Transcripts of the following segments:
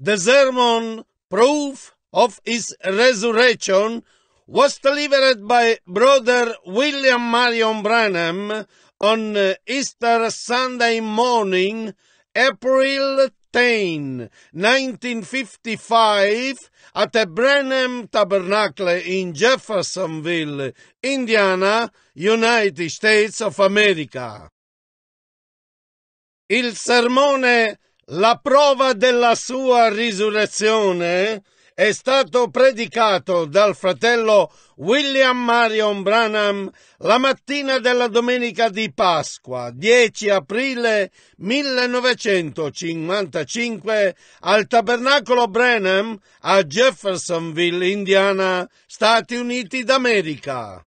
The sermon, Proof of His Resurrection, was delivered by Brother William Marion Branham on uh, Easter Sunday morning, April 10, 1955, at the Branham Tabernacle in Jeffersonville, Indiana, United States of America. Il sermone La prova della sua risurrezione è stato predicato dal fratello William Marion Branham la mattina della domenica di Pasqua, 10 aprile 1955, al Tabernacolo Branham a Jeffersonville, Indiana, Stati Uniti d'America.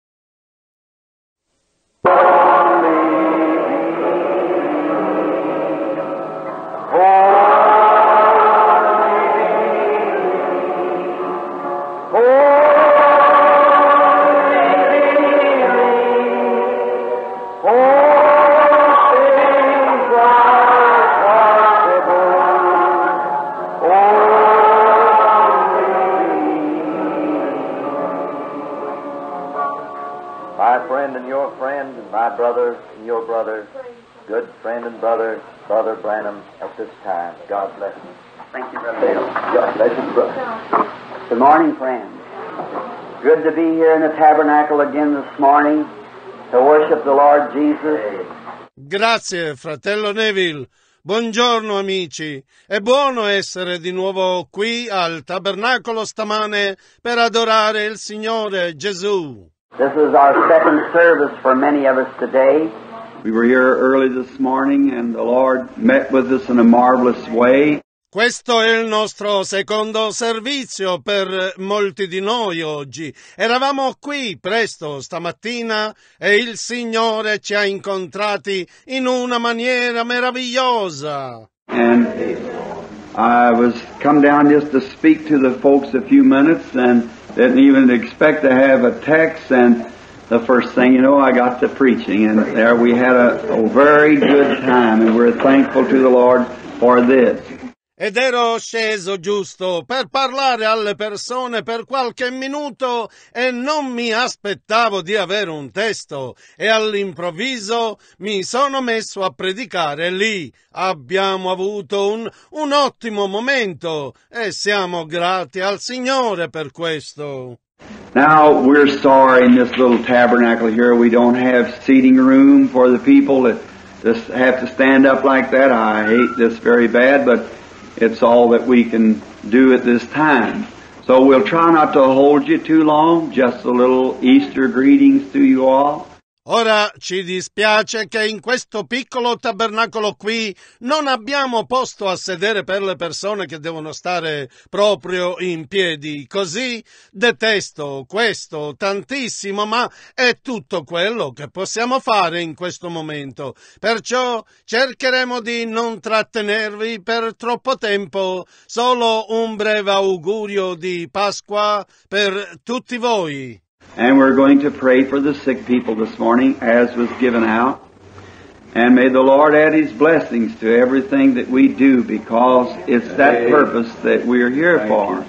Brother and your brother, good friend and brother, Brother Branham, at this time. God bless you. Thank you, Brother Bill. God bless you, brother. Good morning, friends. Good to be here in the tabernacle again this morning to worship the Lord Jesus. Grazie, fratello Neville. Buongiorno amici, è buono essere di nuovo qui al tabernacolo stamane per adorare il Signore Gesù. This is our second service for many of us today. We were here early this morning and the Lord met with us in a marvelous way. Questo è il nostro secondo servizio per molti di noi oggi. Eravamo qui presto stamattina e il Signore ci ha incontrati in una maniera meravigliosa. And I was come down just to speak to the folks a few minutes and didn't even expect to have a text and the first thing you know I got to preaching and there we had a, a very good time and we're thankful to the Lord for this. Ed ero sceso giusto per parlare alle persone per qualche minuto e non mi aspettavo di avere un testo e all'improvviso mi sono messo a predicare lì. Abbiamo avuto un, un ottimo momento e siamo grati al Signore per questo. Now we're sorry in this little tabernacle here we don't have seating room for the people that just have to stand up like that. I hate this very bad, but it's all that we can do at this time. So we'll try not to hold you too long. Just a little Easter greetings to you all. Ora ci dispiace che in questo piccolo tabernacolo qui non abbiamo posto a sedere per le persone che devono stare proprio in piedi. Così detesto questo tantissimo, ma è tutto quello che possiamo fare in questo momento. Perciò cercheremo di non trattenervi per troppo tempo. Solo un breve augurio di Pasqua per tutti voi. And we're going to pray for the sick people this morning as was given out. And may the Lord add His blessings to everything that we do because it's that purpose that we're here for.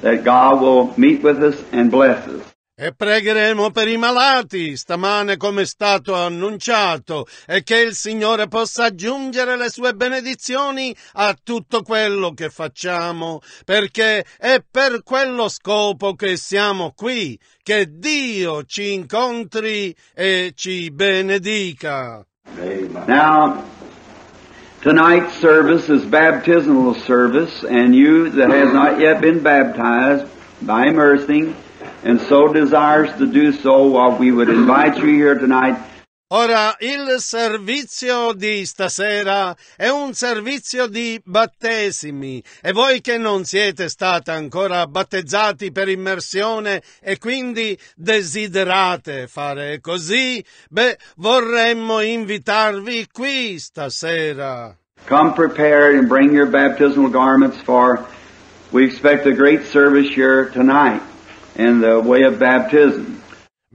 That God will meet with us and bless us. E pregheremo per i malati stamane come è stato annunciato e che il Signore possa aggiungere le sue benedizioni a tutto quello che facciamo, perché è per quello scopo che siamo qui, che Dio ci incontri e ci benedica. Now, tonight's service is baptismal service, and you that has not yet been baptized by immersing and so desires to do so, while we would invite you here tonight. Ora, il servizio di stasera è un servizio di battesimi. E voi che non siete stati ancora battezzati per immersione e quindi desiderate fare così, beh, vorremmo invitarvi qui stasera. Come prepared and bring your baptismal garments, for we expect a great service here tonight in the way of baptism.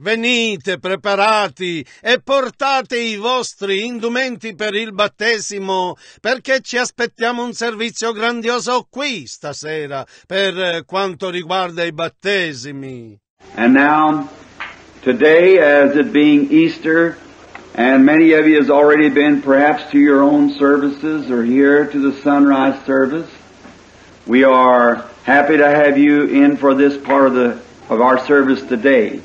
Venite preparati e portate i vostri indumenti per il battesimo, perché ci aspettiamo un servizio grandioso qui stasera per eh, quanto riguarda i battesimi. And now, today, as it being Easter, and many of you has already been perhaps to your own services or here to the sunrise service, we are happy to have you in for this part of the of our service today.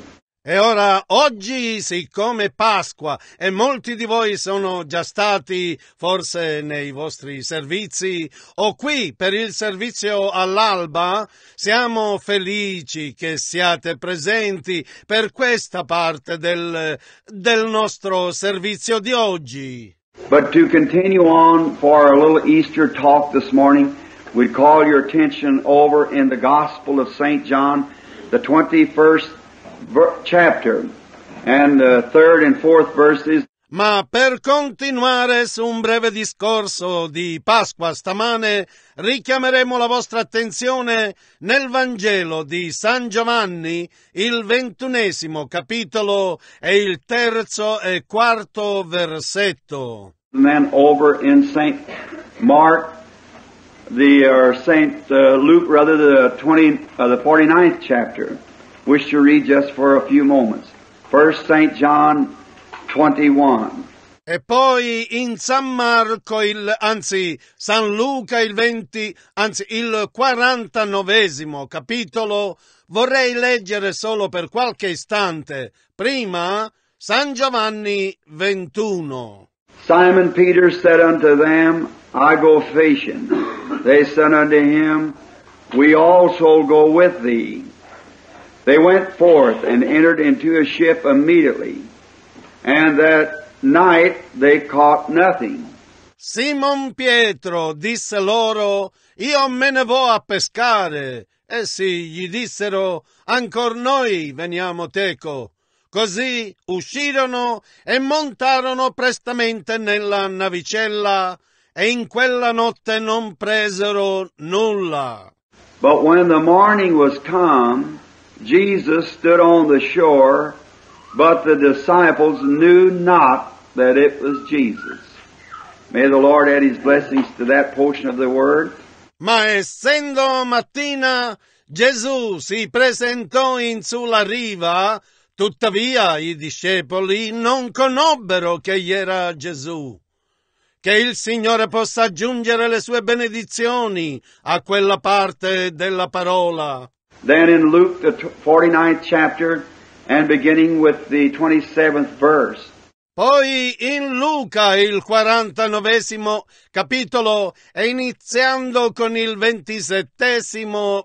E ora, oggi, siccome Pasqua e molti di voi sono già stati forse nei vostri servizi o qui per il servizio all'alba, siamo felici che siate presenti per questa parte del, del nostro servizio di oggi. But to continue on for a little Easter talk this morning, we'd call your attention over in the Gospel of St. John, the 21st ver- chapter, and the third and fourth verses. Ma per continuare su un breve discorso di Pasqua stamane richiameremo la vostra attenzione nel Vangelo di San Giovanni, il ventunesimo capitolo e il terzo e quarto versetto. And then over in St. Mark, the, or St. Uh, Luke, rather, the 20, uh, the 49th chapter. Wish to read just for a few moments. First St. John 21. E poi in San Marco, il, anzi San Luca il 20, anzi il 49 capitolo, vorrei leggere solo per qualche istante. Prima San Giovanni 21. Simon Peter said unto them, I go fishing. They said unto him, We also go with thee. They went forth and entered into a ship immediately, and that night they caught nothing. Simon Pietro disse loro, io me ne vo a pescare. Essi gli dissero, ancor noi veniamo teco. Così uscirono e montarono prestamente nella navicella e in quella notte non presero nulla. But when the morning was come, Jesus stood on the shore, but the disciples knew not that it was Jesus. May the Lord add his blessings to that portion of the word. Ma essendo mattina Gesù si presentò in sulla riva, tuttavia i discepoli non conobbero che era Gesù. Che il Signore possa aggiungere le sue benedizioni a quella parte della parola. Then in Luke, the 49th chapter, and beginning with the 27th verse, Poi in Luca il 49 capitolo e iniziando con il 27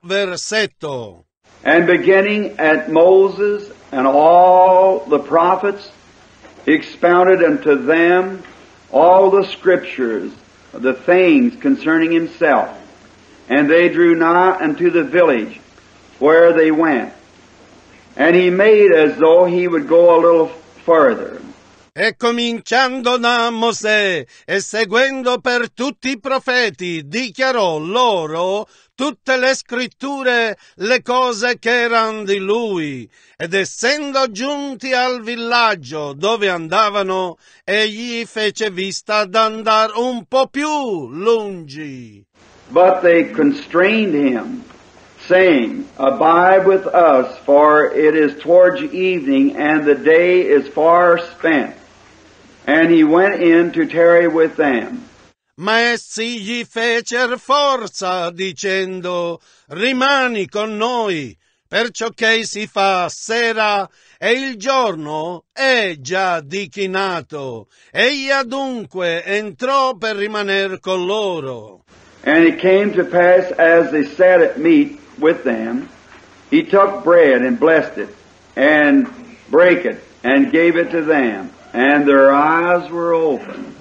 versetto. and beginning at Moses and all the prophets, expounded unto them all the scriptures, the things concerning himself. And they drew nigh unto the village where they went. And he made as though he would go a little further. E cominciando da Mosè e seguendo per tutti i profeti, dichiarò loro tutte le scritture, le cose che erano di lui. Ed essendo giunti al villaggio dove andavano, egli fece vista d'andar un po' più lungi. But they constrained him, saying, Abide with us, for it is towards evening, and the day is far spent. And he went in to tarry with them. Ma essi gli fecer forza dicendo, rimani con noi, perciò che si fa sera e il giorno è già dichinato. Egli adunque entrò per rimaner con loro. And it came to pass as they sat at meat with them, he took bread and blessed it, and brake it, and gave it to them. And their eyes were opened,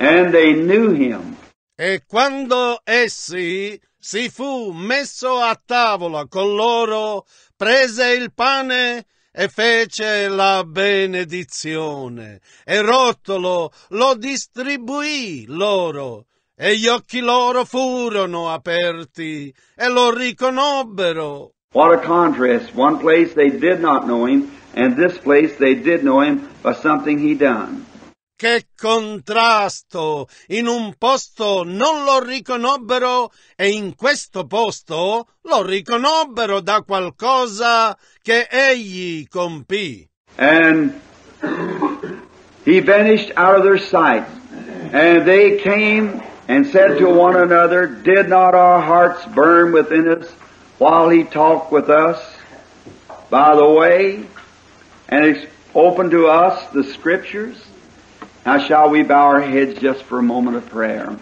and they knew him. E quando essi si fu messo a tavola con loro, prese il pane e fece la benedizione e rotolo lo distribuì loro e gli occhi loro furono aperti e lo riconobbero What a contrast. One place they did not know him, and this place they did know him by something he done. Contrasto! In un posto non lo riconobbero e in questo posto lo riconobbero da qualcosa che egli compì. And he vanished out of their sight. And they came and said to one another, Did not our hearts burn within us while he talked with us by the way and opened to us the scriptures? Now shall we bow our heads just for a moment of prayer.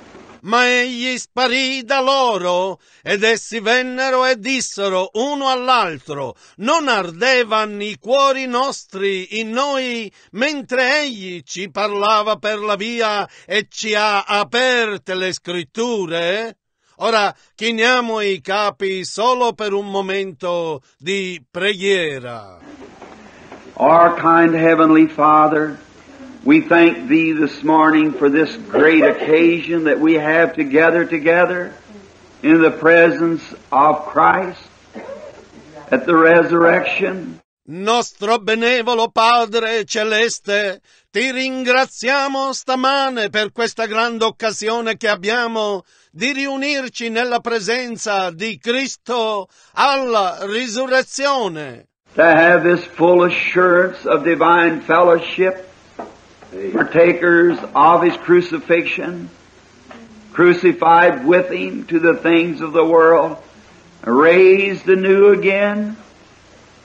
Ma egli sparì da loro ed essi vennero e dissero uno all'altro, non ardevan i cuori nostri in noi mentre egli ci parlava per la via e ci ha aperte le scritture? Ora chiniamo i capi solo per un momento di preghiera. Our kind Heavenly Father, we thank Thee this morning for this great occasion that we have together together in the presence of Christ at the resurrection. Nostro benevolo Padre celeste, ti ringraziamo stamane per questa grande occasione che abbiamo di riunirci nella presenza di Cristo alla risurrezione. To have this full assurance of divine fellowship, partakers of His crucifixion, crucified with Him to the things of the world, raised anew again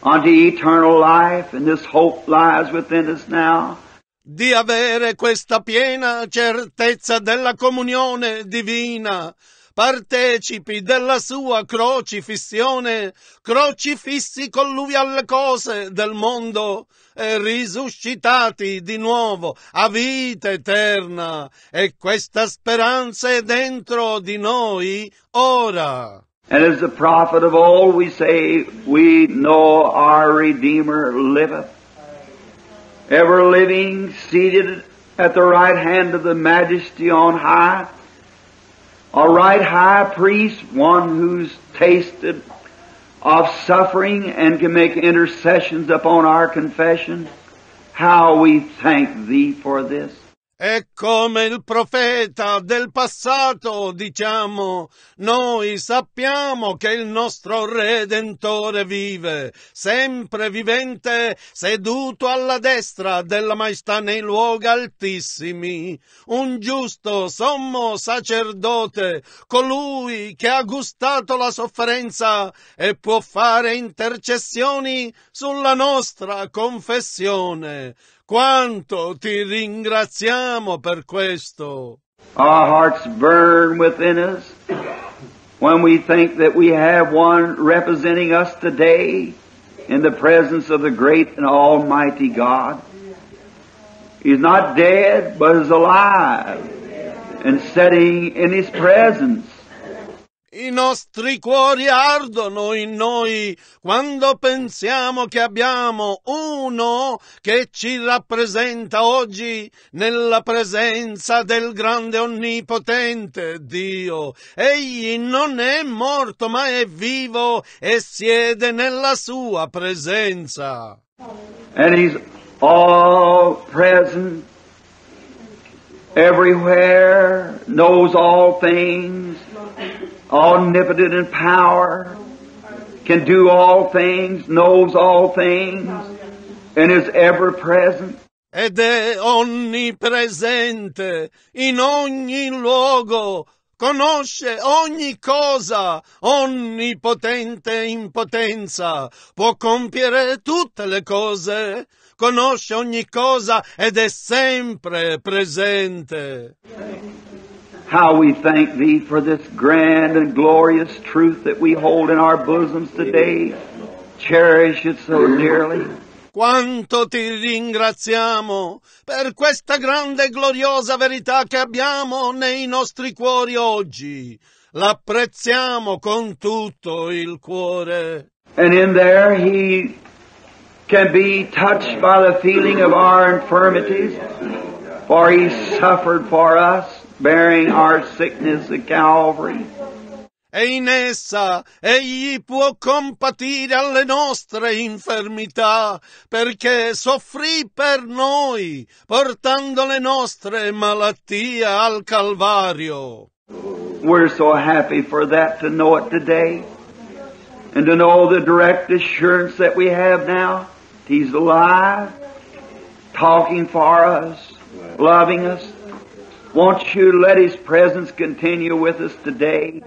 unto eternal life, and this hope lies within us now. di avere questa piena certezza della comunione divina, partecipi della sua crocifissione, crocifissi con lui alle cose del mondo risuscitati di nuovo a vita eterna. E questa speranza è dentro di noi ora. And as the prophet of old, we say, we know our Redeemer liveth, ever living, seated at the right hand of the Majesty on high, a right high priest, one who's tasted of suffering and can make intercessions upon our confession. How we thank Thee for this. E come il profeta del passato, diciamo, noi sappiamo che il nostro Redentore vive, sempre vivente, seduto alla destra della maestà nei luoghi altissimi, un giusto sommo sacerdote, colui che ha gustato la sofferenza e può fare intercessioni sulla nostra confessione. Quanto ti ringraziamo per questo. Our hearts burn within us when we think that we have one representing us today in the presence of the great and almighty God. He's not dead, but is alive and sitting in His presence. I nostri cuori ardono in noi quando pensiamo che abbiamo uno che ci rappresenta oggi nella presenza del grande onnipotente Dio. Egli non è morto ma è vivo e siede nella sua presenza. And He's all present, everywhere, knows all things, omnipotent in power, can do all things, knows all things, and is ever present. ed è onnipresente in ogni luogo, conosce ogni cosa, onnipotente in potenza, può compiere tutte le cose, conosce ogni cosa ed è sempre presente. How we thank Thee for this grand and glorious truth that we hold in our bosoms today. Cherish it so dearly. Quanto ti ringraziamo per questa grande e gloriosa verità che abbiamo nei nostri cuori oggi. L'apprezziamo con tutto il cuore. And in there He can be touched by the feeling of our infirmities, for He suffered for us, bearing our sickness at Calvary. e in essa egli può compatire alle nostre infermità, perché soffrì per noi, portando le nostre malattie al Calvario. We're so happy for that to know it today. And to know the direct assurance that we have now. He's alive, talking for us, loving us. Won't you let His presence continue with us today?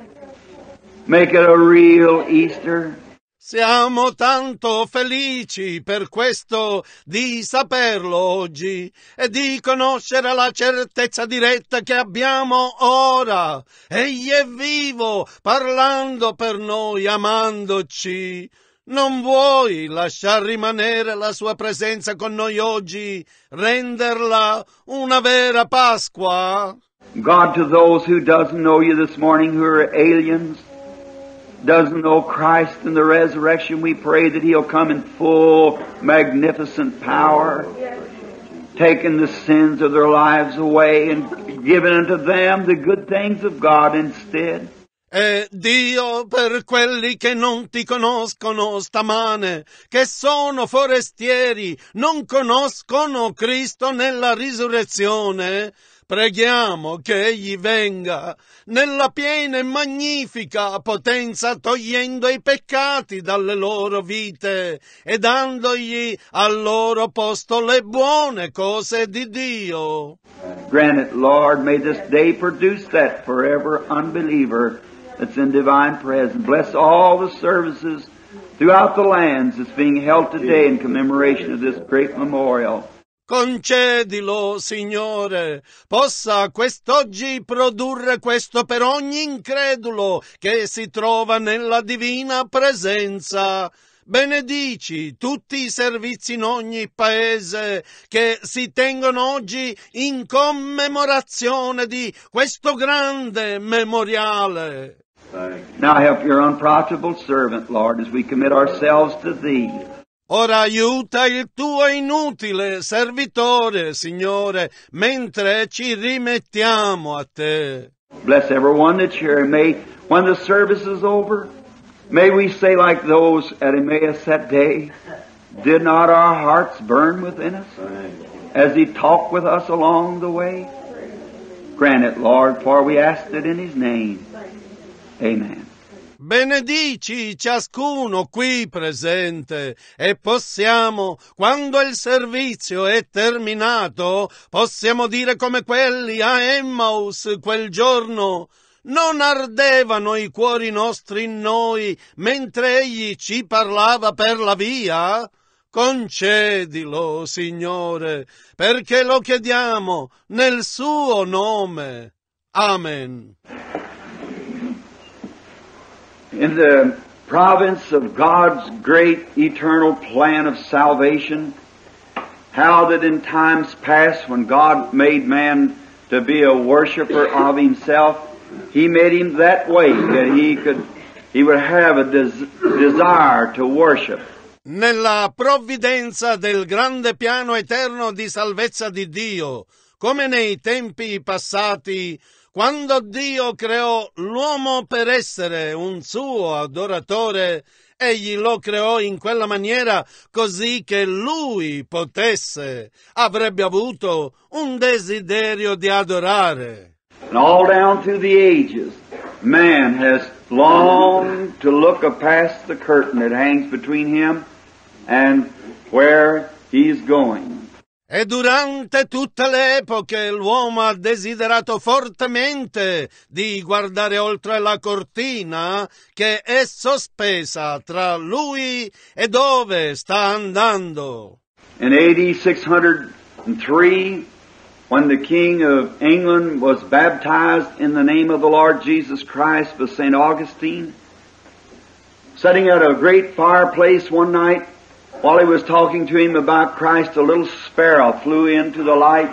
Make it a real Easter. Siamo tanto felici per questo di saperlo oggi e di conoscere la certezza diretta che abbiamo ora. Egli è vivo, parlando per noi, amandoci. Non vuoi lasciar rimanere la sua presenza con noi oggi, renderla una vera Pasqua? God, to those who doesn't know you this morning, who are aliens, doesn't know Christ and the resurrection, we pray that He'll come in full, magnificent power, taking the sins of their lives away and giving unto them the good things of God instead. E Dio per quelli che non ti conoscono stamane, che sono forestieri, non conoscono Cristo nella risurrezione, preghiamo che Egli venga nella piena e magnifica potenza togliendo i peccati dalle loro vite e dandogli al loro posto le buone cose di Dio. Grant Lord, may this day produce that forever unbeliever that's in divine presence. Bless all the services throughout the lands that's being held today in commemoration of this great memorial. Concedilo, Signore, possa quest'oggi produrre questo per ogni incredulo che si trova nella divina presenza. Benedici tutti i servizi in ogni paese che si tengono oggi in commemorazione di questo grande memoriale. Now help your unprofitable servant, Lord, as we commit ourselves to Thee. Ora aiuta il tuo inutile servitore, Signore, mentre ci rimettiamo a te. Bless everyone that's here. May, when the service is over, may we say like those at Emmaus that day, did not our hearts burn within us as He talked with us along the way? Grant it, Lord, for we asked it in His name. Amen. Benedici ciascuno qui presente e possiamo, quando il servizio è terminato, possiamo dire come quelli a Emmaus quel giorno, non ardevano i cuori nostri in noi mentre egli ci parlava per la via? Concedilo, Signore, perché lo chiediamo nel suo nome. Amen. In the province of God's great eternal plan of salvation, how that in times past when God made man to be a worshiper of himself, he made him that way that he could he would have a des- desire to worship. Nella provvidenza del grande piano eterno di salvezza di Dio, come nei tempi passati, quando Dio creò l'uomo per essere un suo adoratore, egli lo creò in quella maniera così che lui potesse, avrebbe avuto un desiderio di adorare. All down through the ages, man has longed to look past the curtain that hangs between him and where he's going. E durante tutte le epoche l'uomo ha desiderato fortemente di guardare oltre la cortina che è sospesa tra lui e dove sta andando. In AD 603, when the King of England was baptized in the name of the Lord Jesus Christ by St. Augustine, sitting at a great fireplace one night, while he was talking to him about Christ, a little sparrow flew into the light,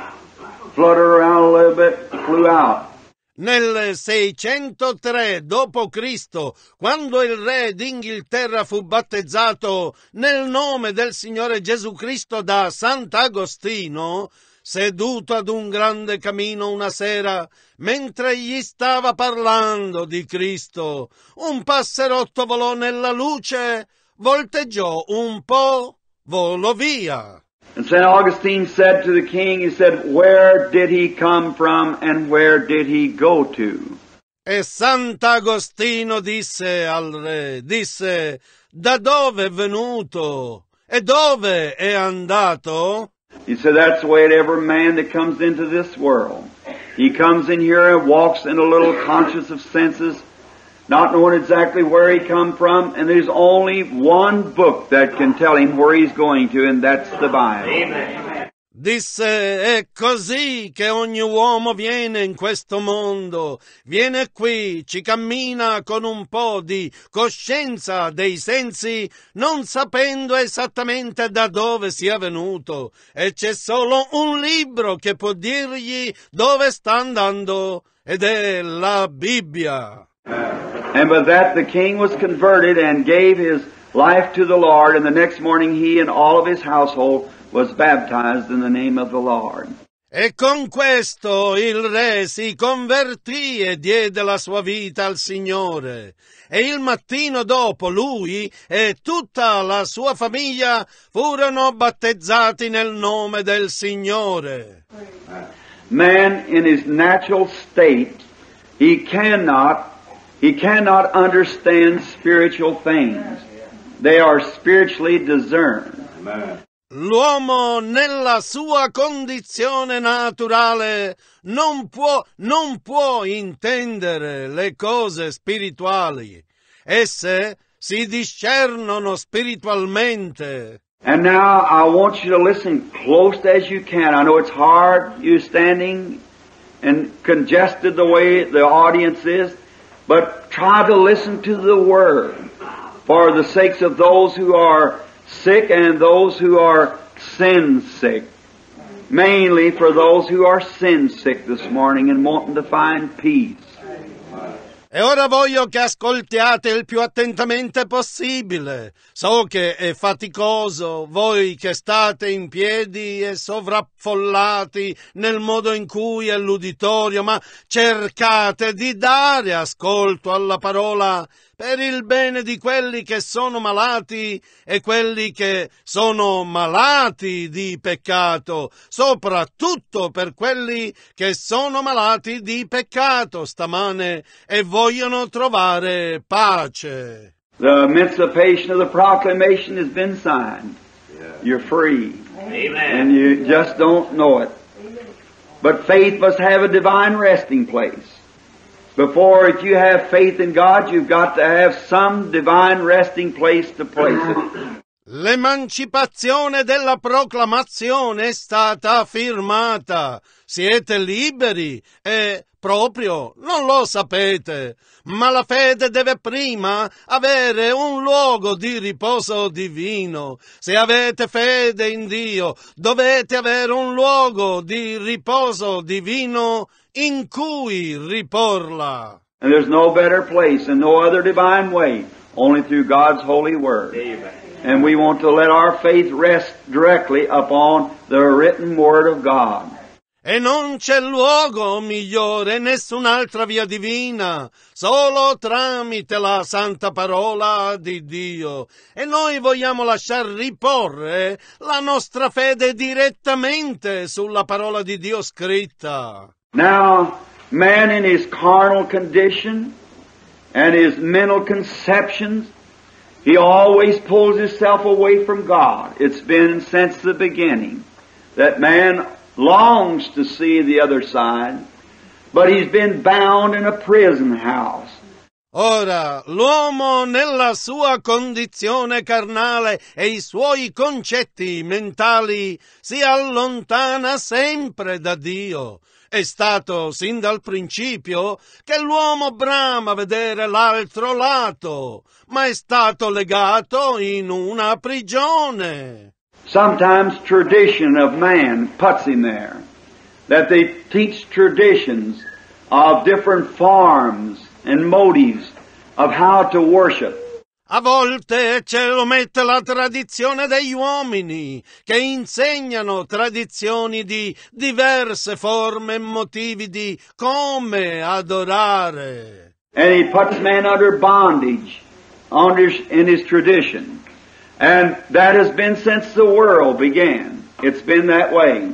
fluttered around a little bit, flew out. Nel 603 d.C., quando il re d'Inghilterra fu battezzato nel nome del Signore Gesù Cristo da Sant'Agostino, seduto ad un grande camino una sera, mentre gli stava parlando di Cristo, un passerotto volò nella luce, volteggiò un po', volò via. And St. Augustine said to the king, he said, Where did he come from and where did he go to? E Sant'Agostino disse al re, disse, da dove è venuto e dove è andato? He said, That's the way that every man that comes into this world. He comes in here and walks in a little conscious of senses, not knowing exactly where he come from, and there's only one book that can tell him where he's going to, and that's the Bible. Disse, è così che ogni uomo viene in questo mondo, viene qui, ci cammina con un po' di coscienza dei sensi, non sapendo esattamente da dove sia venuto, e c'è solo un libro che può dirgli dove sta andando, ed è la Bibbia. And with that, the king was converted and gave his life to the Lord, and the next morning he and all of his household was baptized in the name of the Lord. E con questo il re si convertì e diede la sua vita al Signore. E il mattino dopo lui e tutta la sua famiglia furono battezzati nel nome del Signore. Man in his natural state, he cannot, he cannot understand spiritual things. They are spiritually discerned. L'uomo nella sua condizione naturale non può, non può intendere le cose spirituali. Esse si discernono spiritualmente. And now I want you to listen close as you can. I know it's hard, you standing and congested the way the audience is, but try to listen to the Word for the sakes of those who are sick and those who are sin sick. Mainly for those who are sin sick this morning and wanting to find peace. E ora voglio che ascoltiate il più attentamente possibile. So che è faticoso, voi che state in piedi e sovraffollati nel modo in cui è l'uditorio, ma cercate di dare ascolto alla parola per il bene di quelli che sono malati e quelli che sono malati di peccato, soprattutto per quelli che sono malati di peccato stamane e vogliono trovare pace. The emancipation of the proclamation has been signed. You're free. And you just don't know it. But faith must have a divine resting place. Before, if you have faith in God, you've got to have some divine resting place to place it. L'emancipazione della proclamazione è stata firmata. Siete liberi e proprio non lo sapete. Ma la fede deve prima avere un luogo di riposo divino. Se avete fede in Dio, dovete avere un luogo di riposo divino in cui riporla. And there's no better place and no other divine way, only through God's holy word. And we want to let our faith rest directly upon the written word of God. E non c'è luogo migliore, nessun'altra via divina, solo tramite la santa parola di Dio. E noi vogliamo lasciar riporre la nostra fede direttamente sulla parola di Dio scritta. Now, man in his carnal condition and his mental conceptions, he always pulls himself away from God. It's been since the beginning that man longs to see the other side, but he's been bound in a prison house. Ora, l'uomo nella sua condizione carnale e i suoi concetti mentali si allontana sempre da Dio. È stato sin dal principio che l'uomo brama vedere l'altro lato, ma è stato legato in una prigione. Sometimes tradition of man puts him there. That they teach traditions of different forms and motives of how to worship. A volte ce lo mette la tradizione degli uomini, che insegnano tradizioni di diverse forme e motivi di come adorare. And he puts man under bondage under, in his tradition. And that has been since the world began. It's been that way.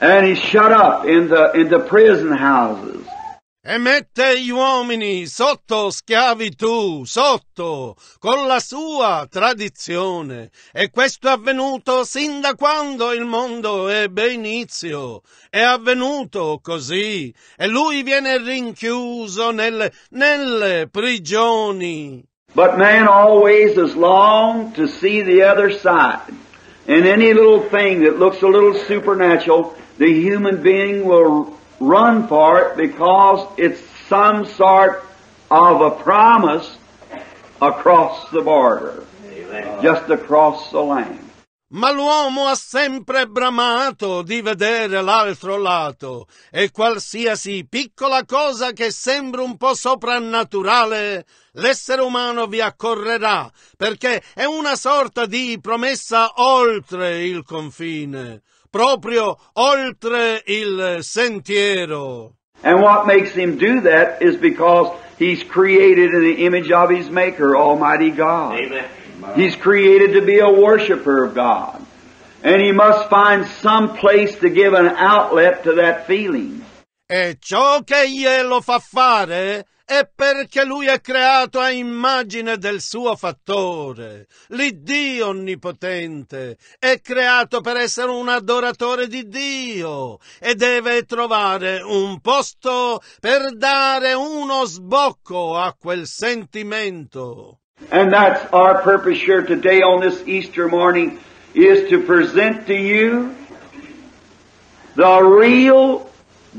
And he's shut up in the, in the prison houses. E mette gli uomini sotto schiavitù, sotto, con la sua tradizione. E questo è avvenuto sin da quando il mondo ebbe inizio. È avvenuto così. E lui viene rinchiuso nelle, nelle prigioni. But man always has longed to see the other side. And any little thing that looks a little supernatural, the human being will run for it because it's some sort of a promise across the border. Just across the land. Ma l'uomo ha sempre bramato di vedere l'altro lato e qualsiasi piccola cosa che sembra un po' soprannaturale, l'essere umano vi accorrerà, perché è una sorta di promessa oltre il confine, proprio oltre il sentiero. And what makes him do that is because he's created in the image of his Maker, Almighty God. Amen. He's created to be a worshiper of God. And he must find some place to give an outlet to that feeling. E ciò che glielo fa fare è perché lui è creato a immagine del suo fattore. L'Iddio onnipotente è creato per essere un adoratore di Dio e deve trovare un posto per dare uno sbocco a quel sentimento. And that's our purpose here today on this Easter morning is to present to you the real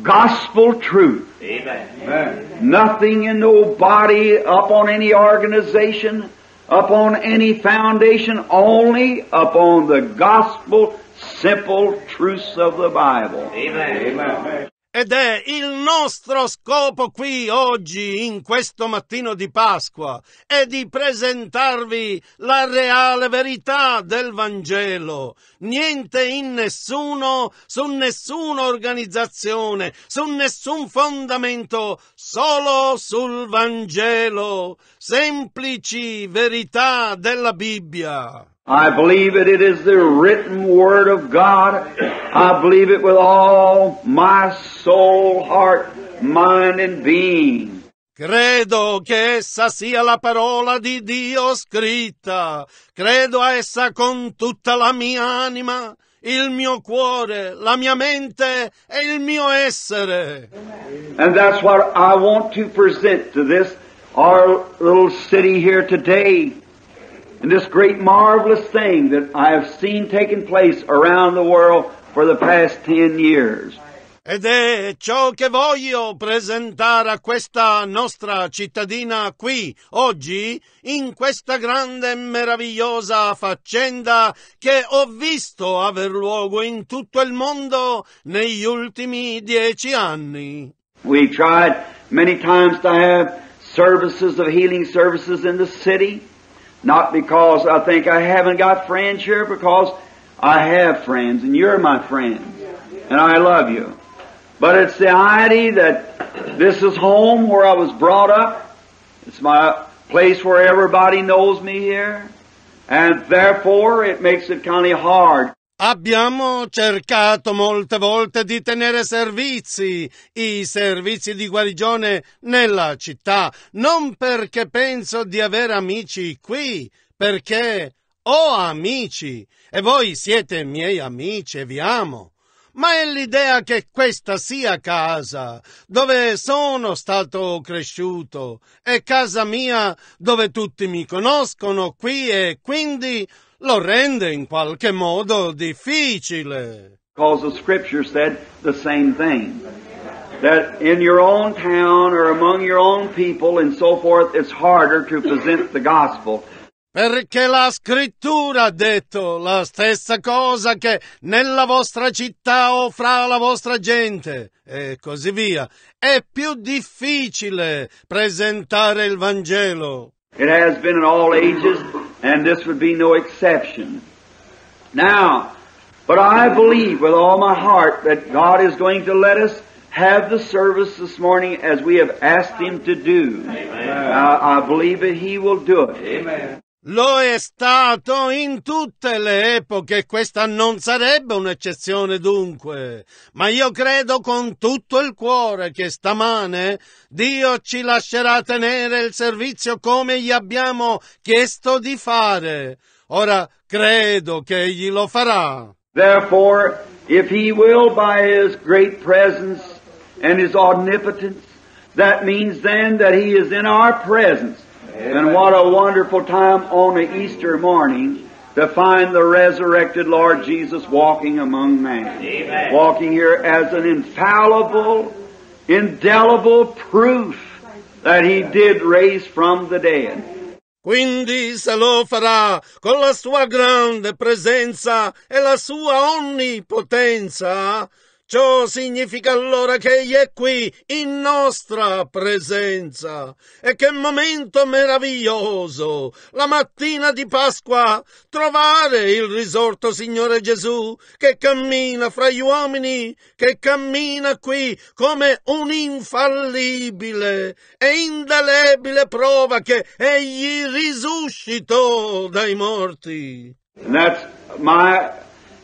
gospel truth. Amen. Nothing in no body, upon any organization, upon any foundation, only upon the gospel simple truths of the Bible. Amen. Amen. Ed è il nostro scopo qui oggi, in questo mattino di Pasqua, è di presentarvi la reale verità del Vangelo. Niente in nessuno, su nessuna organizzazione, su nessun fondamento, solo sul Vangelo. Semplici verità della Bibbia. I believe that it is the written Word of God. I believe it with all my soul, heart, mind, and being. Credo che essa sia la parola di Dio scritta. Credo a essa con tutta la mia anima, il mio cuore, la mia mente e il mio essere. And that's what I want to present to this, our little city here today. And this great marvelous thing that I have seen taking place around the world for the past ten years. Ed è ciò che voglio presentare a questa nostra cittadina qui, oggi, in questa grande e meravigliosa faccenda che ho visto aver luogo in tutto il mondo negli ultimi dieci anni. We tried many times to have services of healing services in the city. Not because I think I haven't got friends here, because I have friends, and you're my friends, and I love you. But it's the idea that this is home where I was brought up. It's my place where everybody knows me here. And therefore it makes it kind of hard. Abbiamo cercato molte volte di tenere servizi, i servizi di guarigione nella città, non perché penso di avere amici qui, perché ho amici. E voi siete miei amici e vi amo. Ma è l'idea che questa sia casa dove sono stato cresciuto, è casa mia dove tutti mi conoscono qui e quindi lo rende in qualche modo difficile. Because the scripture said the same thing. That in your own town or among your own people and so forth, it's harder to present the gospel. Perché la scrittura ha detto la stessa cosa che nella vostra città o fra la vostra gente e così via. È più difficile presentare il Vangelo. It has been in all ages, and this would be no exception. Now, but I believe with all my heart that God is going to let us have the service this morning as we have asked Him to do. Uh, I believe that He will do it. Lo è stato in tutte le epoche, questa non sarebbe un'eccezione dunque, ma io credo con tutto il cuore che stamane Dio ci lascerà tenere il servizio come gli abbiamo chiesto di fare. Ora credo che egli lo farà. Therefore, if He will by His great presence and His omnipotence, that means then that He is in our presence. And what a wonderful time on the Easter morning to find the resurrected Lord Jesus walking among man. Walking here as an infallible, indelible proof that He did raise from the dead. Quindi se lo farà con la sua grande presenza e la sua onnipotenza, ciò significa allora che egli è qui in nostra presenza. E che momento meraviglioso! La mattina di Pasqua trovare il risorto Signore Gesù che cammina fra gli uomini, che cammina qui come un'infallibile e indelebile prova che egli risuscitò dai morti. And that's my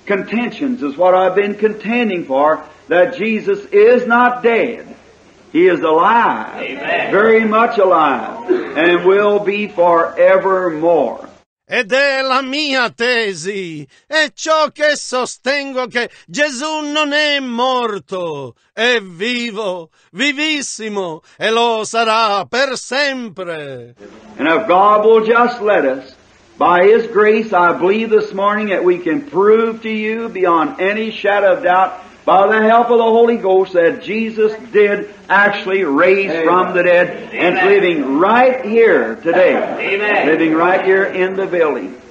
contentions, is what I've been contending for, that Jesus is not dead. He is alive, very much alive, and will be forevermore. Ed è la mia tesi, è ciò che sostengo che Gesù non è morto, è vivo, vivissimo, e lo sarà per sempre. And if God will just let us, by His grace, I believe this morning that we can prove to you beyond any shadow of doubt, by the help of the Holy Ghost, that Jesus did actually raise from the dead and is living right here today. Living right here in the building.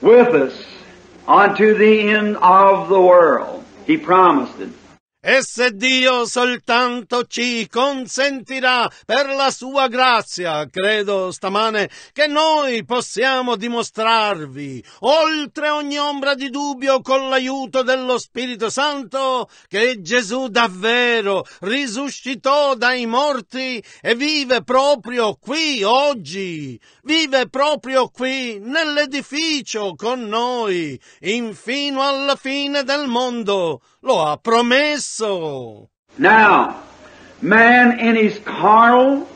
With us unto the end of the world. He promised it. E se Dio soltanto ci consentirà per la sua grazia, credo stamane che noi possiamo dimostrarvi, oltre ogni ombra di dubbio, con l'aiuto dello Spirito Santo, che Gesù davvero risuscitò dai morti e vive proprio qui oggi, vive proprio qui nell'edificio con noi, infino alla fine del mondo. Lo ha promesso. Now, man in his carnal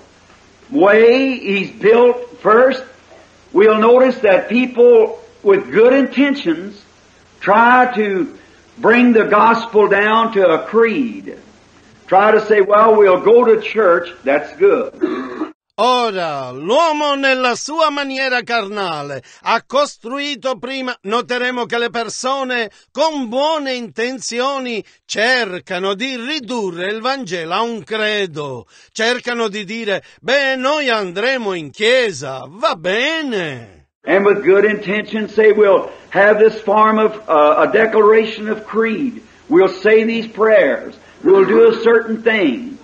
way, he's built first. We'll notice that people with good intentions try to bring the gospel down to a creed. Try to say, well, we'll go to church, that's good. Ora, l'uomo nella sua maniera carnale ha costruito prima, noteremo che le persone con buone intenzioni cercano di ridurre il Vangelo a un credo, cercano di dire, beh, noi andremo in chiesa, va bene. And with good intentions say, we'll have this form of uh, a declaration of creed. We'll say these prayers. We'll do a certain thing.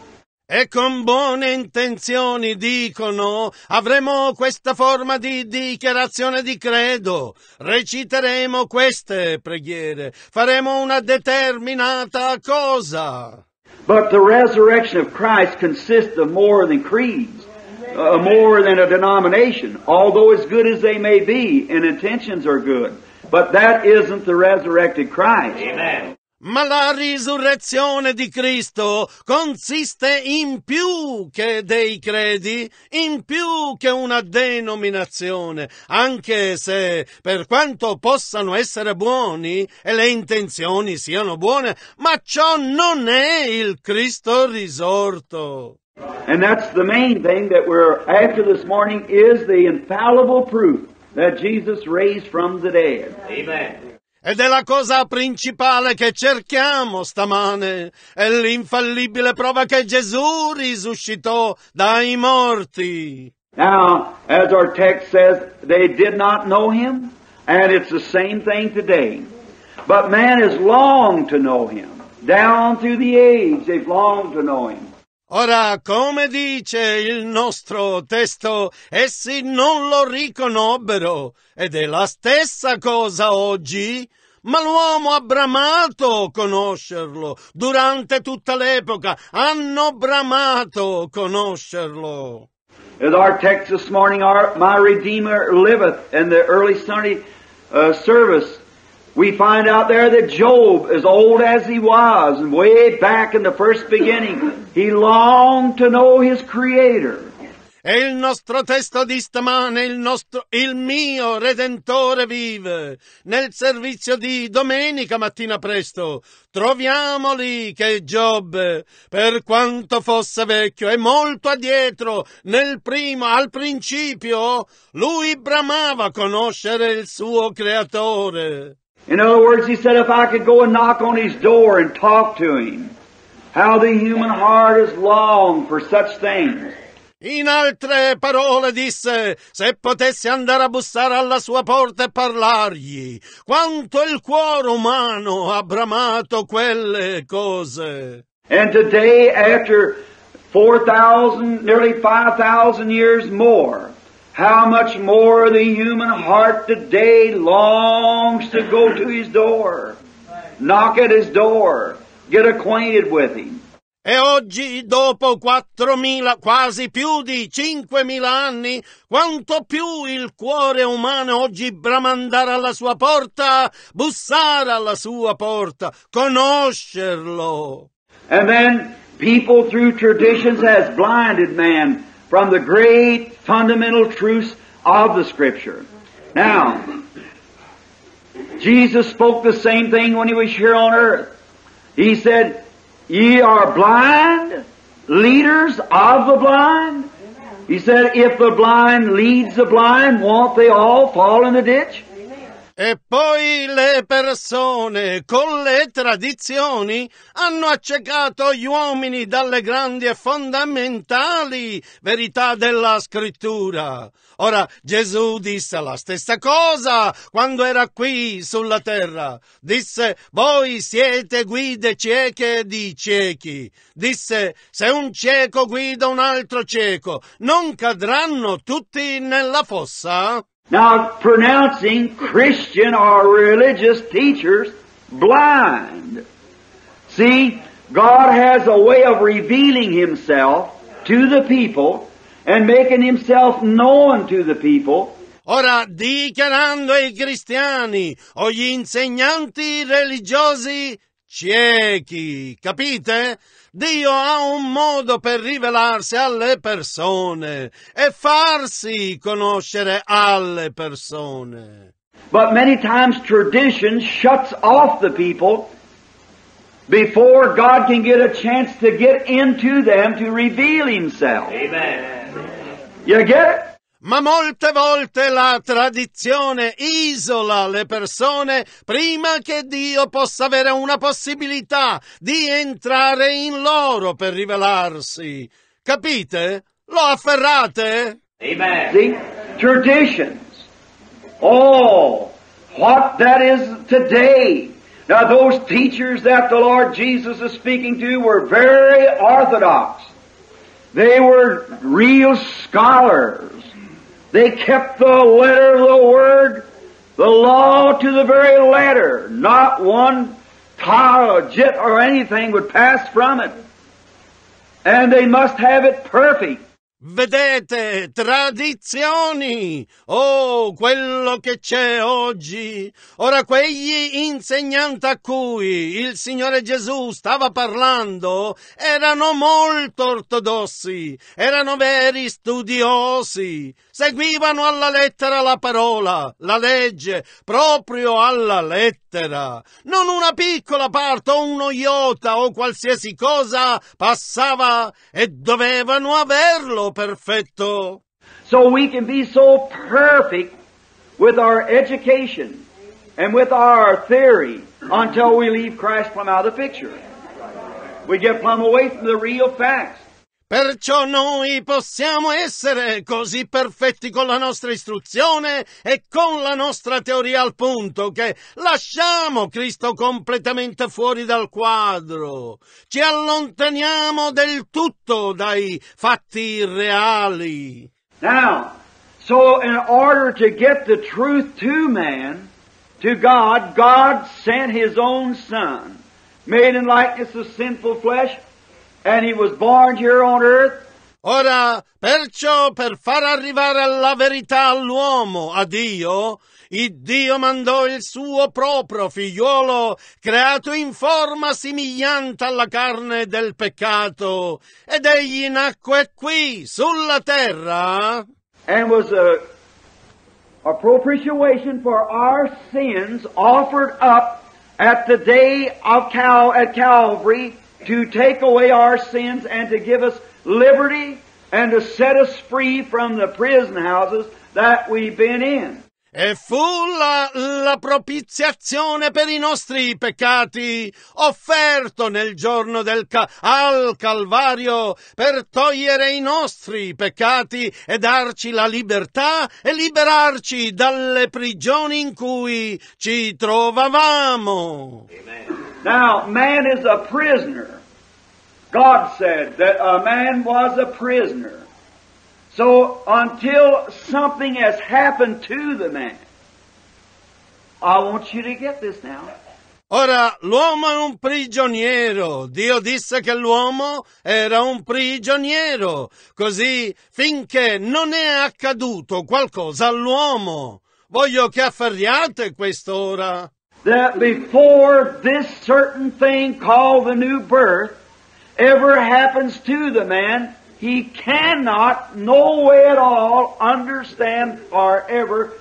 E con buone intenzioni dicono avremo questa forma di dichiarazione di credo, reciteremo queste preghiere, faremo una determinata cosa. But the resurrection of Christ consists of more than creeds, uh, more than a denomination, although as good as they may be, and intentions are good. But that isn't the resurrected Christ. Amen. Ma la risurrezione di Cristo consiste in più che dei credi, in più che una denominazione, anche se per quanto possano essere buoni e le intenzioni siano buone, ma ciò non è il Cristo risorto. And that's the main thing that we're after this morning is the infallible proof that Jesus raised from the dead. Amen. Ed è la cosa principale che cerchiamo stamane, è l'infallibile prova che Gesù risuscitò dai morti. Now, as our text says, they did not know him, and it's the same thing today. But man has longed to know him. Down through the age, they've longed to know him. Ora, come dice il nostro testo, essi non lo riconobbero ed è la stessa cosa oggi. Ma l'uomo ha bramato conoscerlo. Durante tutta l'epoca hanno bramato conoscerlo. As our text this morning, our, my Redeemer liveth in the early Sunday uh, service, we find out there that Job, as old as he was, and way back in the first beginning, he longed to know his Creator. E il nostro testo di stamane, il nostro, il mio Redentore vive. Nel servizio di domenica mattina presto troviamo lì che Giobbe, per quanto fosse vecchio e molto addietro, nel primo, al principio, lui bramava conoscere il suo creatore. In other words, he said, if I could go and knock on his door and talk to him, how the human heart is longed for such things. In altre parole disse, se potessi andare a bussare alla sua porta e parlargli, quanto il cuore umano ha bramato quelle cose. And today, after 4,000, nearly 5,000 years more, how much more the human heart today longs to go to his door, knock at his door, get acquainted with him. E oggi, dopo quattromila, quasi più di cinquemila anni, quanto più il cuore umano oggi bramandare alla sua porta, bussare alla sua porta, conoscerlo. And then people through traditions has blinded man from the great fundamental truths of the scripture. Now, Jesus spoke the same thing when he was here on earth. He said, Ye are blind, leaders of the blind. He said, if the blind leads the blind, won't they all fall in the ditch? E poi le persone con le tradizioni hanno accecato gli uomini dalle grandi e fondamentali verità della scrittura. Ora Gesù disse la stessa cosa quando era qui sulla terra. Disse, voi siete guide cieche di ciechi. Disse, se un cieco guida un altro cieco, non cadranno tutti nella fossa? Now, pronouncing Christian or religious teachers blind. See, God has a way of revealing Himself to the people and making Himself known to the people. Ora, dichiarando ai cristiani o gli insegnanti religiosi ciechi, capite? Dio ha un modo per rivelarsi alle persone e farsi conoscere alle persone. But many times tradition shuts off the people before God can get a chance to get into them to reveal Himself. Amen. You get it? Ma molte volte la tradizione isola le persone prima che Dio possa avere una possibilità di entrare in loro per rivelarsi. Capite? Lo afferrate? Amen. See? Traditions. Oh, what that is today. Now those teachers that the Lord Jesus is speaking to were very orthodox. They were real scholars. They kept the letter of the Word, the law to the very letter. Not one tar or jit or anything would pass from it. And they must have it perfect. Vedete, tradizioni! Oh, quello che c'è oggi! Ora, quegli insegnanti a cui il Signore Gesù stava parlando erano molto ortodossi, erano veri studiosi, seguivano alla lettera la parola, la legge, proprio alla lettera. Non una piccola parte o uno iota o qualsiasi cosa passava e dovevano averlo perfetto. So we can be so perfect with our education and with our theory until we leave Christ plumb out of the picture. We get plumb away from the real facts. Perciò noi possiamo essere così perfetti con la nostra istruzione e con la nostra teoria al punto che lasciamo Cristo completamente fuori dal quadro. Ci allontaniamo del tutto dai fatti reali. Now, so in order to get the truth to man, to God, God sent His own Son, made in likeness of sinful flesh, and He was born here on earth. Ora, perciò, per far arrivare la verità all'uomo, a Dio, il Dio mandò il suo proprio figliuolo, creato in forma somigliante alla carne del peccato, ed egli nacque qui, sulla terra, and was a, a propitiation for our sins offered up at the day of Cal, at Calvary to take away our sins and to give us liberty and to set us free from the prison houses that we've been in. E fu la, la, propiziazione per i nostri peccati offerto nel giorno del ca- al Calvario per togliere i nostri peccati e darci la libertà e liberarci dalle prigioni in cui ci trovavamo. Now, man is a prisoner. God said that a man was a prisoner. So until something has happened to the man, I want you to get this now. Ora, l'uomo è un prigioniero. Dio disse che l'uomo era un prigioniero. Così finché non è accaduto qualcosa all'uomo. Voglio che afferriate quest'ora. That before this certain thing called the new birth ever happens to the man, he cannot, no way at all, understand or ever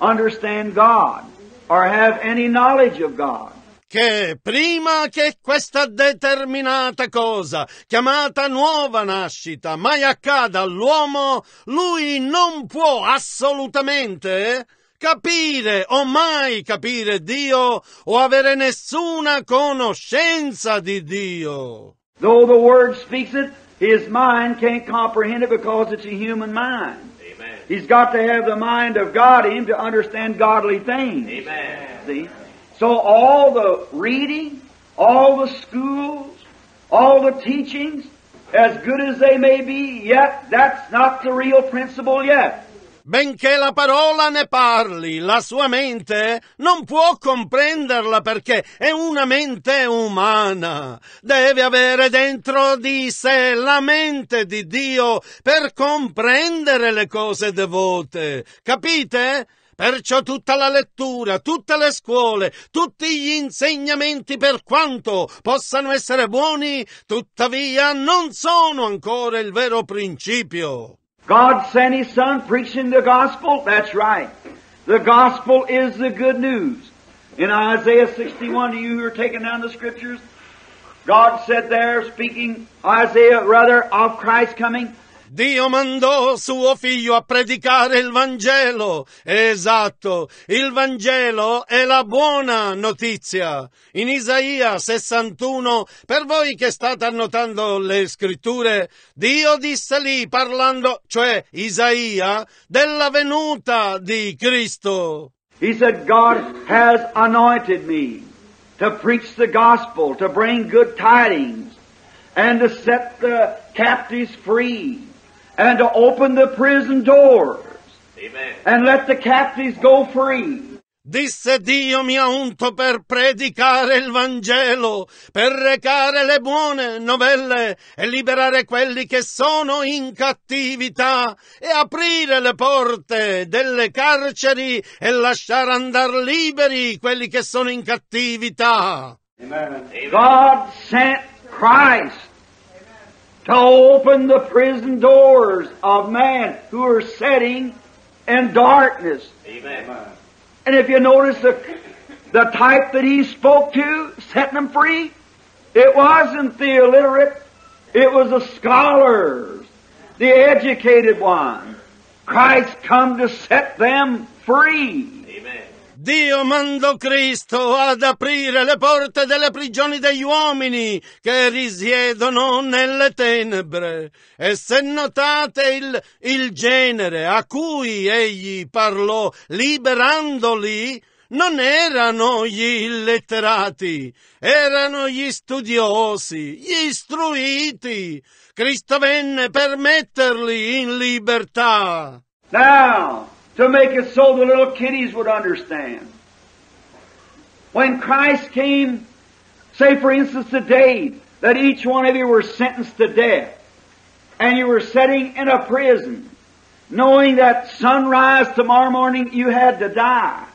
understand God or have any knowledge of God. Che prima che questa determinata cosa, chiamata nuova nascita, mai accada all'uomo, lui non può assolutamente capire o mai capire Dio o avere nessuna conoscenza di Dio. Though the Word speaks it, his mind can't comprehend it because it's a human mind. Amen. He's got to have the mind of God in him to understand godly things. Amen. See? So all the reading, all the schools, all the teachings, as good as they may be, yet that's not the real principle yet. Benché la parola ne parli, la sua mente non può comprenderla perché è una mente umana. Deve avere dentro di sé la mente di Dio per comprendere le cose devote. Capite? Perciò tutta la lettura, tutte le scuole, tutti gli insegnamenti, per quanto possano essere buoni, tuttavia non sono ancora il vero principio. God sent His Son preaching the gospel? That's right. The gospel is the good news. In Isaiah 61, to you who are taking down the scriptures, God said there, speaking, Isaiah rather, of Christ coming, Dio mandò suo figlio a predicare il Vangelo. Esatto, il Vangelo è la buona notizia. In Isaia 61, per voi che state annotando le scritture, Dio disse lì parlando, cioè Isaia, della venuta di Cristo. He said, God has anointed me to preach the gospel, to bring good tidings, and to set the captives free, and to open the prison doors, Amen. and let the captives go free. Disse Dio mi ha unto per predicare il Vangelo, per recare le buone novelle e liberare quelli che sono in cattività e aprire le porte delle carceri e lasciare andar liberi quelli che sono in cattività. God sent Christ to open the prison doors of man who are sitting in darkness. Amen. And if you notice the, the type that he spoke to, setting them free, it wasn't the illiterate, it was the scholars, the educated ones. Christ come to set them free. Dio mandò Cristo ad aprire le porte delle prigioni degli uomini che risiedono nelle tenebre. E se notate il, il genere a cui egli parlò liberandoli, non erano gli illetterati, erano gli studiosi, gli istruiti. Cristo venne per metterli in libertà. Now, to make it so the little kiddies would understand. When Christ came, say for instance today, that each one of you were sentenced to death, and you were sitting in a prison, knowing that sunrise tomorrow morning you had to die.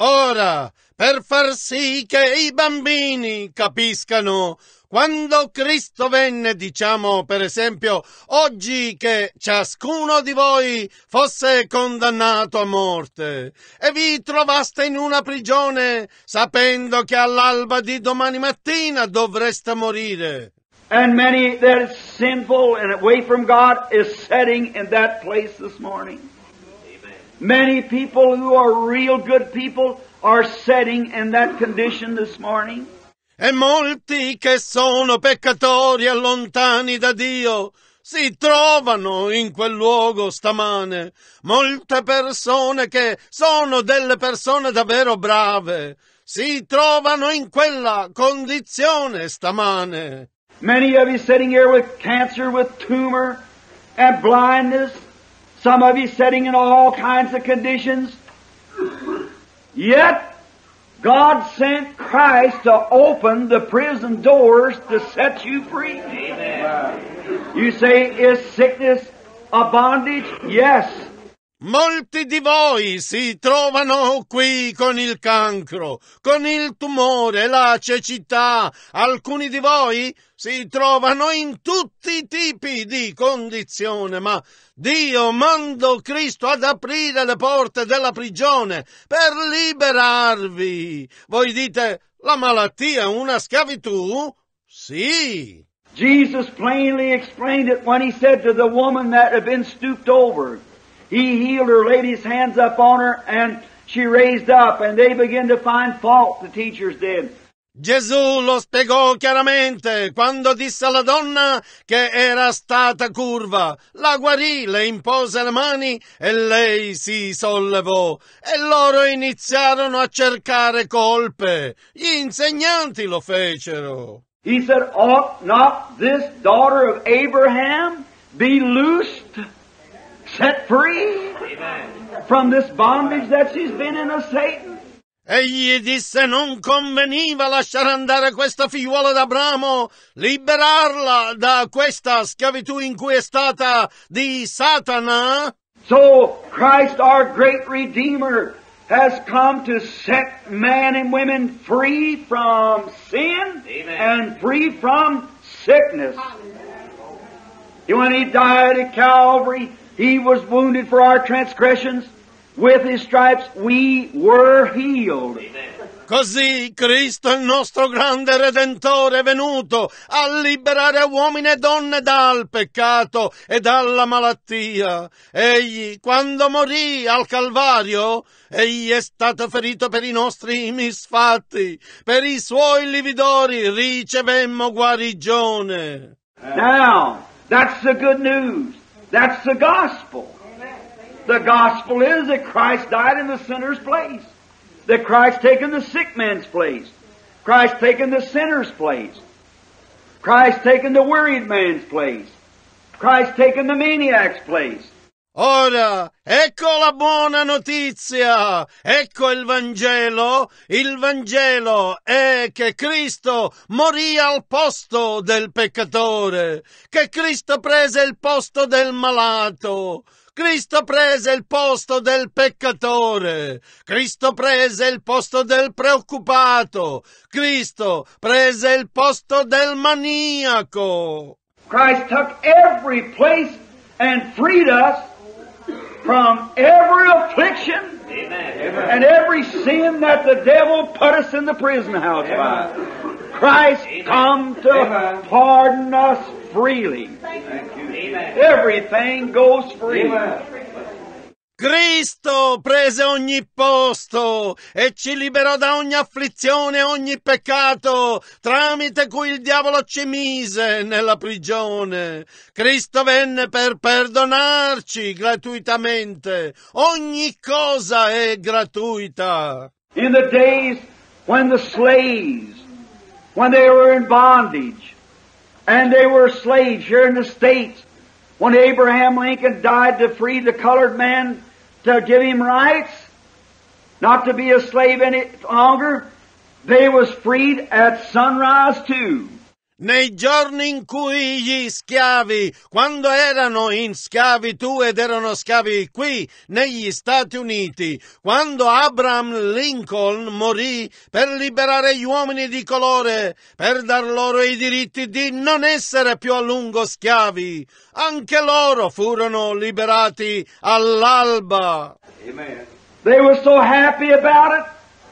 Ora, per far sì che i bambini capiscano quando Cristo venne, diciamo per esempio, oggi che ciascuno di voi fosse condannato a morte e vi trovaste in una prigione sapendo che all'alba di domani mattina dovreste morire. And many that is sinful and away from God is sitting in that place this morning. Many people who are real good people are sitting in that condition this morning. E molti che sono peccatori e lontani da Dio si trovano in quel luogo stamane. Molte persone che sono delle persone davvero brave si trovano in quella condizione stamane. Many of you sitting here with cancer, with tumor, and blindness. Some of you sitting in all kinds of conditions. Yet, God sent Christ to open the prison doors to set you free. You say, is sickness a bondage? Yes. Molti di voi si trovano qui con il cancro, con il tumore, la cecità. Alcuni di voi si trovano in tutti i tipi di condizione, ma Dio mandò Cristo ad aprire le porte della prigione per liberarvi. Voi dite, la malattia è una schiavitù? Sì. Jesus plainly explained it when he said to the woman that had been stooped over, He healed her, laid his hands up on her, and she raised up, and they began to find fault, the teachers did. Gesù lo spiegò chiaramente quando disse alla donna che era stata curva, la guarì, le impose le mani e lei si sollevò e loro iniziarono a cercare colpe. Gli insegnanti lo fecero. He said, Ought not this daughter of Abraham be loosed, set free from this bondage that she's been in of Satan? Egli disse non conveniva lasciare andare questa figliuola d'Abramo, liberarla da questa schiavitù in cui è stata di Satana. So Christ, our great Redeemer, has come to set man and women free from sin and free from sickness. You When He died at Calvary, He was wounded for our transgressions. With His stripes we were healed. Così Cristo, il nostro grande Redentore, è venuto a liberare uomini e donne dal peccato e dalla malattia. Egli, quando morì al Calvario, egli è stato ferito per i nostri misfatti, per i suoi lividori ricevemmo guarigione. Now, that's the good news. That's the gospel. The gospel is that Christ died in the sinner's place. That Christ taken the sick man's place. Christ taken the sinner's place. Christ taken the worried man's place. Christ taken the maniac's place. Ora, ecco la buona notizia, ecco il Vangelo. Il Vangelo è che Cristo morì al posto del peccatore, che Cristo prese il posto del malato. Cristo prese il posto del peccatore, Cristo prese il posto del preoccupato, Cristo prese il posto del maniaco. Christ took every place and freed us from every affliction and every sin that the devil put us in the prison house by. Christ come to pardon us freely. Everything goes free. Cristo prese ogni posto e ci liberò da ogni afflizione e ogni peccato tramite cui il diavolo ci mise nella prigione. Cristo venne per perdonarci gratuitamente. Ogni cosa è gratuita. In the days when the slaves, when they were in bondage, and they were slaves here in the States, when Abraham Lincoln died to free the colored man to give him rights, not to be a slave any longer, they was freed at sunrise too. Nei giorni in cui gli schiavi, quando erano in schiavitù ed erano schiavi qui negli Stati Uniti, quando Abraham Lincoln morì per liberare gli uomini di colore, per dar loro i diritti di non essere più a lungo schiavi, anche loro furono liberati all'alba. Amen. They were so happy about it,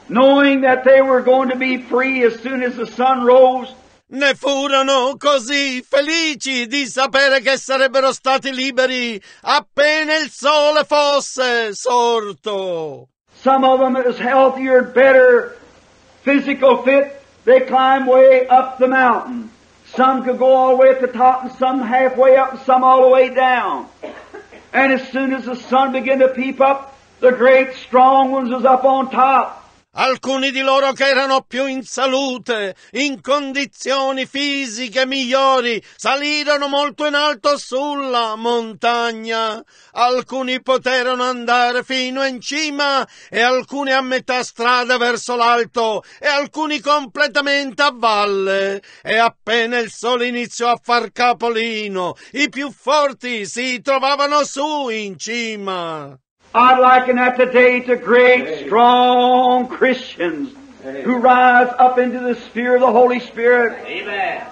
knowing that they were going to be free as soon as the sun rose. Ne furono così felici di sapere che sarebbero stati liberi appena il sole fosse sorto. Some of them is healthier and better physical fit. They climb way up the mountain. Some could go all the way at the top and some halfway up and some all the way down. And as soon as the sun began to peep up, the great strong ones was up on top. Alcuni di loro che erano più in salute, in condizioni fisiche migliori, salirono molto in alto sulla montagna. Alcuni poterono andare fino in cima e alcuni a metà strada verso l'alto e alcuni completamente a valle. E appena il sole iniziò a far capolino, i più forti si trovavano su in cima. I'd liken that today to great, strong Christians who rise up into the sphere of the Holy Spirit. Amen.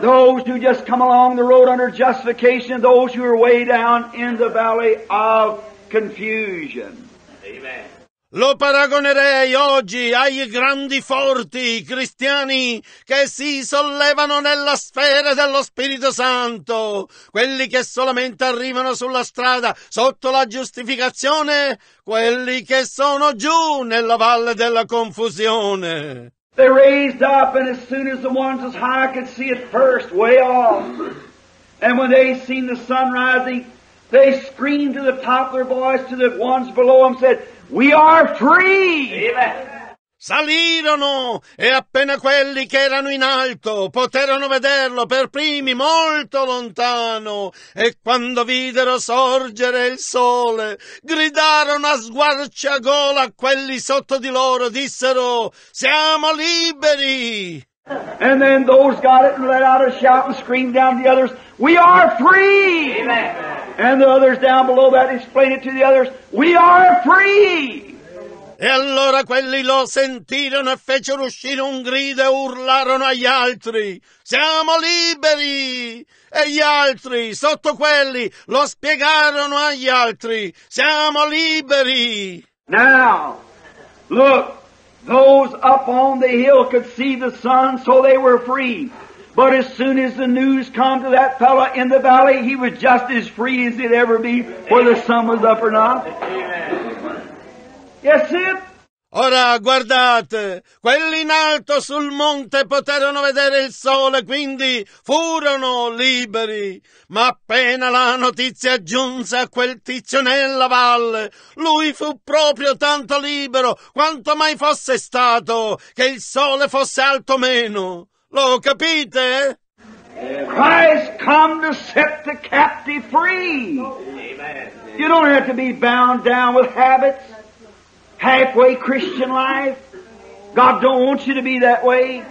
Those who just come along the road under justification, those who are way down in the valley of confusion. Amen. Lo paragonerei oggi ai grandi forti cristiani che si sollevano nella sfera dello Spirito Santo, quelli che solamente arrivano sulla strada sotto la giustificazione, quelli che sono giù nella valle della confusione. They raised up, and as soon as the ones as high could see it first, way off, and when they seen the sun rising, they screamed to the top of their voice to the ones below them, said, "We are free!" Amen. Salirono e appena quelli che erano in alto poterono vederlo per primi molto lontano e quando videro sorgere il sole gridarono a sguarciagola a quelli sotto di loro, dissero siamo liberi. And then those got it and let out a shout and screamed down to the others, "We are free!" Amen. And the others down below that explained it to the others, "We are free!" E allora quelli lo sentirono e fecero uscire un grido e urlarono agli altri, siamo liberi! E gli altri, sotto quelli, lo spiegarono agli altri, siamo liberi! Now, look, those up on the hill could see the sun, so they were free. But as soon as the news come to that fellow in the valley, he was just as free as he'd ever be, whether the sun was up or not. Yes, it. Ora guardate, quelli in alto sul monte poterono vedere il sole, quindi furono liberi. Ma appena la notizia giunse a quel tizio nella valle, lui fu proprio tanto libero quanto mai fosse stato, che il sole fosse alto meno. Lo capite? Christ come to set the captive free. Amen. You don't have to be bound down with habits, halfway Christian life. God don't want you to be that way.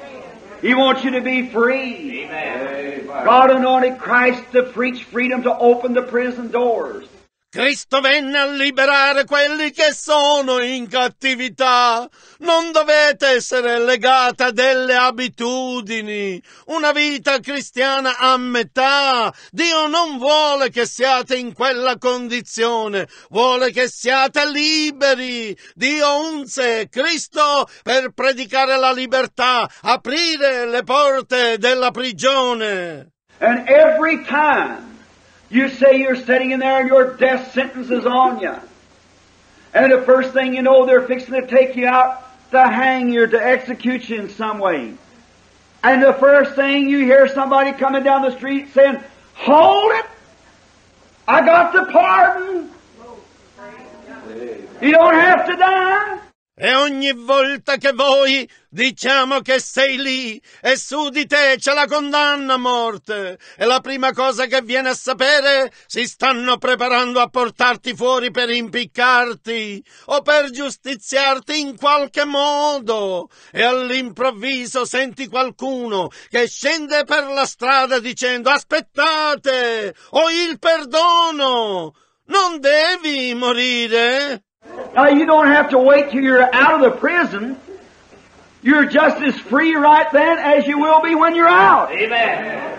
He wants you to be free. Amen. God anointed Christ to preach freedom, to open the prison doors. Cristo venne a liberare quelli che sono in cattività. Non dovete essere legati a delle abitudini, una vita cristiana a metà. Dio non vuole che siate in quella condizione, vuole che siate liberi. Dio unse Cristo per predicare la libertà, aprire le porte della prigione. And every time you say you're sitting in there and your death sentence is on you, And the first thing you know, they're fixing to take you out to hang you, to execute you in some way. And the first thing you hear somebody coming down the street saying, Hold it! I got the pardon! You don't have to die! E ogni volta che voi diciamo che sei lì e su di te c'è la condanna a morte. E la prima cosa che viene a sapere si stanno preparando a portarti fuori per impiccarti o per giustiziarti in qualche modo. E all'improvviso senti qualcuno che scende per la strada dicendo aspettate ho il perdono. Non devi morire. Now you don't have to wait till you're out of the prison. You're just as free right then as you will be when you're out. Amen.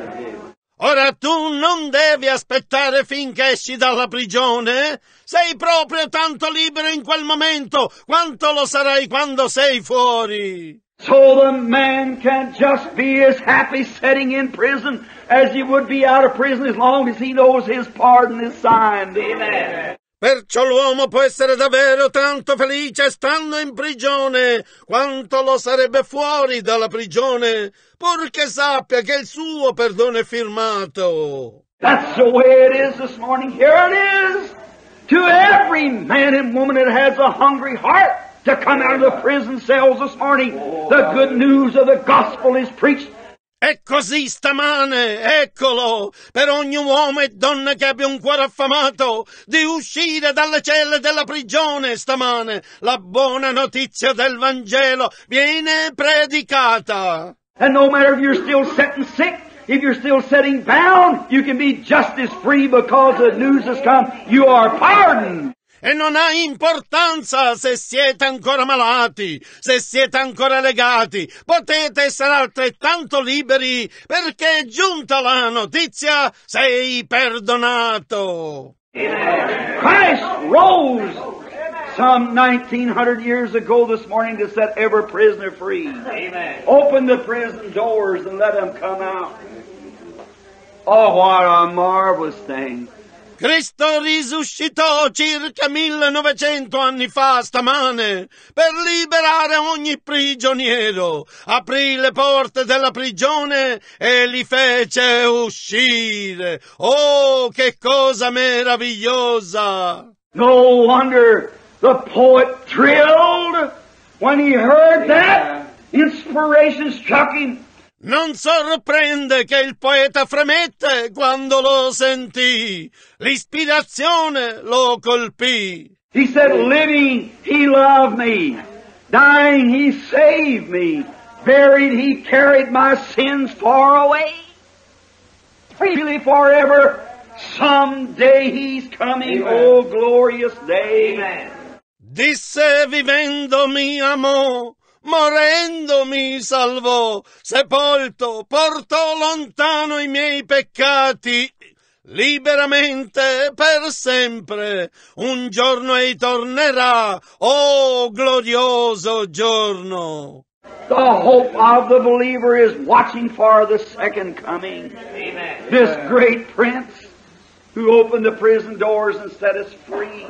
Ora tu non devi aspettare finché esci dalla prigione. Sei proprio tanto libero in quel momento quanto lo sarai quando sei fuori. So the man can just be as happy sitting in prison as he would be out of prison as long as he knows his pardon is signed. Amen. Perciò l'uomo può essere davvero tanto felice stando in prigione quanto lo sarebbe fuori dalla prigione, purché sappia che il suo perdono è firmato. That's the way it is this morning. Here it is. To every man and woman that has a hungry heart to come out of the prison cells this morning, the good news of the gospel is preached. E così stamane, eccolo, per ogni uomo e donna che abbia un cuore affamato di uscire dalle celle della prigione stamane, la buona notizia del Vangelo viene predicata. And no matter if you're still sitting sick, if you're still sitting bound, you can be just as free because the news has come. You are pardoned. E non ha importanza se siete ancora malati, se siete ancora legati, potete essere altrettanto liberi perché è giunta la notizia, sei perdonato. Christ rose some 1900 years ago this morning to set every prisoner free. Open the prison doors and let them come out. Oh, what a marvelous thing. Cristo risuscitò circa 1900 anni fa stamane per liberare ogni prigioniero. Aprì le porte della prigione e li fece uscire. Oh, che cosa meravigliosa! No wonder the poet thrilled when he heard that. Inspiration struck him. Non sorprende che il poeta fremette quando lo sentì. L'ispirazione lo colpì. He said, living, he loved me. Dying, he saved me. Buried, he carried my sins far away. Freely forever. Someday he's coming. Oh, glorious day. Disse vivendo mi amò, morendo mi salvò, sepolto portò lontano i miei peccati. Liberamente per sempre, un giorno ei tornerà, oh glorioso giorno. The hope of the believer is watching for the second coming. This great prince who opened the prison doors and set us free.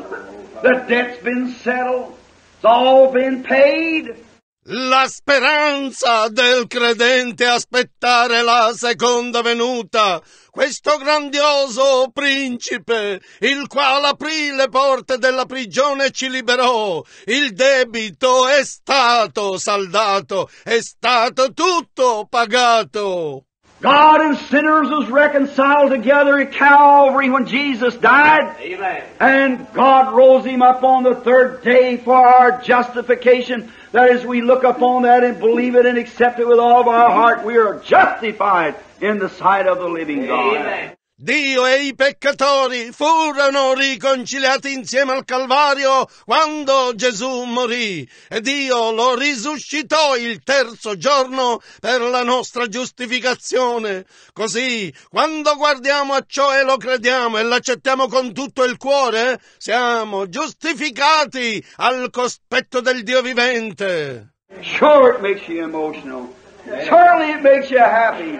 The debt's been settled. It's all been paid. La speranza del credente aspettare la seconda venuta, questo grandioso principe, il quale aprì le porte della prigione e ci liberò. Il debito è stato saldato, è stato tutto pagato. God and sinners was reconciled together at Calvary when Jesus died. Amen. And God rose him up on the third day for our justification. That is, we look upon that and believe it and accept it with all of our heart. We are justified in the sight of the living God. Amen. Dio e i peccatori furono riconciliati insieme al Calvario quando Gesù morì e Dio lo risuscitò il terzo giorno per la nostra giustificazione. Così, quando guardiamo a ciò e lo crediamo e l'accettiamo con tutto il cuore, siamo giustificati al cospetto del Dio vivente. Sure, it makes you emotional. Certainly, it makes you happy.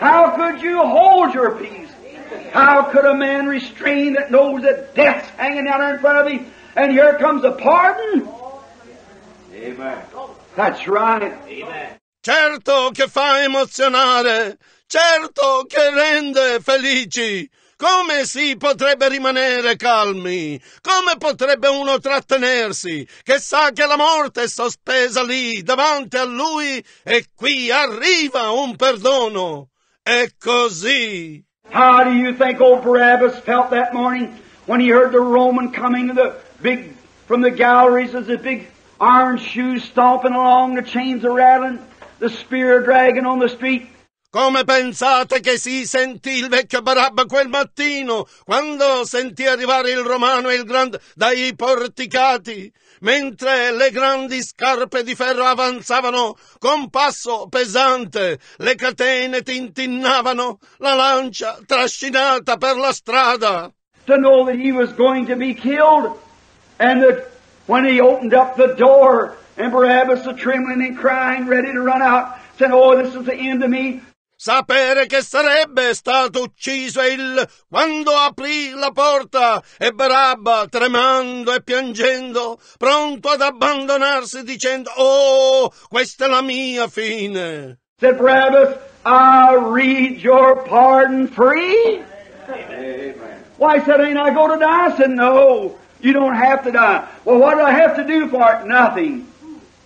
How could you hold your peace? How could a man restrain that knows that death's hanging out there in front of him and here comes a pardon. That's right. Certo che fa emozionare, certo che rende felici. Come si potrebbe rimanere calmi? Come potrebbe uno trattenersi che sa che la morte è sospesa lì davanti a lui e qui arriva un perdono? È così. How do you think old Barabbas felt that morning when he heard the Roman coming the big from the galleries as the big iron shoes stomping along, the chains rattling, the spear dragging on the street? Come pensate che si sentì il vecchio Barabba quel mattino, quando sentì arrivare il romano e il grande dai porticati, mentre le grandi scarpe di ferro avanzavano con passo pesante, le catene tintinnavano, la lancia trascinata per la strada. To know that he was going to be killed, and that when he opened up the door, and Barabbas trembling and crying, ready to run out, said, "Oh, this is the end of me." Sapere che sarebbe stato ucciso il quando aprì la porta e Barabba, tremando e piangendo, pronto ad abbandonarsi dicendo Oh, questa è la mia fine. Said Barabbas, I'll read your pardon free. Why, said, ain't I go to die? I said, no, you don't have to die. Well, what do I have to do for it? Nothing.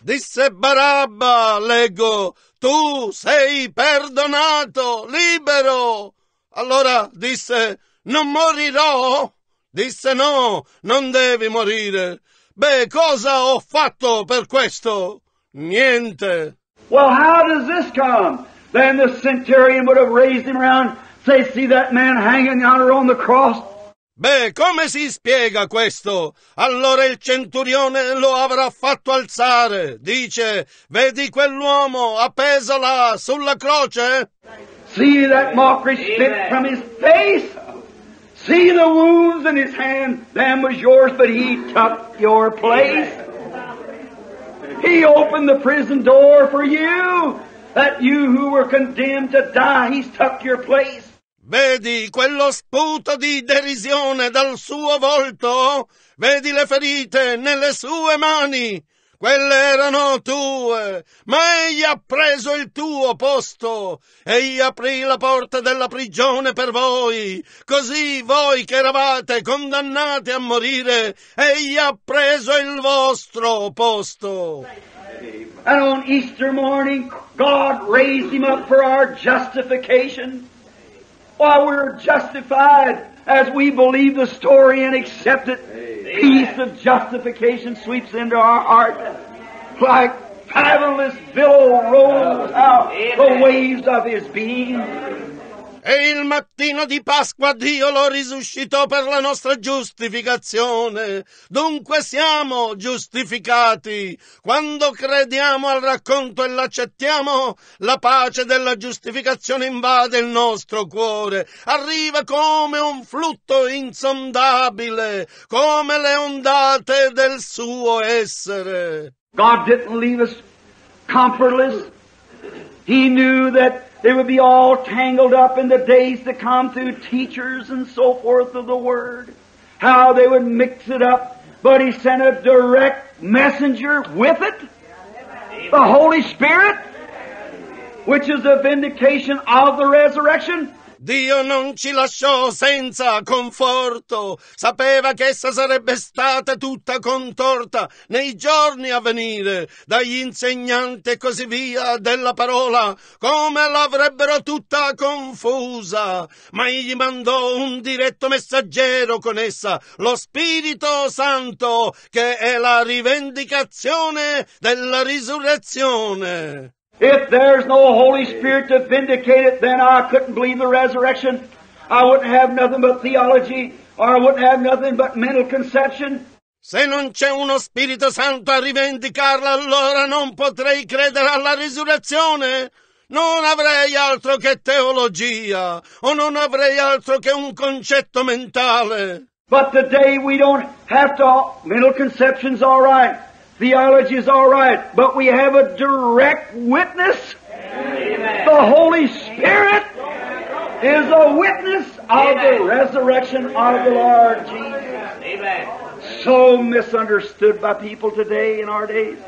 Disse Barabba, leggo, tu sei perdonato, libero. Allora disse, non morirò? Disse no, non devi morire. Beh, cosa ho fatto per questo? Niente. Well, how does this come? Then the centurion would have raised him around, say, see that man hanging yonder on the cross? Beh, come si spiega questo? Allora il centurione lo avrà fatto alzare. Dice, vedi quell'uomo appeso là sulla croce? See that mockery spit from his face? See the wounds in his hand? Them was yours, but he took your place. He opened the prison door for you. That you who were condemned to die, he's took your place. Vedi quello sputo di derisione dal suo volto? Vedi le ferite nelle sue mani? Quelle erano tue, ma egli ha preso il tuo posto. Egli aprì la porta della prigione per voi. Così voi che eravate condannati a morire, egli ha preso il vostro posto. And on Easter morning, God raised him up for our justification. While we're justified as we believe the story and accept it, peace of justification sweeps into our heart. Like fathomless billow rolls out the waves of his being. E il mattino di Pasqua Dio lo risuscitò per la nostra giustificazione. Dunque siamo giustificati. Quando crediamo al racconto e l'accettiamo, la pace della giustificazione invade il nostro cuore. Arriva come un flutto insondabile, come le ondate del suo essere. God didn't leave us comfortless. He knew that they would be all tangled up in the days to come through teachers and so forth of the Word. How they would mix it up. But He sent a direct messenger with it. The Holy Spirit, which is a vindication of the resurrection. Dio non ci lasciò senza conforto. Sapeva che essa sarebbe stata tutta contorta nei giorni a venire dagli insegnanti e così via della parola, come l'avrebbero tutta confusa. Ma egli mandò un diretto messaggero con essa, lo Spirito Santo, che è la rivendicazione della risurrezione. If there's no Holy Spirit to vindicate it, then I couldn't believe the resurrection. I wouldn't have nothing but theology, or I wouldn't have nothing but mental conception. Se non c'è uno Spirito Santo a rivendicarla, allora non potrei credere alla risurrezione. Non avrei altro che teologia, o non avrei altro che un concetto mentale. But today we don't have to, mental conception's alright. Theology is alright, but we have a direct witness. The Holy Spirit is a witness of the resurrection of the Lord Jesus. Amen. So misunderstood by people today in our days.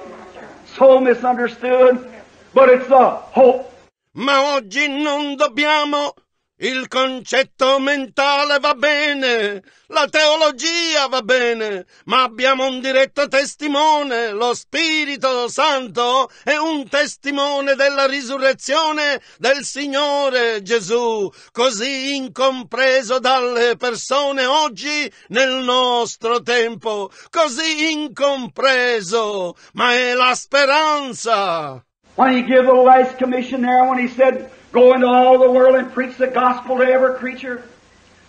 So misunderstood. But it's the hope Ma oggi non dobbiamo. Il concetto mentale va bene, la teologia va bene, ma abbiamo un diretto testimone, lo Spirito Santo è un testimone della risurrezione del Signore Gesù, così incompreso dalle persone oggi nel nostro tempo, così incompreso, ma è la speranza. When he gave the last commission there, when he said, Go into all the world and preach the gospel to every creature.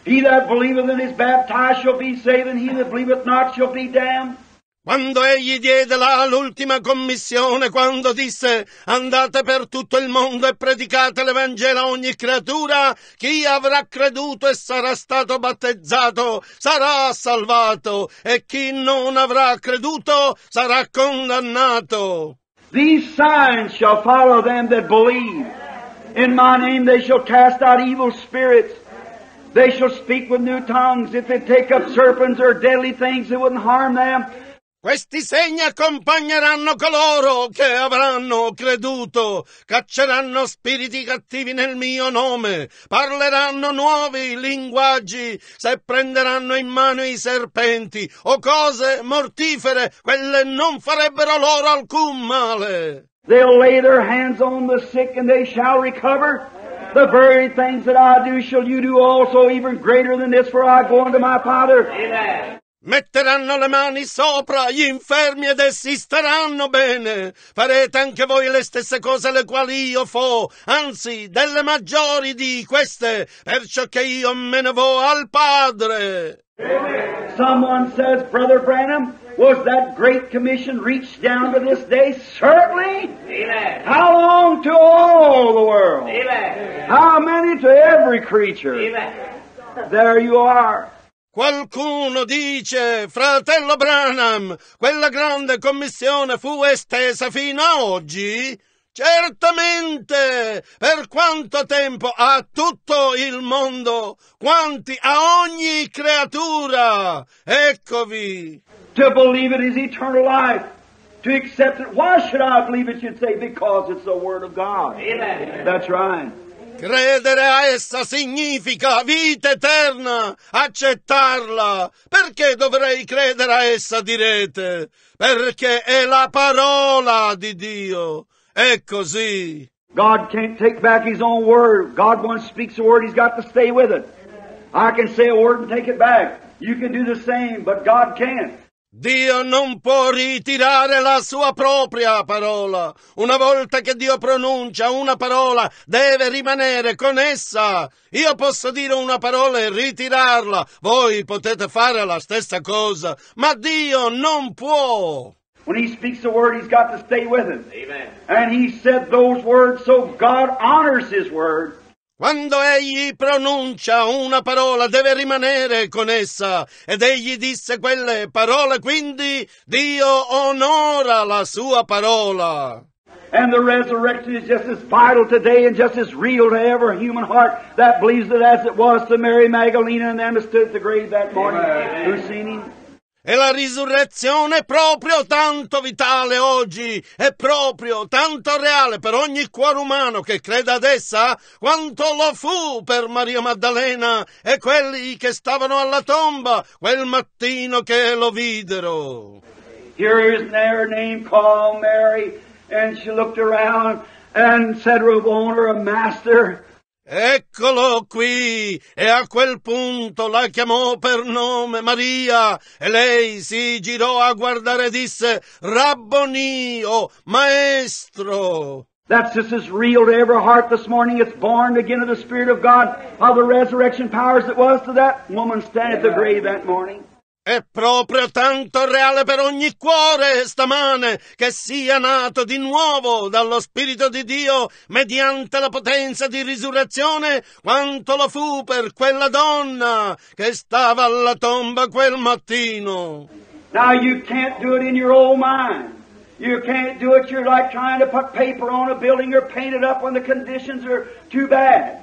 He that believeth and is baptized shall be saved, and he that believeth not shall be damned. Quando egli diede la, l'ultima commissione, quando disse andate per tutto il mondo e predicate l'Evangelo a ogni creatura, chi avrà creduto e sarà stato battezzato sarà salvato e chi non avrà creduto sarà condannato. These signs shall follow them that believe. In my name they shall cast out evil spirits. They shall speak with new tongues. If they take up serpents or deadly things, it wouldn't harm them. Questi segni accompagneranno coloro che avranno creduto, cacceranno spiriti cattivi nel mio nome, parleranno nuovi linguaggi, se prenderanno in mano i serpenti o cose mortifere, quelle non farebbero loro alcun male. They'll lay their hands on the sick and they shall recover. The very things that I do shall you do also, even greater than this, for I go unto my Father. Amen. Metteranno le mani sopra gli infermi ed essi staranno bene. Farete anche voi le stesse cose le quali io fo, anzi delle maggiori di queste, perciò che io me ne vo al Padre. Someone says, Brother Branham, was that great commission reached down to this day? Certainly. Amen. How long to all the world? Amen. How many to every creature? Amen. There you are. Qualcuno dice, fratello Branham, quella grande commissione fu estesa fino a oggi? Certamente! Per quanto tempo a tutto il mondo? Quanti a ogni creatura? Eccovi! To believe it is eternal life. To accept it, why should I believe it? You'd say, because it's the Word of God. Amen. That's right. Credere a essa significa vita eterna, accettarla. Perché dovrei credere a essa, direte? Perché è la parola di Dio. È così. God can't take back His own word. God once speaks a word, He's got to stay with it. I can say a word and take it back. You can do the same, but God can't. Dio non può ritirare la sua propria parola. Una volta che Dio pronuncia una parola, deve rimanere con essa. Io posso dire una parola e ritirarla. Voi potete fare la stessa cosa, ma Dio non può. When He speaks a word, He's got to stay with it. Amen. And He said those words, so God honors His word. Quando egli pronuncia una parola deve rimanere con essa ed egli disse quelle parole, quindi Dio onora la sua parola. And the resurrection is just as vital today and just as real to every human heart that believes it as it was to Mary Magdalene and them that stood at the grave that morning who seen Him. E la risurrezione è proprio tanto vitale oggi, è proprio tanto reale per ogni cuore umano che creda ad essa, quanto lo fu per Maria Maddalena e quelli che stavano alla tomba quel mattino che lo videro. Here is their name called Mary, and she looked around and said, Rabboni, Master. Eccolo qui! E a quel punto la chiamò per nome Maria e lei si girò a guardare e disse Rabbonio, maestro. That's just as real to every heart this morning. It's born again of the Spirit of God, of the resurrection powers that was to that woman standing at the grave that morning. È proprio tanto reale per ogni cuore stamane che sia nato di nuovo dallo Spirito di Dio mediante la potenza di risurrezione quanto lo fu per quella donna che stava alla tomba quel mattino. Now you can't do it in your own mind. You can't do it. You're like trying to put paper on a building or paint it up when the conditions are too bad.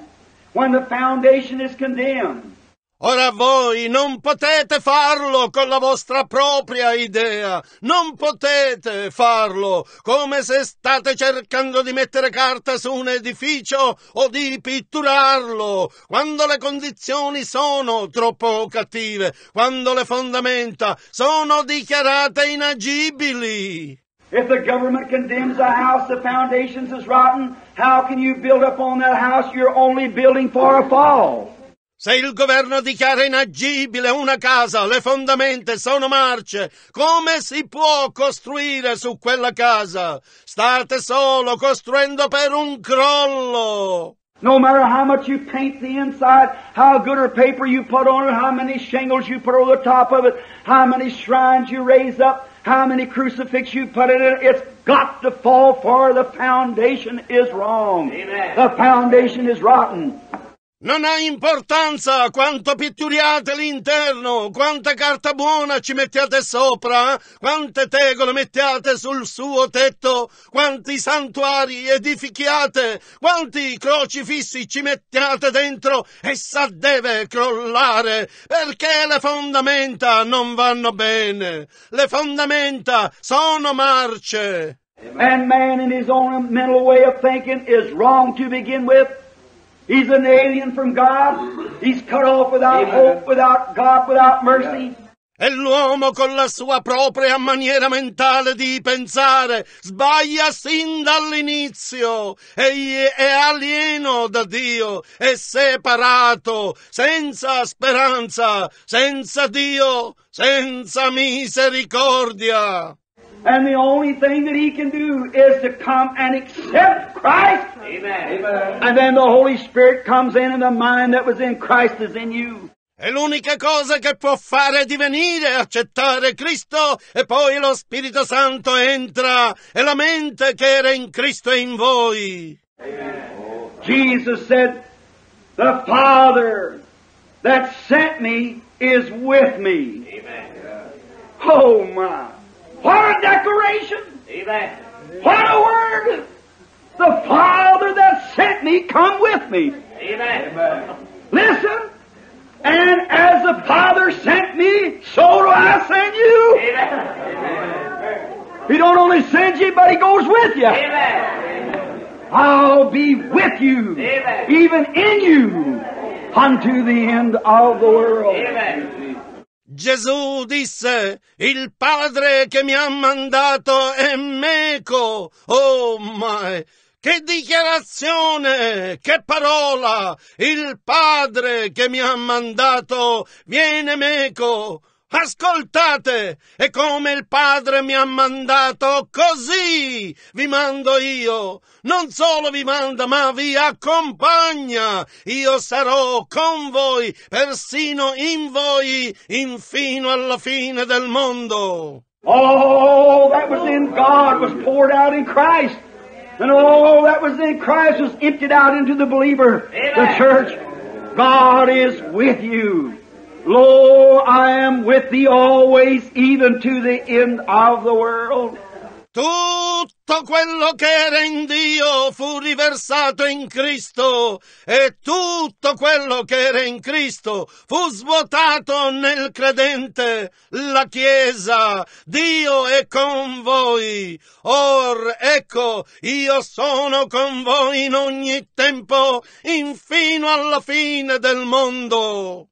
When the foundation is condemned. Ora voi non potete farlo con la vostra propria idea, non potete farlo come se state cercando di mettere carta su un edificio o di pitturarlo, quando le condizioni sono troppo cattive, quando le fondamenta sono dichiarate inagibili. If the government condemns a house, the foundations is rotten, how can you build up on that house? You're only building for a fall. Se il governo dichiara inagibile una casa, le fondamenta sono marce, come si può costruire su quella casa? State solo costruendo per un crollo. No matter how much you paint the inside, how good or paper you put on it, how many shingles you put over the top of it, how many shrines you raise up, how many crucifix you put in it, it's got to fall for the foundation is wrong. Amen. The foundation is rotten. Non ha importanza quanto pitturiate l'interno, quanta carta buona ci mettiate sopra, quante tegole mettiate sul suo tetto, quanti santuari edifichiate, quanti crocifissi ci mettiate dentro, essa deve crollare, perché le fondamenta non vanno bene. Le fondamenta sono marce. And man in his own mental way of thinking is wrong to begin with. He's an alien from God. He's cut off without hope, without God, without mercy. E l'uomo con la sua propria maniera mentale di pensare sbaglia sin dall'inizio. Egli è alieno da Dio, è separato, senza speranza, senza Dio, senza misericordia. And the only thing that he can do is to come and accept Christ. Amen. And then the Holy Spirit comes in and the mind that was in Christ is in you. E l'unica cosa che può fare è di venire, accettare Cristo e poi lo Spirito Santo entra e la mente che era in Cristo è in voi. Jesus said, The Father that sent me is with me. Amen. Oh my. What a declaration! Amen. What a word! The Father that sent me come with me. Amen. Listen. And as the Father sent me, so do I send you. Amen. He don't only send you, but He goes with you. Amen. I'll be with you, Amen. even in you, unto the end of the world. Amen. Gesù disse, il Padre che mi ha mandato è meco. Oh my! Che dichiarazione! Che parola! Il Padre che mi ha mandato viene meco. Ascoltate! E come il Padre mi ha mandato, così vi mando io. Non solo vi manda, ma vi accompagna. Io sarò con voi, persino in voi, infino alla fine del mondo. All that was in God was poured out in Christ. And all that was in Christ was emptied out into the believer, the church. God is with you. Lo, I am with thee always, even to the end of the world. Tutto quello che era in Dio fu riversato in Cristo e tutto quello che era in Cristo fu svuotato nel credente, la Chiesa. Dio è con voi. Or ecco, io sono con voi in ogni tempo, infino alla fine del mondo.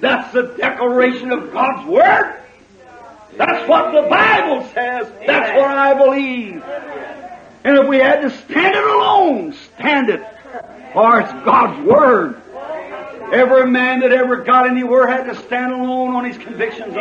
That's the declaration of God's Word. That's what the Bible says. That's what I believe. And if we had to stand it alone, stand it. For it's God's Word. Every man that ever got anywhere had to stand alone on his convictions.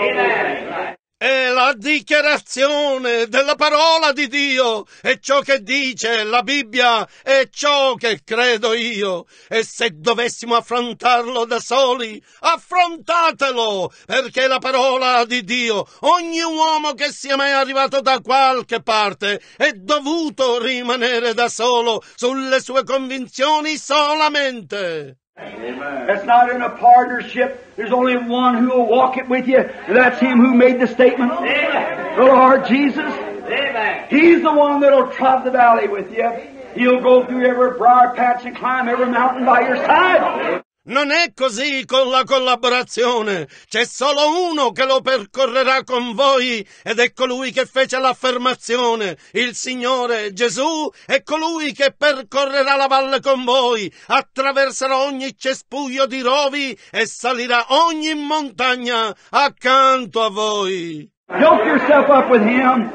È la dichiarazione della parola di Dio, è ciò che dice la Bibbia, è ciò che credo io. E se dovessimo affrontarlo da soli, affrontatelo, perché la parola di Dio, ogni uomo che sia mai arrivato da qualche parte, è dovuto rimanere da solo sulle sue convinzioni solamente. It's not in a partnership. There's only one who will walk it with you, and that's Him who made the statement. Amen. The Lord Jesus. Amen. He's the one that'll trot the valley with you. He'll go through every briar patch and climb every mountain by your side. Non è così con la collaborazione. C'è solo uno che lo percorrerà con voi ed è colui che fece l'affermazione. Il Signore Gesù è colui che percorrerà la valle con voi, attraverserà ogni cespuglio di rovi e salirà ogni montagna accanto a voi. Yoke yourself up with Him,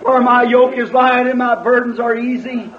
for my yoke is light and my burdens are easy.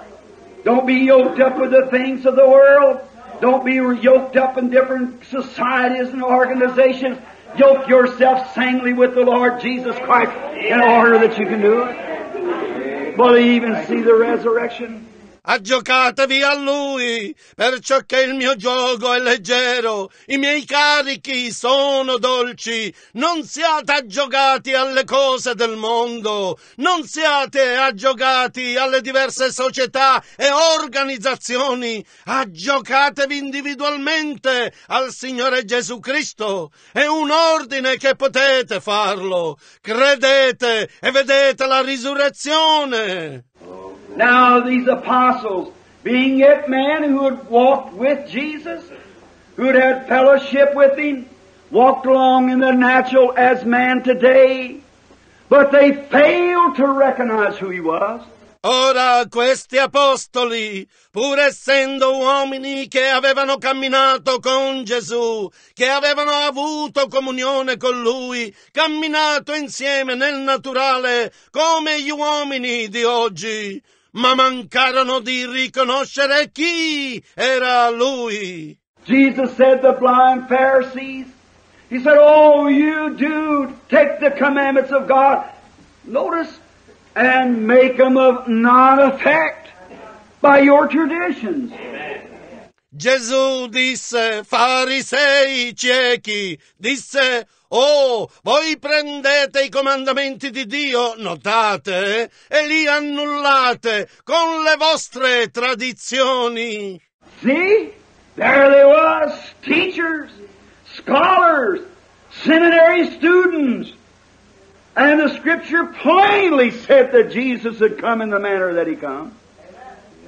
Don't be yoked up with the things of the world. Don't be yoked up in different societies and organizations. Yoke yourself singly with the Lord Jesus Christ in order that you can do it. Believe and see the resurrection. Aggiocatevi a lui, perciò che il mio gioco è leggero, i miei carichi sono dolci. Non siate aggiogati alle cose del mondo, non siate aggiogati alle diverse società e organizzazioni. Aggiocatevi individualmente al Signore Gesù Cristo. È un ordine che potete farlo. Credete e vedete la risurrezione. Now these apostles, being yet men who had walked with Jesus, who had had fellowship with Him, walked along in the natural as man today, but they failed to recognize who He was. Ora questi apostoli, pur essendo uomini che avevano camminato con Gesù, che avevano avuto comunione con Lui, camminato insieme nel naturale come gli uomini di oggi, ma mancarono di riconoscere chi era Lui. Jesus said the blind Pharisees, He said, Oh, you do take the commandments of God, notice, and make them of non-effect by your traditions. Gesù disse, farisei ciechi, disse, Oh, voi prendete i comandamenti di Dio, notate, e li annullate con le vostre tradizioni. See? There they was, teachers, scholars, seminary students. And the scripture plainly said that Jesus had come in the manner that he come.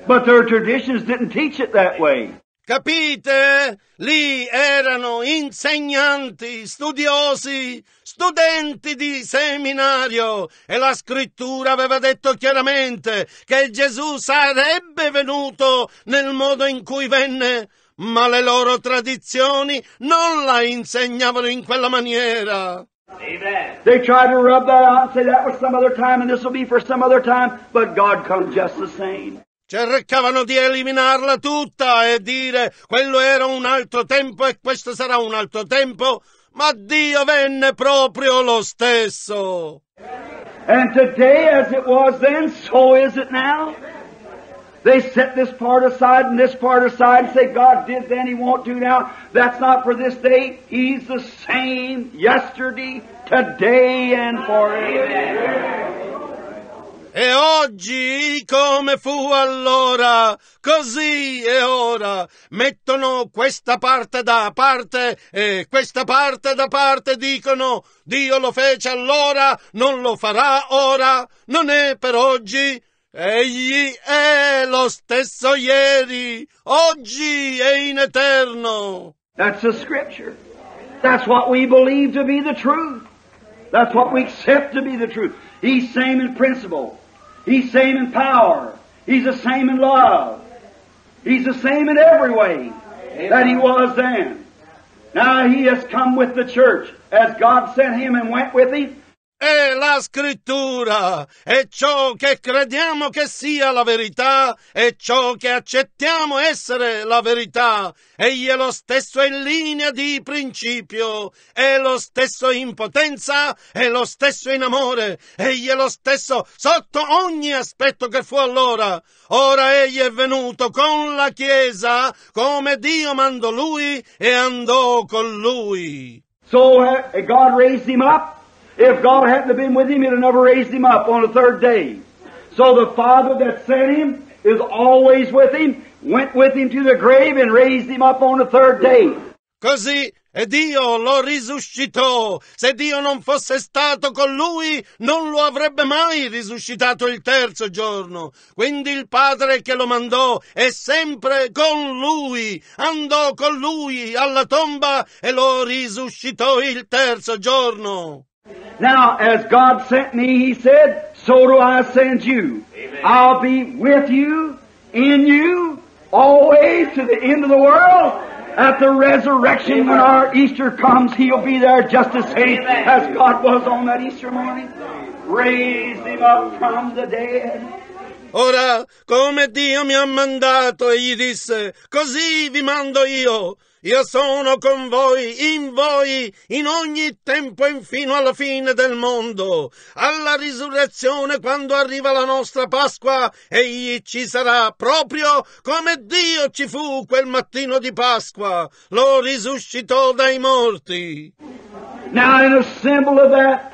But their traditions didn't teach it that way. Capite? Lì erano insegnanti, studiosi, studenti di seminario e la scrittura aveva detto chiaramente che Gesù sarebbe venuto nel modo in cui venne, ma le loro tradizioni non la insegnavano in quella maniera. They tried to rub that out and say that was some other time and this will be for some other time, but God comes just the same. Cercavano di eliminarla tutta e dire quello era un altro tempo e questo sarà un altro tempo, ma Dio venne proprio lo stesso. And today, as it was then, so is it now. They set this part aside and this part aside and say, God did then, He won't do now. That's not for this day. He's the same yesterday, today, and forever. E oggi, come fu allora, così è ora. Mettono questa parte da parte e questa parte da parte dicono Dio lo fece allora, non lo farà ora, non è per oggi. Egli è lo stesso ieri, oggi e in eterno. That's the scripture. That's what we believe to be the truth. That's what we accept to be the truth. He's same in principle. He's the same in power. He's the same in love. He's the same in every way that he was then. Now he has come with the church as God sent him and went with him. È la scrittura, è ciò che crediamo che sia la verità, è ciò che accettiamo essere la verità. Egli è lo stesso in linea di principio, è lo stesso in potenza, è lo stesso in amore, egli è lo stesso sotto ogni aspetto che fu allora. Ora egli è venuto con la Chiesa come Dio mandò lui e andò con lui. So uh, God raised him up. If God hadn't been with him, he'd have never raised him up on the third day. So the Father that sent him is always with him, went with him to the grave and raised him up on the third day. Così e Dio lo risuscitò. Se Dio non fosse stato con lui, non lo avrebbe mai risuscitato il terzo giorno. Quindi il Padre che lo mandò è sempre con lui. Andò con lui alla tomba e lo risuscitò il terzo giorno. Now, as God sent me, He said, so do I send you. I'll be with you, in you, always to the end of the world. At the resurrection, when our Easter comes, He'll be there just as safe as God was on that Easter morning. Raised Him up from the dead. Ora, come Dio mi ha mandato, e gli disse, così vi mando io. Io sono con voi, in voi, in ogni tempo e fino alla fine del mondo. Alla risurrezione, quando arriva la nostra Pasqua, egli ci sarà proprio come Dio ci fu quel mattino di Pasqua. Lo risuscitò dai morti. Now, in a symbol of that,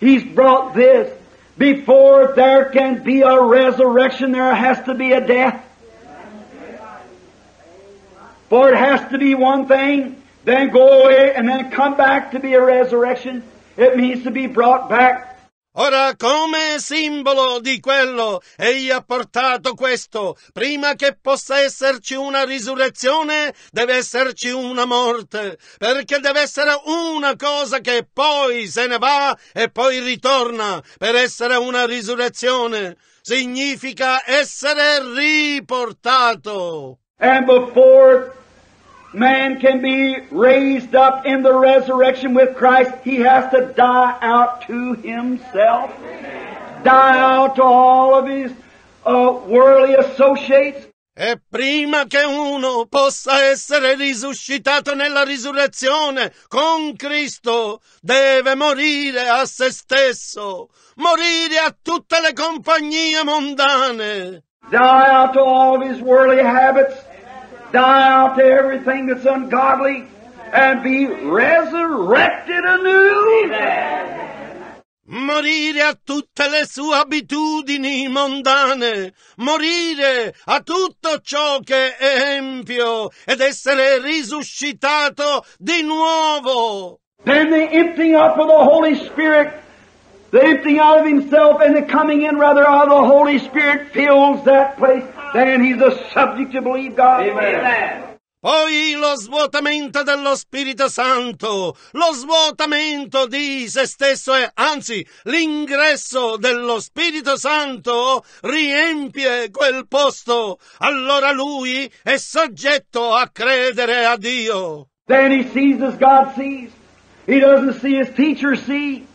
He's brought this. Before there can be a resurrection, there has to be a death. For it has to be one thing, then go away, and then come back to be a resurrection. It means to be brought back. Ora, come simbolo di quello, egli ha portato questo. Prima che possa esserci una risurrezione, deve esserci una morte, perché deve essere una cosa che poi se ne va e poi ritorna per essere una risurrezione. Significa essere riportato. And before man can be raised up in the resurrection with Christ, he has to die out to himself, die out to all of his uh, worldly associates. E prima che uno possa essere risuscitato nella risurrezione con Cristo, deve morire a se stesso, morire a tutte le compagnie mondane. Die out to all of his worldly habits, die out to everything that's ungodly, and be resurrected anew. Morire a tutte le sue abitudini mondane, morire a tutto ciò che è empio ed essere risuscitato di nuovo. Then the emptying up of the Holy Spirit, the emptying out of himself and the coming in rather of the Holy Spirit fills that place. Then he's a subject to believe God. Amen. Poi lo svuotamento dello Spirito Santo, lo svuotamento di se stesso e anzi l'ingresso dello Spirito Santo riempie quel posto. Allora lui è soggetto a credere a Dio. Then he sees as God sees. He doesn't see as teachers see.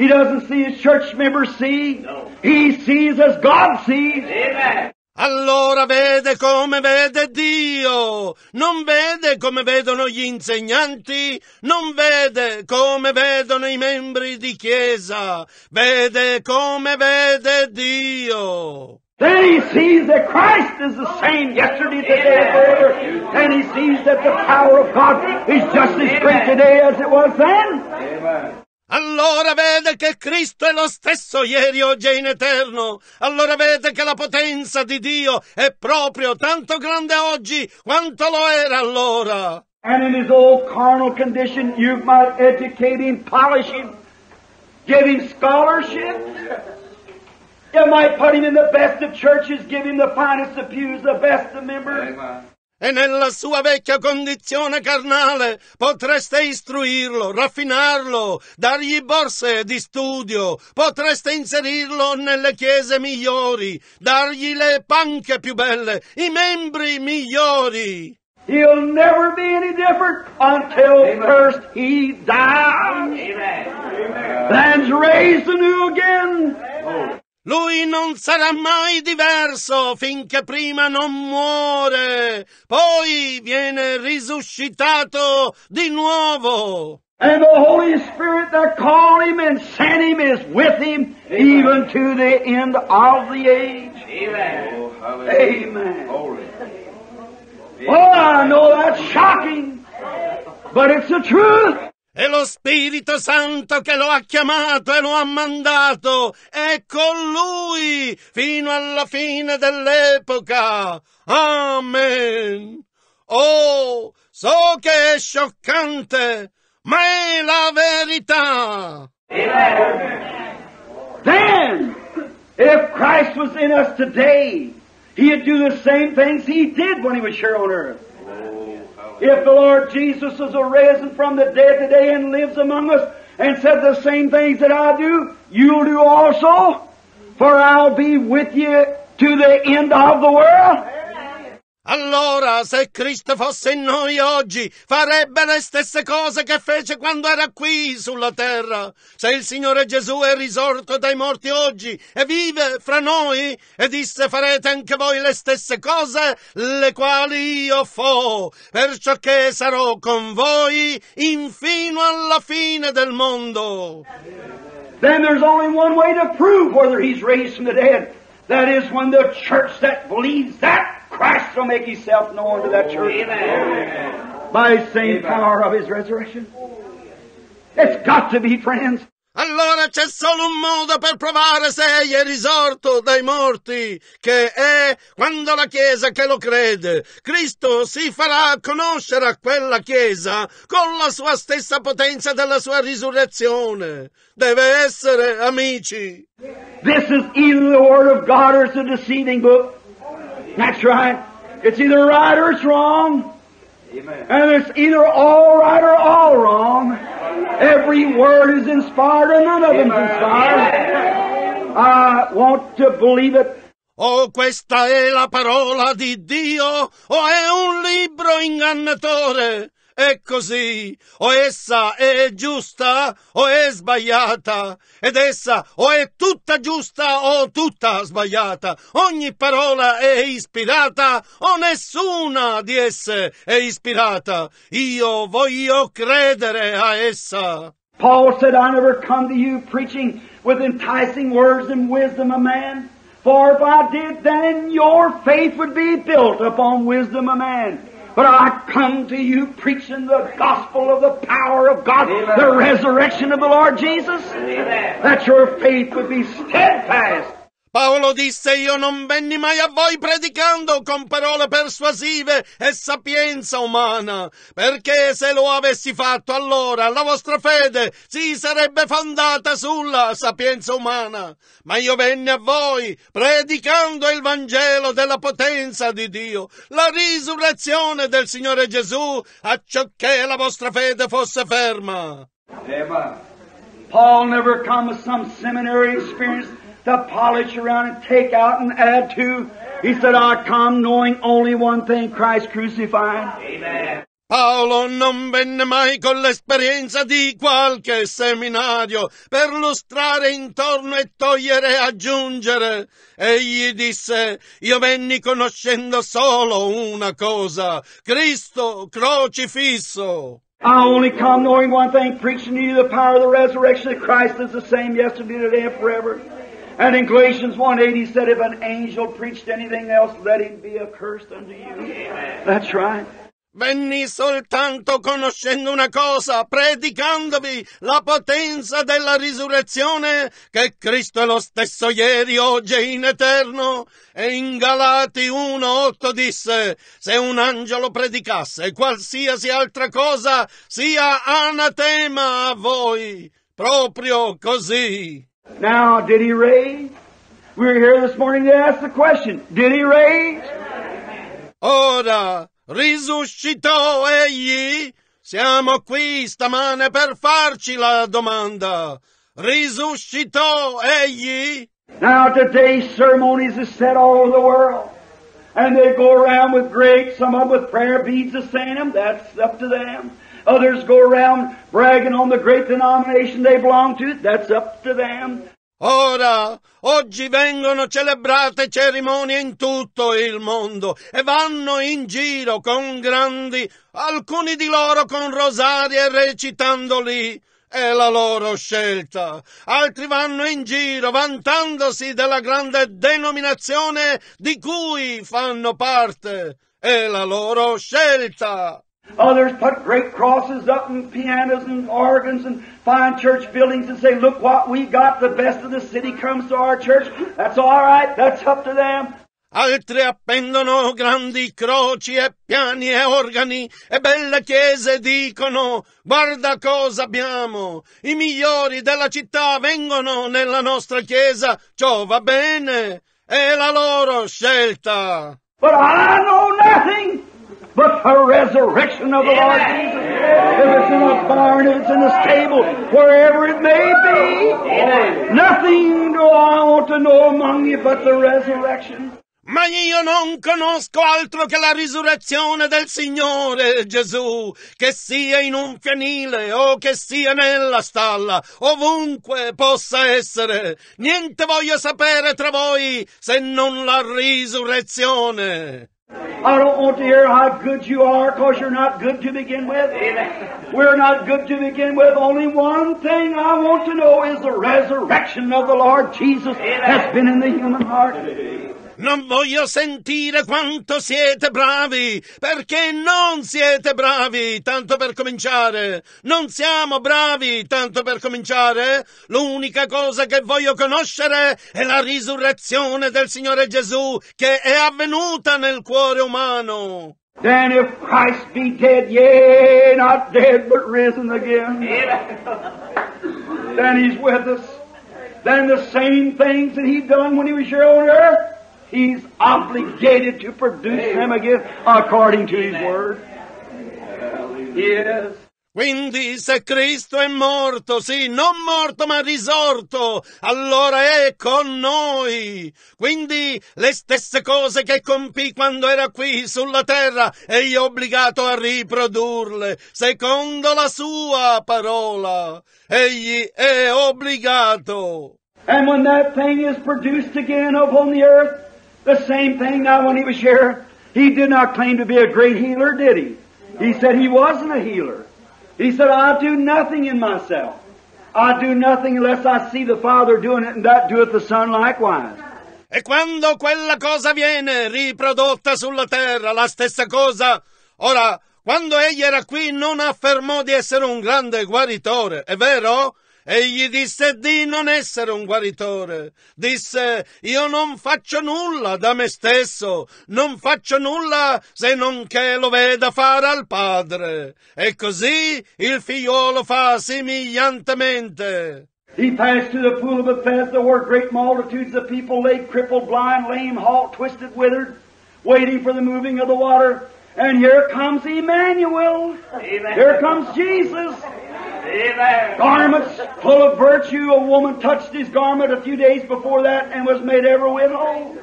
He doesn't see as church members see. He sees as God sees. Amen. Allora vede come vede Dio, non vede come vedono gli insegnanti, non vede come vedono i membri di chiesa, vede come vede Dio. Then he sees that Christ is the same yesterday, today, and forever. And he sees that the power of God is just as great today as it was then. Allora vede che Cristo è lo stesso ieri, oggi e in eterno. Allora vede che la potenza di Dio è proprio tanto grande oggi quanto lo era allora. And in his old carnal condition, you might educate him, polish him, give him scholarship. You might put him in the best of churches, give him the finest of pews, the best of members. E nella sua vecchia condizione carnale potreste istruirlo, raffinarlo, dargli borse di studio, potreste inserirlo nelle chiese migliori, dargli le panche più belle, i membri migliori. He'll never be any different until first he dies. Then's raised anew again. Lui non sarà mai diverso finché prima non muore, poi viene risuscitato di nuovo. And the Holy Spirit that called him and sent him is with him even to the end of the age. Amen. Amen. Oh, I know that's shocking, but it's the truth. È lo Spirito Santo che lo ha chiamato e lo ha mandato. È con lui fino alla fine dell'epoca. Amen. Oh, So che è scioccante, ma è la verità. Then, if Christ was in us today, He'd do the same things He did when He was here on earth. If the Lord Jesus is arisen from the dead today and lives among us and said the same things that I do, you'll do also, for I'll be with you to the end of the world. Allora, se Cristo fosse in noi oggi, farebbe le stesse cose che fece quando era qui sulla terra. Se il Signore Gesù è risorto dai morti oggi e vive fra noi, e disse farete anche voi le stesse cose, le quali io fo, perciò che sarò con voi infino alla fine del mondo. Then there's only one way to prove whether He's raised from the dead. That is when the church that believes that Christ will make Himself known to that church. By His same power of His resurrection. It's got to be, friends. Allora c'è solo un modo per provare se egli è risorto dai morti, che è quando la Chiesa che lo crede, Cristo si farà conoscere a quella Chiesa con la sua stessa potenza della sua risurrezione. Deve essere, amici. This is either the Word of God or it's a deceiving book. That's right. It's either right or it's wrong. And it's either all right or all wrong. Every word is inspired or none of them's inspired. I want to believe it. O questa è la parola di Dio, o è un libro ingannatore. È così, o essa è giusta o è sbagliata, ed essa o è tutta giusta o tutta sbagliata. Ogni parola è ispirata o nessuna di esse è ispirata. Io voglio credere a essa. Paul said, I never come to you preaching with enticing words and wisdom of man. For if I did, then your faith would be built upon wisdom of man. But I come to you preaching the gospel of the power of God, the resurrection of the Lord Jesus, that your faith would be steadfast. Paolo disse io non venni mai a voi predicando con parole persuasive e sapienza umana, perché se lo avessi fatto allora la vostra fede si sarebbe fondata sulla sapienza umana. Ma io venni a voi predicando il Vangelo della potenza di Dio, la risurrezione del Signore Gesù, acciocché la vostra fede fosse ferma. Amen. Paul never come with some seminary experience to polish around and take out and add to. He said, I come knowing only one thing, Christ crucified. Amen. Paolo non venne mai con l'esperienza di qualche seminario per lustrare intorno e togliere e aggiungere. Egli disse, io venni conoscendo solo una cosa, Cristo crocifisso. I only come knowing one thing, preaching to you the power of the resurrection that Christ is the same yesterday, today, and forever. And in Galatians 1.8 he said, if an angel preached anything else, let him be accursed unto you. That's right. Venni soltanto conoscendo una cosa, predicandovi la potenza della risurrezione, che Cristo è lo stesso ieri, oggi e in eterno. E in Galati 1.8 disse, se un angelo predicasse qualsiasi altra cosa, sia anatema a voi. Proprio così. Now, did he raise? We were here this morning to ask the question, did he raise? Ora, risuscitò egli? Siamo qui stamane per farci la domanda. Risuscitò egli? Now today's ceremonies is set all over the world. And they go around with grapes, some of them with prayer beads of them, that's up to them. Others go around bragging on the great denomination they belong to, that's up to them. Ora, oggi vengono celebrate cerimonie in tutto il mondo e vanno in giro con grandi, alcuni di loro con rosari e recitandoli. È la loro scelta. Altri vanno in giro vantandosi della grande denominazione di cui fanno parte. È la loro scelta. Others put great crosses up and pianos and organs and fine church buildings and say, look what we got. The best of the city comes to our church. That's all right. That's up to them. Altri appendono grandi croci e piani e organi e belle chiese dicono guarda cosa abbiamo. I migliori della città vengono nella nostra chiesa. Ciò va bene. È la loro scelta. But I know nothing but the resurrection of the Lord Jesus. If it's in a barn, if it's in a stable, wherever it may be, nothing do I want to know among you but the resurrection. Ma io non conosco altro che la risurrezione del Signore Gesù, che sia in un fianile o che sia nella stalla, ovunque possa essere. Niente voglio sapere tra voi se non la risurrezione. I don't want to hear how good you are because you're not good to begin with. We're not good to begin with. Only one thing I want to know is the resurrection of the Lord Jesus has been in the human heart. Non voglio sentire quanto siete bravi, perché non siete bravi, tanto per cominciare. Non siamo bravi, tanto per cominciare. L'unica cosa che voglio conoscere è la risurrezione del Signore Gesù che è avvenuta nel cuore umano. Then if Christ be dead, yea, not dead, but risen again, then He's with us. Then the same things that He done when He was here on earth, He's obligated to produce them again according to His Word. Yes. Quindi se Cristo è morto, sì, non morto ma risorto, allora è con noi. Quindi le stesse cose che compì quando era qui sulla terra, egli è obbligato a riprodurle, secondo la sua parola. Egli è obbligato. And when that thing is produced again upon the earth, the same thing now when he was here, he did not claim to be a great healer, did he? He said he wasn't a healer. He said, I do nothing in myself. I do nothing unless I see the Father doing it, and that doeth the Son likewise. E quando quella cosa viene riprodotta sulla terra, la stessa cosa. Ora, quando egli era qui non affermò di essere un grande guaritore, è vero? Egli disse di non essere un guaritore. Disse, io non faccio nulla da me stesso, non faccio nulla se non che lo veda fare al padre. E così il figliolo fa somigliantemente. He passed to the pool of Bethesda where great multitudes of people lay crippled, blind, lame, halt, twisted, withered, waiting for the moving of the water. And here comes Emmanuel. Here comes Jesus. Garments full of virtue. A woman touched his garment a few days before that and was made ever with whole.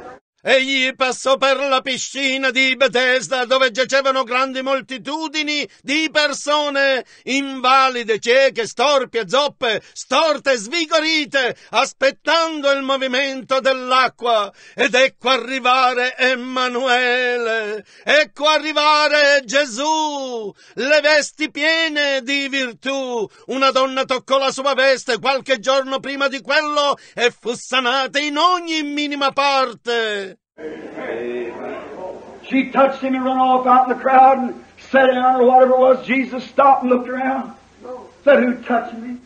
Egli passò per la piscina di Bethesda dove giacevano grandi moltitudini di persone invalide, cieche, storpie, zoppe, storte, svigorite, aspettando il movimento dell'acqua. Ed ecco arrivare Emanuele, ecco arrivare Gesù, le vesti piene di virtù. Una donna toccò la sua veste qualche giorno prima di quello e fu sanata in ogni minima parte. She touched him and run off out in the crowd and sat down or whatever it was. Jesus stopped and looked around. Said, Who touched me?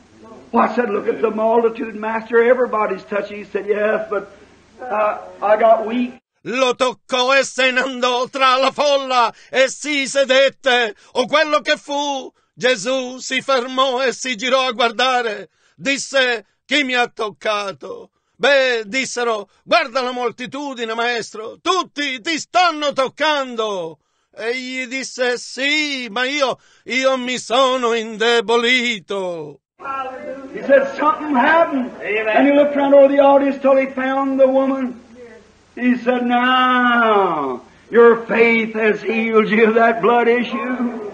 Well, I said, Look at the multitude, Master. Everybody's touching. He said, Yes, but uh, I got weak. Lo toccò e se ne andò tra la folla e si sedette, o quello che fu. Gesù si fermò e si girò a guardare. Disse, chi mi ha toccato? Beh, dissero, guarda la moltitudine, maestro, tutti ti stanno toccando. Egli disse, sì, ma io, io mi sono indebolito. He said, Something happened. And he looked around over the audience till he found the woman. He said, Now, your faith has healed you of that blood issue.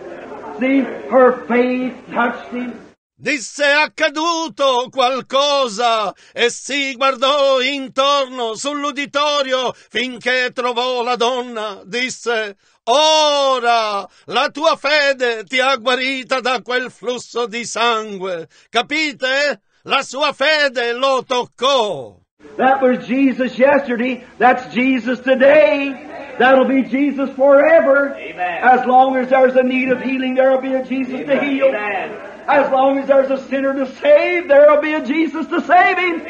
See, her faith touched him. Disse è accaduto qualcosa e si guardò intorno sull'uditorio finché trovò la donna. Disse, ora la tua fede ti ha guarita da quel flusso di sangue. Capite? La sua fede lo toccò. That was Jesus yesterday. That's Jesus today. That'll be Jesus forever. As long as there's a need of healing, there'll be a Jesus to heal. As long as there's a sinner to save, there'll be a Jesus to save him.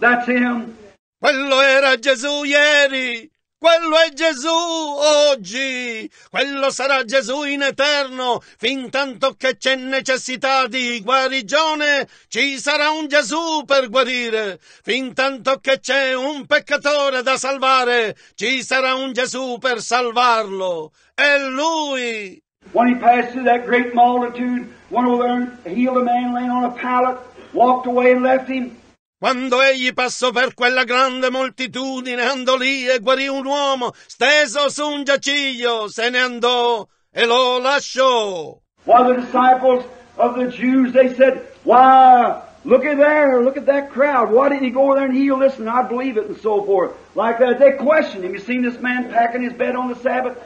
That's him. Quello era Gesù ieri, quello è Gesù oggi, quello sarà Gesù in eterno, fin tanto che c'è necessità di guarigione, ci sarà un Gesù per guarire, fin tanto che c'è un peccatore da salvare, ci sarà un Gesù per salvarlo. È Lui. When he passed through that great multitude, went over there and healed a man laying on a pallet, walked away and left him. Quando egli passò per quella grande moltitudine, andò lì e guarì un uomo steso su un giaciglio, se ne andò e lo lasciò. While the disciples of the Jews, they said, why, look at there, look at that crowd. Why didn't he go over there and heal this and I believe it and so forth. Like that. They questioned him. You seen this man packing his bed on the Sabbath?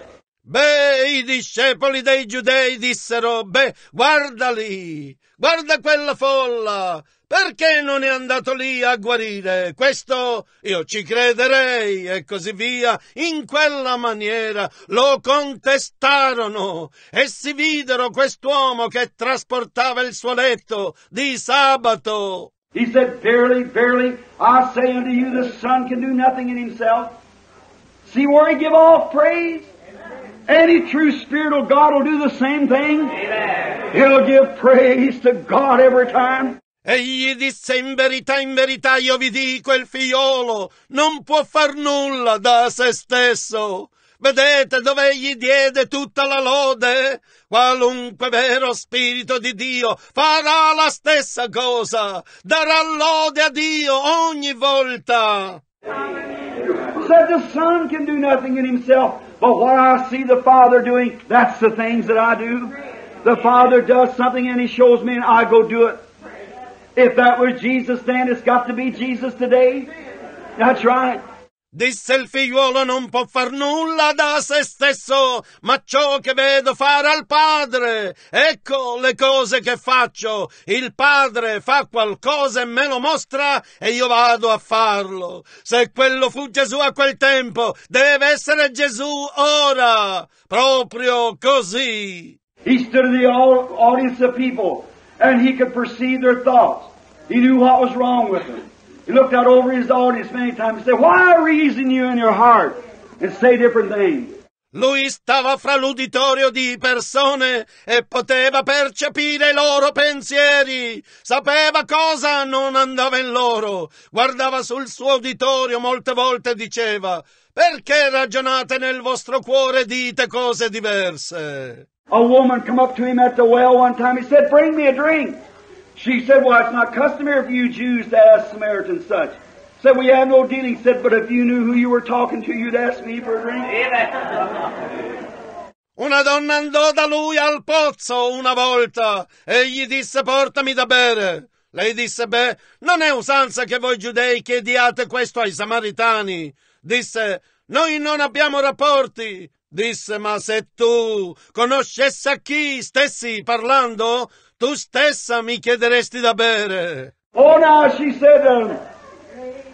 Beh, i discepoli dei giudei dissero, beh, guarda lì, guarda quella folla, perché non è andato lì a guarire? Questo io ci crederei e così via. In quella maniera lo contestarono e si videro quest'uomo che trasportava il suo letto di sabato. He said, Verily, verily, I say unto you, the Son can do nothing in himself. See where he give all praise? Any true spirit of God will do the same thing. He'll give praise to God every time. Egli disse in verità, in verità io vi dico, il figliolo non può far nulla da se stesso. Vedete dove egli diede tutta la lode? Qualunque vero spirito di Dio farà la stessa cosa, darà lode a Dio ogni volta. Said the Son can do nothing in himself, but what I see the Father doing, that's the things that I do. The Father does something and He shows me and I go do it. If that was Jesus then, it's got to be Jesus today. That's right. Disse il figliuolo non può far nulla da se stesso, ma ciò che vedo fare al Padre. Ecco le cose che faccio. Il Padre fa qualcosa e me lo mostra e io vado a farlo. Se quello fu Gesù a quel tempo, deve essere Gesù ora. Proprio così. He stood in the au- audience of people and he could perceive their thoughts. He knew what was wrong with them. He looked out over his audience many times and said, Why reason you in your heart and say different things? Lui stava fra l'uditorio di persone e poteva percepire i loro pensieri, sapeva cosa non andava in loro, guardava sul suo uditorio molte volte e diceva, perché ragionate nel vostro cuore e dite cose diverse? A woman come up to him at the well one time. He said, Bring me a drink. She said, Well, it's not customary for you Jews to ask Samaritans such. Said, We have no dealing. Said, But if you knew who you were talking to, you'd ask me for a drink. Una donna andò da lui al pozzo una volta e gli disse portami da bere. Lei disse, beh, non è usanza che voi giudei chiediate questo ai samaritani. Disse, noi non abbiamo rapporti. Disse, ma se tu conoscessi a chi stessi parlando, tu stessa mi chiederesti da bere. Oh, now, she said, um,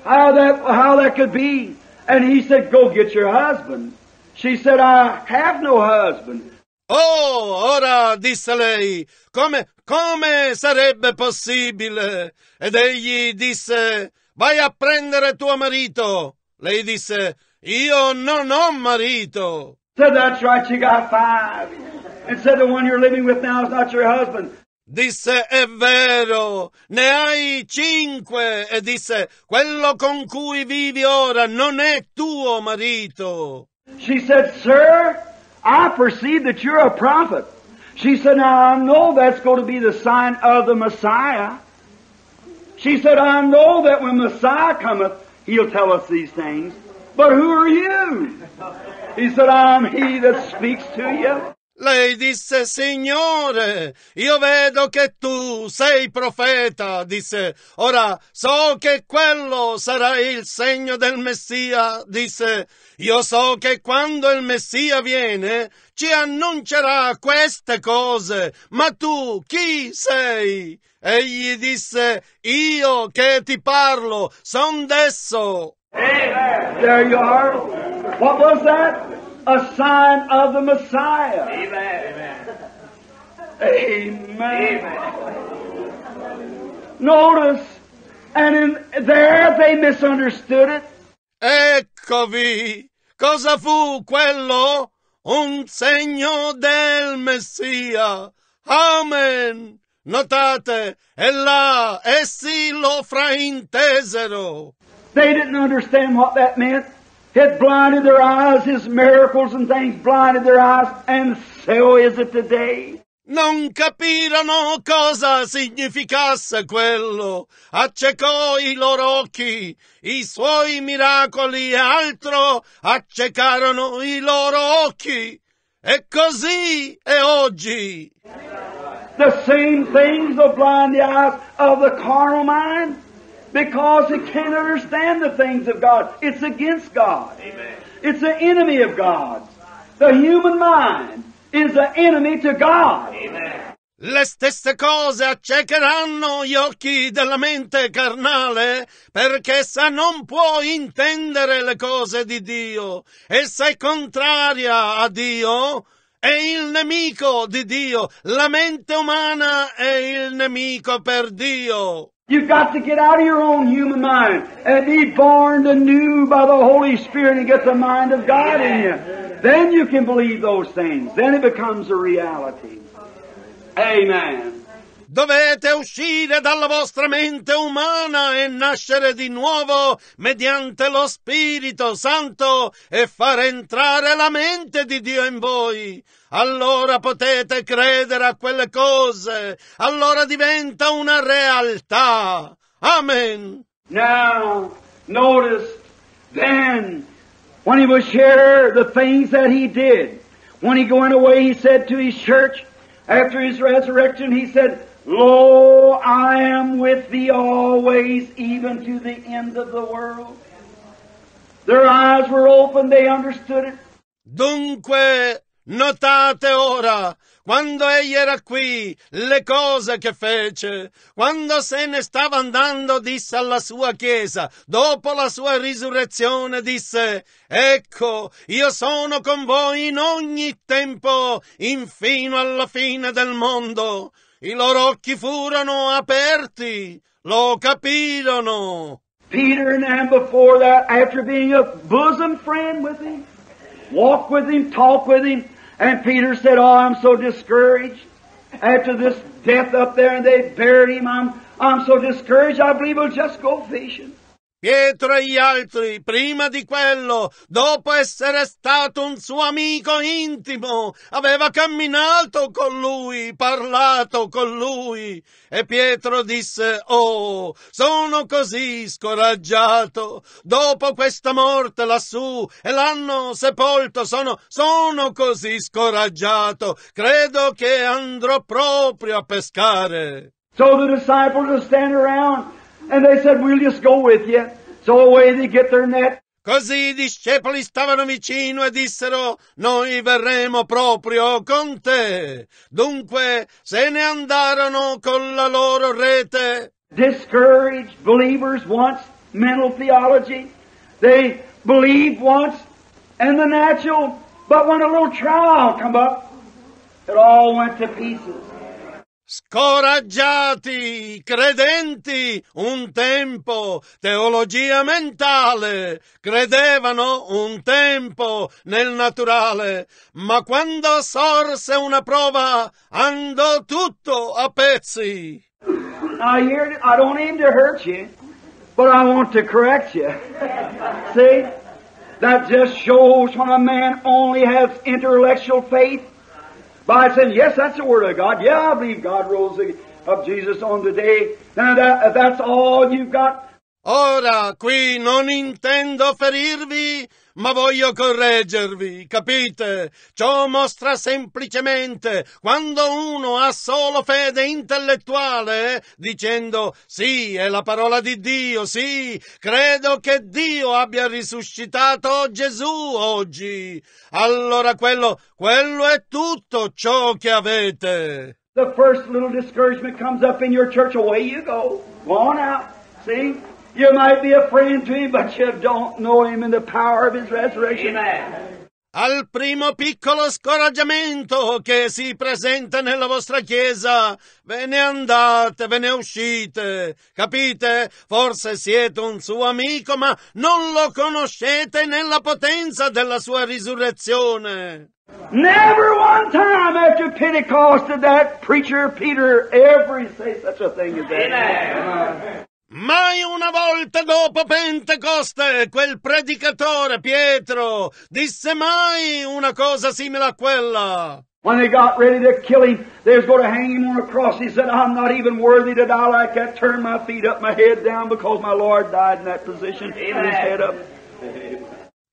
how that, how that could be. And he said, Go get your husband. She said, I have no husband. Oh, ora, disse lei, come, come sarebbe possibile? Ed egli disse, vai a prendere tuo marito. Lei disse, io non ho marito. Said, That's right, you got five. And said, The one you're living with now is not your husband. Disse, è vero, ne hai cinque. E disse, quello con cui vivi ora non è tuo marito. She said, Sir, I perceive that you're a prophet. She said, Now I know that's going to be the sign of the Messiah. She said, I know that when Messiah cometh, he'll tell us these things. But who are you? He said, I'm he that speaks to you. Lei disse, Signore, io vedo che tu sei profeta, disse, ora so che quello sarà il segno del Messia, disse, io so che quando il Messia viene ci annuncerà queste cose, ma tu chi sei? Egli disse, io che ti parlo, son desso. There you are. What was that? A sign of the Messiah. Amen. Amen. Amen. Notice, and in there they misunderstood it. Eccovi! Cosa fu quello? Un segno del Messia. Amen! Notate, e là essi lo fraintesero. They didn't understand what that meant. It blinded their eyes, his miracles and things blinded their eyes, and so is it today. Non capirono cosa significasse quello. Accecò i loro occhi. I suoi miracoli e altro accecarono i loro occhi. E così è oggi. The same things will blind the eyes of the carnal mind because it can't understand the things of God. It's against God. It's the enemy of God. The human mind is the enemy to God. Le stesse cose accecheranno gli occhi della mente carnale, perché essa non può intendere le cose di Dio. Essa è contraria a Dio, è il nemico di Dio. La mente umana è il nemico per Dio. You've got to get out of your own human mind and be born anew by the Holy Spirit and get the mind of God in you. Then you can believe those things. Then it becomes a reality. Amen. Dovete uscire dalla vostra mente umana e nascere di nuovo mediante lo Spirito Santo e far entrare la mente di Dio in voi. Allora potete credere a quelle cose. Allora diventa una realtà. Amen. Now, notice then, when he was here, the things that he did. When he going away, he said to his church, after his resurrection, he said, Lo, I am with thee always, even to the end of the world. Their eyes were open, they understood it. Dunque, notate ora, quando egli era qui, le cose che fece, quando se ne stava andando, disse alla sua chiesa, dopo la sua risurrezione, disse, ecco, io sono con voi in ogni tempo, infino alla fine del mondo. I loro occhi furono aperti, lo capirono. Peter and them before that, after being a bosom friend with him, walk with him, talk with him, and Peter said, Oh, I'm so discouraged. After this death up there and they buried him, I'm, I'm so discouraged, I believe we'll just go fishing. Pietro e gli altri, prima di quello, dopo essere stato un suo amico intimo, aveva camminato con lui, parlato con lui. E Pietro disse, oh, sono così scoraggiato. Dopo questa morte lassù e l'hanno sepolto, sono, sono così scoraggiato. Credo che andrò proprio a pescare. So the disciples would stand around and they said, We'll just go with you. So away they get their net. Così i discepoli stavano vicino e dissero, noi verremo proprio con te. Dunque se ne andarono con la loro rete. Discouraged believers once, mental theology. They believed once in the natural, but when a little trial come up, it all went to pieces. Scoraggiati, credenti, un tempo, teologia mentale, credevano un tempo nel naturale, ma quando sorse una prova andò tutto a pezzi. Now here, I don't aim to hurt you, but I want to correct you. See? That just shows when a man only has intellectual faith by saying, yes, that's the Word of God. Yeah, I believe God rose up Jesus on the day. Now that, that's all you've got, Ora, qui non intendo ferirvi, ma voglio correggervi, capite? Ciò mostra semplicemente quando uno ha solo fede intellettuale, dicendo sì, è la parola di Dio, sì, credo che Dio abbia risuscitato Gesù oggi. Allora quello, quello è tutto ciò che avete. the first little discouragement comes up in your church, away you go. Go on out. See? You might be a friend to him, but you don't know him in the power of his resurrection. Al primo piccolo scoraggiamento che si presenta nella vostra chiesa, ve ne andate, ve ne uscite. Capite? Forse siete un suo amico, ma non lo conoscete nella potenza della sua risurrezione. Never one time after Pentecost did that preacher Peter ever say such a thing as that. Mai una volta dopo Pentecoste quel predicatore Pietro disse mai una cosa simile a quella. When they got ready to kill him, they was going to hang him on a cross. He said, I'm not even worthy to die like that. Turn my feet up, my head down, because my Lord died in that position. Amen. His head up.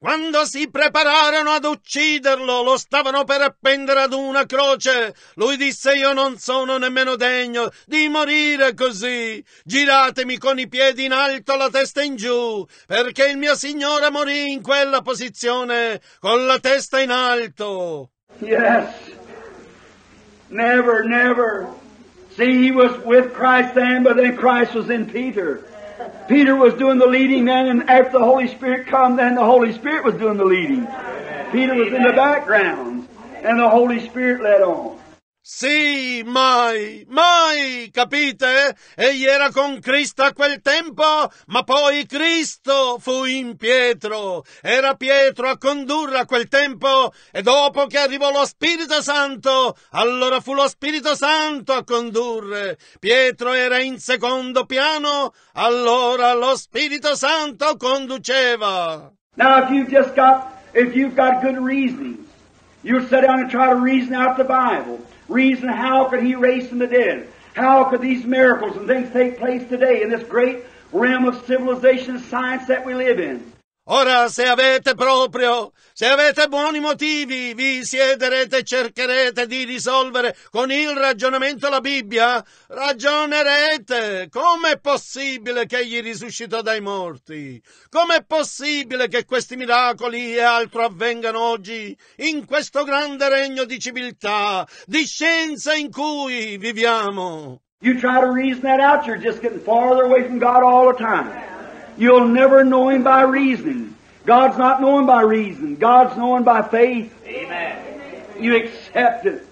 Quando si prepararono ad ucciderlo, lo stavano per appendere ad una croce. Lui disse io non sono nemmeno degno di morire così. Giratemi con i piedi in alto, la testa in giù, perché il mio Signore morì in quella posizione, con la testa in alto. Yes. Never, never. See, he was with Christ then, but then Christ was in Peter. Peter was doing the leading then, and after the Holy Spirit come, then the Holy Spirit was doing the leading. Peter was in the background, and the Holy Spirit led on. Sì, mai, mai, capite? Egli era con Cristo a quel tempo, ma poi Cristo fu in Pietro. Era Pietro a condurre a quel tempo e dopo che arrivò lo Spirito Santo, allora fu lo Spirito Santo a condurre. Pietro era in secondo piano, allora lo Spirito Santo conduceva. Now if you've just got, if you've got good reasoning, you sit down and try to reason out the Bible. Reason how could he raise from the dead? How could these miracles and things take place today in this great realm of civilization and science that we live in? Ora, se avete proprio, se avete buoni motivi, vi siederete e cercherete di risolvere con il ragionamento la Bibbia, ragionerete. Com'è possibile che egli risuscitò dai morti? Com'è possibile che questi miracoli e altro avvengano oggi in questo grande regno di civiltà, di scienza in cui viviamo? You try to reason that out, you're just getting farther away from God all the time. You'll never know Him by reasoning. God's not known by reason. God's known by faith. Amen. You accept it.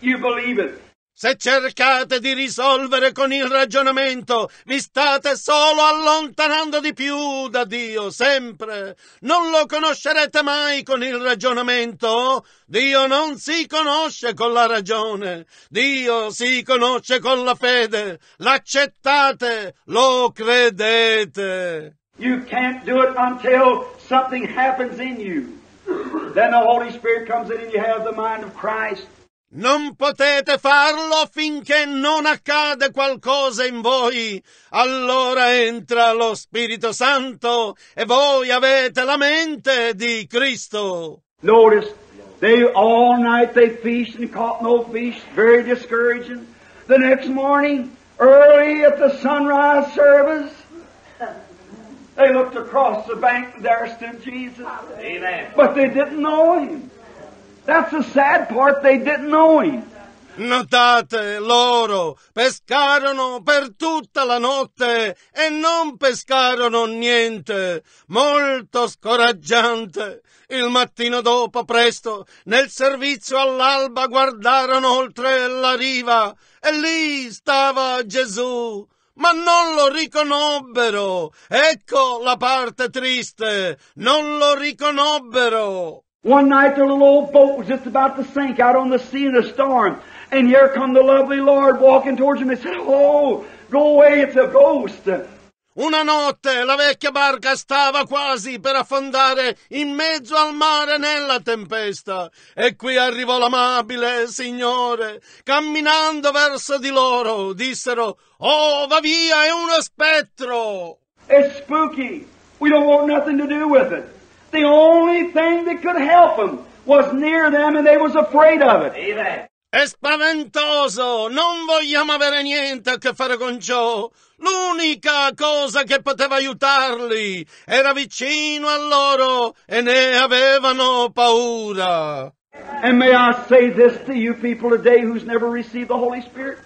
You believe it. Se cercate di risolvere con il ragionamento, vi state solo allontanando di più da Dio, sempre. Non lo conoscerete mai con il ragionamento. Dio non si conosce con la ragione. Dio si conosce con la fede. L'accettate, lo credete. You can't do it until something happens in you. Then the Holy Spirit comes in and you have the mind of Christ. Non potete farlo finché non accade qualcosa in voi. Allora entra lo Spirito Santo e voi avete la mente di Cristo. Notice, they all night they fished and caught no fish, very discouraging. The next morning, early at the sunrise service, they looked across the bank and there stood Jesus. Amen. But they didn't know him. That's the sad part, they didn't know him. Notate, loro pescarono per tutta la notte e non pescarono niente. Molto scoraggiante. Il mattino dopo, presto, nel servizio all'alba guardarono oltre la riva e lì stava Gesù. Ma non lo riconobbero. Ecco la parte triste. Non lo riconobbero. One night the little old boat was just about to sink out on the sea in a storm. And here come the lovely Lord walking towards him. They said, Oh, go away, it's a ghost. Una notte la vecchia barca stava quasi per affondare in mezzo al mare nella tempesta e qui arrivò l'amabile Signore. Camminando verso di loro dissero, Oh, va via, è uno spettro! It's spooky. We don't want nothing to do with it. The only thing that could help them was near them and they was afraid of it. Amen. È spaventoso! Non vogliamo avere niente a che fare con ciò! L'unica cosa che poteva aiutarli era vicino a loro e ne avevano paura. And may I say this to you people today who's never received the Holy Spirit?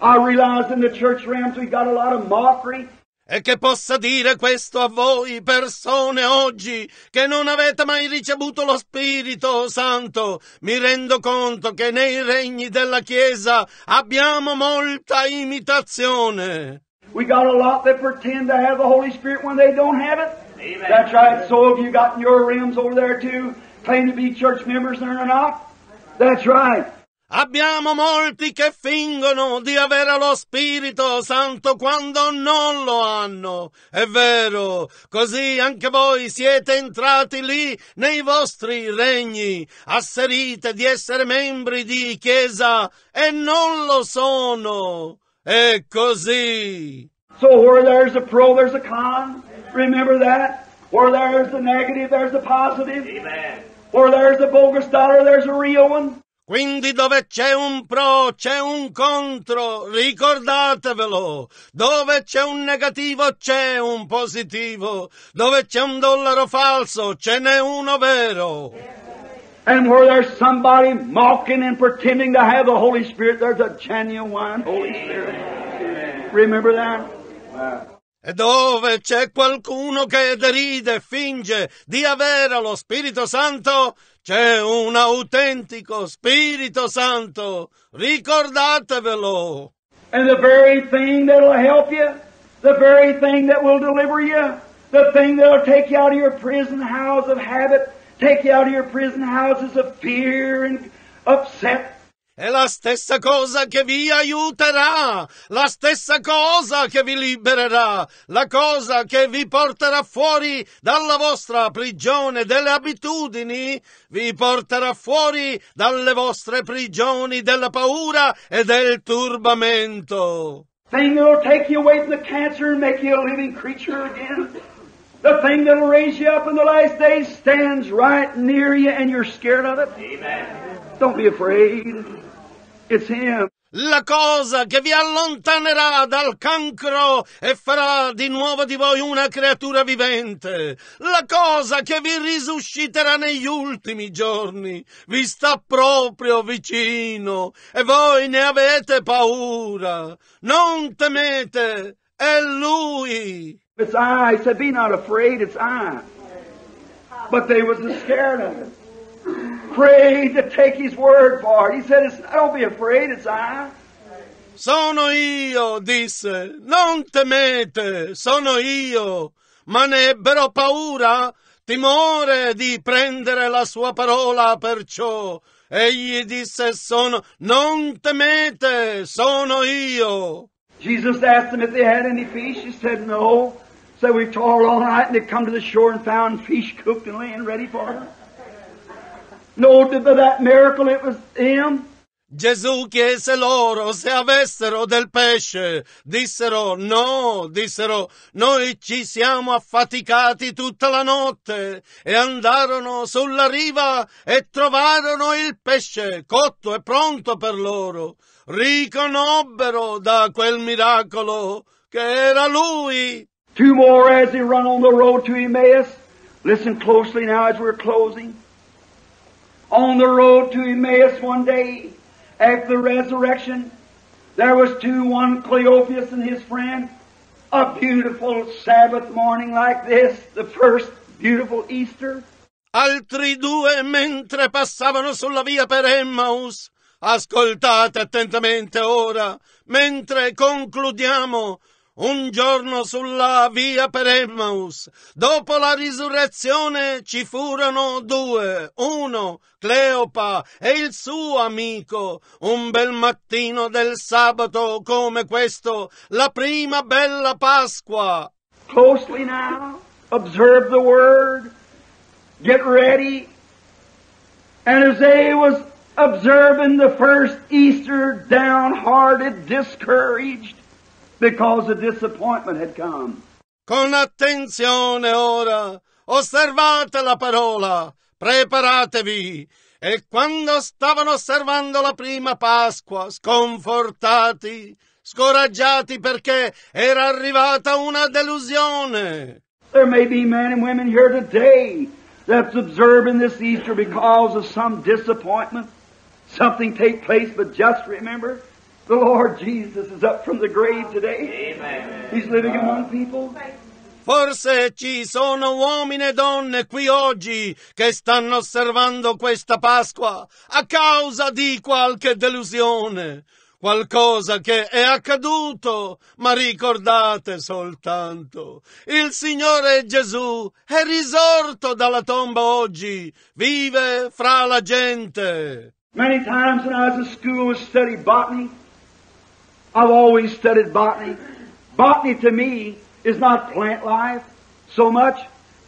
I realize in the church realms we got a lot of mockery. E che possa dire questo a voi, persone oggi, che non avete mai ricevuto lo Spirito Santo, mi rendo conto che nei regni della Chiesa abbiamo molta imitazione. We got a lot that pretend to have the Holy Spirit when they don't have it. That's right. So have you got your rims over there too, claim to be church members and are not? That's right. Abbiamo molti che fingono di avere lo Spirito Santo quando non lo hanno. È vero, così anche voi siete entrati lì nei vostri regni, asserite di essere membri di Chiesa e non lo sono. È così. So where there's a pro, there's a con. Remember that. Where there's a negative, there's a positive. Amen. Where there's a bogus dollar, there's a real one. Quindi dove c'è un pro c'è un contro, ricordatevelo. Dove c'è un negativo c'è un positivo. Dove c'è un dollaro falso ce n'è uno vero. And where there's somebody mocking and pretending to have the Holy Spirit, there's a genuine Holy Spirit. Remember that? E dove c'è qualcuno che deride e finge di avere lo Spirito Santo, c'è un autentico Spirito Santo. Ricordatevelo. And the very thing that'll help you, the very thing that will deliver you, the thing that'll take you out of your prison house of habit, take you out of your prison houses of fear and upset. È la stessa cosa che vi aiuterà, la stessa cosa che vi libererà, la cosa che vi porterà fuori dalla vostra prigione delle abitudini, vi porterà fuori dalle vostre prigioni della paura e del turbamento. Thing that'll take you away from the cancer and make you a living creature again. The thing that'll raise you up in the last days stands right near you and you're scared of it. Amen. Don't be afraid. It's Him. La cosa che vi allontanerà dal cancro e farà di nuovo di voi una creatura vivente. La cosa che vi risusciterà negli ultimi giorni. Vi sta proprio vicino e voi ne avete paura. Non temete, è Lui. It's I. He said, Be not afraid, it's I. But they was scared of it. Afraid to take his word for it. He said, it's, Don't be afraid, it's I. Sono io, disse, non temete, sono io. Ma ne ebbero paura, timore di prendere la sua parola, perciò egli disse, sono, non temete, sono io. Jesus asked them if they had any fish. He said, No. So we toiled all night and they come to the shore and found fish cooked and laying ready for them. No, by that miracle it was him. Gesù chiese loro se avessero del pesce. Dissero no, dissero noi ci siamo affaticati tutta la notte e andarono sulla riva e trovarono il pesce cotto e pronto per loro. Riconobbero da quel miracolo che era lui. Two more as they run on the road to Emmaus. Listen closely now as we're closing. On the road to Emmaus one day, after the resurrection, there was two, one Cleophas and his friend. A beautiful Sabbath morning like this, the first beautiful Easter. Altri due mentre passavano sulla via per Emmaus. Ascoltate attentamente ora, mentre concludiamo un giorno sulla via per Emmaus. Dopo la risurrezione ci furono due, uno, Cleopa e il suo amico. Un bel mattino del sabato come questo, la prima bella Pasqua. Closely now, observe the word, get ready. And as they was observing the first Easter downhearted, discouraged, because the disappointment had come. Con attenzione ora, osservate la parola, preparatevi. E quando stavano osservando la prima Pasqua, sconfortati, scoraggiati perché era arrivata una delusione. There may be men and women here today that's observing this Easter because of some disappointment, something take place, but just remember, The Lord Jesus is up from the grave today. Amen. He's living among people. Forse ci sono uomini e donne qui oggi che stanno osservando questa Pasqua a causa di qualche delusione, qualcosa che è accaduto, ma ricordate soltanto, il Signore Gesù è risorto dalla tomba oggi, vive fra la gente. Many times when I was in school and studied botany, I've always studied botany. Botany to me is not plant life so much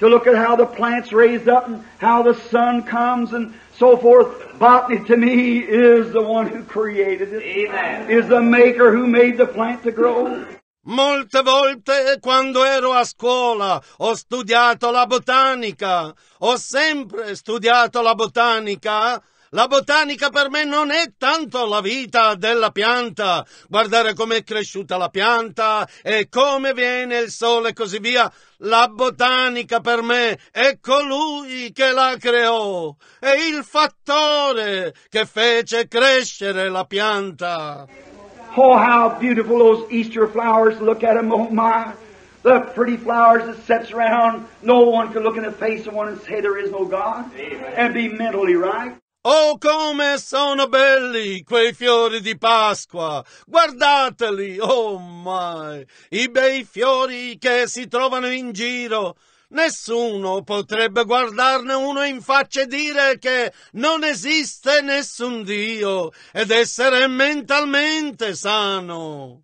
to look at how the plants raise up and how the sun comes and so forth. Botany to me is the one who created it. Amen. Is the maker who made the plant to grow. Molte volte quando ero a scuola ho studiato la botanica, ho sempre studiato la botanica. La botanica per me non è tanto la vita della pianta, guardare com'è cresciuta la pianta e come viene il sole e così via. La botanica per me è colui che la creò, è il fattore che fece crescere la pianta. Oh, how beautiful those Easter flowers look at them. Oh, my. The pretty flowers that sets around. No one can look in the face of one and say there is no God and be mentally right. Oh, come sono belli quei fiori di Pasqua! Guardateli! Oh, my! I bei fiori che si trovano in giro! Nessuno potrebbe guardarne uno in faccia e dire che non esiste nessun Dio ed essere mentalmente sano.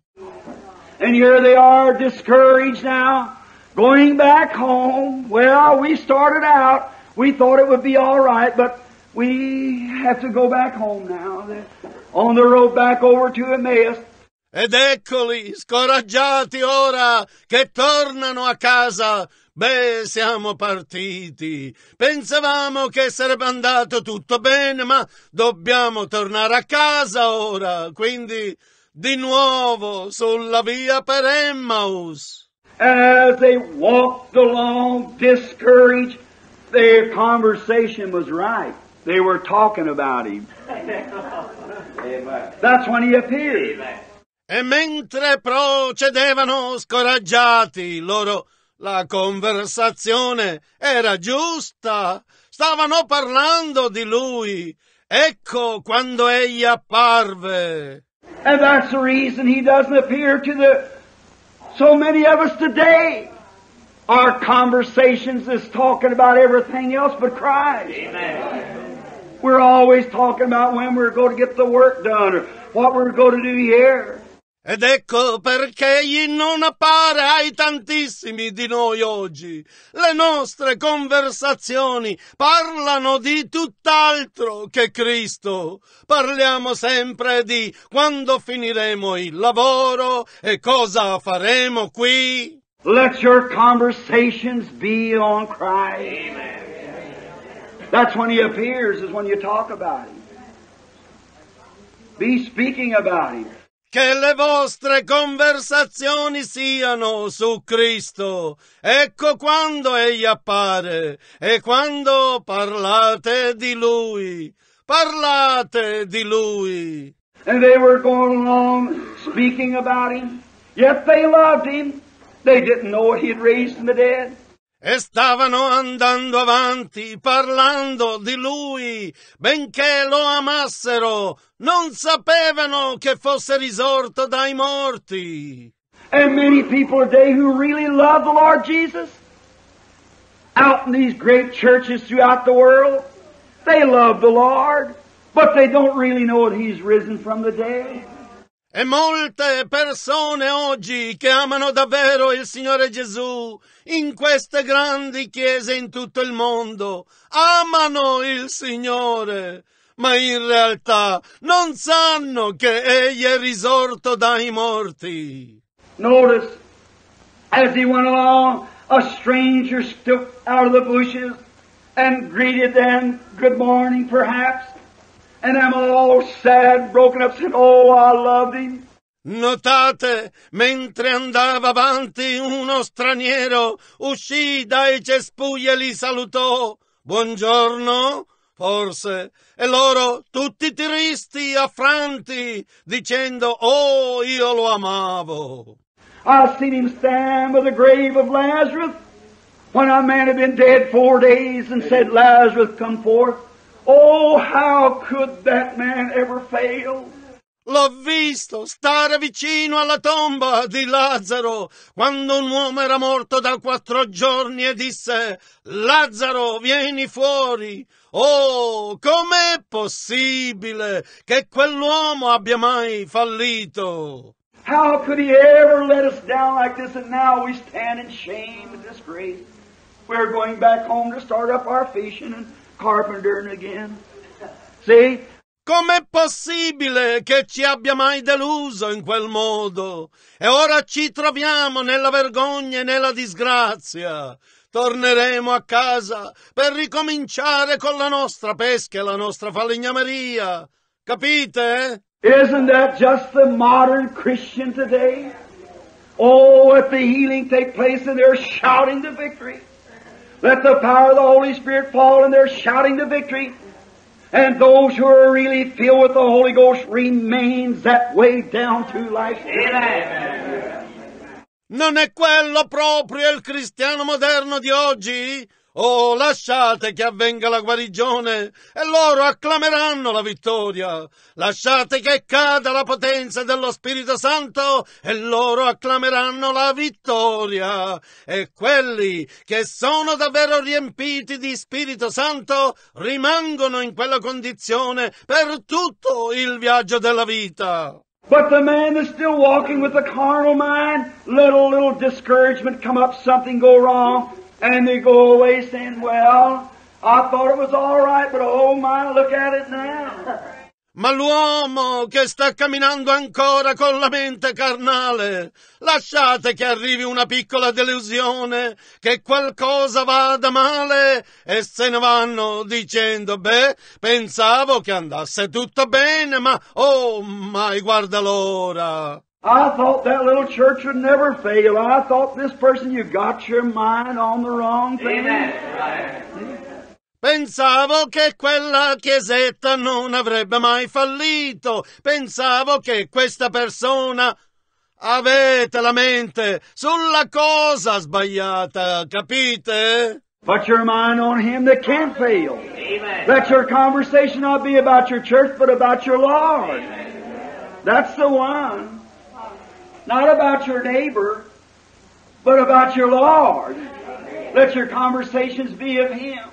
And here they are discouraged now, going back home. Well, we started out, we thought it would be all right, but we have to go back home now. On the road back over to Emmaus. Ed eccoli, scoraggiati ora, che tornano a casa. Beh, siamo partiti. Pensavamo che sarebbe andato tutto bene, ma dobbiamo tornare a casa ora. Quindi, di nuovo, sulla via per Emmaus. As they walked along discouraged, their conversation was right. They were talking about him. That's when he appeared. E mentre procedevano scoraggiati, loro la conversazione era giusta. Stavano parlando di lui. Ecco quando egli apparve. And that's the reason he doesn't appear to the so many of us today. Our conversations is talking about everything else but Christ. Amen. We're always talking about when we're going to get the work done or what we're going to do here. Ed ecco perché egli non appare ai tantissimi di noi oggi. Le nostre conversazioni parlano di tutt'altro che Cristo. Parliamo sempre di quando finiremo il lavoro e cosa faremo qui. Let your conversations be on Christ. That's when he appears, is when you talk about him. Be speaking about him. Che le vostre conversazioni siano su Cristo. Ecco quando egli appare e quando parlate di lui. Parlate di lui. And they were going along speaking about him. Yet they loved him. They didn't know he had raised from the dead. E stavano andando avanti parlando di lui, benché lo amassero, non sapevano che fosse risorto dai morti. And many people today who really love the Lord Jesus, out in these great churches throughout the world, they love the Lord, but they don't really know that He's risen from the dead. E molte persone oggi che amano davvero il Signore Gesù in queste grandi chiese in tutto il mondo amano il Signore, ma in realtà non sanno che Egli è risorto dai morti. Notice, as he went along, a stranger stepped out of the bushes and greeted them, good morning perhaps, and I'm all sad, broken up, saying, oh, I loved him. Notate, mentre andava avanti uno straniero uscì dai cespugli e li salutò. Buongiorno, forse, e loro tutti tristi, affranti, dicendo, oh, io lo amavo. I've seen him stand by the grave of Lazarus when a man had been dead four days and said, Lazarus, come forth. Oh, how could that man ever fail? L'ho visto stare vicino alla tomba di Lazzaro quando un uomo era morto da quattro giorni e disse Lazzaro, vieni fuori. Oh, com'è possibile che quell'uomo abbia mai fallito? How could he ever let us down like this and now we stand in shame and disgrace? We're going back home to start up our fishing and carpentering again. See? Com'è possibile che ci abbia mai deluso in quel modo? E ora ci troviamo nella vergogna e nella disgrazia. Torneremo a casa per ricominciare con la nostra pesca e la nostra falegnameria. Capite? Isn't that just the modern Christian today? Oh, let the healing take place and they're shouting the victory. Let the power of the Holy Spirit fall and they're shouting the victory. And those who are really filled with the Holy Ghost remains that way down through life. Amen. Non è quello proprio il cristiano moderno di oggi? Oh, lasciate che avvenga la guarigione e loro acclameranno la vittoria. Lasciate che cada la potenza dello Spirito Santo e loro acclameranno la vittoria. E quelli che sono davvero riempiti di Spirito Santo rimangono in quella condizione per tutto il viaggio della vita. But the man that's still walking with a carnal mind, little, little discouragement come up, something go wrong, and they go away saying, well, I thought it was all right, but oh my, look at it now. Ma l'uomo che sta camminando ancora con la mente carnale, lasciate che arrivi una piccola delusione, che qualcosa vada male e se ne vanno dicendo, beh, pensavo che andasse tutto bene, ma oh, mai guarda l'ora. I thought that little church would never fail. I thought this person, you got your mind on the wrong thing. Pensavo che quella chiesetta non avrebbe mai fallito. Pensavo che questa persona avete la mente sulla cosa sbagliata, capite? Put your mind on Him that can't fail. Let your conversation not be about your church, but about your Lord. That's the one. Not about your neighbor, but about your Lord. Let your conversations be of Him.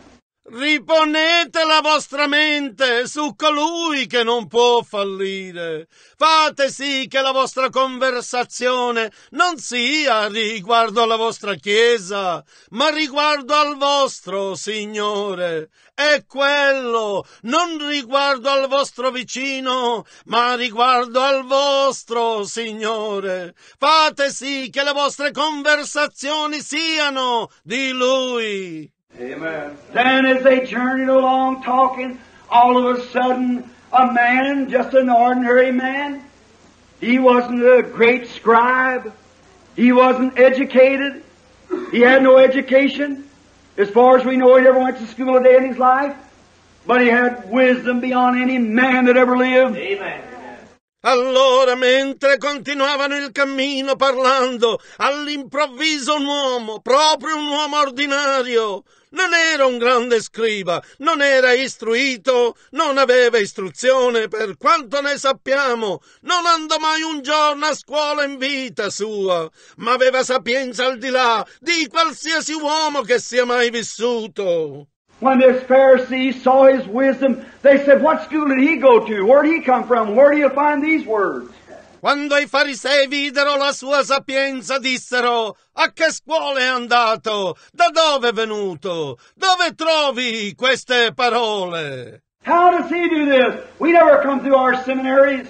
Riponete la vostra mente su colui che non può fallire. Fate sì che la vostra conversazione non sia riguardo alla vostra Chiesa, ma riguardo al vostro Signore. È quello, non riguardo al vostro vicino, ma riguardo al vostro Signore. Fate sì che le vostre conversazioni siano di Lui. Amen. Then as they journeyed along talking, all of a sudden a man, just an ordinary man, he wasn't a great scribe, he wasn't educated, he had no education. As far as we know, he never went to school a day in his life, but he had wisdom beyond any man that ever lived. Amen. Allora, mentre continuavano il cammino parlando, all'improvviso un uomo, proprio un uomo ordinario, non era un grande scriba, non era istruito, non aveva istruzione, per quanto ne sappiamo, non andò mai un giorno a scuola in vita sua, ma aveva sapienza al di là di qualsiasi uomo che sia mai vissuto. When this Pharisee saw his wisdom, they said, What school did he go to? Where did he come from? Where do you find these words? Quando i farisei videro la sua sapienza, dissero, a che scuola è andato? Da dove è venuto? Dove trovi queste parole? How does he do this? We never come through our seminaries.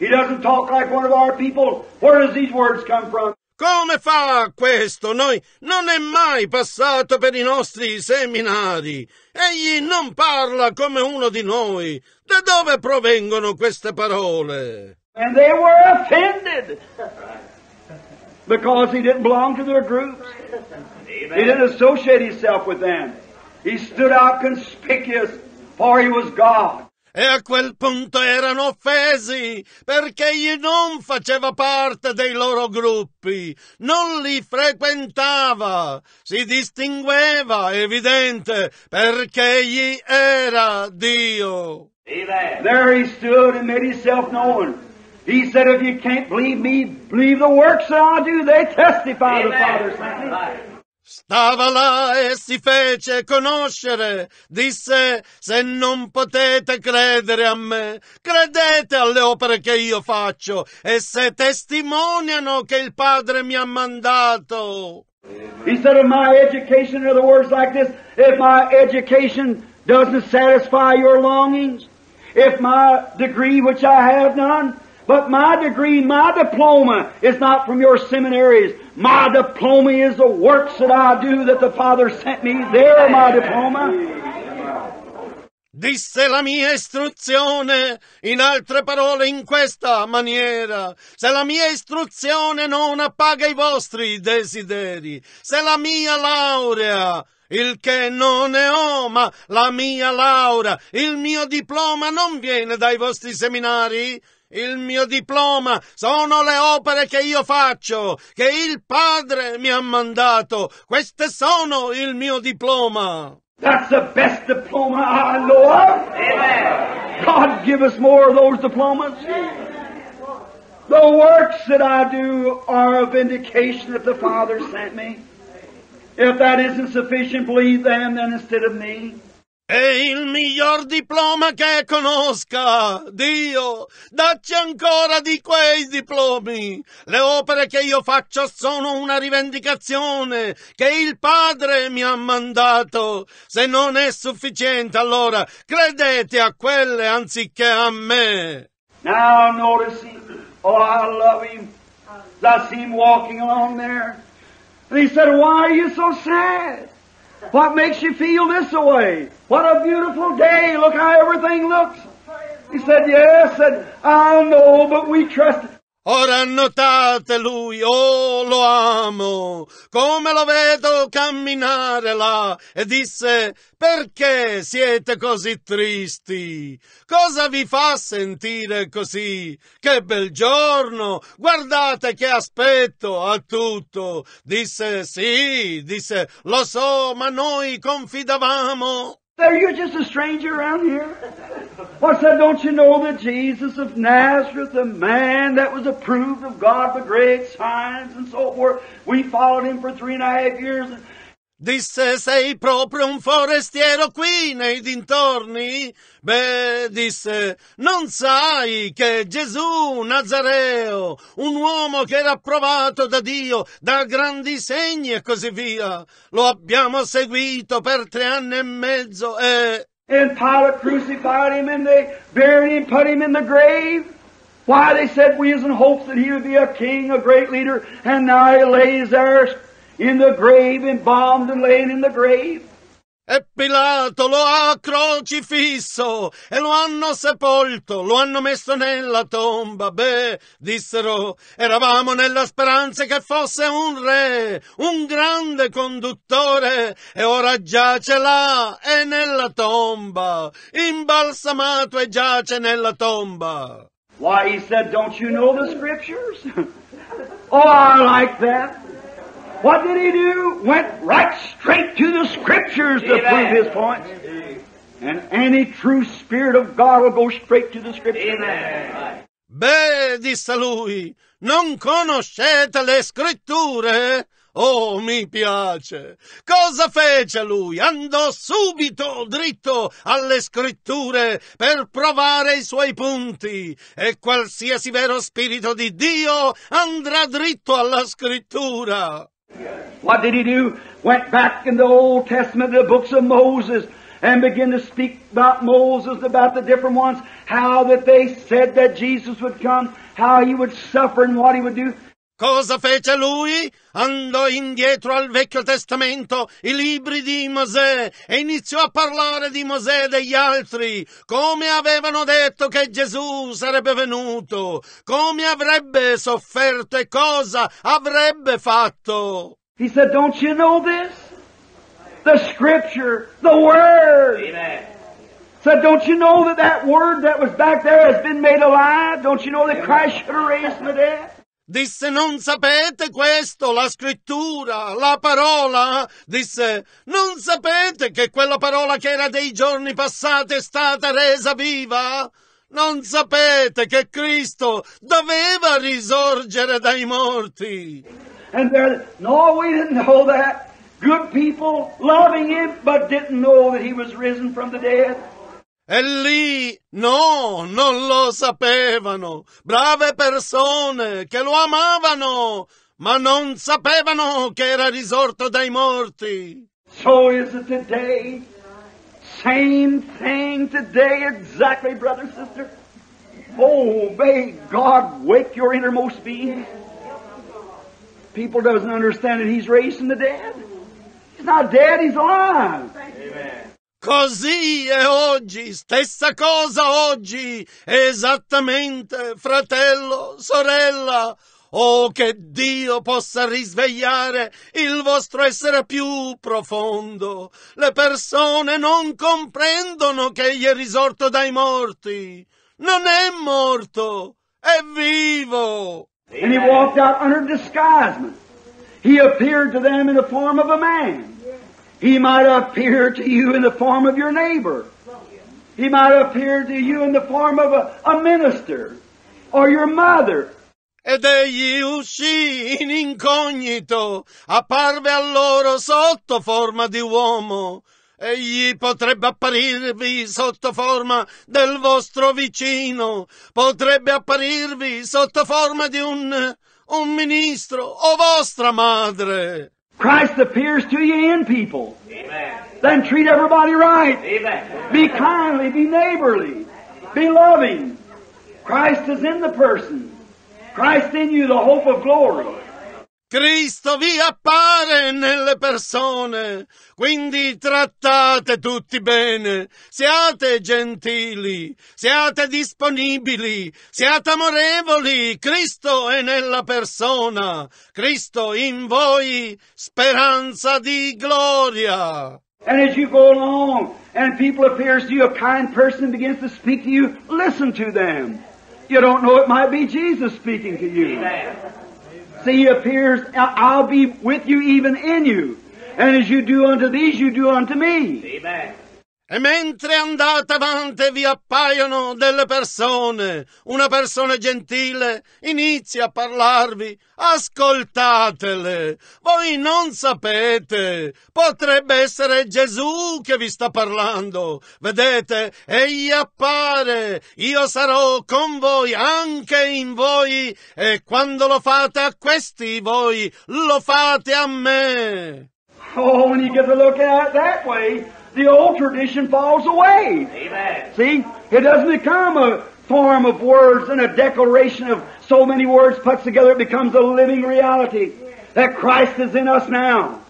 He doesn't talk like one of our people. Where does these words come from? Come fa questo? Noi non è mai passato per i nostri seminari. Egli non parla come uno di noi. Da dove provengono queste parole? And they were offended because he didn't belong to their groups. He didn't associate himself with them. He stood out conspicuous. for he was God. E a quel punto erano offesi perché egli non faceva parte dei loro gruppi, non li frequentava, si distingueva, evidente, perché egli era Dio. Amen. There he stood and made himself known. He said, if you can't believe me, believe the works that I do. They testify the Father sent me. Stava là e si fece conoscere. Disse, se non potete credere a me, credete alle opere che io faccio e se testimoniano che il Padre mi ha mandato. He said, if my education, in other words like this, if my education doesn't satisfy your longings, if my degree, which I have none, but my degree, my diploma is not from your seminaries. My diploma is the works that I do that the Father sent me. They're my diploma. Disse la mia istruzione, in altre parole, in questa maniera. Se la mia istruzione non appaga i vostri desideri, se la mia laurea il che non ne ho, ma la mia laurea, il mio diploma non viene dai vostri seminari? Il mio diploma sono le opere che io faccio, che il Padre mi ha mandato. Queste sono il mio diploma. That's the best diploma I know of. Amen. God give us more of those diplomas. The works that I do are a vindication that the Father sent me. If that isn't sufficient, believe them then instead of me. È il miglior diploma che conosca. Dio, dacci ancora di quei diplomi. Le opere che io faccio sono una rivendicazione che il Padre mi ha mandato. Se non è sufficiente, allora credete a quelle anziché a me. Now notice him. Oh, I love him. I see him walking along there. And he said, Why are you so sad? What makes you feel this way? What a beautiful day. Look how everything looks. He said, Yes, and I know, but we trust. Ora notate lui, oh lo amo, come lo vedo camminare là, e disse, perché siete così tristi? Cosa vi fa sentire così? Che bel giorno, guardate che aspetto a tutto. Disse, sì, disse, lo so, ma noi confidavamo. There, you're just a stranger around here. What's that? Don't you know that Jesus of Nazareth, the man that was approved of God for great signs and so forth, we followed him for three and a half years. Disse, sei proprio un forestiero qui nei dintorni? Beh, disse, non sai che Gesù Nazareo, un uomo che era approvato da Dio, da grandi segni e così via, lo abbiamo seguito per tre anni e mezzo e... And Pilate crucified him and they buried him, put him in the grave. Why, they said we was in hopes that he would be a king, a great leader, and now he lays there in the grave, embalmed and laying in the grave. E Pilato lo ha crocifisso e lo hanno sepolto, lo hanno messo nella tomba. Beh, dissero, eravamo nella speranza che fosse un re, un grande conduttore, e ora giace là e nella tomba, imbalsamato e giace nella tomba. Why, he said, don't you know the scriptures? oh, I like that. What did he do? Went right straight to the scriptures to prove his points. And any true spirit of God will go straight to the scriptures. Beh, disse lui, non conoscete le scritture? Oh, mi piace. Cosa fece lui? Andò subito dritto alle scritture per provare i suoi punti e qualsiasi vero spirito di Dio andrà dritto alla scrittura. What did he do? Went back in the Old Testament, the books of Moses, and began to speak about Moses, about the different ones, how that they said that Jesus would come, how he would suffer and what he would do. Cosa fece lui? Andò indietro al Vecchio Testamento, i libri di Mosè, e iniziò a parlare di Mosè e degli altri, come avevano detto che Gesù sarebbe venuto, come avrebbe sofferto e cosa avrebbe fatto. He said, Don't you know this? The Scripture, the Word. Amen. Said, don't you know that that word that was back there has been made alive? Don't you know that Christ should have raised from the dead? Disse, non sapete questo, la scrittura, la parola? Disse, non sapete che quella parola che era dei giorni passati è stata resa viva? Non sapete che Cristo doveva risorgere dai morti? And there, no, we didn't know that. Good people loving Him, but didn't know that He was risen from the dead. E lì no, non lo sapevano. Brave persone che lo amavano, ma non sapevano che era risorto dai morti. So is it today. Same thing today, exactly, brother, sister. Oh, may God wake your innermost being. People doesn't understand that He's raised from the dead. He's not dead, He's alive. Così è oggi, stessa cosa oggi, esattamente, fratello, sorella. Oh, che Dio possa risvegliare il vostro essere più profondo. Le persone non comprendono che egli è risorto dai morti. Non è morto, è vivo. And He walked out under disguisement. He appeared to them in the form of a man. He might appear to you in the form of your neighbor. He might appear to you in the form of a, a minister or your mother. Ed egli uscì in incognito, apparve a loro sotto forma di uomo. Egli potrebbe apparirvi sotto forma del vostro vicino, potrebbe apparirvi sotto forma di un, un ministro o vostra madre. Christ appears to you in people. Then treat everybody right. Be kindly, be neighborly, be loving. Christ is in the person. Christ in you, the hope of glory. Cristo vi appare nelle persone, quindi trattate tutti bene, siate gentili, siate disponibili, siate amorevoli, Cristo è nella persona, Cristo in voi, speranza di gloria. And as you go along and people appears to you, a kind person begins to speak to you, listen to them. You don't know it might be Jesus speaking to you. See, he appears, "I- I'll be with you even in you. And as you do unto these, you do unto me. E mentre andate avanti vi appaiono delle persone, una persona gentile inizia a parlarvi, ascoltatele. Voi non sapete, potrebbe essere Gesù che vi sta parlando. Vedete, egli appare, io sarò con voi, anche in voi, e quando lo fate a questi voi, lo fate a me. Oh, when you get to looking at it that way, the old tradition falls away. See, it doesn't become a form of words and a declaration of so many words put together. It becomes a living reality that Christ is in us now.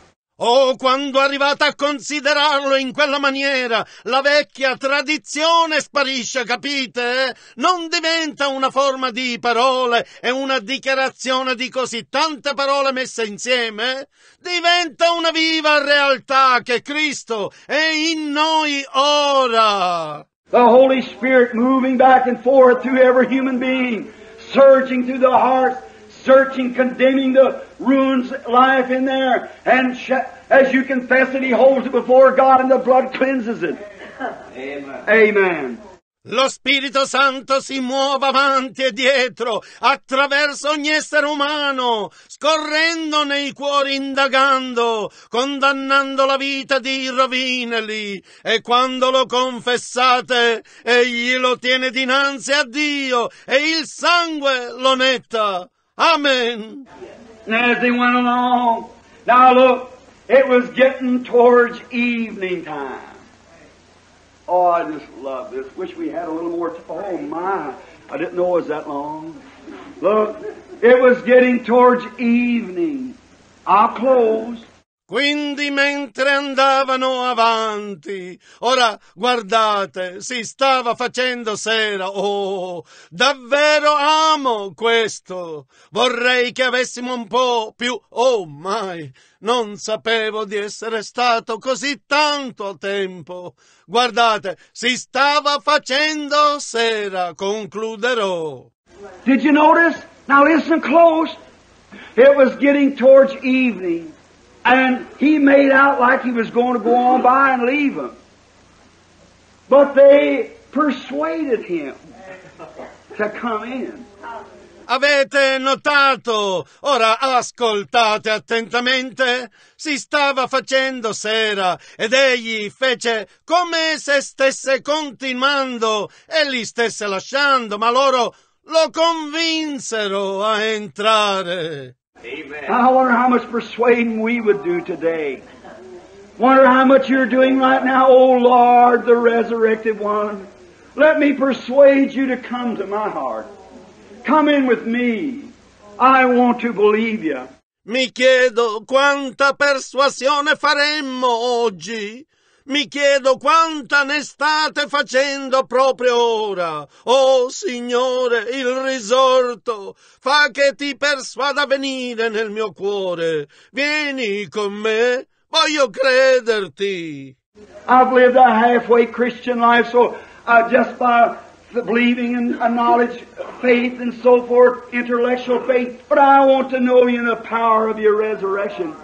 Oh, quando arrivate a considerarlo in quella maniera, la vecchia tradizione sparisce, capite? Non diventa una forma di parole e una dichiarazione di così tante parole messe insieme. Diventa una viva realtà che Cristo è in noi ora. The Holy Spirit moving back and forth through every human being, surging through the hearts, searching, condemning the ruins life in there, and sh- as you confess it, He holds it before God, and the blood cleanses it. Amen. Amen. Lo Spirito Santo si muove avanti e dietro, attraverso ogni essere umano, scorrendo nei cuori, indagando, condannando la vita di rovinali, e quando lo confessate, egli lo tiene dinanzi a Dio, e il sangue lo netta. Amen. And as they went along, now look, it was getting towards evening time. Oh, I just love this. Wish we had a little more. T- oh my, I didn't know it was that long. Look, it was getting towards evening. I'll close. Quindi mentre andavano avanti, ora guardate, si stava facendo sera. Oh, davvero amo questo. Vorrei che avessimo un po' più. Oh, mai, non sapevo di essere stato così tanto tempo. Guardate, si stava facendo sera. Concluderò. Did you notice? Now listen close. It was getting towards evening. And he made out like he was going to go on by and leave them. But they persuaded him to come in. Avete notato? Ora ascoltate attentamente. Si stava facendo sera ed egli fece come se stesse continuando e li stesse lasciando, ma loro lo convinsero a entrare. I wonder how much persuading we would do today. Wonder how much you're doing right now, oh Lord, the resurrected one. Let me persuade you to come to my heart. Come in with me. I want to believe you. Mi chiedo quanta persuasione faremmo oggi. Mi chiedo quanta ne state facendo proprio ora. Oh Signore, il risorto, fa che ti persuada a venire nel mio cuore. Vieni con me, voglio crederti. I've lived a halfway Christian life, so uh, just by believing and uh, knowledge, faith, and so forth, intellectual faith, but I want to know you in the power of your resurrection.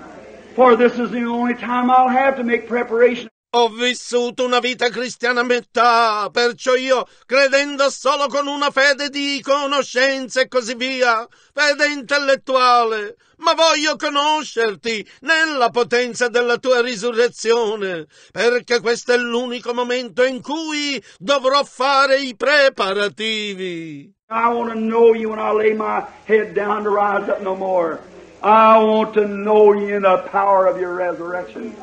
For this is the only time I'll have to make preparation. Ho vissuto una vita cristiana a metà, perciò io, credendo solo con una fede di conoscenza e così via, fede intellettuale, ma voglio conoscerti nella potenza della tua risurrezione, perché questo è l'unico momento in cui dovrò fare i preparativi. I want to know you when I lay my head down to rise up no more. I want to know you in the power of your resurrection.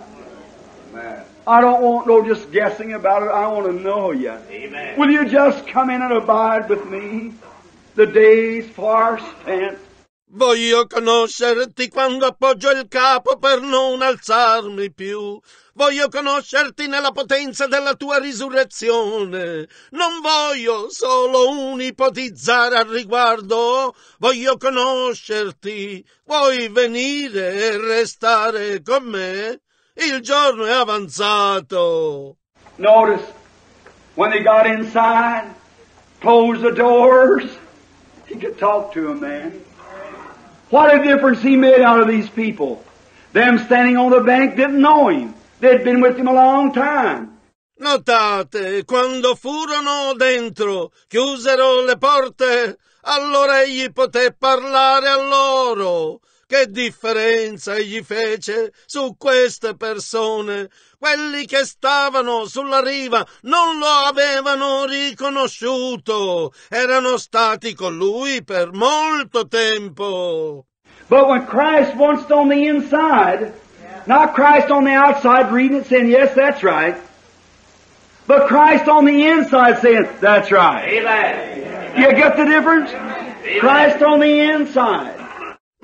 I don't want no just guessing about it. I want to know you. Amen. Will you just come in and abide with me? The days far spent. Voglio conoscerti quando appoggio il capo per non alzarmi più. Voglio conoscerti nella potenza della tua risurrezione. Non voglio solo un ipotizzare al riguardo. Voglio conoscerti. Vuoi venire e restare con me? Il giorno è avanzato. Notice, when they got inside, closed the doors, he could talk to them, man. What a difference he made out of these people. Them standing on the bank didn't know him. They'd been with him a long time. Notate, quando furono dentro, chiusero le porte, allora egli poté parlare a loro. Che differenza egli fece su queste persone? Quelli che stavano sulla riva non lo avevano riconosciuto, erano stati con lui per molto tempo. But when Christ once on the inside, not Christ on the outside reading it saying, yes, that's right, but Christ on the inside saying, that's right. Amen. You get the difference? Christ on the inside.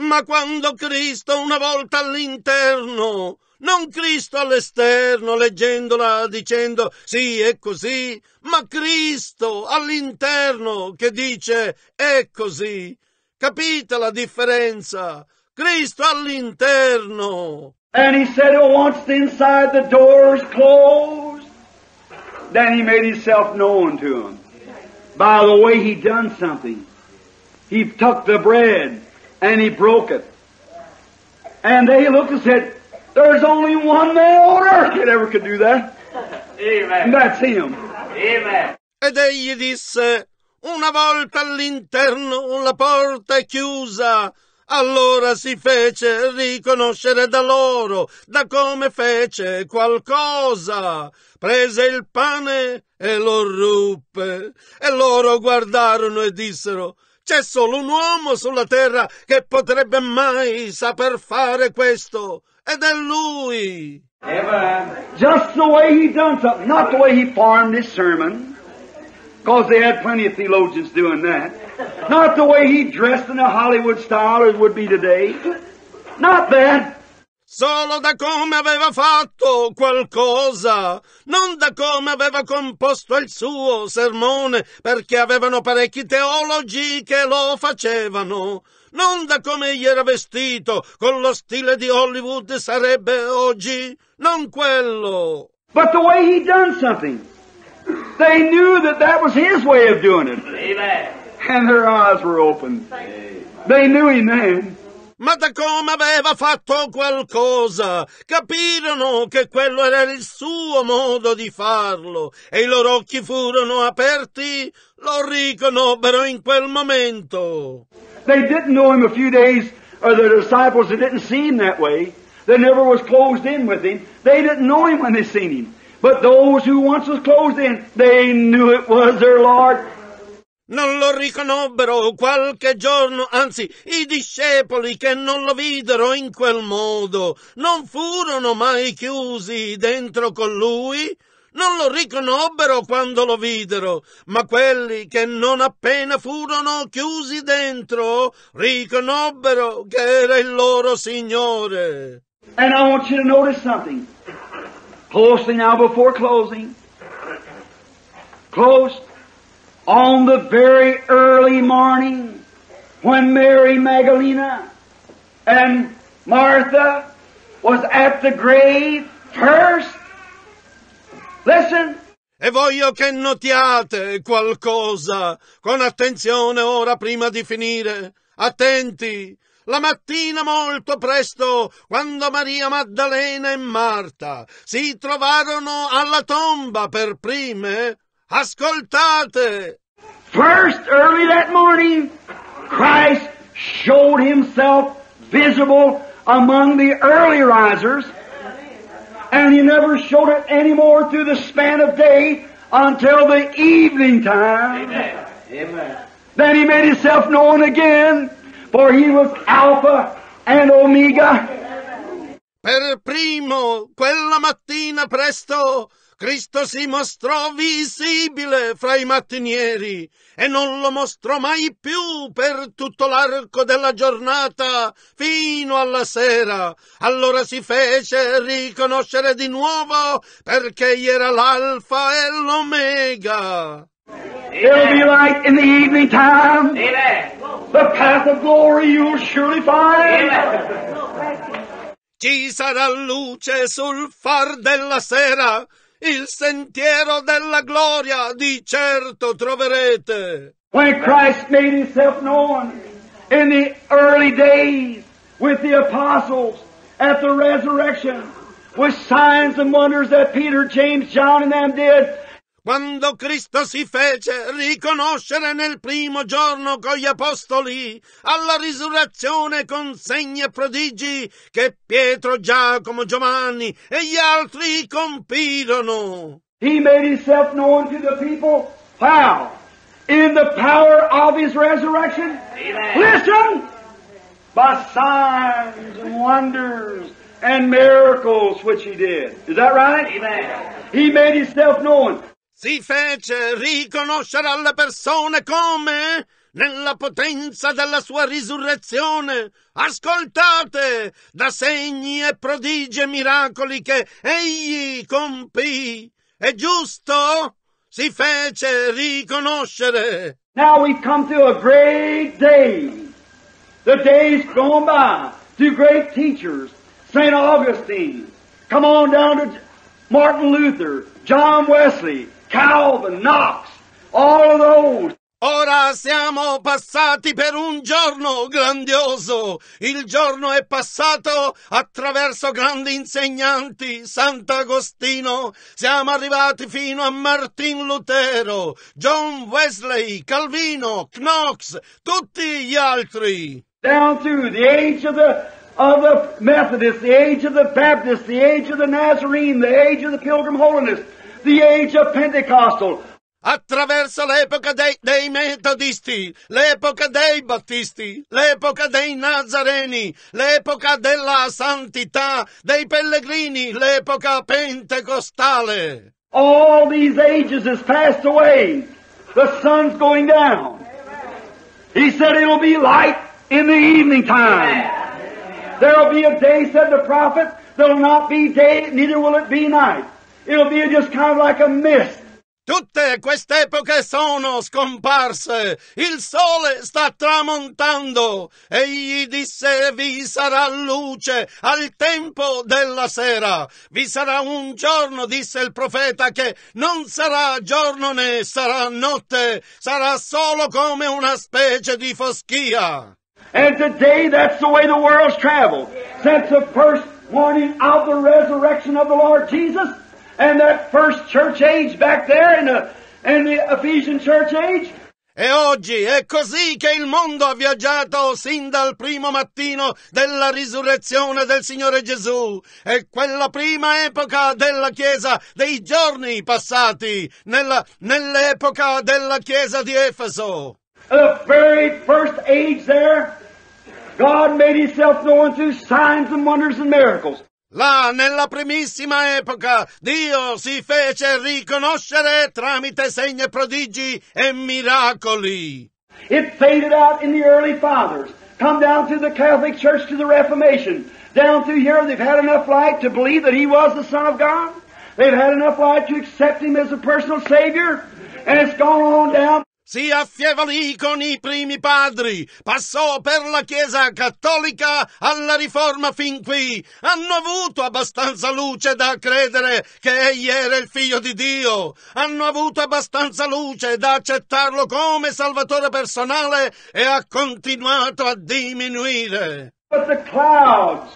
Ma quando Cristo una volta all'interno, non Cristo all'esterno, leggendola dicendo sì è così, ma Cristo all'interno che dice è così. Capite la differenza? Cristo all'interno. And he said, oh, once inside the doors closed, then he made himself known to them. By the way he done something. He took the bread and he broke it. And they looked and said, there's only one man on earth that ever could do that. And Amen. that's him. Amen. Ed egli disse, una volta all'interno la porta è chiusa. Allora si fece riconoscere da loro, da come fece qualcosa. Prese il pane e lo ruppe. E loro guardarono e dissero, c'è solo un uomo sulla terra che potrebbe mai saper fare questo. Ed è lui. Amen. Just the way he done something, not the way he formed his sermon, because they had plenty of theologians doing that. Not the way he dressed in a Hollywood style as would be today. Not that. Solo da come aveva fatto qualcosa, non da come aveva composto il suo sermone, perché avevano parecchi teologi che lo facevano, non da come egli era vestito, con lo stile di Hollywood sarebbe oggi, non quello. But the way he done something. They knew that that was his way of doing it. Amen. And their eyes were open. They knew him then. Ma da come aveva fatto qualcosa. Capirono che quello era il suo modo di farlo e i loro occhi furono aperti, lo riconobbero in quel momento. They didn't know him a few days, or the disciples that didn't see him that way, that never was closed in with him, they didn't know him when they seen him. But those who once was closed in, they knew it was their Lord non lo riconobbero qualche giorno, anzi i discepoli che non lo videro in quel modo non furono mai chiusi dentro con lui, non lo riconobbero quando lo videro, ma quelli che non appena furono chiusi dentro riconobbero che era il loro Signore. And I want you to notice something. Closely now before closing. Close on the very early morning when Mary Magdalena and Martha was at the grave first. Listen. E voglio che notiate qualcosa con attenzione ora prima di finire. Attenti. La mattina molto presto, quando Maria Maddalena e Marta si trovarono alla tomba per prime, ascoltate! First, early that morning, Christ showed himself visible among the early risers, and he never showed it anymore through the span of day until the evening time. Amen. Amen. Then he made himself known again, for he was Alpha and Omega. Per primo, quella mattina presto, Cristo si mostrò visibile fra i mattinieri e non lo mostrò mai più per tutto l'arco della giornata fino alla sera. Allora si fece riconoscere di nuovo perché egli era l'alfa e l'omega. It'll be light in the evening time. Amen. The path of glory you'll surely find. Amen. Ci sarà luce sul far della sera il sentiero della gloria di certo troverete. When Christ made himself known in the early days with the apostles at the resurrection, with signs and wonders that Peter, James, John, and them did, Quando Cristo si fece riconoscere nel primo giorno con gli apostoli alla risurrezione con segni e prodigi che Pietro, Giacomo, Giovanni e gli altri compirono. he made himself known to the people. How? In the power of his resurrection. Amen. Listen! By signs and wonders and miracles which he did. Is that right? Amen. He made himself known. Si fece riconoscere alle persone come nella potenza della sua risurrezione. Ascoltate da segni e prodigi e miracoli che egli compì. È giusto? Si fece riconoscere. Now we come to a great day. The days gone by to great teachers. St. Augustine. Come on down to Martin Luther, John Wesley, Calvin, Knox, all of those. Ora siamo passati per un giorno grandioso. Il giorno è passato attraverso grandi insegnanti, Sant'Agostino. Siamo arrivati fino a Martin Lutero, John Wesley, Calvino, Knox, tutti gli altri. Down through the age of the of the Methodists, the age of the Baptists, the age of the Nazarene, the age of the Pilgrim Holiness, the age of Pentecostal, attraverso l'epoca dei, dei metodisti, l'epoca dei battisti, l'epoca dei nazareni, l'epoca della santità, dei pellegrini, l'epoca pentecostale. All these ages has passed away. The sun's going down. He said it'll be light in the evening time. There'll be a day, said the prophet, there'll not be day, neither will it be night. It'll be just kind of like a mist. Tutte queste epoche sono scomparse, il sole sta tramontando. Egli disse vi sarà luce al tempo della sera. Vi sarà un giorno, disse il profeta, che non sarà giorno né sarà notte, sarà solo come una specie di foschia. And today that's the way the world's traveled. Since the first morning of the resurrection of the Lord Jesus, and that first church age back there in the, in the Ephesian church age, E oggi è così che il mondo ha viaggiato sin dal primo mattino della risurrezione del Signore Gesù. È quella prima epoca della Chiesa dei giorni passati, nella, nell'epoca della Chiesa di Efeso. the very first age there, God made Himself known through signs and wonders and miracles. Là, nella primissima epoca, Dio si fece riconoscere tramite segni prodigi e miracoli. It faded out in the early fathers. Come down through the Catholic Church to the Reformation. Down through here, they've had enough light to believe that He was the Son of God. They've had enough light to accept Him as a personal Savior. And it's gone on down. Si affievolì con i primi padri, passò per la Chiesa cattolica alla riforma fin qui. Hanno avuto abbastanza luce da credere che egli era il figlio di Dio. Hanno avuto abbastanza luce da accettarlo come salvatore personale e ha continuato a diminuire. But the clouds,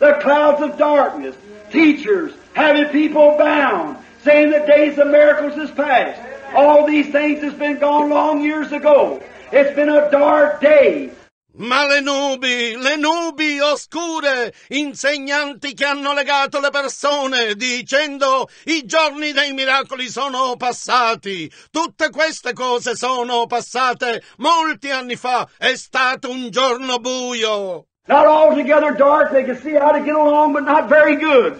the clouds of darkness, teachers, having people bound, saying that days of miracles is past. All these things has been gone long years ago. It's been a dark day. Ma le nubi, le nubi oscure, insegnanti che hanno legato le persone dicendo i giorni dei miracoli sono passati. Tutte queste cose sono passate molti anni fa. È stato un giorno buio. Not altogether dark, they can see how to get along, but not very good.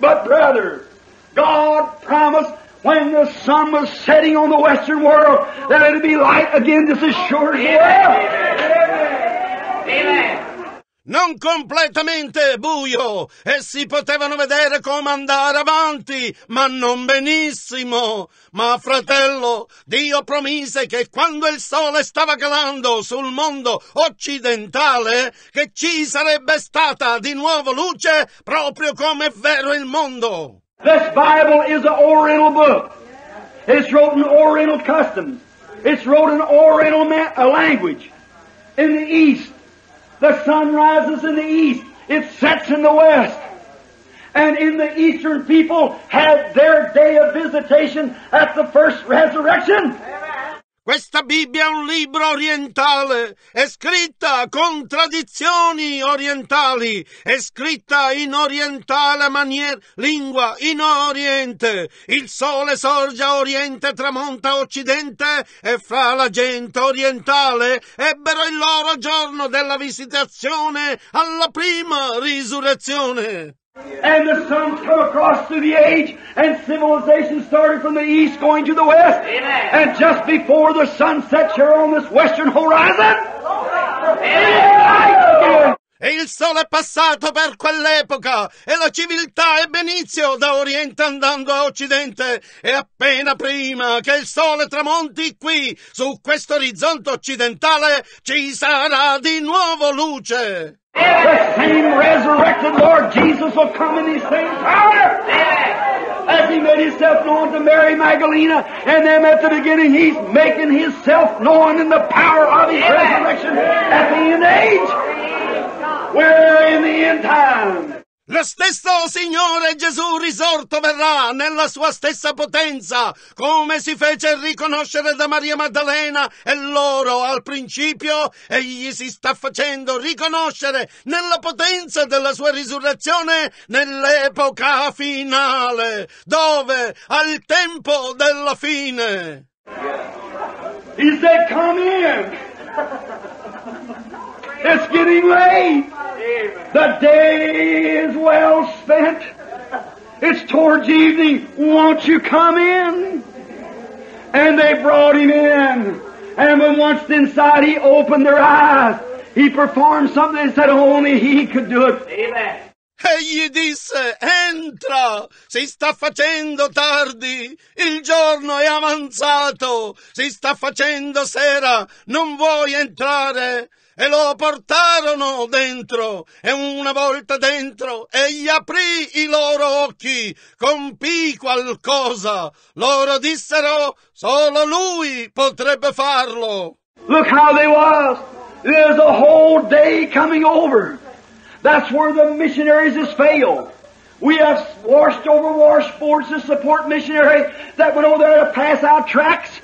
But brother, God promised when the sun was setting on the western world that it would be light again just as sure as well. Non completamente buio, e si potevano vedere come andare avanti, ma non benissimo. Ma fratello, Dio promise che quando il sole stava calando sul mondo occidentale, che ci sarebbe stata di nuovo luce proprio come è vero il mondo. This Bible is an Oriental book. It's wrote in Oriental customs. It's wrote in Oriental ma- uh, language. In the East, the sun rises in the East. It sets in the West. And in the Eastern people had their day of visitation at the first resurrection. Questa Bibbia è un libro orientale, è scritta con tradizioni orientali, è scritta in orientale maniera, lingua in oriente. Il sole sorge a oriente, tramonta a occidente e fra la gente orientale ebbero il loro giorno della visitazione alla prima risurrezione. And the sun's come across through the age, and civilization started from the east going to the west. And just before the sun sets here on this western horizon. E il sole è passato per quell'epoca e la civiltà ebbe inizio da Oriente andando a Occidente e appena prima che il sole tramonti qui su questo orizzonte occidentale ci sarà di nuovo luce. The same resurrected Lord Jesus will come in his same power. As he made himself known to Mary Magdalena and them at the beginning, he's making himself known in the power of his resurrection at the end age. We're in the end time. Lo stesso Signore Gesù risorto verrà nella sua stessa potenza, come si fece riconoscere da Maria Maddalena e loro al principio, egli si sta facendo riconoscere nella potenza della sua risurrezione nell'epoca finale, dove al tempo della fine. He said, come in. It's getting late. The day is well spent. It's towards evening. Won't you come in? And they brought him in. And when once inside, he opened their eyes. He performed something that said only He could do it. Amen. Egli disse, entra, si sta facendo tardi, il giorno è avanzato, si sta facendo sera, non vuoi entrare? E lo portarono dentro, e una volta dentro, egli aprì i loro occhi, compì qualcosa. Loro dissero, solo lui potrebbe farlo. Look how they was. There's a whole day coming over. That's where the missionaries has failed. We have washed over washboards to support missionaries that went over there to pass out tracts.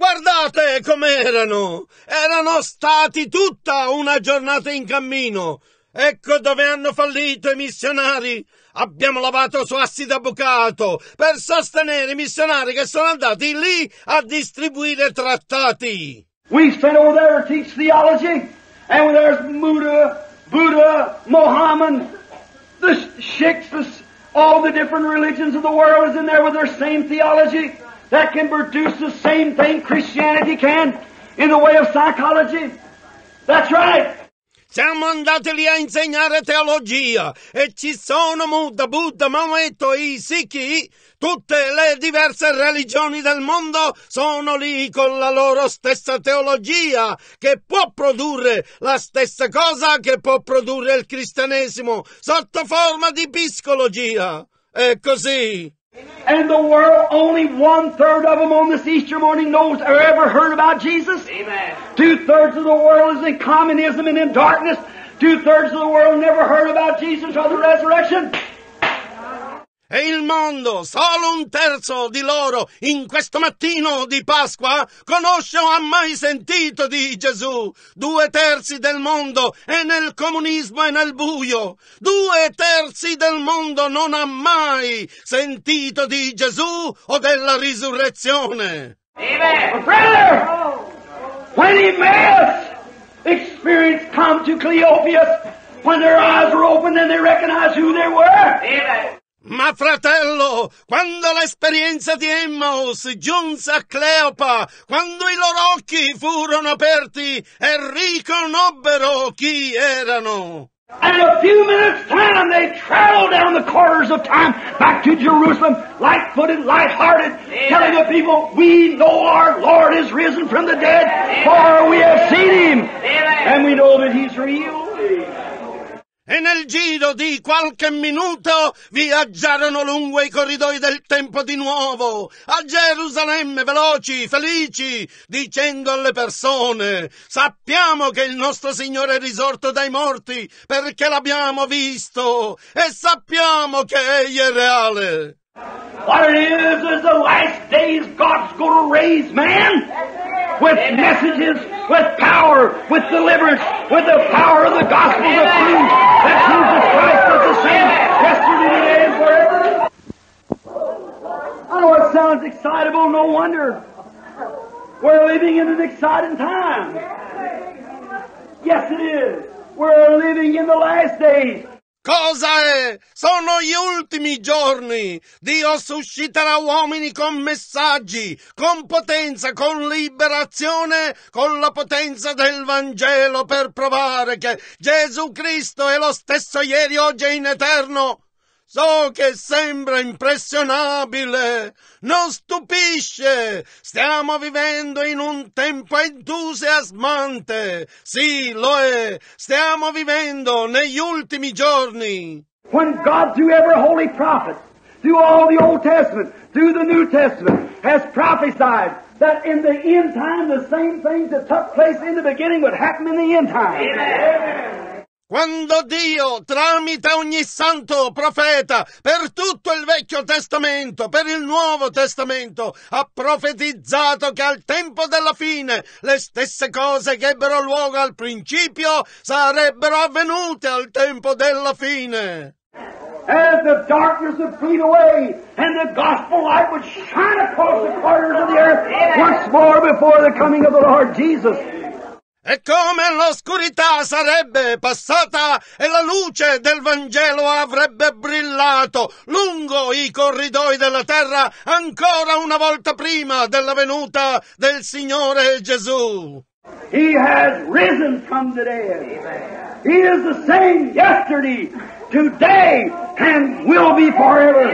Guardate com'erano! Erano stati tutta una giornata in cammino. Ecco dove hanno fallito i missionari. Abbiamo lavato su assi d'avvocato per sostenere i missionari che sono andati lì a distribuire trattati. We sent over there to teach theology, and there's Buddha, Buddha, Mohammed, the Sheikhs, the, all the different religions of the world is in there with their same theology that can produce the same thing Christianity can in the way of psychology. That's right. Siamo andati lì a insegnare teologia e ci sono Buddha, Buddha, Maometto, i Sikhi, tutte le diverse religioni del mondo sono lì con la loro stessa teologia che può produrre la stessa cosa che può produrre il cristianesimo sotto forma di psicologia. È così. And the world, only one third of them on this Easter morning knows or ever heard about Jesus. Amen. Two thirds of the world is in communism and in darkness. Two thirds of the world never heard about Jesus or the resurrection. E il mondo, solo un terzo di loro in questo mattino di Pasqua conosce o ha mai sentito di Gesù. Due terzi del mondo è nel comunismo e nel buio. Due terzi del mondo non ha mai sentito di Gesù o della risurrezione. Amen. Brother, when he mass experience come to Cleopas, when their eyes were opened and they recognized who they were. Amen. Ma fratello, quando l'esperienza di Emmaus giunse a Cleopa, quando i loro occhi furono aperti e riconobbero chi erano. And in a few minutes' time, they traveled down the corridors of time back to Jerusalem, light-footed, light-hearted, telling the people, we know our Lord is risen from the dead, for we have seen Him, and we know that He's real. E nel giro di qualche minuto viaggiarono lungo i corridoi del tempo di nuovo, a Gerusalemme, veloci, felici, dicendo alle persone, sappiamo che il nostro Signore è risorto dai morti, perché l'abbiamo visto, e sappiamo che Egli è reale. What it is is the last days God's going to raise man with messages, with power, with deliverance, with the power of the gospel to prove that Jesus Christ is the same yesterday, today, and forever. I know it sounds excitable, no wonder. We're living in an exciting time. Yes, it is. We're living in the last days. Cosa è? Sono gli ultimi giorni. Dio susciterà uomini con messaggi, con potenza, con liberazione, con la potenza del Vangelo per provare che Gesù Cristo è lo stesso ieri, oggi e in eterno. So che sembra impressionabile, non stupisce. Stiamo vivendo in un tempo entusiasmante. Sì, lo è. Stiamo vivendo negli ultimi giorni. When God, through every holy prophet, through all the Old Testament, through the New Testament, has prophesied that in the end time the same things that took place in the beginning would happen in the end time. Quando Dio, tramite ogni santo profeta, per tutto il Vecchio Testamento, per il Nuovo Testamento, ha profetizzato che al tempo della fine le stesse cose che ebbero luogo al principio sarebbero avvenute al tempo della fine. As the darkness would fleet away and the gospel light would shine across the corners of the earth once more before the coming of the Lord Jesus. E come l'oscurità sarebbe passata e la luce del Vangelo avrebbe brillato lungo i corridoi della terra ancora una volta prima della venuta del Signore Gesù. He has risen from the dead. He is the same yesterday, today, and will be forever.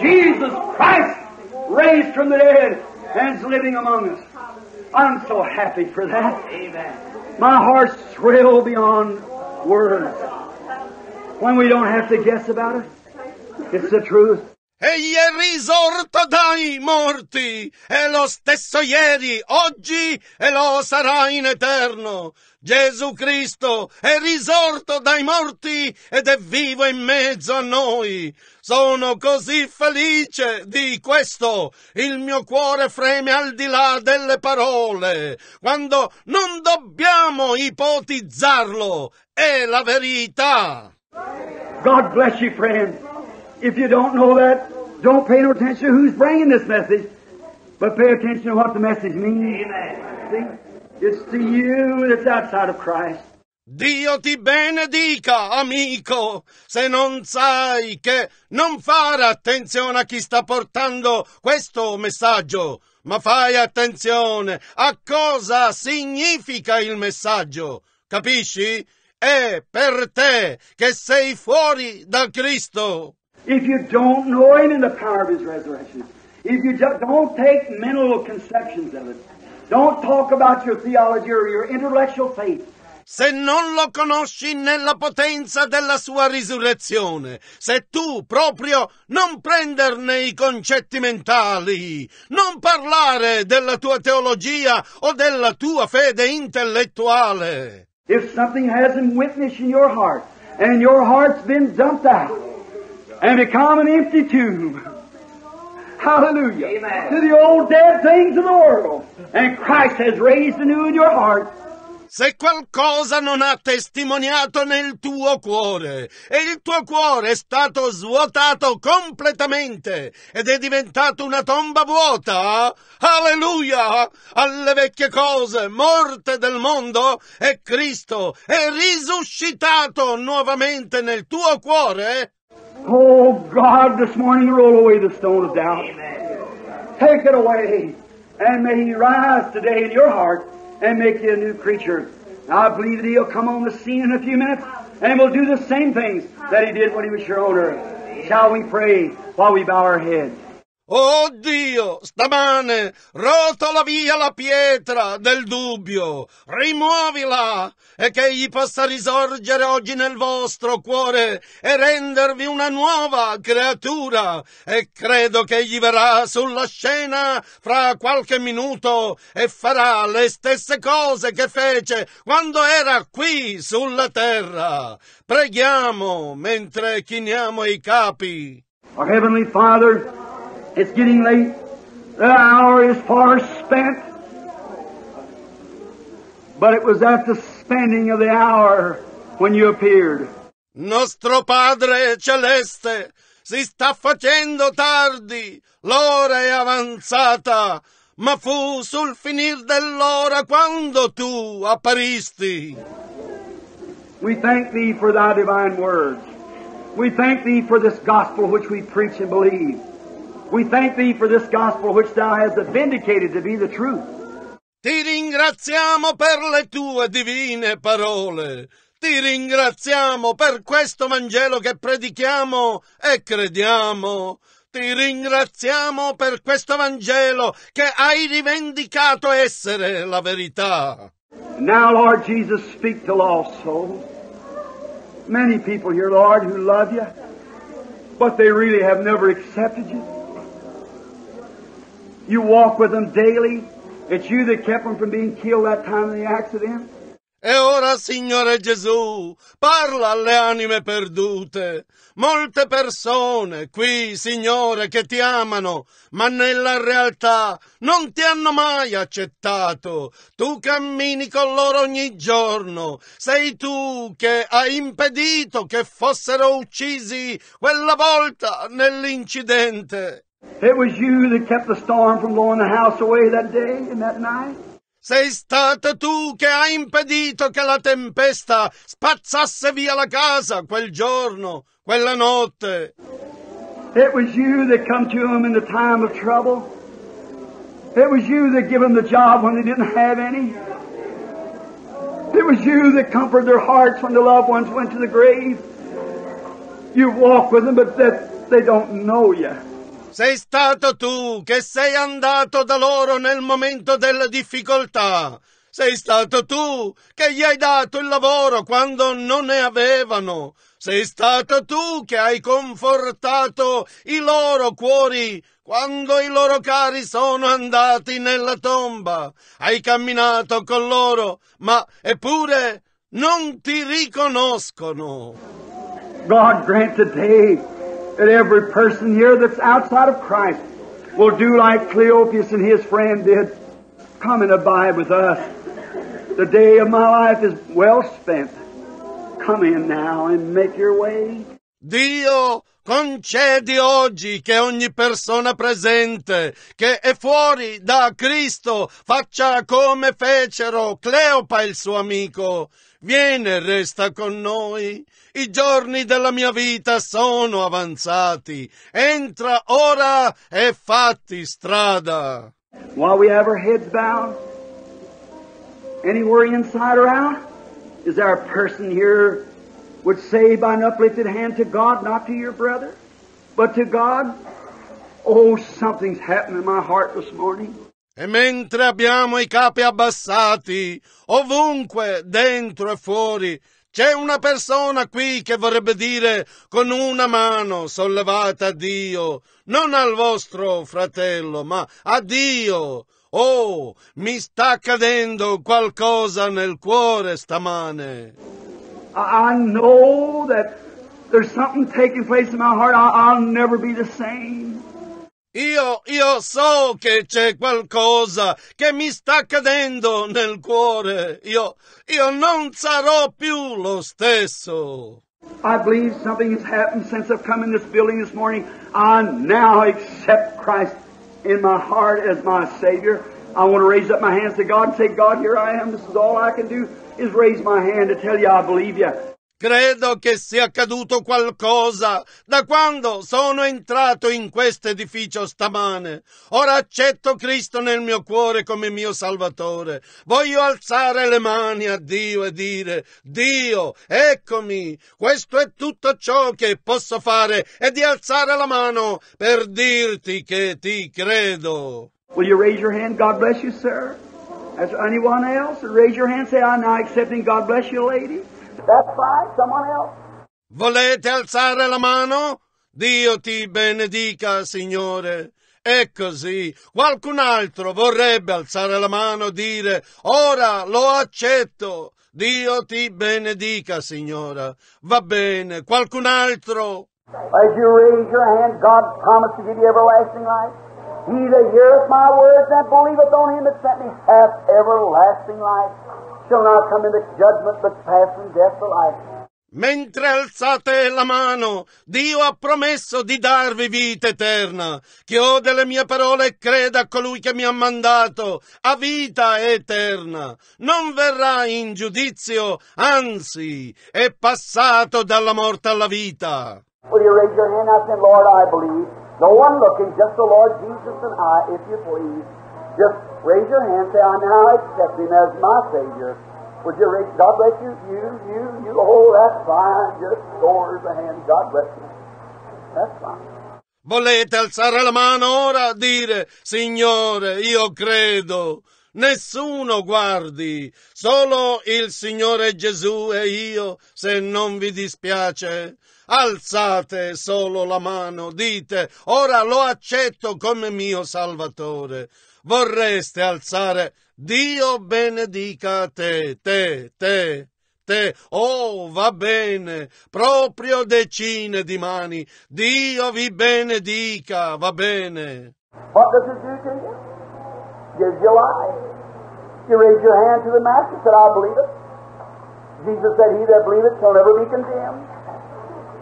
Jesus Christ raised from the dead and is living among us. I'm so happy for that. My heart's thrilled beyond words. When we don't have to guess about it, it's the truth. Egli è risorto dai morti, è lo stesso ieri, oggi e lo sarà in eterno. Gesù Cristo è risorto dai morti ed è vivo in mezzo a noi. Sono così felice di questo. Il mio cuore freme al di là delle parole. Quando non dobbiamo ipotizzarlo, è la verità. God bless you, friend. If you don't know that, don't pay no attention to who's bringing this message, but pay attention to what the message means. See? It's to you that's outside of Christ. Dio ti benedica, amico, se non sai che non fare attenzione a chi sta portando questo messaggio, ma fai attenzione a cosa significa il messaggio. Capisci? È per te che sei fuori da Cristo. If you don't know Him in the power of His resurrection, if you just don't take mental conceptions of it, don't talk about your theology or your intellectual faith. Se non lo conosci nella potenza della sua risurrezione, se tu proprio non prenderne i concetti mentali, non parlare della tua teologia o della tua fede intellettuale. If something hasn't witnessed in your heart, and your heart's been dumped out, and become an empty tomb, hallelujah, Amen. to the old dead things of the world, and Christ has raised anew in your heart, Se qualcosa non ha testimoniato nel tuo cuore e il tuo cuore è stato svuotato completamente ed è diventato una tomba vuota, alleluia, alle vecchie cose morte del mondo e Cristo è risuscitato nuovamente nel tuo cuore, Oh God, this morning roll away the stone of doubt. Take it away. And may He rise today in your heart and make you a new creature. I believe that He'll come on the scene in a few minutes and will do the same things that He did when He was here on earth. Shall we pray while we bow our heads? Oh Dio, stamane rotola via la pietra del dubbio, rimuovila e che egli possa risorgere oggi nel vostro cuore e rendervi una nuova creatura. E credo che egli verrà sulla scena fra qualche minuto e farà le stesse cose che fece quando era qui sulla terra. Preghiamo mentre chiniamo i capi. Our Heavenly Father, it's getting late. The hour is far spent. But it was at the spending of the hour when you appeared. Nostro Padre Celeste, si sta facendo tardi, l'ora è avanzata, ma fu sul finir dell'ora quando tu apparisti. We thank Thee for Thy divine words. We thank Thee for this gospel which we preach and believe. We thank Thee for this gospel which Thou hast vindicated to be the truth. Ti ringraziamo per le tue divine parole. Ti ringraziamo per questo Vangelo che predichiamo e crediamo. Ti ringraziamo per questo Vangelo che hai rivendicato essere la verità. Now, Lord Jesus, speak to lost souls. Many people here, Lord, who love you, but they really have never accepted you. You walk with them daily. It's you that kept them from being killed that time in the accident. E ora, Signore Gesù, parla alle anime perdute. Molte persone qui, Signore, che ti amano, ma nella realtà non ti hanno mai accettato. Tu cammini con loro ogni giorno. Sei tu che hai impedito che fossero uccisi quella volta nell'incidente. It was you that kept the storm from blowing the house away that day and that night. Sei stato tu che hai impedito che la tempesta spazzasse via la casa quel giorno, quella notte. It was you that come to them in the time of trouble. It was you that gave them the job when they didn't have any. It was you that comforted their hearts when the loved ones went to the grave. You walk with them, but that they don't know you. Sei stato tu che sei andato da loro nel momento della difficoltà. Sei stato tu che gli hai dato il lavoro quando non ne avevano. Sei stato tu che hai confortato i loro cuori quando i loro cari sono andati nella tomba. Hai camminato con loro, ma eppure non ti riconoscono. God grant today that every person here that's outside of Christ will do like Cleopas and his friend did. Come and abide with us. The day of my life is well spent. Come in now and make your way. Dio concedi oggi che ogni persona presente che è fuori da Cristo faccia come fecero Cleopa e il suo amico. Viene e resta con noi. I giorni della mia vita sono avanzati. Entra ora e fatti strada. While we have our heads bowed, anywhere inside or out, is there a person here would say by an uplifted hand to God, not to your brother, but to God? Oh, something's happened in my heart this morning. E mentre abbiamo i capi abbassati, ovunque, dentro e fuori, c'è una persona qui che vorrebbe dire con una mano sollevata a Dio, non al vostro fratello, ma a Dio. Oh, mi sta accadendo qualcosa nel cuore stamane. I know that there's something taking place in my heart. I'll never be the same. Io, io so che c'è qualcosa che mi sta accadendo nel cuore. Io, io non sarò più lo stesso. I believe something has happened since I've come in this building this morning. I now accept Christ in my heart as my Savior. I want to raise up my hands to God and say, God, here I am. This is all I can do is raise my hand to tell you I believe you. Credo che sia accaduto qualcosa da quando sono entrato in questo edificio stamane. Ora accetto Cristo nel mio cuore come mio Salvatore. Voglio alzare le mani a Dio e dire, Dio, eccomi. Questo è tutto ciò che posso fare e di alzare la mano per dirti che ti credo. Will you raise your hand? God bless you, sir. As anyone else, raise your hand. Say, I'm now accepting. God bless you, lady. That's fine. Someone else. Volete alzare la mano? Dio ti benedica, Signore. È così. Qualcun altro vorrebbe alzare la mano e dire, ora lo accetto. Dio ti benedica, Signora. Va bene. Qualcun altro? As you raise your hand, God promised to give you everlasting life. He that heareth my words and believeth on him that sent me hath everlasting life. Shall not come into judgment, but pass from death to life. Mentre alzate la mano, Dio ha promesso di darvi vita eterna. Chi ode le mie parole e creda a colui che mi ha mandato, ha vita eterna. Non verrà in giudizio, anzi, è passato dalla morte alla vita. Will you raise your hand out and Lord, I believe. No one looking, just the Lord Jesus and I, if you please. Just raise your hand, say, I now accept him as my Savior. Would you raise, God bless you, you, you, you, oh, that's fine. Just scores the hand, God bless you. That's fine. Volete alzare la mano ora a dire, Signore, io credo. Nessuno guardi, solo il Signore Gesù e io, se non vi dispiace. Alzate solo la mano, dite, ora lo accetto come mio Salvatore. Vorreste alzare, Dio benedica te, te, te. Te, oh, va bene, proprio decine di mani. Dio vi benedica, va bene. What does it do to you? Gives you life. You raise your hand to the Master, said, I believe it. Jesus said, He that believeth shall never be condemned.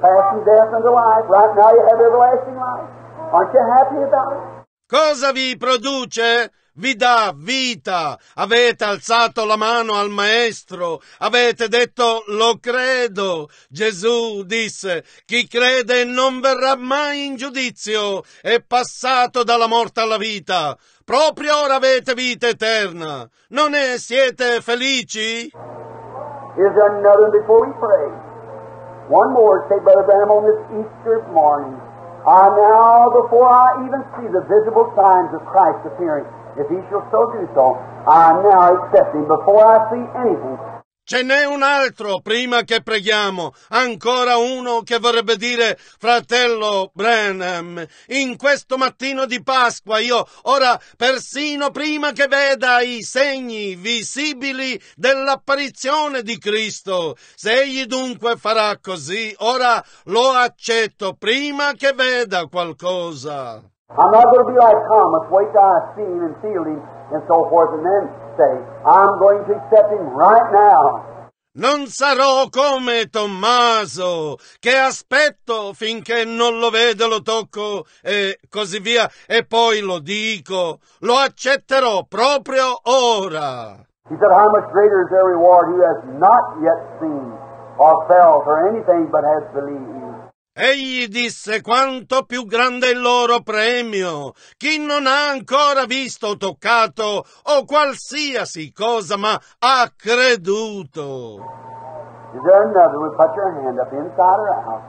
Pass from death unto life. Right now you have everlasting life. Aren't you happy about it? Cosa vi produce? vi dà vita. Avete alzato la mano al Maestro, avete detto lo credo. Gesù disse, chi crede non verrà mai in giudizio, è passato dalla morte alla vita. Proprio ora avete vita eterna. Non ne siete felici? Is there another before we pray? One more, say Brother Branham, on this Easter morning. I now, before I even see the visible signs of Christ appearing, if he shall so do so, I now accept him before I see anything. Ce n'è un altro prima che preghiamo, ancora uno che vorrebbe dire fratello Branham, in questo mattino di Pasqua io ora persino prima che veda i segni visibili dell'apparizione di Cristo, se egli dunque farà così, ora lo accetto prima che veda qualcosa. I'm not going to be like Thomas, wait till I've seen and feel him and so forth, and then say, I'm going to accept him right now. Non sarò come Tommaso, che aspetto finché non lo vedo, lo tocco e così via, e poi lo dico, lo accetterò proprio ora. He said, How much greater is their reward who has not yet seen or felt or anything but has believed. Egli disse quanto più grande è il loro premio, chi non ha ancora visto o toccato o qualsiasi cosa, ma ha creduto. Is there another? We put your hand up inside or out.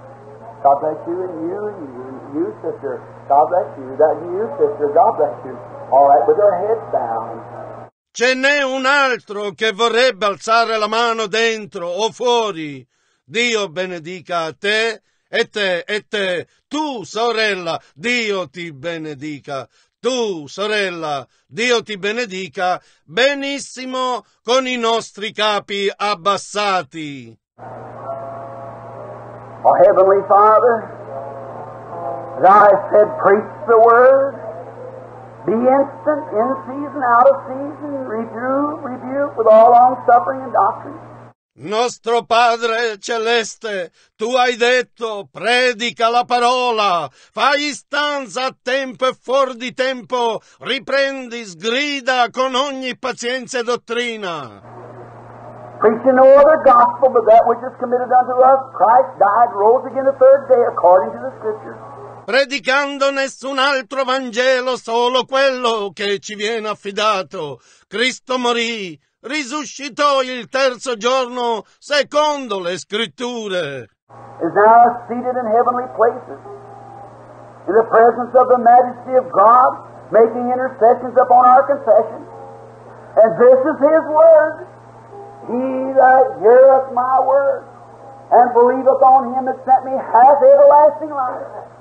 God bless you and you and you and you, sister. God bless you. That you, sister. God bless you. All right, with our heads down. Ce n'è un altro che vorrebbe alzare la mano dentro o fuori. Dio benedica a te e te e te. Tu, sorella, Dio ti benedica. Tu, sorella, Dio ti benedica. Benissimo con i nostri capi abbassati. Our Heavenly Father, I said, preach the Word. Be instant, in season, out of season, reprove, rebuke with all long suffering and doctrine. Nostro Padre Celeste, tu hai detto, predica la parola, fai stanza a tempo e fuori di tempo, riprendi, sgrida con ogni pazienza e dottrina. Preaching no other gospel but that which is committed unto us. Christ died, rose again the third day according to the Scriptures. predicando nessun altro Vangelo, solo quello che ci viene affidato. Cristo morì, risuscitò il terzo giorno secondo le scritture. Is now seated in heavenly places, in the presence of the majesty of God, making intercessions upon our confession. And this is His word. He that heareth my word and believeth on Him that sent me hath everlasting life.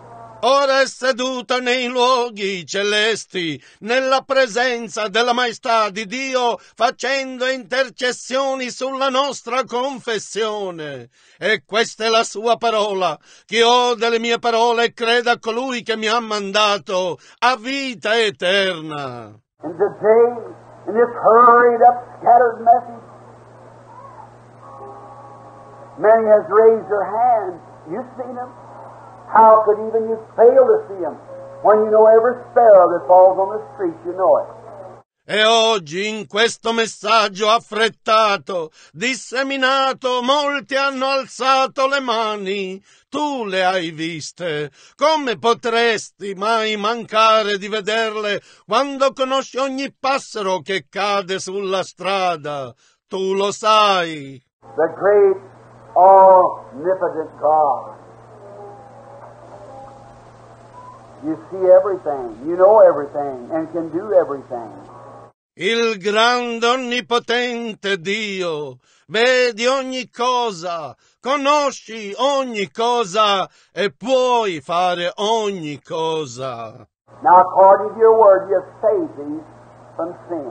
Ora è seduta nei luoghi celesti, nella presenza della maestà di Dio, facendo intercessioni sulla nostra confessione. E questa è la sua parola. Chi ode le mie parole creda a colui che mi ha mandato, ha vita eterna. And today, in this hurried up, scattered message, many has raised their hands. You've seen them. How could even you fail to see them? When you know every sparrow that falls on the street, you know it. E oggi in questo messaggio affrettato, disseminato, molti hanno alzato le mani. Tu le hai viste. Come potresti mai mancare di vederle quando conosci ogni passero che cade sulla strada? Tu lo sai. The great, omnipotent God. You see everything, you know everything, and can do everything. Il grande onnipotente Dio, vedi ogni cosa, conosci ogni cosa e puoi fare ogni cosa. Now, according to your word, you have saved these from sin.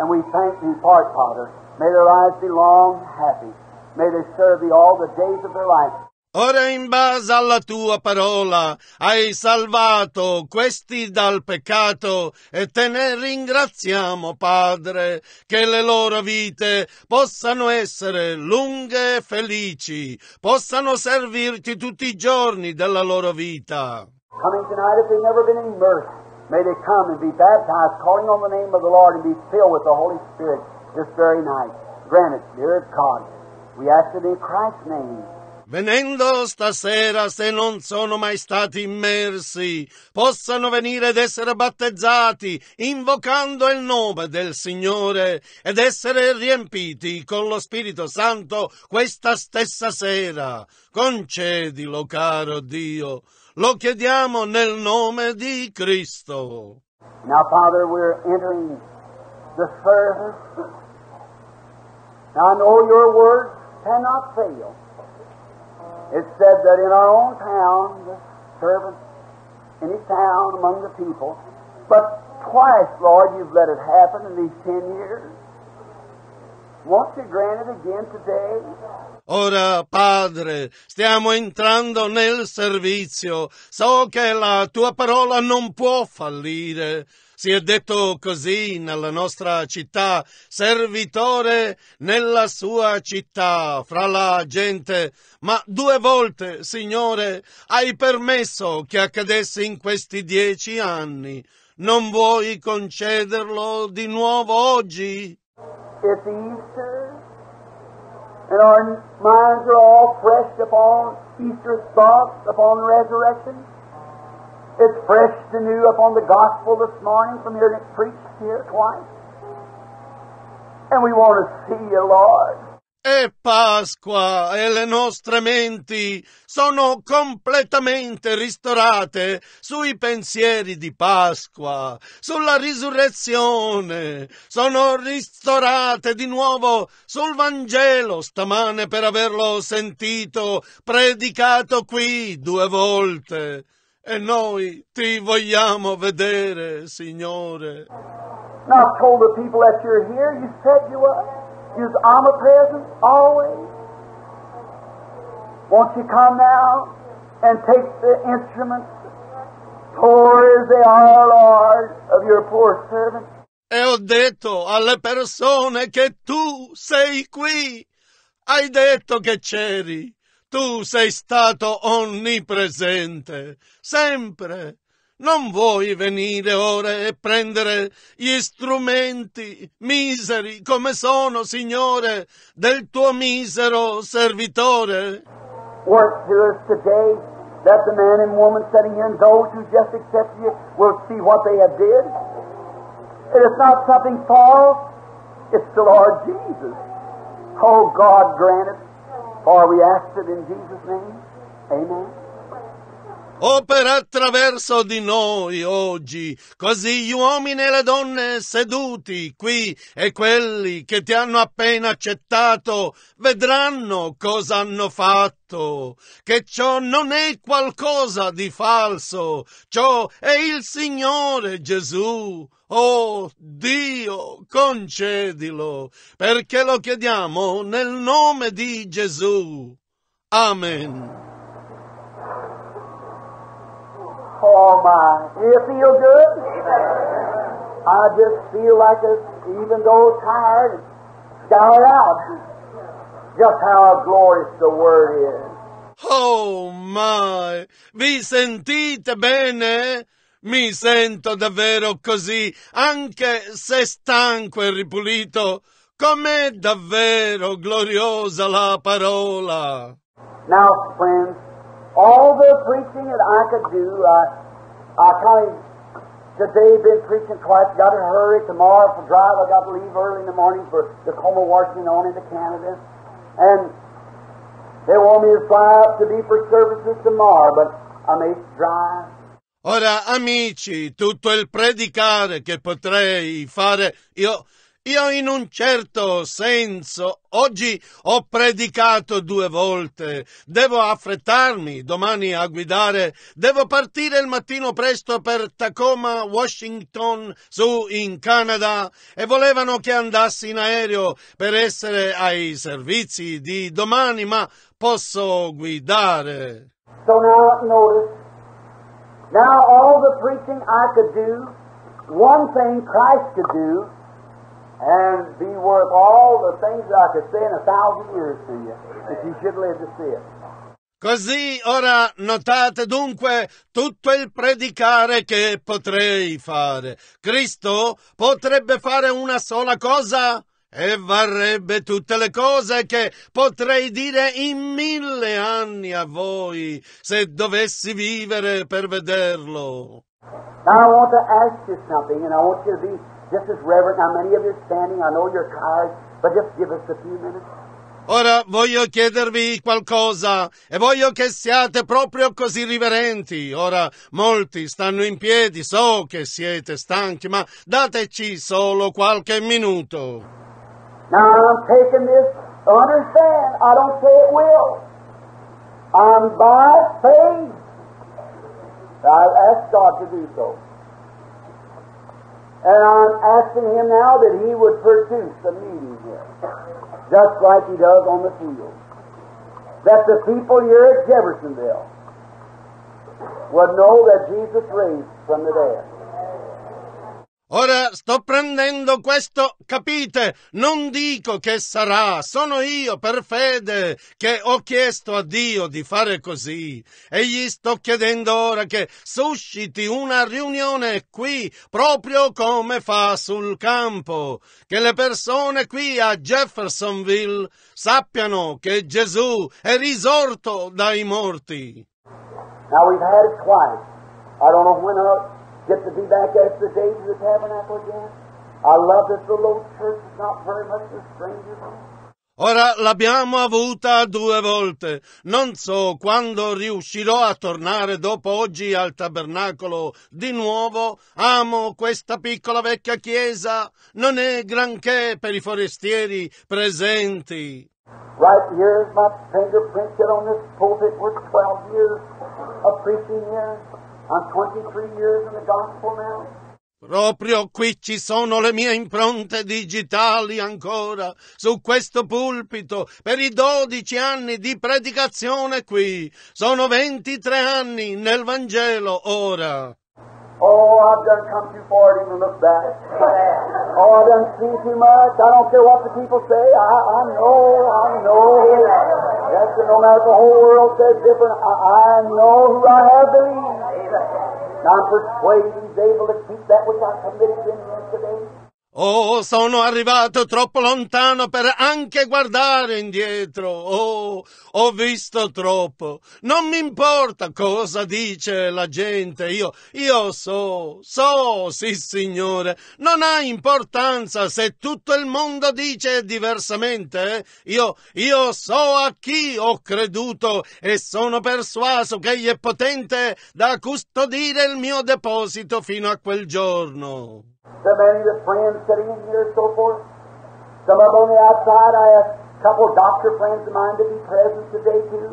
And we thank thee for it, Father. May their lives be long, happy. May they serve thee all the days of their life. Ora in base alla tua parola hai salvato questi dal peccato e te ne ringraziamo, Padre, che le loro vite possano essere lunghe e felici, possano servirti tutti i giorni della loro vita. Coming tonight, if they've never been immersed May they come and be baptized, calling on the name of the Lord, and be filled with the Holy Spirit this very night. Grant it, dear God. We ask it in Christ's name. Venendo stasera, se non sono mai stati immersi, possano venire ed essere battezzati, invocando il nome del Signore, ed essere riempiti con lo Spirito Santo questa stessa sera. Concedilo, caro Dio. Lo chiediamo nel nome di Cristo. Now, Father, we're entering the service. Now, I know your word cannot fail. It said that in our own town, the servant in town among the people, but twice, Lord, you've let it happen in these ten years. Won't you grant it again today? Ora, Padre, stiamo entrando nel servizio. So che la tua parola non può fallire. Si è detto così nella nostra città, servitore nella sua città, fra la gente. Ma due volte, Signore, hai permesso che accadesse in questi dieci anni. Non vuoi concederlo di nuovo oggi? It's Easter, and our minds are all fresh upon Easter thoughts, upon resurrection. It's fresh to new upon the gospel this morning from hearing it preached here twice. And we want to see you, Lord. È Pasqua e le nostre menti sono completamente ristorate sui pensieri di Pasqua, sulla risurrezione, sono ristorate di nuovo sul Vangelo stamane per averlo sentito predicato qui due volte. E noi ti vogliamo vedere, Signore. Now, I've told the people that you're here, you said you were. You're omnipresent always. Won't you come now and take the instruments, poor as they are, Lord, of your poor servant? E ho detto alle persone che tu sei qui. Hai detto che c'eri. Tu sei stato onnipresente, sempre. Non vuoi venire ora e prendere gli strumenti miseri come sono, Signore, del tuo misero servitore? Work to us today that the man and woman sitting here and those who just accepted you will see what they have did. It is not something false, it's the Lord Jesus. Oh God, grant it, for we ask it in Jesus' name. Amen. Opera attraverso di noi oggi, così gli uomini e le donne seduti qui e quelli che ti hanno appena accettato vedranno cosa hanno fatto, che ciò non è qualcosa di falso, ciò è il Signore Gesù. Oh Dio, concedilo, perché lo chiediamo nel nome di Gesù. Amen. Oh my, do you feel good? I just feel like it's, even though tired, scoured out. Just how glorious the Word is. Oh my, vi sentite bene? Mi sento davvero così, anche se stanco e ripulito. Com'è davvero gloriosa la parola. Now, friends, all the preaching that I could do, I, I kind of today been preaching twice. Got to hurry tomorrow for drive. I got to leave early in the morning for Tacoma, Washington, on into Canada, and they want me to fly up to be for services tomorrow, but I may drive. Ora, amici, tutto il predicare che potrei fare, io, io in un certo senso, oggi ho predicato due volte, devo affrettarmi domani a guidare, devo partire il mattino presto per Tacoma, Washington, su in Canada, e volevano che andassi in aereo per essere ai servizi di domani, ma posso guidare. So now notice, now all the preaching I could do, one thing Christ could do, and be worth all the things that I could say in a thousand years to you, if you should live to see it. Così ora notate dunque tutto il predicare che potrei fare. Cristo potrebbe fare una sola cosa e varrebbe tutte le cose che potrei dire in mille anni a voi se dovessi vivere per vederlo. Now I want to ask you something, and I want you to be just as reverent. Now many of you are standing. I know you're tired, but just give us a few minutes. Ora voglio chiedervi qualcosa e voglio che siate proprio così riverenti. Ora molti stanno in piedi, so che siete stanchi, ma dateci solo qualche minuto. Now I'm taking this. Understand? I don't say it will. I'm by faith. I've asked God to do so. And I'm asking Him now that He would produce a meeting here, just like He does on the field. That the people here at Jeffersonville would know that Jesus raised from the dead. Ora sto prendendo questo, capite? Non dico che sarà, sono io per fede che ho chiesto a Dio di fare così e gli sto chiedendo ora che susciti una riunione qui, proprio come fa sul campo, che le persone qui a Jeffersonville sappiano che Gesù è risorto dai morti. Now we've had it twice. I don't know when get to be back after days of the tabernacle again. I love this little old church. It's not very much a stranger to me. Ora l'abbiamo avuta due volte. Non so quando riuscirò a tornare dopo oggi al tabernacolo di nuovo. Amo questa piccola vecchia chiesa. Non è granché per i forestieri presenti. Right here is my fingerprint on this pulpit. We're 12 years of preaching here. I'm 23 years in the gospel now. Proprio qui ci sono le mie impronte digitali ancora, su questo pulpito, per i dodici anni di predicazione qui. Sono 23 anni nel Vangelo ora. Oh, I've done come too far to even look back. Oh, I've done seen too much. I don't care what the people say. I, I know, I know. Yes, That's no matter if the whole world says different. I, I know who I have believed. And I'm persuaded He's able to keep that which I committed to Him yesterday. Oh, sono arrivato troppo lontano per anche guardare indietro. Oh, ho visto troppo. Non mi importa cosa dice la gente. Io, io so, so, sì signore. Non ha importanza se tutto il mondo dice diversamente. eh. Io, io so a chi ho creduto e sono persuaso che egli è potente da custodire il mio deposito fino a quel giorno. So many of the friends sitting in here and so forth. Some of them on the outside. I asked a couple of doctor friends of mine to be present today too.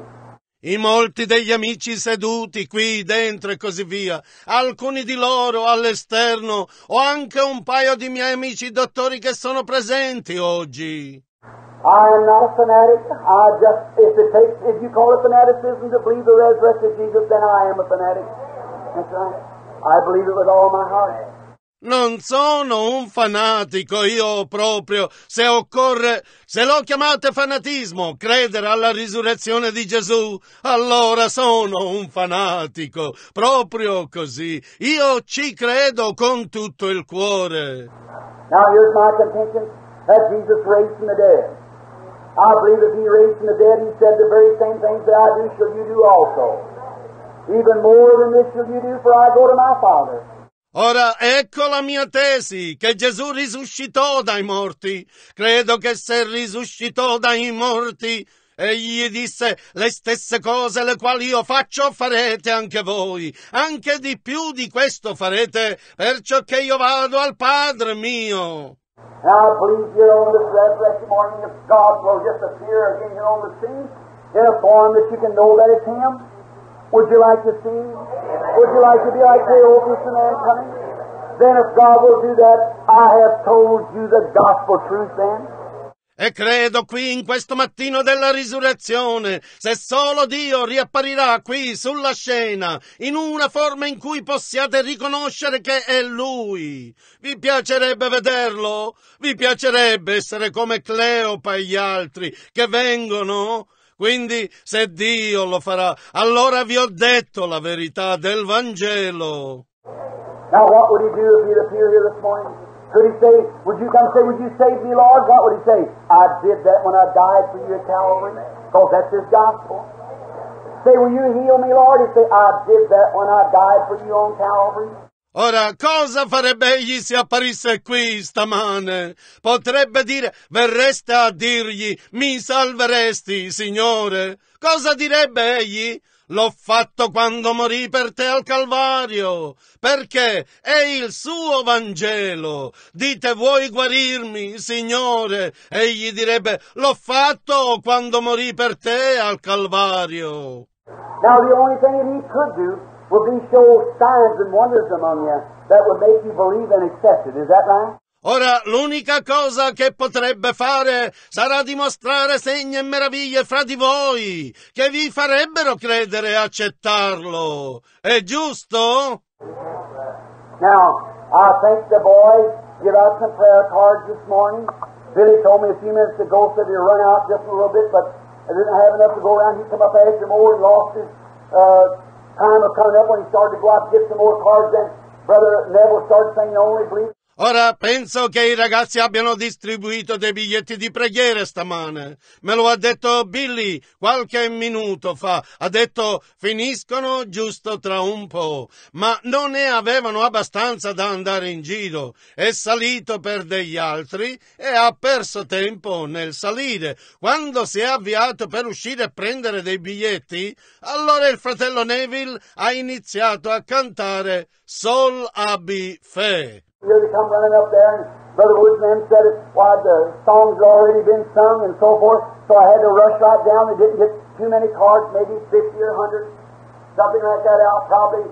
I molti degli amici seduti qui dentro e così via, alcuni di loro all'esterno, o anche un paio di miei amici dottori che sono presenti oggi. I am not a fanatic. I just, if it takes, if you call it fanaticism to believe the resurrected Jesus, then I am a fanatic. That's right. I believe it with all my heart. Non sono un fanatico, io proprio, se occorre, se lo chiamate fanatismo, credere alla risurrezione di Gesù, allora sono un fanatico, proprio così. Io ci credo con tutto il cuore. Now here's my contention that Jesus raised from the dead. I believe if He raised from the dead, He said the very same things that I do shall you do also. Even more than this shall you do, for I go to my Father. Ora ecco la mia tesi, che Gesù risuscitò dai morti. Credo che se risuscitò dai morti, egli disse le stesse cose le quali io faccio farete anche voi, anche di più di questo farete, perciò che io vado al Padre mio. And I believe here on this resurrection morning, if God will just appear again here on the scene in a form that you can know that it's Him. Would you like to see? Would you like to be like Cleopas and man coming? Then if God will do that, I have told you the gospel truth then. E credo qui in questo mattino della risurrezione, se solo Dio riapparirà qui sulla scena, in una forma in cui possiate riconoscere che è Lui. Vi piacerebbe vederlo? Vi piacerebbe essere come Cleopa e gli altri che vengono? Quindi, se Dio lo farà, allora vi ho detto la verità del Vangelo. Now, what would he do if he'd appear here this morning? Could he say, Would you come say, Would you save me, Lord? What would he say? I did that when I died for you at Calvary. Because that's his gospel. Say, Will you heal me, Lord? He'd say, I did that when I died for you on Calvary. Ora, cosa farebbe egli se apparisse qui stamane? Potrebbe dire, verreste a dirgli, mi salveresti, Signore? Cosa direbbe egli? L'ho fatto quando morì per te al Calvario, perché è il suo Vangelo. Dite vuoi guarirmi, Signore? Egli direbbe l'ho fatto quando morì per te al Calvario. Now, the only thing that he could do would be show signs and wonders among you that would make you believe and accept it. Is that right? Ora l'unica cosa che potrebbe fare sarà dimostrare segni e meraviglie fra di voi, che vi farebbero credere e accettarlo. È giusto? Now, I think the boys give out some prayer cards this morning. Billy told me a few minutes ago said he'd run out just a little bit, but I didn't have enough to go around. He come up after more and lost his uh, time of coming up when he started to go out to get some more cards. Then Brother Neville started saying, only believe. Ora penso che i ragazzi abbiano distribuito dei biglietti di preghiera stamane. Me lo ha detto Billy qualche minuto fa. Ha detto finiscono giusto tra un po'. Ma non ne avevano abbastanza da andare in giro. È salito per degli altri e ha perso tempo nel salire. Quando si è avviato per uscire e prendere dei biglietti, allora il fratello Neville ha iniziato a cantare Sol abi fe. Here they come running up there, and Brother Woodman said it, why the songs had already been sung and so forth, so I had to rush right down. They didn't get too many cards, maybe 50 or 100, something like that out. Probably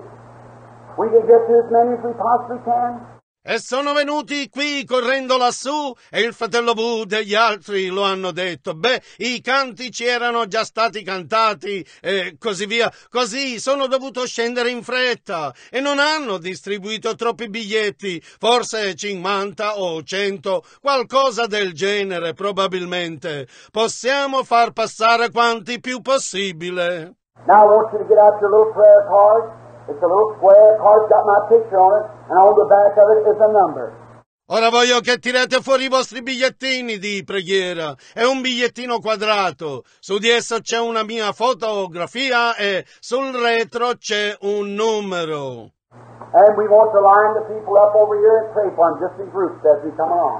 we can get to as many as we possibly can. E sono venuti qui correndo lassù e il fratello Wood e gli altri lo hanno detto. Beh, i cantici erano già stati cantati e così via. Così sono dovuto scendere in fretta e non hanno distribuito troppi biglietti, forse 50 o 100, qualcosa del genere probabilmente. Possiamo far passare quanti più possibile. Now I want you to get out your little prayer card. It's a little square card, got my picture on it, and on the back of it is a number. Ora voglio che tirate fuori i vostri bigliettini di preghiera. È un bigliettino quadrato. Su di esso c'è una mia fotografia e sul retro c'è un numero. And we want to line the people up over here and pray for them just in groups as we come along.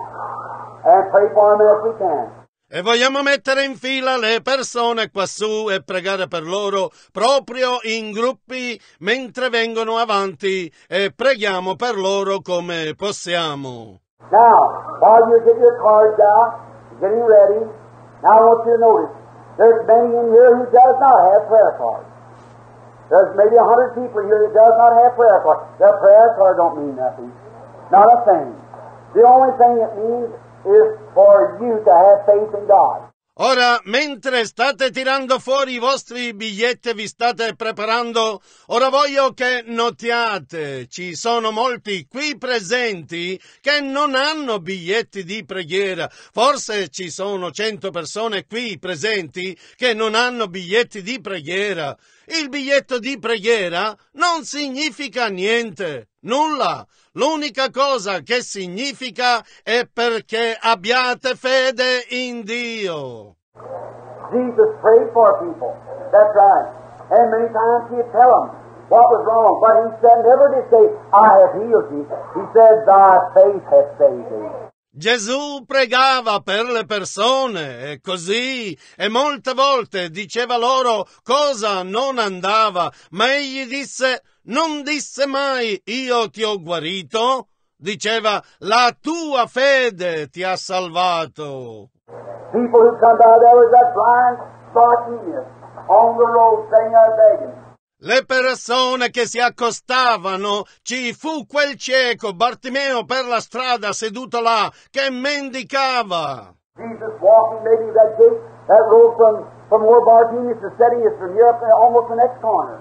And pray for them as we can. E vogliamo mettere in fila le persone quassù e pregare per loro proprio in gruppi mentre vengono avanti e preghiamo per loro come possiamo. Now, while you get your cards out, getting ready, now I want you to notice there's many in here who does not have prayer cards. There's maybe a hundred people here that does not have prayer cards. Their prayer card don't mean nothing. Not a thing. The only thing it means Ora, mentre state tirando fuori i vostri biglietti e vi state preparando, ora voglio che notiate, ci sono molti qui presenti che non hanno biglietti di preghiera. Forse ci sono cento persone qui presenti che non hanno biglietti di preghiera. Il biglietto di preghiera non significa niente, nulla. L'unica cosa che significa è perché abbiate fede in Dio. Jesus prayed for people. That's right. And many times he'd tell them what was wrong. But he said, never did say, I have healed you. He said, thy faith has saved thee. Gesù pregava per le persone e così e molte volte diceva loro cosa non andava, ma egli disse, non disse mai io ti ho guarito, diceva la tua fede ti ha salvato. People who come by, there was that blind Bartimaeus on the road sitting there begging. Le persone che si accostavano, ci fu quel cieco Bartimeo per la strada seduto là che mendicava. Jesus walking maybe that gate, that road from, from where Bartimaeus is sitting is from here up almost the next corner.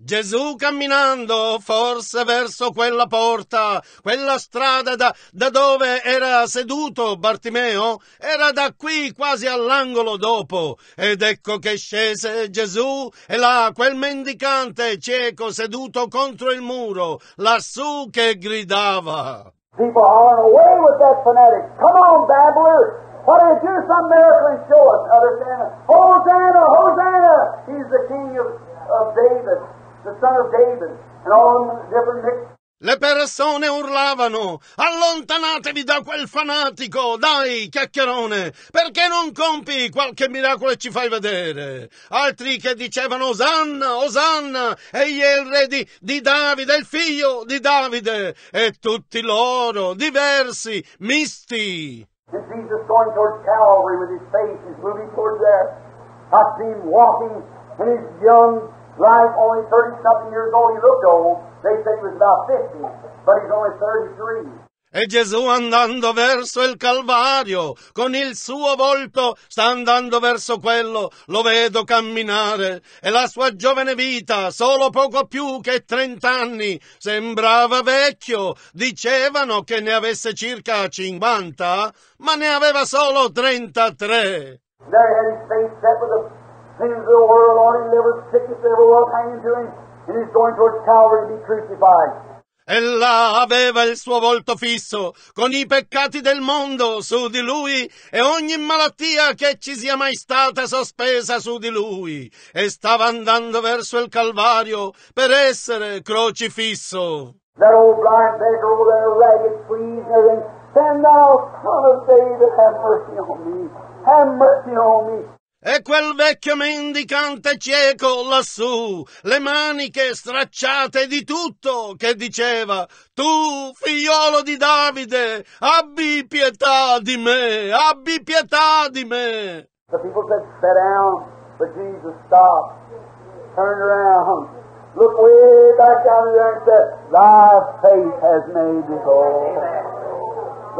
Gesù camminando forse verso quella porta, quella strada da, da dove era seduto Bartimeo, era da qui quasi all'angolo dopo. Ed ecco che scese Gesù e là quel mendicante cieco seduto contro il muro, lassù che gridava. People hollering, away with that fanatic. Come on, babbler. Why don't you do some miracle and show us? Others Hosanna, Hosanna. He's the king of, of David, the son of David. And all them different mixed Le persone urlavano, allontanatevi da quel fanatico, dai, chiacchierone, perché non compi qualche miracolo e ci fai vedere? Altri che dicevano, Osanna, Osanna, egli è il re di, di Davide, il figlio di Davide, e tutti loro, diversi, misti. And Jesus going towards Calvary with his face, he's moving towards there. I see him walking in his young life, only 30 something years old. He looked old. They said he was about 50, but he's only 33. E Gesù andando verso il Calvario, con il suo volto, sta andando verso quello, lo vedo camminare, e la sua giovane vita, solo poco più che trent'anni, sembrava vecchio, dicevano che ne avesse circa cinquanta, ma ne aveva solo trentatré. And he's going towards Calvary to be crucified. E là aveva il suo volto fisso, con i peccati del mondo su di lui e ogni malattia che ci sia mai stata sospesa su di lui, e stava andando verso il Calvario per essere crocifisso. Have mercy on me. Have mercy on me. E quel vecchio mendicante cieco lassù, le maniche stracciate di tutto, che diceva, tu figliolo di Davide, abbi pietà di me, abbi pietà di me. The people said, sit down, but Jesus stopped, turned around, looked way back down there and said, thy faith has made thee whole.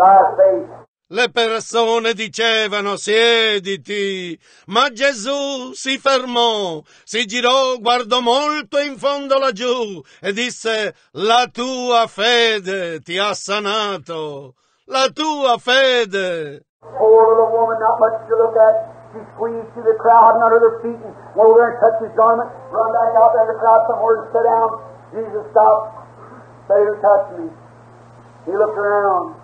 Thy faith Le persone dicevano siediti, ma Gesù si fermò, si girò, guardò molto in fondo laggiù e disse la tua fede ti ha sanato, la tua fede. Poor little woman, not much to look at. She squeezed through the crowd and under their feet and went over and touched his garment, run back out there in the crowd somewhere and sat down. Jesus stopped. Say, who touched me? He looked around.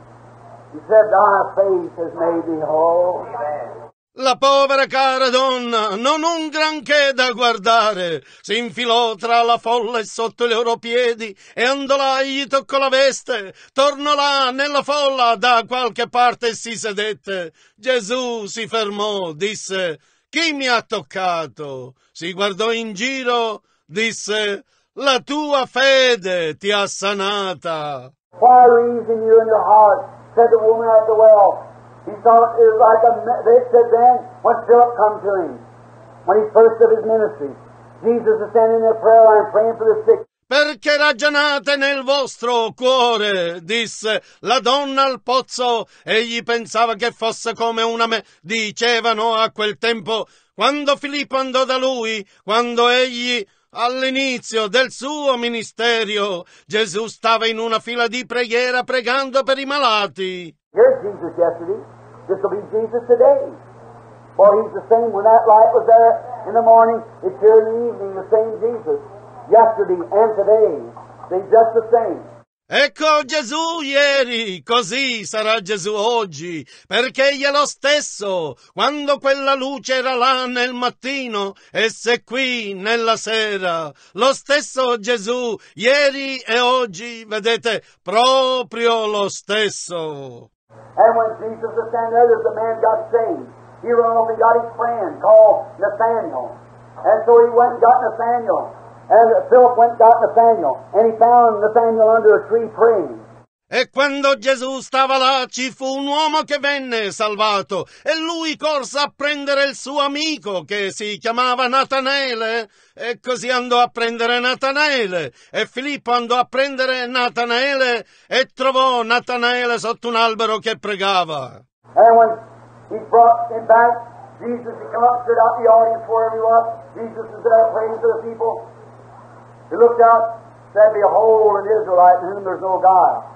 La povera cara donna, non un granché da guardare, si infilò tra la folla e sotto i loro piedi e andò là e gli toccò la veste, tornò là nella folla da qualche parte e si sedette. Gesù si fermò, disse, chi mi ha toccato? Si guardò in giro, disse, la tua fede ti ha sanata. Why reason you in your heart? Said the woman at the well. He thought it was like a, they said then, when Philip come to him, when he first of his ministry, Jesus is standing in prayer line praying for the sick. Perché ragionate nel vostro cuore, disse la donna al pozzo, egli pensava che fosse come una me, dicevano a quel tempo, quando Filippo andò da lui, quando egli all'inizio del suo ministerio, Gesù stava in una fila di preghiera pregando per i malati. Here's Jesus yesterday. This will be Jesus today. For he's the same when that light was there in the morning, it's here in the evening, the same Jesus. Yesterday and today. They're just the same. Ecco Gesù ieri, così sarà Gesù oggi, perché egli è lo stesso. Quando quella luce era là nel mattino, essa è qui nella sera. Lo stesso Gesù, ieri e oggi, vedete, proprio lo stesso. And when Jesus was standing there, there's a man got saved. He ran off and got his friend called Nathaniel. And so he went and got Nathaniel. And Philip went and got Nathaniel. And he found Nathaniel under a tree praying. E quando Gesù stava là ci fu un uomo che venne salvato e lui corse a prendere il suo amico che si chiamava Natanele e così andò a prendere Natanele e Filippo andò a prendere Natanele e trovò Natanele sotto un albero che pregava. And when he brought him back, Jesus had come up, stood out the audience he was. Jesus was there praying for the people. He looked out, said, Behold an Israelite in whom there's no guile.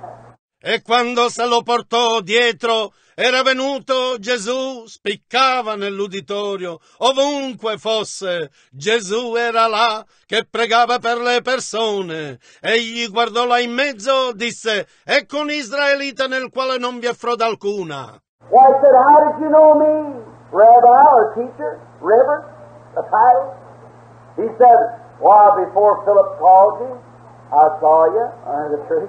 E quando se lo portò dietro, era venuto Gesù, spiccava nell'uditorio, ovunque fosse, Gesù era là che pregava per le persone. Egli guardò là in mezzo, disse, ecco un israelita nel quale non vi è froda alcuna. He said, How did you know me? Rabbi or teacher? Reverend? A title? He said, Why, before Philip called you, I saw you under the tree.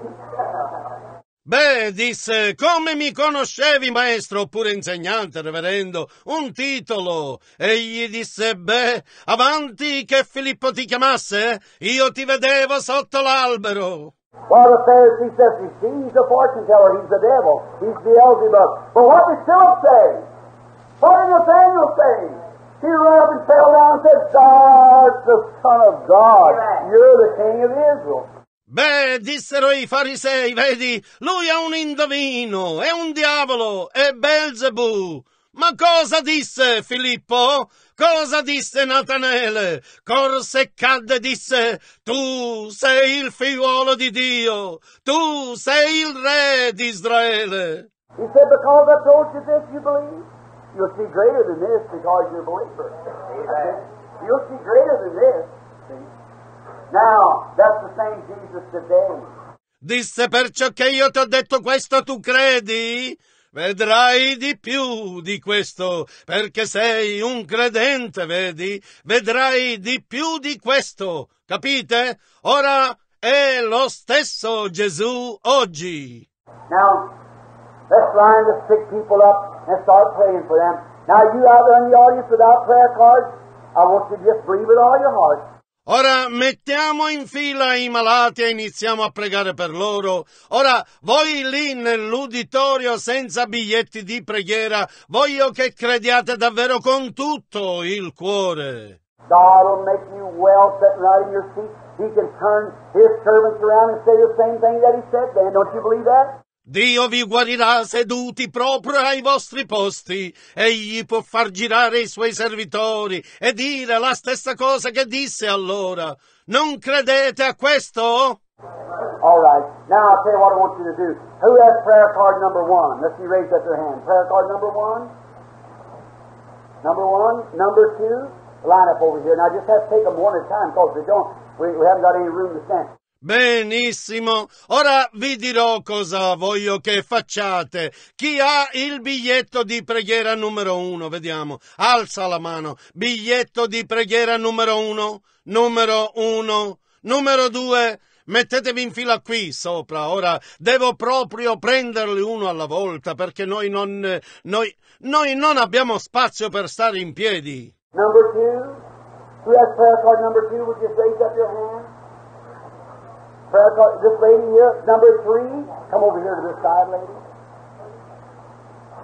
Beh, disse, come mi conoscevi, maestro oppure insegnante, reverendo? Un titolo. Egli disse, beh, avanti che Filippo ti chiamasse, io ti vedevo sotto l'albero. Well, the Pharisee says, You see, he's a fortune teller, he's the devil, he's Beelzebub. But what did Philip say? What did Nathaniel say? He ran up and fell down and said, Thou the Son of God. You're the King of Israel. Beh, dissero i farisei, vedi, lui è un indovino, è un diavolo, è Belzebu. Ma cosa disse Filippo? Cosa disse Natanele? Corse e cadde e disse, tu sei il figliuolo di Dio, tu sei il re di Israele. He said, Because I've told you this, you believe? You'll see greater than this because you're a believer. You'll see greater than this. See? Now, that's the same Jesus today. Disse perciò che io ti ho detto questo tu credi? Vedrai di più di questo, perché sei un credente, vedi? Vedrai di più di questo, capite? Ora è lo stesso Gesù oggi. Now, let's line the sick people up and start praying for them. Now, you out there in the audience without prayer cards, I want you to just believe with all your heart. Ora mettiamo in fila i malati e iniziamo a pregare per loro. Ora, voi lì nell'uditorio senza biglietti di preghiera, voglio che crediate davvero con tutto il cuore. God will make you well sitting right in your seat. He can turn His servants around and say the same thing that He said then. Don't you believe that? Dio vi guarirà seduti proprio ai vostri posti. Egli può far girare i suoi servitori e dire la stessa cosa che disse allora. Non credete a questo? All right. Now I'll tell you what I want you to do. Who has prayer card number one? Let's see, raise up your hand. Prayer card number one? Number one? Number two? Line up over here. Now just have to take them one at a time because we don't, we, we haven't got any room to stand. Benissimo, ora vi dirò cosa voglio che facciate. Chi ha il biglietto di preghiera numero uno? Vediamo, alza la mano. Biglietto di preghiera numero uno, numero uno, numero due. Mettetevi in fila qui sopra. Ora devo proprio prenderli uno alla volta perché noi non, noi, noi non abbiamo spazio per stare in piedi. Number two? Who has prayer card number two? Would you raise up your hand? Prayer card, this lady here, number three, come over here to this side, lady.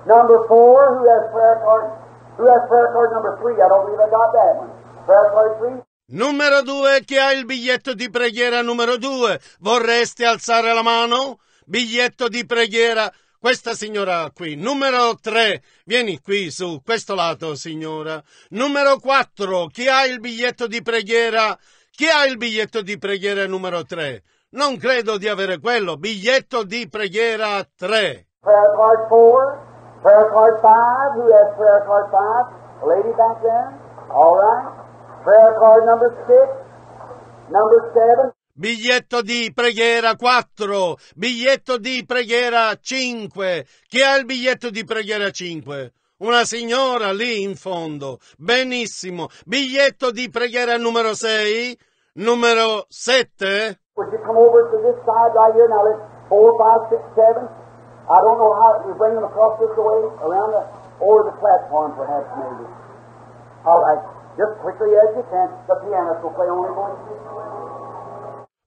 Number four, who has prayer card? Who has prayer card number three? I don't believe I got that one. Prayer card three? Numero due, chi ha il biglietto di preghiera numero due? Vorresti alzare la mano? Biglietto di preghiera. Questa signora qui. Numero tre, vieni qui su questo lato, signora. Numero quattro, chi ha il biglietto di preghiera? Chi ha il biglietto di preghiera numero tre? Non credo di avere quello. Biglietto di preghiera tre. Prayer card four? Prayer card five? Who has prayer card five? A lady back there? All right. Prayer card number six? Number seven? Biglietto di preghiera 4, biglietto di preghiera 5. Chi ha il biglietto di preghiera 5? Una signora lì in fondo. Benissimo. Biglietto di preghiera numero 6? Numero 7? Would you come over to this side right here? Now let's four, five, six, seven. I don't know how we bring them across this way, around the over the platform perhaps maybe. All right. Just quickly as you can. The pianist will play only you.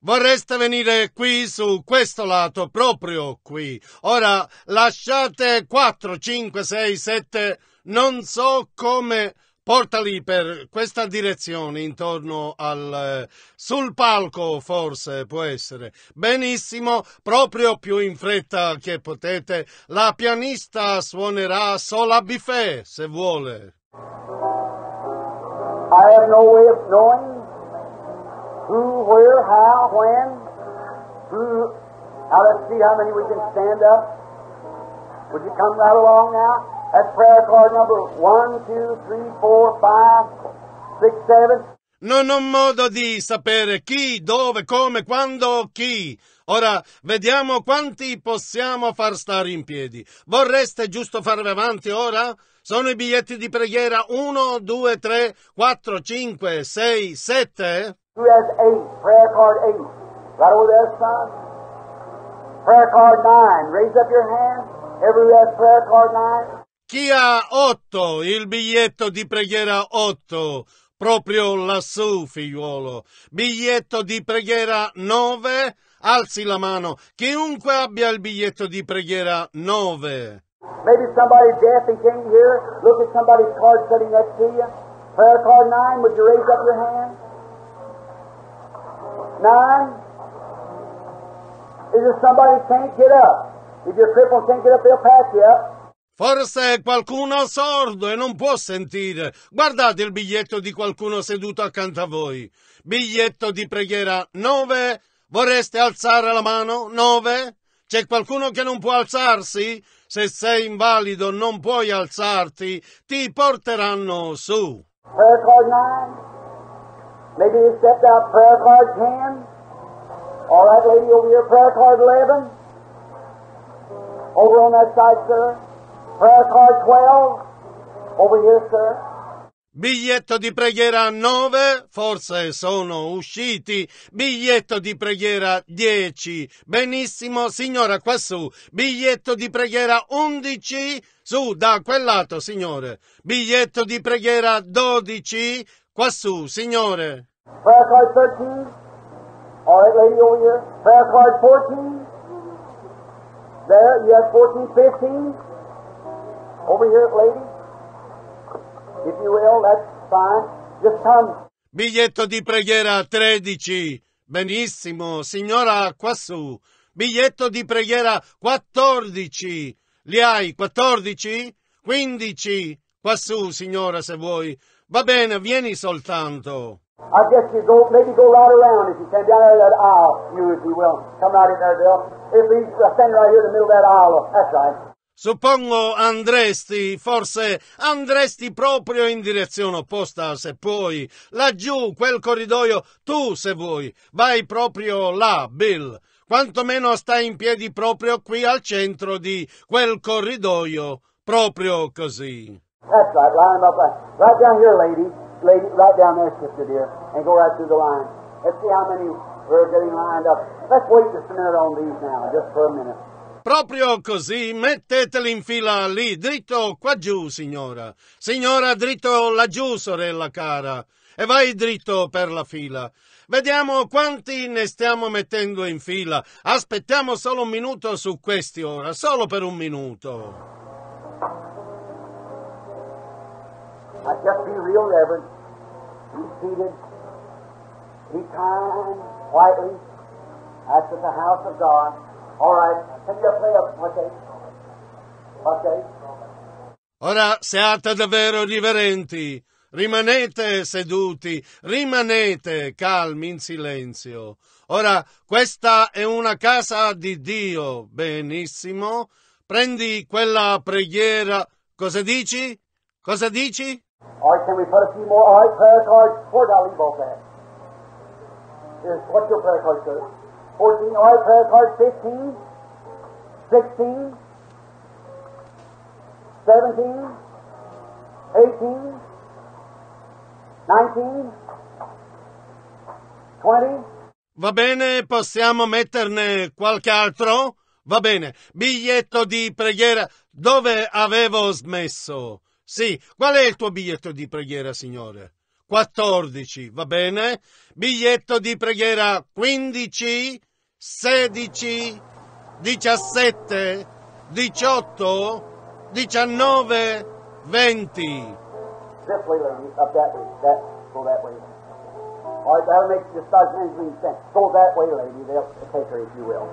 Vorreste venire qui su questo lato, proprio qui. Ora lasciate 4, 5, 6, 7, non so come portali per questa direzione intorno al sul palco forse può essere benissimo proprio più in fretta che potete la pianista suonerà sola buffet se vuole I have no way of knowing Who, where, how, when, who. Now let's see how many we can stand up. Would you come right along now? That's prayer card number one, two, three, four, five, six, seven. Non ho modo di sapere chi, dove, come, quando, chi. Ora vediamo quanti possiamo far stare in piedi. Vorreste giusto farvi avanti ora? Sono i biglietti di preghiera 1, 2, 3, 4, 5, 6, 7? Who has eight? Prayer card eight. Right over there, son. Prayer card nine. Raise up your hand. Everyone has prayer card nine. Chi ha 8? Il biglietto di preghiera 8. Proprio lassù, figliuolo. Biglietto di preghiera 9? Alzi la mano. Chiunque abbia il biglietto di preghiera 9. Maybe somebody deaf and can't hear. Look at somebody's card sitting next to you. Prayer card nine. Would you raise up your hand? Nine. Is there somebody can't get up? If you're crippled and can't get up, they'll pass you up. Forse è qualcuno sordo e non può sentire. Guardate il biglietto di qualcuno seduto accanto a voi. Biglietto di preghiera 9. Vorreste alzare la mano? 9. C'è qualcuno che non può alzarsi? Se sei invalido non puoi alzarti, ti porteranno su. Prayer card nine. Maybe you stepped out. Prayer card ten. All right, lady over here. Prayer card eleven. Over on that side, sir. Prayer card 12. Over here, sir. Biglietto di preghiera 9, forse sono usciti. Biglietto di preghiera 10, benissimo, signora, quassù. Biglietto di preghiera 11, su, da quel lato, signore. Biglietto di preghiera 12, quassù, signore. Prayer card 13, all right, lady over here. Prayer card 14, there, you have 14, 15. Biglietto di preghiera 13. Benissimo, signora quassù. Biglietto di preghiera 14. Li hai 14? 15. Quassù, signora, se vuoi. Va bene, vieni soltanto. I guess you go, maybe go right around if you can, down there that aisle, you if you will. Come right in there, Bill. If he's uh, standing right here in the middle of that aisle, that's right. Suppongo andresti, forse andresti proprio in direzione opposta se puoi. Laggiù, quel corridoio, tu se vuoi. Vai proprio là, Bill. Quantomeno stai in piedi proprio qui al centro di quel corridoio. Proprio così. That's right. Line up right down here, lady. Lady, right down there, sister dear, and go right through the line. Let's see how many we're getting lined up. Let's wait just a minute on these now, just for a minute. Proprio così, metteteli in fila lì, dritto qua giù, signora. Signora, dritto laggiù, sorella cara. E vai dritto per la fila. Vediamo quanti ne stiamo mettendo in fila. Aspettiamo solo un minuto su questi ora, solo per un minuto. Now just be real reverent. Be seated. Be kind, quietly. That's at the house of God. Ora siate davvero riverenti, rimanete seduti, rimanete calmi in silenzio. Ora questa è una casa di Dio, benissimo. Prendi quella preghiera. Cosa dici? Cosa dici? Right, can we put a few more? All right, prayer cards. Where did I leave? Here's, what's your prayer card, sir? 14. All prayer card 15, 16, 17, 18, 19, 20. Va bene, possiamo metterne qualche altro? Va bene, biglietto di preghiera. Dove avevo smesso? Sì, qual è il tuo biglietto di preghiera, signore? 14, va bene? Biglietto di preghiera 15, 16, 17, 18, 19, 20. This way, lady, up that way. That, go that way. All right, that'll make just as stand. Go that way, lady. They'll take her if you will.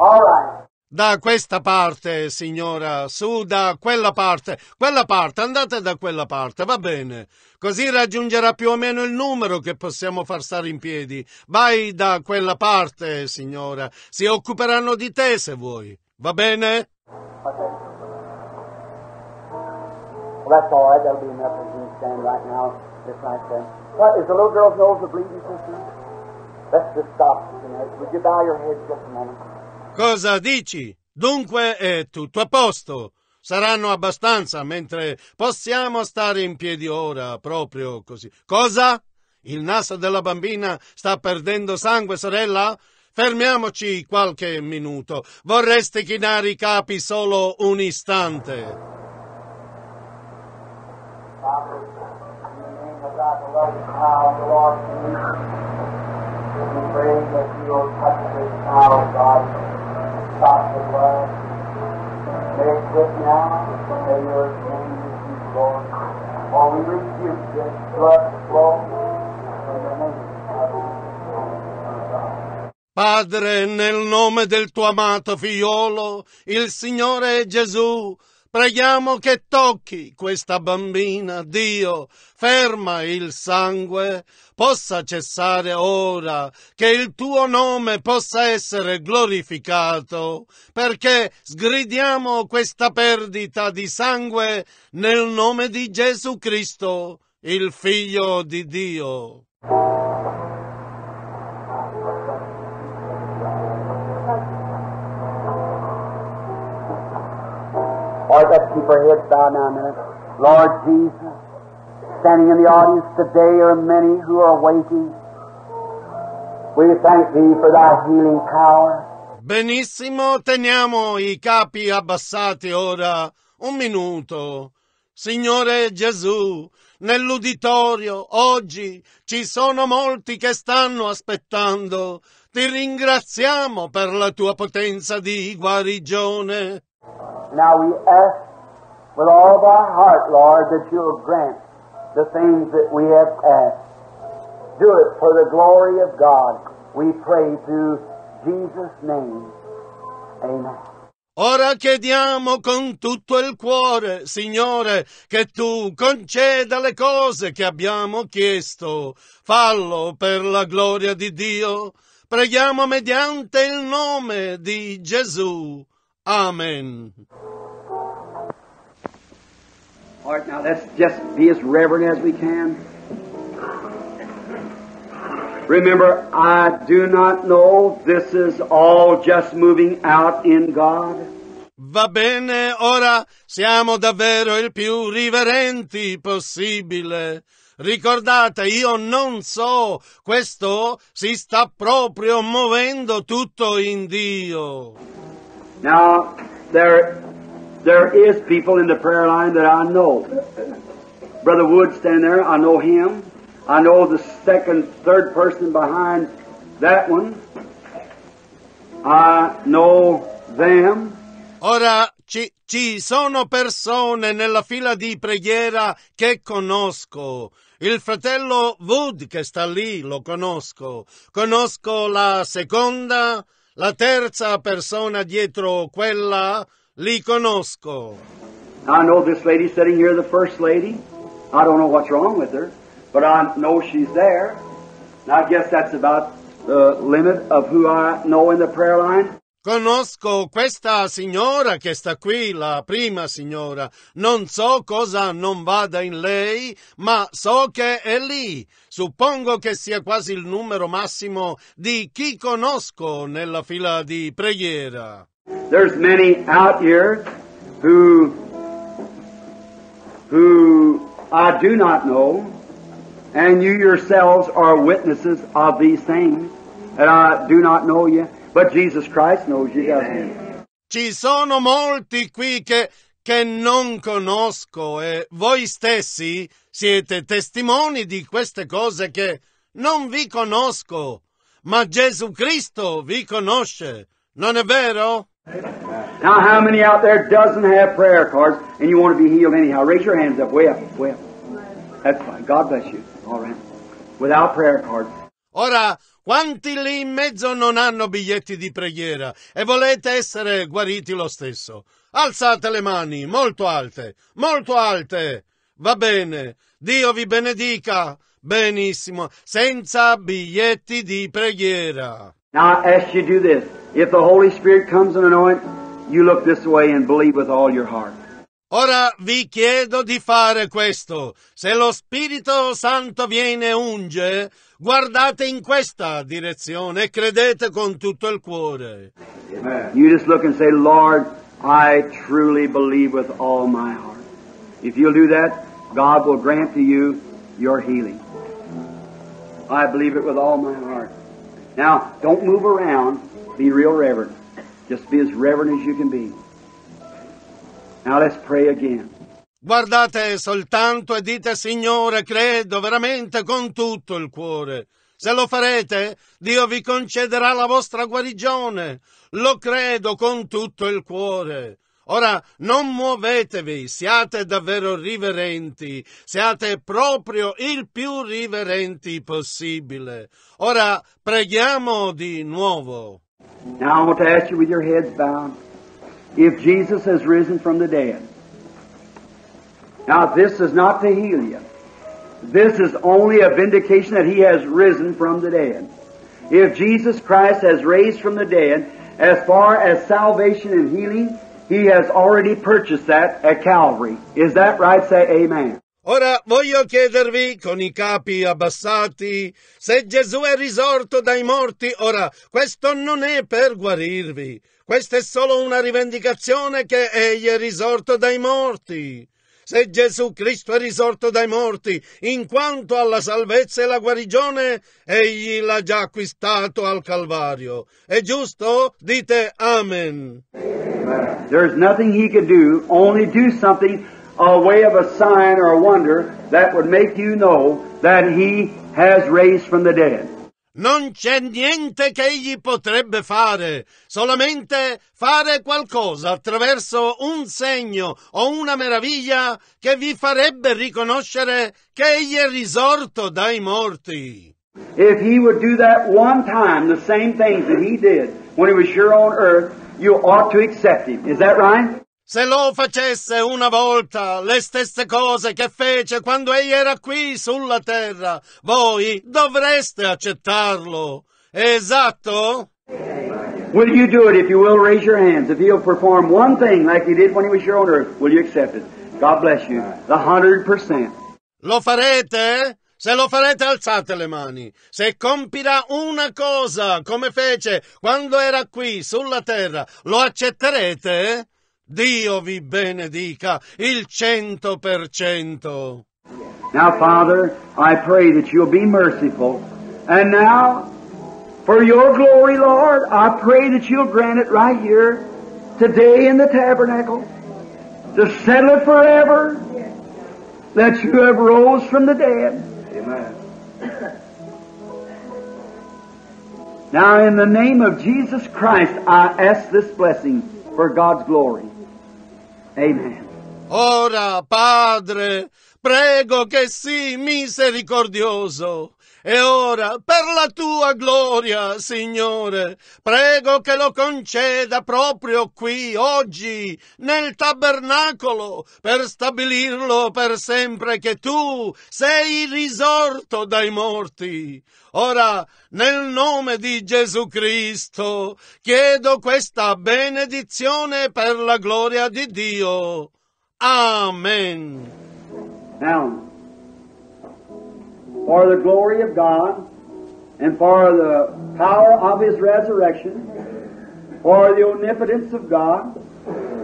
All right. Da questa parte, signora, su da quella parte, quella parte, andate da quella parte, va bene. Così raggiungerà più o meno il numero che possiamo far stare in piedi. Vai da quella parte, signora. Si occuperanno di te se vuoi. Va bene? Okay. Well, that's all right. That'll be enough as we stand right now, just like that. What, is the little girl's nose a bleeding, sister? Let's just stop tonight. Would you bow your head just a moment? Cosa dici? Dunque è tutto a posto. Saranno abbastanza, mentre possiamo stare in piedi ora, proprio così. Cosa? Il naso della bambina sta perdendo sangue, sorella? Fermiamoci qualche minuto. Vorreste chinare i capi solo un istante. Father, that blood. May it now. May your name be Lord. For we this blood flow. Padre, nel nome del tuo amato figliolo, il Signore Gesù, preghiamo che tocchi questa bambina, Dio, ferma il sangue, possa cessare ora, che il tuo nome possa essere glorificato, perché sgridiamo questa perdita di sangue nel nome di Gesù Cristo, il Figlio di Dio. Right, let's keep our heads bowed now a minute. Lord Jesus, standing in the audience today are many who are waiting. We thank Thee for Thy healing power. Benissimo, teniamo i capi abbassati ora un minuto. Signore Gesù, nell'uditorio oggi ci sono molti che stanno aspettando. Ti ringraziamo per la tua potenza di guarigione. Now we ask with all of our heart, Lord, that you'll grant the things that we have asked. Do it for the glory of God. We pray through Jesus' name. Amen. Ora chiediamo con tutto il cuore, Signore, che tu conceda le cose che abbiamo chiesto. Fallo per la gloria di Dio. Preghiamo mediante il nome di Gesù. Amen. All right, now let's just be as reverent as we can. Remember, I do not know. This is all just moving out in God. Va bene, ora siamo davvero il più riverenti possibile. Ricordate, io non so, questo si sta proprio muovendo tutto in Dio. Now, there, there is people in the prayer line that I know. Brother Wood standing there, I know him. I know the second, third person behind that one. I know them. Ora ci, ci sono persone nella fila di preghiera che conosco. Il fratello Wood che sta lì lo conosco. Conosco la seconda, la terza persona dietro quella, li conosco. I know this lady sitting here, the first lady. I don't know what's wrong with her, but I know she's there. And I guess that's about the limit of who I know in the prayer line. Conosco questa signora che sta qui, la prima signora. Non so cosa non vada in lei, ma so che è lì. Suppongo che sia quasi il numero massimo di chi conosco nella fila di preghiera. There's many out here who who I do not know, and you yourselves are witnesses of these things. And I do not know you, but Jesus Christ knows you, doesn't? Ci sono molti qui che, che non conosco e voi stessi siete testimoni di queste cose che non vi conosco, ma Gesù Cristo vi conosce, non è vero? Now, how many out there doesn't have prayer cards and you want to be healed anyhow? Raise your hands up, way up, way up. That's fine. God bless you. All right. Without prayer cards. Ora, Quanti lì in mezzo non hanno biglietti di preghiera e volete essere guariti lo stesso? Alzate le mani, molto alte, molto alte. Va bene, Dio vi benedica. Benissimo, senza biglietti di preghiera. Now I ask you to do this. If the Holy Spirit comes and anoint, you look this way and believe with all your heart. Ora vi chiedo di fare questo. Se lo Spirito Santo viene e unge, guardate in questa direzione e credete con tutto il cuore. You just look and say, Lord, I truly believe with all my heart. If you'll do that, God will grant to you your healing. I believe it with all my heart. Now, don't move around. Be real reverent. Just be as reverent as you can be. Now let's pray again. Guardate soltanto e dite Signore, credo veramente con tutto il cuore. Se lo farete, Dio vi concederà la vostra guarigione. Lo credo con tutto il cuore. Ora non muovetevi, siate davvero riverenti, siate proprio il più riverenti possibile. Ora preghiamo di nuovo. Now I want to ask you with your heads bowed, if Jesus has risen from the dead. Now this is not to heal you. This is only a vindication that He has risen from the dead. If Jesus Christ has raised from the dead, as far as salvation and healing, He has already purchased that at Calvary. Is that right? Say amen. Ora voglio chiedervi con i capi abbassati se Gesù è risorto dai morti. Ora, questo non è per guarirvi, questa è solo una rivendicazione che egli è risorto dai morti. Se Gesù Cristo è risorto dai morti, in quanto alla salvezza e la guarigione, egli l'ha già acquistato al Calvario. È giusto? Dite Amen. There's nothing He could do, only do something a way of a sign or a wonder that would make you know that He has raised from the dead. Non c'è niente che egli potrebbe fare, solamente fare qualcosa attraverso un segno o una meraviglia che vi farebbe riconoscere che egli è risorto dai morti. If He would do that one time, the same things that He did when He was here on earth, you ought to accept Him. Is that right? Se lo facesse una volta le stesse cose che fece quando egli era qui sulla terra, voi dovreste accettarlo. Esatto? Will you do it? If you will, raise your hands. If He'll perform one thing like He did when He was here on earth, will you accept it? God bless you. The hundred percent. Lo farete? Se lo farete alzate le mani. Se compirà una cosa come fece quando era qui sulla terra, lo accetterete? Dio vi benedica il cento per cento. Now, Father, I pray that you'll be merciful. And now, for your glory, Lord, I pray that you'll grant it right here, today in the tabernacle, to settle it forever, that you have rose from the dead. Amen. Now, in the name of Jesus Christ, I ask this blessing for God's glory. Amen. Ora, Padre, prego che sii misericordioso. E ora, per la tua gloria, Signore, prego che lo conceda proprio qui, oggi, nel tabernacolo, per stabilirlo per sempre che tu sei risorto dai morti. Ora, nel nome di Gesù Cristo, chiedo questa benedizione per la gloria di Dio. Amen. Now, for the glory of God and for the power of His resurrection, for the omnipotence of God,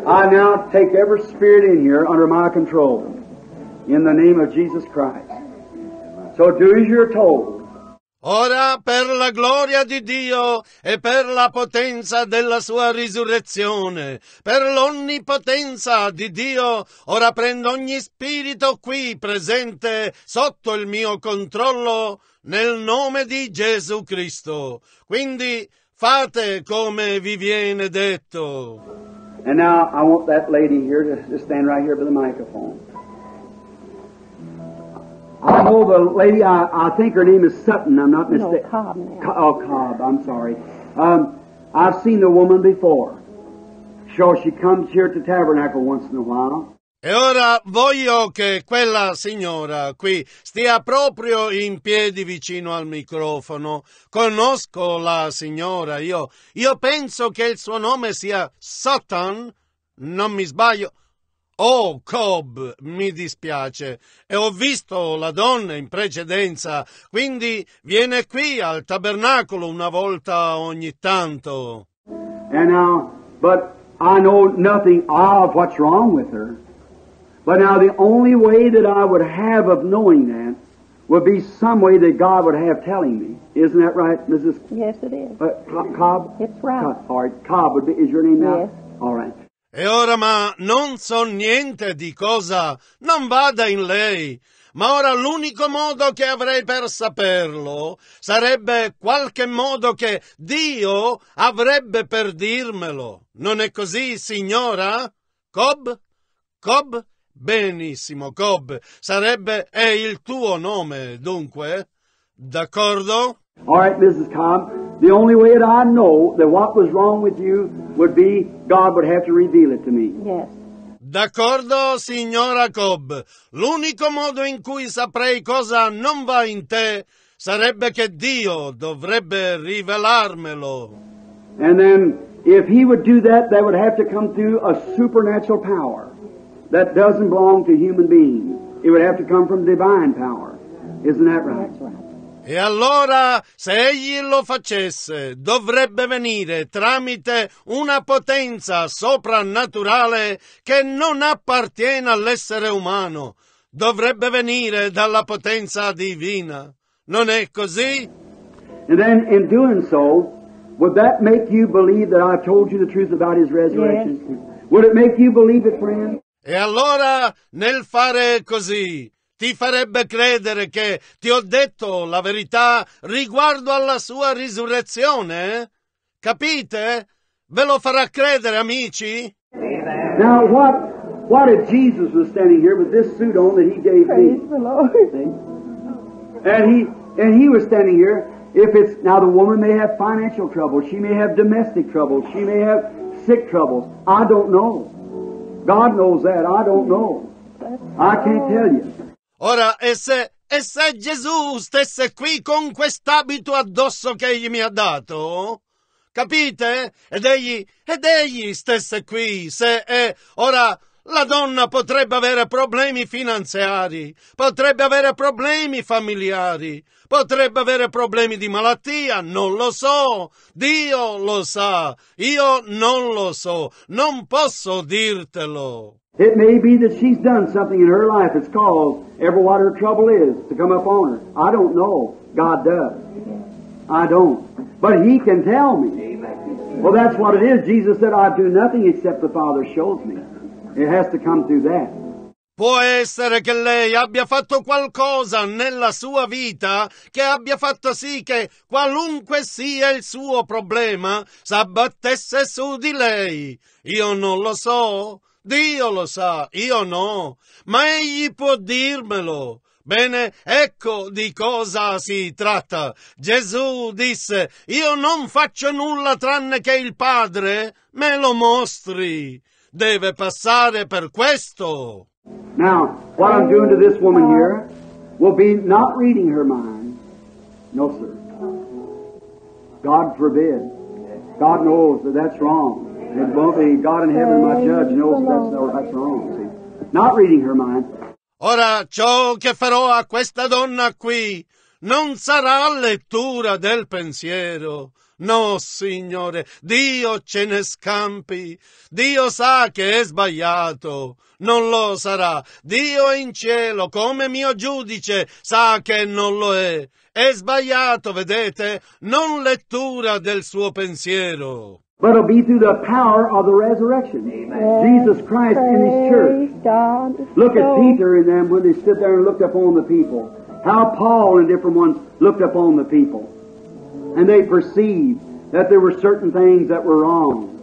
I now take every spirit in here under my control in the name of Jesus Christ. So do as you're told. Ora per la gloria di Dio e per la potenza della sua risurrezione, per l'onnipotenza di Dio, ora prendo ogni spirito qui presente sotto il mio controllo nel nome di Gesù Cristo. Quindi fate come vi viene detto. And now I want that lady here to, stand right here by the microphone. I know the lady, I, I think her name is Sutton, I'm not No, mistaken. Cobb now. Co- oh, Cobb, I'm sorry. Um, I've seen the woman before. Sure, she comes here to Tabernacle once in a while. E ora voglio che quella signora qui stia proprio in piedi vicino al microfono. Conosco la signora, io, io penso che il suo nome sia Sutton, non mi sbaglio. Oh, Cobb, mi dispiace. E ho visto la donna in precedenza, quindi viene qui al tabernacolo una volta ogni tanto. And now, but I know nothing of what's wrong with her. But now the only way that I would have of knowing that would be some way that God would have telling me. Isn't that right, Mrs. Yes, it is. Uh, Co- Cobb? It's right. Cobb, all right. Cobb would be, is your name now? Yes. All right. E ora ma non so niente di cosa non vada in lei. Ma ora l'unico modo che avrei per saperlo sarebbe qualche modo che Dio avrebbe per dirmelo. Non è così, signora? Cobb? Cobb? Benissimo, Cobb. Sarebbe è il tuo nome, dunque? D'accordo? All right, Mrs. Cobb. The only way that I know that what was wrong with you would be God would have to reveal it to me. Yes. D'accordo, signora Cobb. L'unico modo in cui saprei cosa non va in te sarebbe che Dio dovrebbe rivelarmelo. And then, if He would do that, that would have to come through a supernatural power that doesn't belong to human beings. It would have to come from divine power. Isn't that right? That's right. E allora, se egli lo facesse, dovrebbe venire tramite una potenza soprannaturale che non appartiene all'essere umano. Dovrebbe venire dalla potenza divina. Non è così? And then, in doing so, would that make you believe that I've told you the truth about His resurrection? Would it make you believe it, friend? E allora, nel fare così, ti farebbe credere che ti ho detto la verità riguardo alla sua risurrezione? Capite? Ve lo farà credere, amici? Now, what, what if Jesus was standing here with this suit on that He gave Praise me? the Lord. And he and he was standing here. If it's now the woman may have financial troubles, she may have domestic troubles, she may have sick troubles. I don't know. God knows that. I don't know. I can't tell you. Ora, e se, e se Gesù stesse qui con quest'abito addosso che egli mi ha dato? Capite? Ed egli, ed egli stesse qui, se è, ora, la donna potrebbe avere problemi finanziari, potrebbe avere problemi familiari, potrebbe avere problemi di malattia, non lo so, Dio lo sa, io non lo so, non posso dirtelo. It may be that she's done something in her life that's caused ever what her trouble is to come upon her. I don't know. God does. I don't. But He can tell me. Well, that's what it is. Jesus said, I do nothing except the Father shows me. It has to come through that. Può essere che lei abbia fatto qualcosa nella sua vita che abbia fatto sì che qualunque sia il suo problema s'abbattesse su di lei. Io non lo so, Dio lo sa, io no, ma egli può dirmelo. Bene, ecco di cosa si tratta. Gesù disse, io non faccio nulla tranne che il Padre me lo mostri. Deve passare per questo. Now, what I'm doing to this woman here will be not reading her mind. No, sir. God forbid. God knows that that's wrong. It won't be God in heaven, my judge, knows that's, that's wrong. See? Not reading her mind. Ora ciò che farò a questa donna qui non sarà lettura del pensiero. No, Signore, Dio ce ne scampi. Dio sa che è sbagliato. Non lo sarà. Dio in cielo, come mio giudice, sa che non lo è. È sbagliato, vedete? Non lettura del suo pensiero. But it'll be through the power of the resurrection. Jesus Christ in His church. God. Look at Peter and them when they stood there and looked upon the people. How Paul and different ones looked upon the people. And they perceived that there were certain things that were wrong.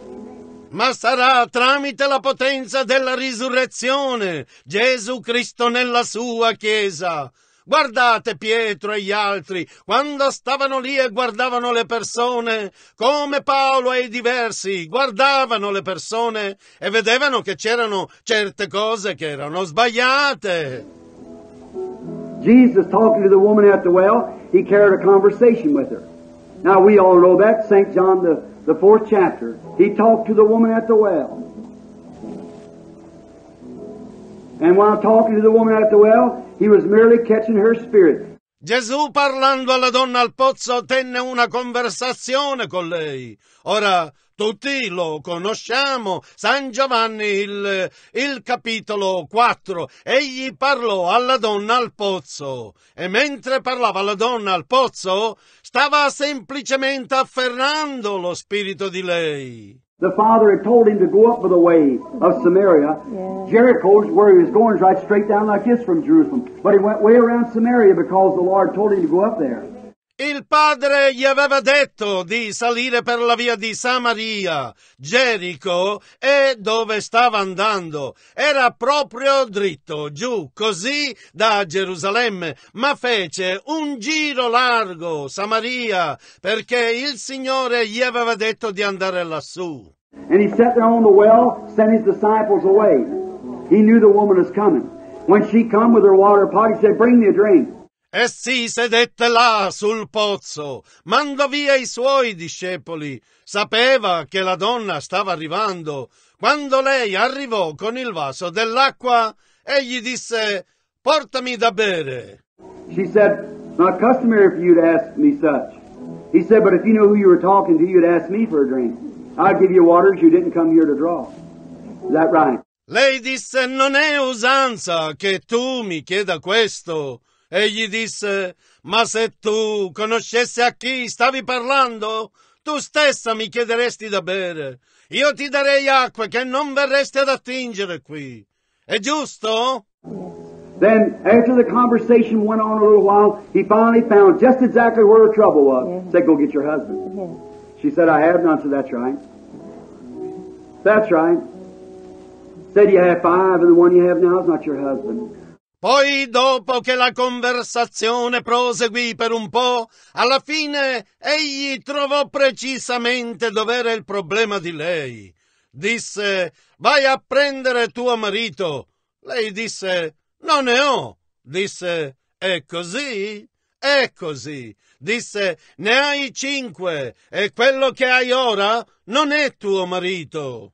ma sarà tramite la potenza della risurrezione Gesù Cristo nella sua Chiesa. Guardate Pietro e gli altri, quando stavano lì e guardavano le persone, come Paolo e i diversi guardavano le persone e vedevano che c'erano certe cose che erano sbagliate. Jesus talking to the woman at the well, he carried a conversation with her. Now we all know that, St. John the, the fourth chapter. He talked to the woman at the well. And while talking to the woman at the well, he was merely catching her spirit. Gesù parlando alla donna al pozzo tenne una conversazione con lei. Ora tutti lo conosciamo, San Giovanni il, il capitolo 4. Egli parlò alla donna al pozzo e mentre parlava alla donna al pozzo stava semplicemente afferrando lo spirito di lei. The father had told him to go up by the way of Samaria. Yeah. Jericho's where he was going right straight down like this from Jerusalem. But he went way around Samaria because the Lord told him to go up there. Il padre gli aveva detto di salire per la via di Samaria, Gerico, e dove stava andando. Era proprio dritto, giù, così da Gerusalemme, ma fece un giro largo, Samaria, perché il Signore gli aveva detto di andare lassù. And he sat there on the well, sent his disciples away. He knew the woman was coming. When she come with her water pot, he said, bring me a drink. Essi sedette là sul pozzo, mandò via i suoi discepoli. Sapeva che la donna stava arrivando. Quando lei arrivò con il vaso dell'acqua, egli disse, portami da bere. She said, not customary for you to ask me such. He said, but if you knew who you were talking to, you'd ask me for a drink. I'd give you waters you didn't come here to draw. Is that right? Lei disse, non è usanza che tu mi chieda questo. Egli disse, ma se tu conoscessi a chi stavi parlando, tu stessa mi chiederesti da bere. Io ti darei acque che non verresti ad attingere qui. È giusto? Then, after the conversation went on a little while, he finally found just exactly where her trouble was. Yeah. Said, go get your husband. Yeah. She said, I have none. Said, that's right. That's right. Said, you have five, and the one you have now is not your husband. Poi, dopo che la conversazione proseguì per un po', alla fine egli trovò precisamente dov'era il problema di lei. Disse, vai a prendere tuo marito. Lei disse, non ne ho. Disse, è così? È così. Disse, ne hai cinque e quello che hai ora non è tuo marito.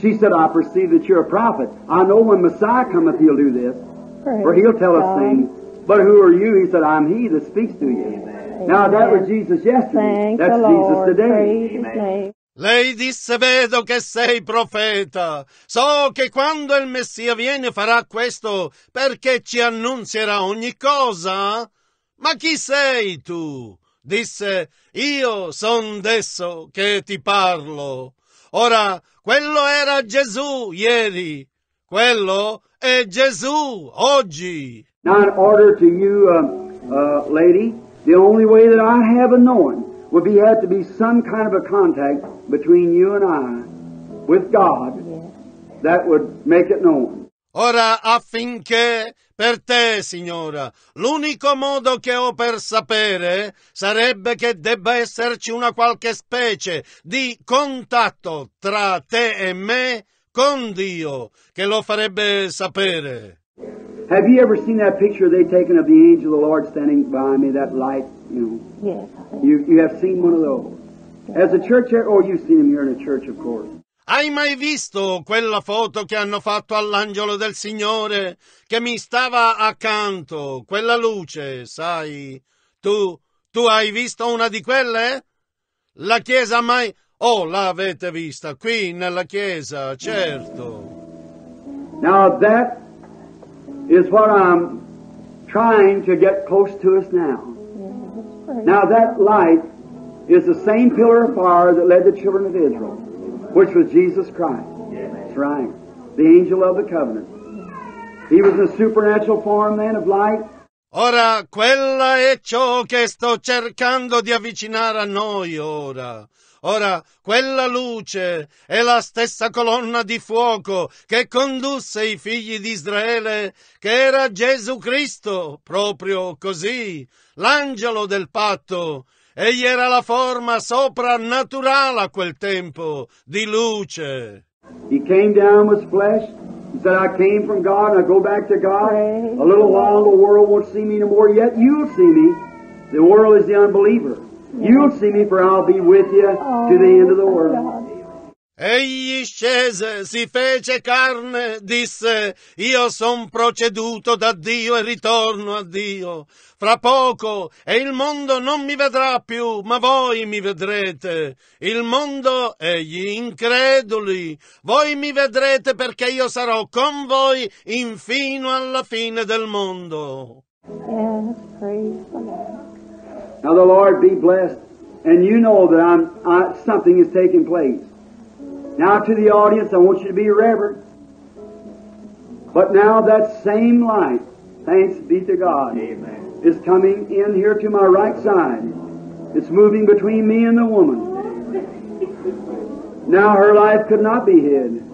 She said, I perceive that you're a prophet. I know when Messiah cometh, he'll do this. Praise For he'll tell us God. things. But who are you? He said, I'm he that speaks to you. Now that was Jesus yesterday. Thank That's the Jesus Lord. today. Lei disse, vedo che sei profeta. So che quando il Messia viene farà questo perché ci annunzierà ogni cosa. Ma chi sei tu? Disse, io son desso che ti parlo. Ora, quello era Gesù ieri. Quello è Gesù oggi. Now, in order to you, uh, uh, lady, the only way that I have of knowing would be have to be some kind of a contact between you and I with God that would make it known. Ora affinché per te, signora, l'unico modo che ho per sapere sarebbe che debba esserci una qualche specie di contatto tra te e me con Dio che lo farebbe sapere. Have you ever seen that picture they taken of the angel of the Lord standing by me, that light, you know? Yes. You, you have seen one of those. As a church, oh, you've seen him here in the church, of course. Hai mai visto quella foto che hanno fatto all'angelo del Signore che mi stava accanto, quella luce, sai? Tu, tu hai visto una di quelle? La chiesa mai... Oh, l'avete vista qui nella chiesa, certo. Now that is what I'm trying to get close to us now. Now that light is the same pillar of fire that led the children of Israel, which was Jesus Christ. That's right. The angel of the covenant. He was in a supernatural form then of light. Ora, quella è ciò che sto cercando di avvicinare a noi ora. Ora, quella luce è la stessa colonna di fuoco che condusse i figli di Israele, che era Gesù Cristo, proprio così, l'angelo del patto. Egli era la forma soprannaturale a quel tempo di luce. He came down with flesh. He said, I came from God and I go back to God. A little while the world won't see me no more, yet you'll see me. The world is the unbeliever. You'll see me for I'll be with you to the end of the world. God. Egli scese, si fece carne, disse, io son proceduto da Dio e ritorno a Dio. Fra poco, e il mondo non mi vedrà più, ma voi mi vedrete. Il mondo e gli increduli. Voi mi vedrete perché io sarò con voi infino alla fine del mondo. Yes, praise the Lord. Now the Lord be blessed. And you know that I'm, I, something is taking place. Now to the audience, I want you to be reverent. But now that same light, thanks be to God, Amen. is coming in here to my right side. It's moving between me and the woman. Now her life could not be hid.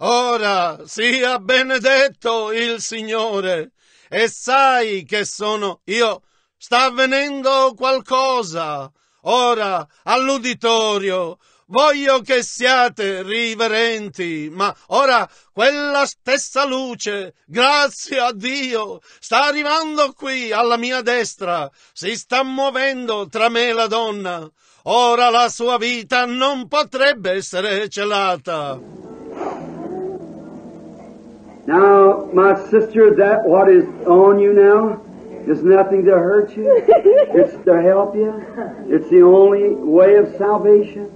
Ora sia benedetto il Signore e sai che sono io. Sta avvenendo qualcosa. Ora all'uditorio. Voglio che siate riverenti, ma ora quella stessa luce, grazie a Dio, sta arrivando qui alla mia destra, si sta muovendo tra me e la donna. Ora la sua vita non potrebbe essere celata. Now, my sister, that what is on you now is nothing to hurt you. It's to help you. It's the only way of salvation.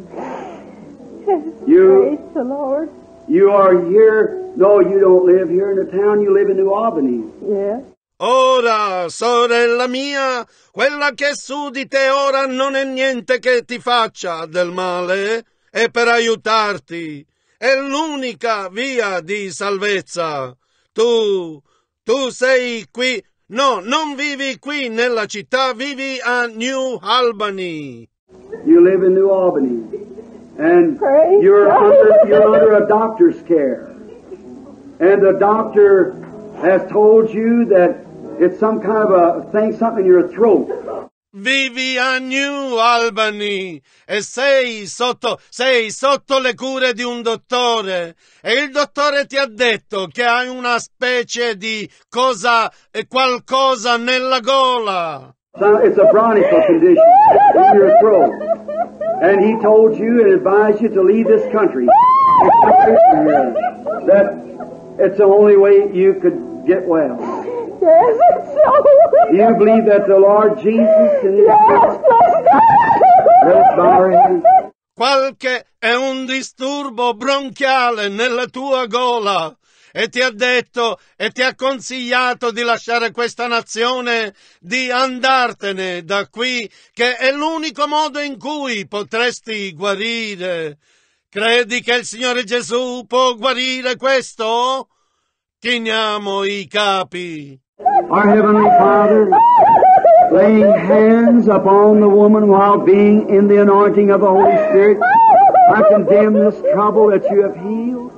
You- praise the Lord. You are here. No, you don't live here in the town. You live in New Albany. Yes. Ora, sorella mia, quella che è su di te ora non è niente che ti faccia del male, è per aiutarti. È l'unica via di salvezza. Tu, tu sei qui. No, non vivi qui nella città, vivi a New Albany. You live in New Albany. And Praise you're God. under, you're under a doctor's care. And the doctor has told you that it's some kind of a thing, something in your throat. Vivi a New Albany e sei sotto, sei sotto le cure di un dottore e il dottore ti ha detto che hai una specie di cosa, eh, qualcosa nella gola. So It's a bronchial condition in your throat. And he told you and advised you to leave this country. That it's the only way you could get well. Yes. You believe that the Lord Jesus and Yes. Qualche è un disturbo bronchiale nella tua gola e ti ha detto e ti ha consigliato di lasciare questa nazione, di andartene da qui, che è l'unico modo in cui potresti guarire. Credi che il Signore Gesù può guarire questo? Chiniamo i capi. Our Heavenly Father, laying hands upon the woman while being in the anointing of the Holy Spirit, I condemn this trouble that you have healed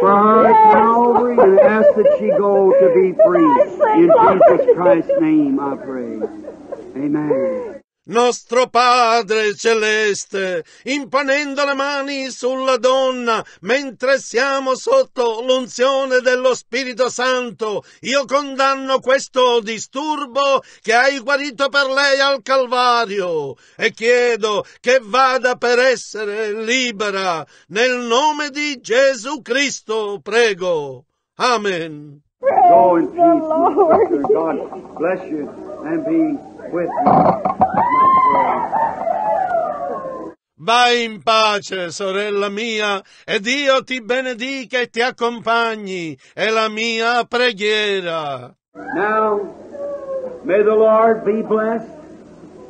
for her at Calvary and ask that she go to be free. In Jesus Christ's name I pray. Amen. Nostro Padre Celeste, imponendo le mani sulla donna mentre siamo sotto l'unzione dello Spirito Santo, io condanno questo disturbo che hai guarito per lei al Calvario e chiedo che vada per essere libera nel nome di Gesù Cristo, prego. Amen. Go in peace. God bless you and be with. Vai in pace, sorella mia, e Dio ti benedica e ti accompagni, è la mia preghiera. Now, may the Lord be blessed.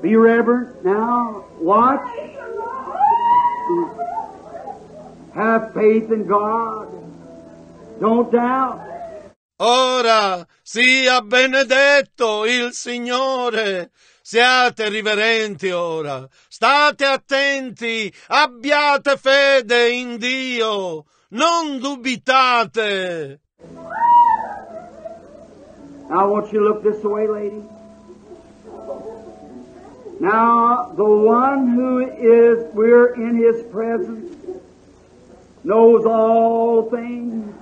Be reverent. Now, watch. Have faith in God. Don't doubt. Ora sia benedetto il Signore. Siate riverenti ora, state attenti, abbiate fede in Dio, non dubitate. Now I want you look this way, lady. Now, the one who is, we're in his presence, knows all things,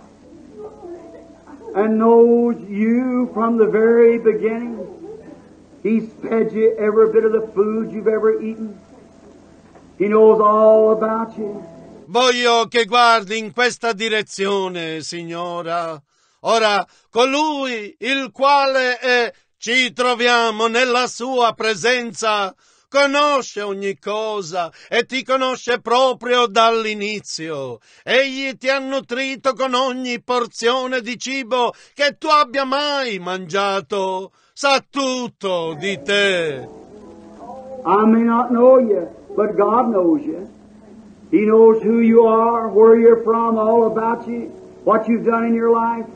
and knows you from the very beginning. He's fed you every bit of the food you've ever eaten. He knows all about you. Voglio che guardi in questa direzione, signora. Ora, colui il quale è, ci troviamo nella sua presenza, conosce ogni cosa e ti conosce proprio dall'inizio. Egli ti ha nutrito con ogni porzione di cibo che tu abbia mai mangiato. Sa tutto di te. I may not know you, but God knows you. He knows who you are, where you're from, all about you, what you've done in your life.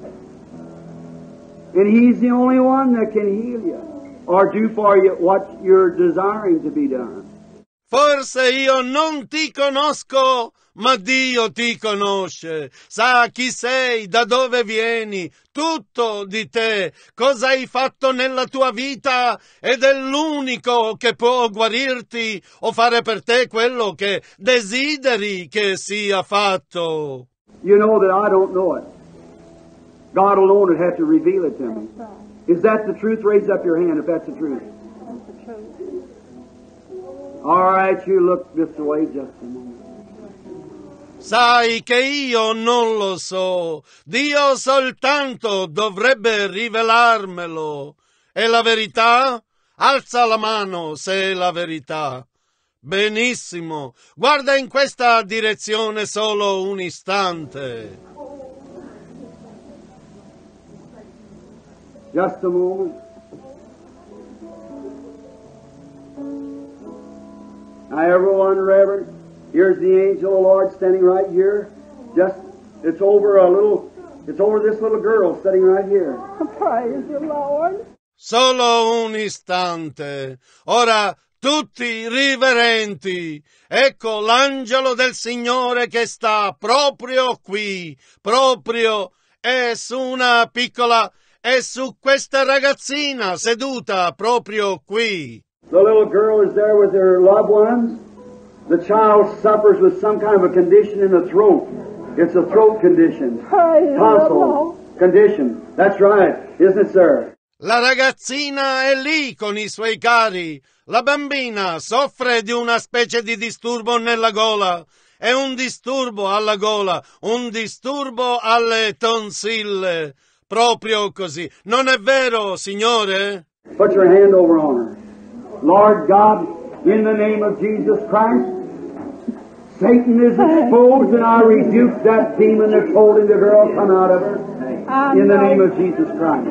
And He's the only one that can heal you or do for you what you're desiring to be done. Forse io non ti conosco, ma Dio ti conosce, sa chi sei, da dove vieni, tutto di te, cosa hai fatto nella tua vita ed è l'unico che può guarirti o fare per te quello che desideri che sia fatto. You know that I don't know it. God alone would have to reveal it to me. Is that the truth? Raise up your hand if. That's the truth. All right, you look this way just a moment. Sai che io non lo so, Dio soltanto dovrebbe rivelarmelo. È la verità? Alza la mano se è la verità. Benissimo, guarda in questa direzione solo un istante. Just a moment. Now, everyone, Reverend, here's the angel of the Lord standing right here. Just, it's over a little, it's over this little girl sitting right here. Praise the Lord. Solo un istante. Ora tutti riverenti. Ecco l'angelo del Signore che sta proprio qui, proprio è su una piccola, è su questa ragazzina seduta proprio qui. The little girl is there with her loved ones. The child suffers with some kind of a condition in the throat. It's a throat condition. Tonsil condition. That's right, isn't it, sir? La ragazzina è lì con i suoi cari. La bambina soffre di una specie di disturbo nella gola. È un disturbo alla gola, un disturbo alle tonsille. Proprio così. Non è vero, signore? Put your hand over on her. Lord God, in the name of Jesus Christ, Satan is exposed and I rebuke that demon that's holding the girl come out of her. I In the name of Jesus Christ.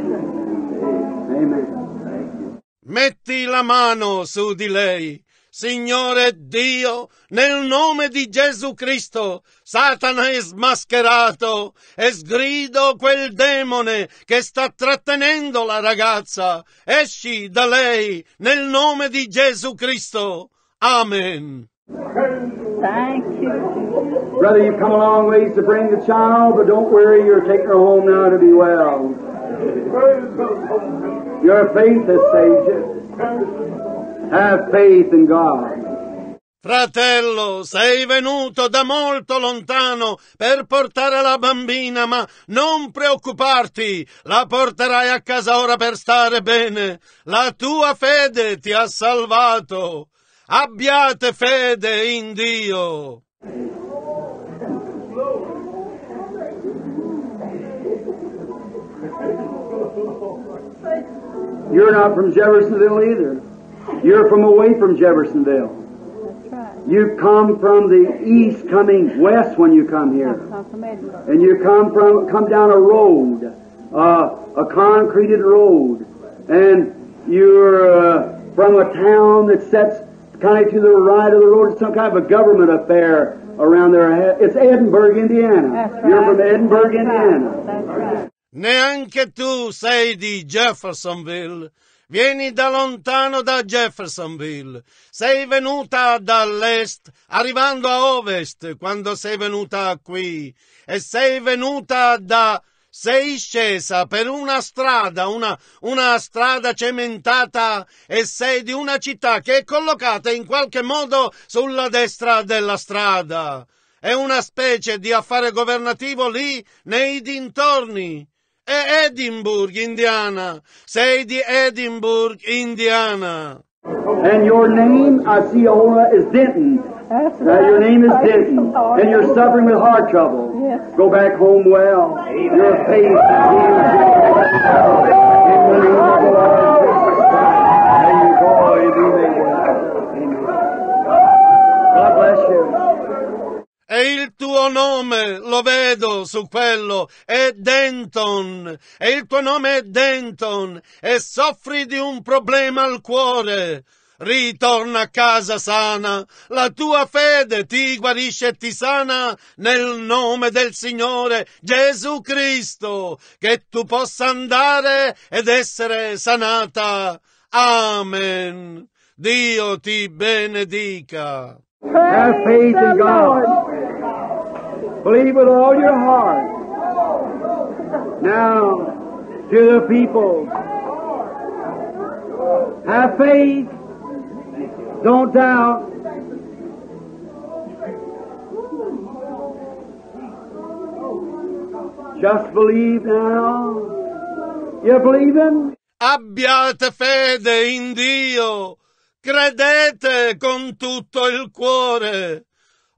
Amen. Metti la mano su di lei. Signore Dio, nel nome di Gesù Cristo, Satana è smascherato e sgrido quel demone che sta trattenendo la ragazza. Esci da lei nel nome di Gesù Cristo. Amen. Thank you. Brother, you've come a long ways to bring the child, but don't worry, you're taking her home now to be well. Your faith has saved you. Have faith in God. Fratello, sei venuto da molto lontano per portare la bambina, ma non preoccuparti, la porterai a casa ora per stare bene. La tua fede ti ha salvato. Abbiate fede in Dio. You're not from Jeffersonville either. You're from away from Jeffersonville. That's right. You come from the east, coming west when you come here. I'm from Edinburgh. and you come from come down a road, uh, a concreted road, and you're uh, from a town that sets kind of to the right of the road. It's some kind of a government affair around there. It's Edinburgh, Indiana. That's right. You're from Edinburgh, That's right. Indiana. That's right. Neanche tu sei di Jeffersonville. Vieni da lontano da Jeffersonville. Sei venuta dall'est, arrivando a ovest quando sei venuta qui. E sei venuta da sei scesa per una strada, una, una, strada cementata e sei di una città che è collocata in qualche modo sulla destra della strada. È una specie di affare governativo lì nei dintorni. È Edinburgh, Indiana. Sei di Edinburgh, Indiana. And your name, I see, Ola, is Denton. That's Now, right. your name is Praise the Denton, Lord. and you're suffering with heart trouble. Yes. Go back home well. Your faith is healed. In the name of the Lord Jesus Christ. There you go. You be made well. Amen. God bless you. E il tuo nome, lo vedo su quello, è Denton. E il tuo nome è Denton. E soffri di un problema al cuore. Ritorna a casa sana. La tua fede ti guarisce e ti sana nel nome del Signore Gesù Cristo. Che tu possa andare ed essere sanata. Amen. Dio ti benedica. Have faith the in God. Lord. Believe with all your heart. Now, to the people. Have faith. Don't doubt. Just believe now. You believing? Abbiate fede in Dio, credete con tutto il cuore.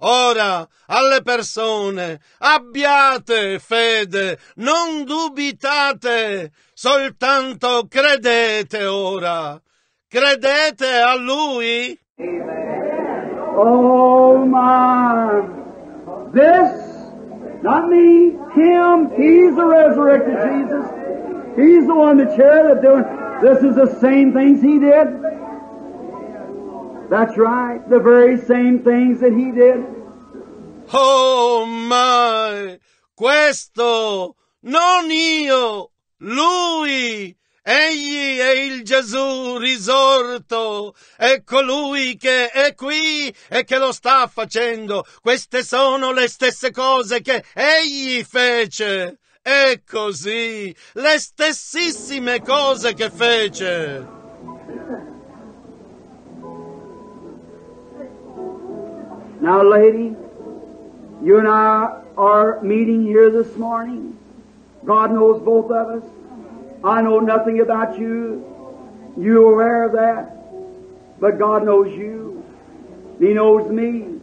Ora, alle persone, abbiate fede, non dubitate, soltanto credete ora. Credete a Lui? Oh my. This, not me, him, he's the resurrected Jesus. He's the one that it doing. This is the same things he did. That's right, the very same things that he did. Oh my! Questo non io, Lui! Egli è il Gesù risorto, è colui che è qui e che lo sta facendo. Queste sono le stesse cose che egli fece. È così, le stessissime cose che fece. Now, lady, you and I are meeting here this morning. God knows both of us. I know nothing about you. You're aware of that. But God knows you. He knows me.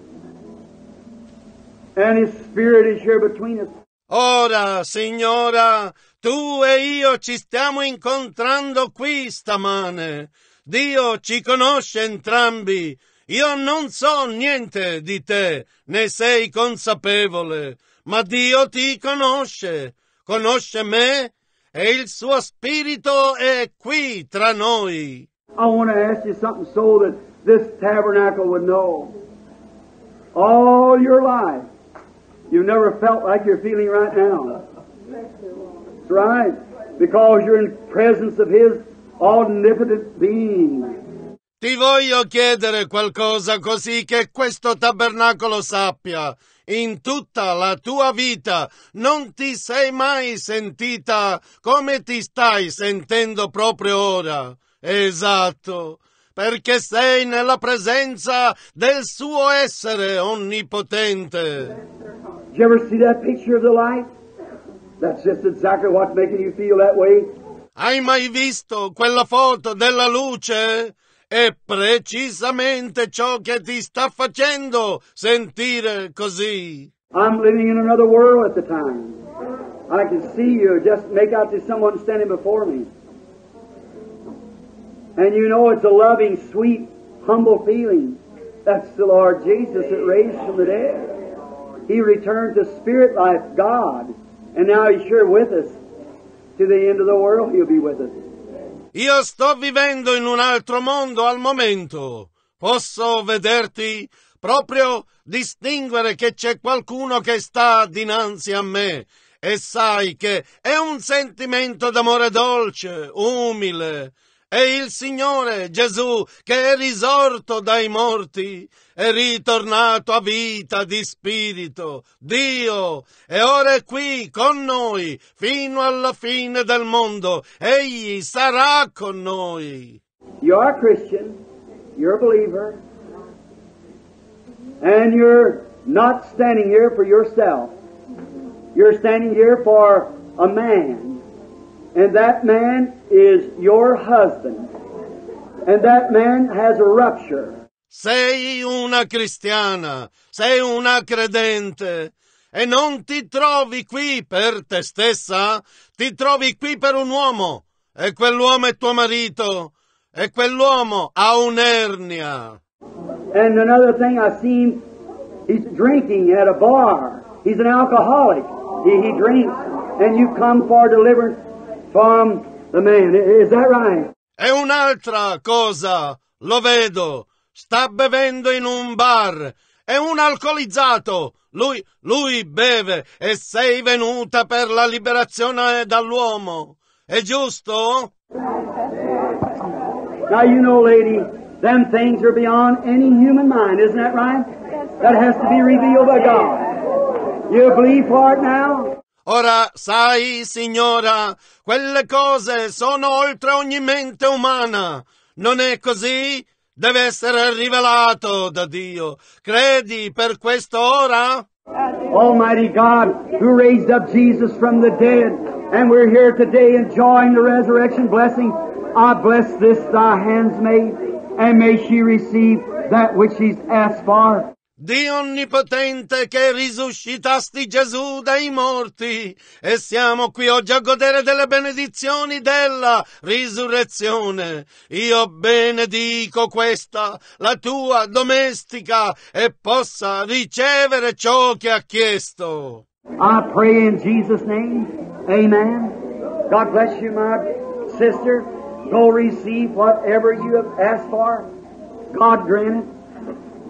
And His Spirit is here between us. Ora, signora, tu e io ci stiamo incontrando qui stamane. Dio ci conosce entrambi. Io non so niente di te, ne sei consapevole, ma Dio ti conosce, conosce me e il suo spirito è qui tra noi. I want to ask you something so that this tabernacle would know. All your life, you never felt like you're feeling right now. That's right. Because you're in presence of His omnipotent being. Ti voglio chiedere qualcosa così che questo tabernacolo sappia. In tutta la tua vita non ti sei mai sentita come ti stai sentendo proprio ora. Esatto, perché sei nella presenza del suo essere onnipotente. Did you ever see that picture of the light? That's just exactly what's making you feel that way. Hai mai visto quella foto della luce? È precisamente ciò che ti sta facendo sentire così. I'm living in another world at the time. I can see you just make out to someone standing before me. And you know it's a loving, sweet, humble feeling. That's the Lord Jesus that raised from the dead. He returned to spirit life, God. And now He's here with us. To the end of the world, He'll be with us. Io sto vivendo in un altro mondo al momento. Posso vederti proprio distinguere che c'è qualcuno che sta dinanzi a me e sai che è un sentimento d'amore dolce, umile. E il Signore Gesù, che è risorto dai morti, è ritornato a vita di spirito, Dio, e ora è qui con noi fino alla fine del mondo. Egli sarà con noi. You are a Christian, you're a believer, and you're not standing here for yourself. You're standing here for a man, and that man is your husband, and that man has a rupture. Sei una cristiana, sei una credente e non ti trovi qui per te stessa, ti trovi qui per un uomo e quell'uomo è tuo marito e quell'uomo ha un'ernia. And another thing I seen, he's drinking at a bar. He's an alcoholic. He, he drinks, and you come for deliverance from the man. Is that right? E un'altra cosa, lo vedo, sta bevendo in un bar, è un alcolizzato, lui, lui beve e sei venuta per la liberazione dall'uomo. È giusto? Now you know, lady, them things are beyond any human mind. Isn't that right? That has to be revealed by God. You believe for it now? Ora, sai, signora, quelle cose sono oltre ogni mente umana. Non è così? Deve essere rivelato da Dio. Credi per questo ora? Almighty God, who raised up Jesus from the dead, and we're here today enjoying the resurrection blessing. I bless this thy handsmaid, and may she receive that which she's asked for. Dio onnipotente che risuscitasti Gesù dai morti e siamo qui oggi a godere delle benedizioni della risurrezione. Io benedico questa, la tua domestica, e possa ricevere ciò che ha chiesto. I pray in Jesus' name. Amen. God bless you, my sister. Go receive whatever you have asked for. God grant it.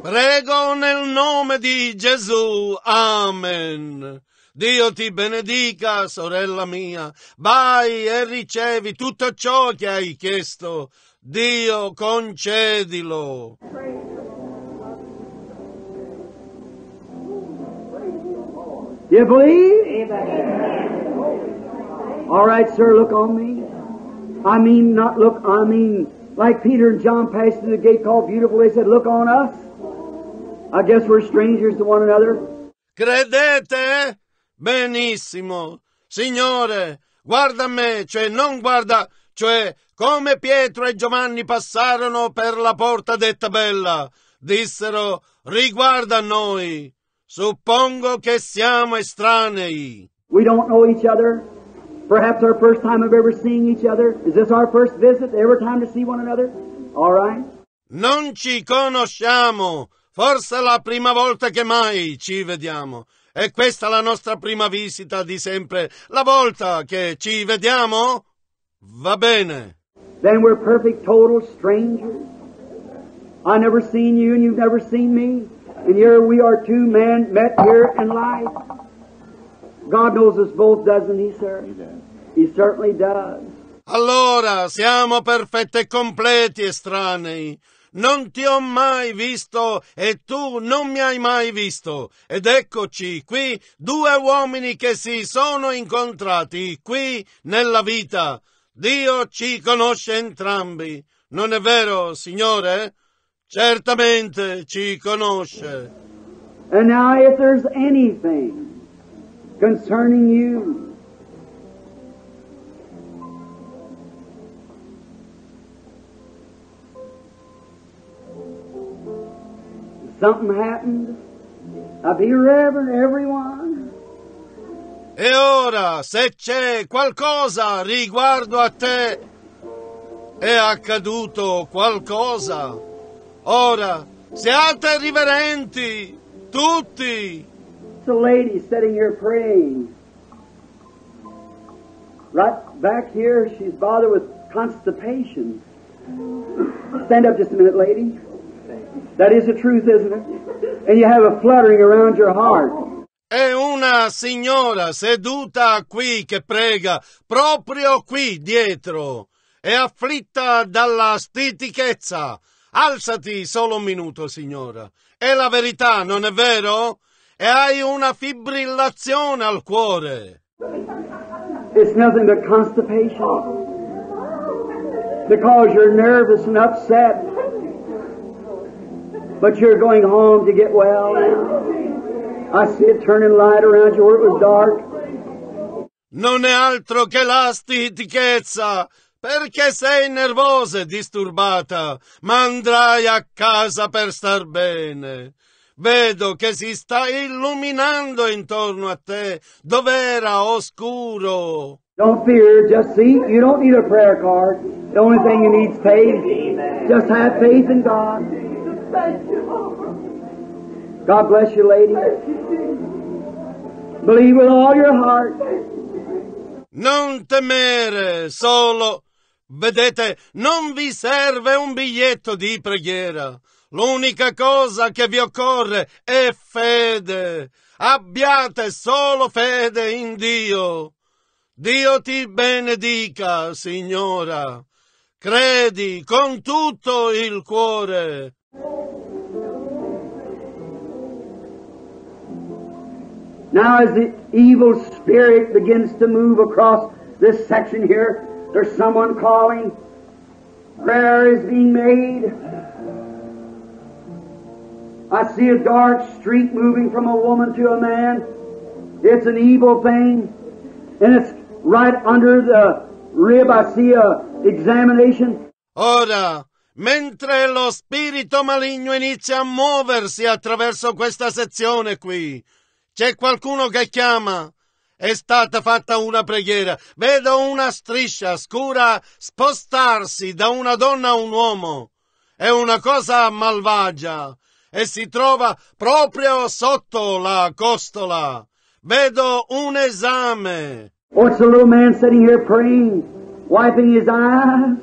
Prego nel nome di Gesù. Amen. Dio ti benedica, sorella mia. Vai e ricevi tutto ciò che hai chiesto. Dio concedilo. You believe? All right, sir, look on me. I mean, not look, I mean, like Peter and John passed through the gate called Beautiful, they said, look on us. I guess we're strangers to one another. Credete? Benissimo. Signore, guarda me, cioè non guarda, cioè come Pietro e Giovanni passarono per la porta detta bella, dissero riguarda noi. Suppongo che siamo estranei. We don't know each other. Perhaps our first time of ever seeing each other. Is this our first visit? Ever time to see one another? All right. Non ci conosciamo. Forse è la prima volta che mai ci vediamo. È questa la nostra prima visita di sempre. La volta che ci vediamo? Va bene. Then we're perfect, total strangers. I never seen you and you've never seen me. And here we are two men met here in life. God knows us both, doesn't he, sir? He certainly does. Allora siamo perfetti e completi estranei. Non ti ho mai visto e tu non mi hai mai visto. Ed eccoci qui, due uomini che si sono incontrati qui nella vita. Dio ci conosce entrambi. Non è vero, Signore? Certamente ci conosce. And now, if there's anything concerning you, something happened, I'll be reverent, everyone. E ora, se c'è qualcosa riguardo a te, è accaduto qualcosa. Ora, siate riverenti, tutti. It's a lady sitting here praying. Right back here, she's bothered with constipation. Stand up just a minute, lady. That is the truth, isn't it? And you have a fluttering around your heart. È una signora seduta qui che prega, proprio qui dietro. È afflitta dalla stitichezza. Alzati solo un minuto, signora. È la verità, non è vero? E hai una fibrillazione al cuore. It's nothing but constipation. Because you're nervous and upset. But you're going home to get well now. I see it turning light around you where it was dark. Non è altro che la stitichezza. Perché sei nervosa e disturbata, ma andrai a casa per star bene. Vedo che si sta illuminando intorno a te, dove era oscuro. Don't fear, just see, you don't need a prayer card. The only thing you need is faith. Just have faith in God. God bless you, lady. Believe with all your heart. Non temere, solo. Vedete, non vi serve un biglietto di preghiera. L'unica cosa che vi occorre è fede. Abbiate solo fede in Dio. Dio ti benedica, signora. Credi con tutto il cuore. Now, as the evil spirit begins to move across this section here, there's someone calling. Prayer is being made. I see a dark streak moving from a woman to a man. It's an evil thing. And it's right under the rib. I see a examination. Ora, mentre lo spirito maligno inizia a muoversi attraverso questa sezione qui, c'è qualcuno che chiama. È stata fatta una preghiera. Vedo una striscia scura spostarsi da una donna a un uomo. È una cosa malvagia e si trova proprio sotto la costola. Vedo un esame. What's the little man sitting here praying, wiping his eyes?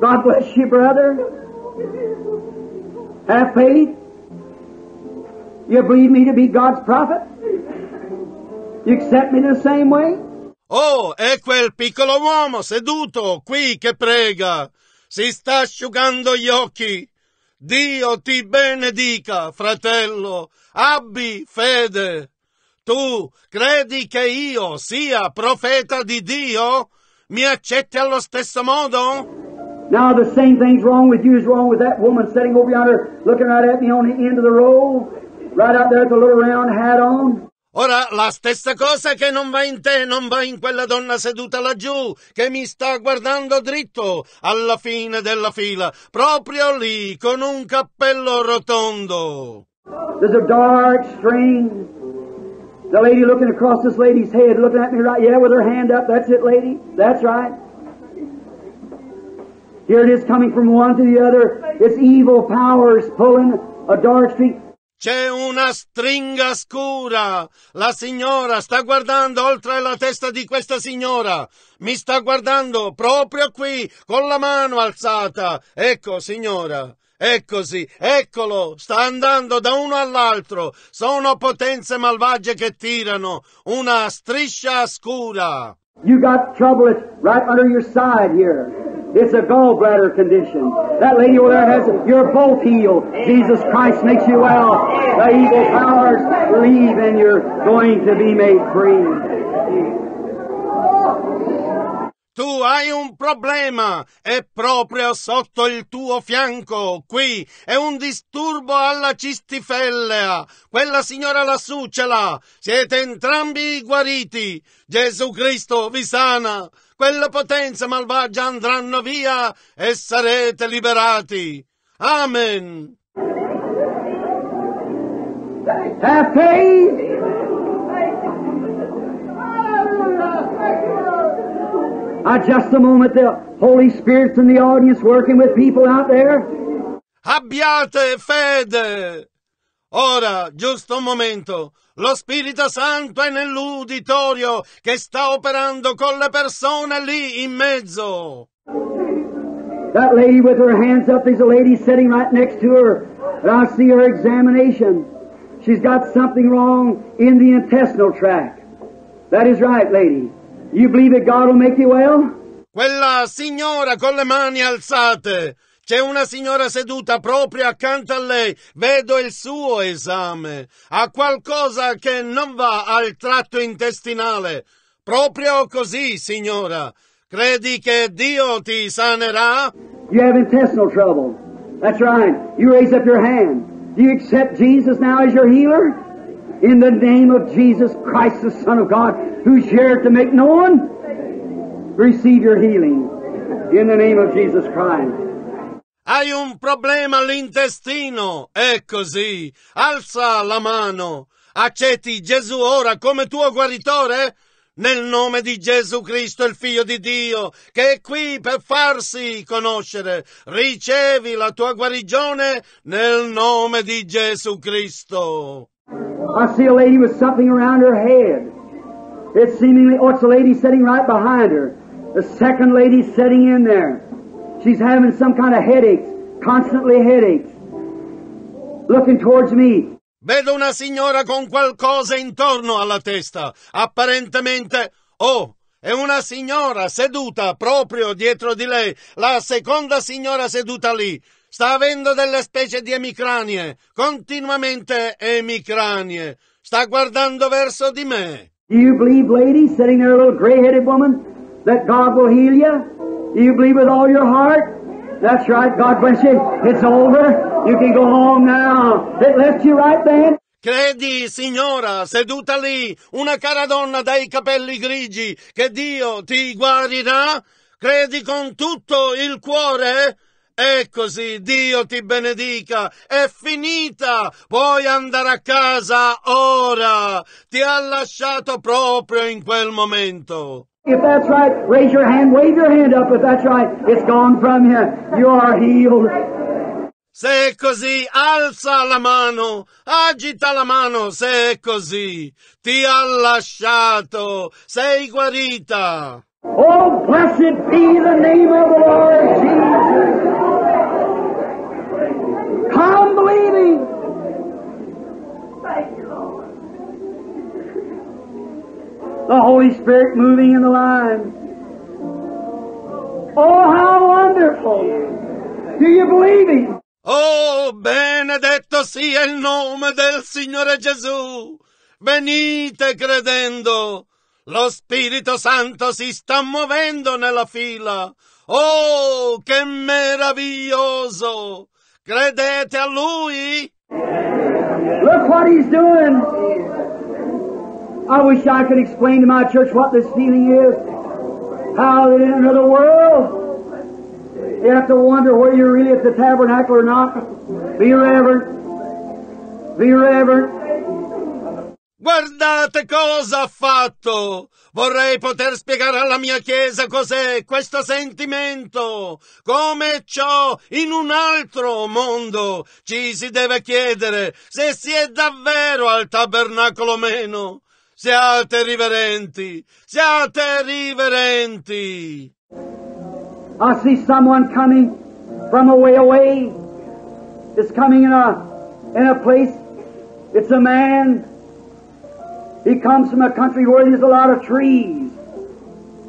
God bless you, brother. Have faith. You believe me to be God's prophet? You accept me the same way? Oh, è quel piccolo uomo seduto qui che prega. Si sta asciugando gli occhi. Dio ti benedica, fratello. Abbi fede. Tu credi che io sia profeta di Dio? Mi accetti allo stesso modo? Now the same thing's wrong with you is wrong with that woman sitting over yonder looking right at me on the end of the row, right out there with the little round hat on. Ora la stessa cosa che non va in te non va in quella donna seduta laggiù che mi sta guardando dritto alla fine della fila, proprio lì con un cappello rotondo. There's a dark string. The lady looking across this lady's head, looking at me right, yeah, with her hand up. That's it, lady. That's right. Here it is coming from one to the other. It's evil powers pulling a dark string. C'è una stringa scura. La signora sta guardando oltre la testa di questa signora. Mi sta guardando proprio qui con la mano alzata. Ecco, signora. È così, eccolo, sta andando da uno all'altro. Sono potenze malvagie che tirano una striscia scura. You got trouble. Right under your side here. It's a gallbladder condition. That lady over there has it. You're both healed. Jesus Christ makes you well. The evil powers leave and you're going to be made free. Tu hai un problema, è proprio sotto il tuo fianco, qui, è un disturbo alla cistifellea. Quella signora lassù ce l'ha. Siete entrambi guariti. Gesù Cristo vi sana. Quelle potenze malvagie andranno via e sarete liberati. Amen. I just a moment, the Holy Spirit's in the audience working with people out there. Abbiate fede. Ora, giusto un momento. Lo Spirito Santo è nell'uditorio che sta operando con le persone lì in mezzo. That lady with her hands up, there's a lady sitting right next to her. And I see her examination. She's got something wrong in the intestinal tract. That is right, lady. You believe that God will make you well? Quella signora con le mani alzate. C'è una signora seduta proprio accanto a lei. Vedo il suo esame. Ha qualcosa che non va al tratto intestinale. Proprio così, signora. Credi che Dio ti sanerà? You have intestinal trouble. That's right. You raise up your hand. Do you accept Jesus now as your healer? In the name of Jesus Christ, the Son of God, who's here to make known, receive your healing. In the name of Jesus Christ. Hai un problema all'intestino? È così. Alza la mano. Accetti Gesù ora come tuo guaritore? Nel nome di Gesù Cristo, il Figlio di Dio, che è qui per farsi conoscere. Ricevi la tua guarigione nel nome di Gesù Cristo. I see a lady with something around her head. It's seemingly, oh, it's a lady sitting right behind her. The second lady sitting in there. She's having some kind of headaches, constantly headaches. Looking towards me. Vedo una signora con qualcosa intorno alla testa. Apparentemente, oh, è una signora seduta proprio dietro di lei. La seconda signora seduta lì. Sta avendo delle specie di emicranie. Continuamente emicranie. Sta guardando verso di me. Do you believe, lady, sitting there, a little gray-headed woman, that God will heal you? Do you believe with all your heart? That's right. God bless you. It's over. You can go home now. It left you right then. Credi, signora, seduta lì, una cara donna dai capelli grigi, che Dio ti guarirà? Credi con tutto il cuore? È così, Dio ti benedica, è finita, puoi andare a casa ora, ti ha lasciato proprio in quel momento. If that's right, raise your hand, wave your hand up if that's right. It's gone from you. You are healed. Se così, alza la mano, agita la mano se è così. Ti ha lasciato, sei guarita. Oh, blessed be the name of the Lord Jesus. The Holy Spirit moving in the line. Oh, how wonderful. Do you believe Him? Oh, benedetto sia il nome del Signore Gesù. Venite credendo. Lo Spirito Santo si sta muovendo nella fila. Oh, che meraviglioso! Credete a Lui? Look what He's doing. I wish I could explain to my church what this feeling is. How that in another world, you have to wonder whether you're really at the tabernacle or not. Be reverent. Be reverent. Guardate cosa ha fatto! Vorrei poter spiegare alla mia Chiesa cos'è questo sentimento, come ciò in un altro mondo ci si deve chiedere se si è davvero al tabernacolo o meno. Siate riverenti, siate riverenti. I see someone coming from a way away. It's coming in a in a place. It's a man. He comes from a country where there's a lot of trees.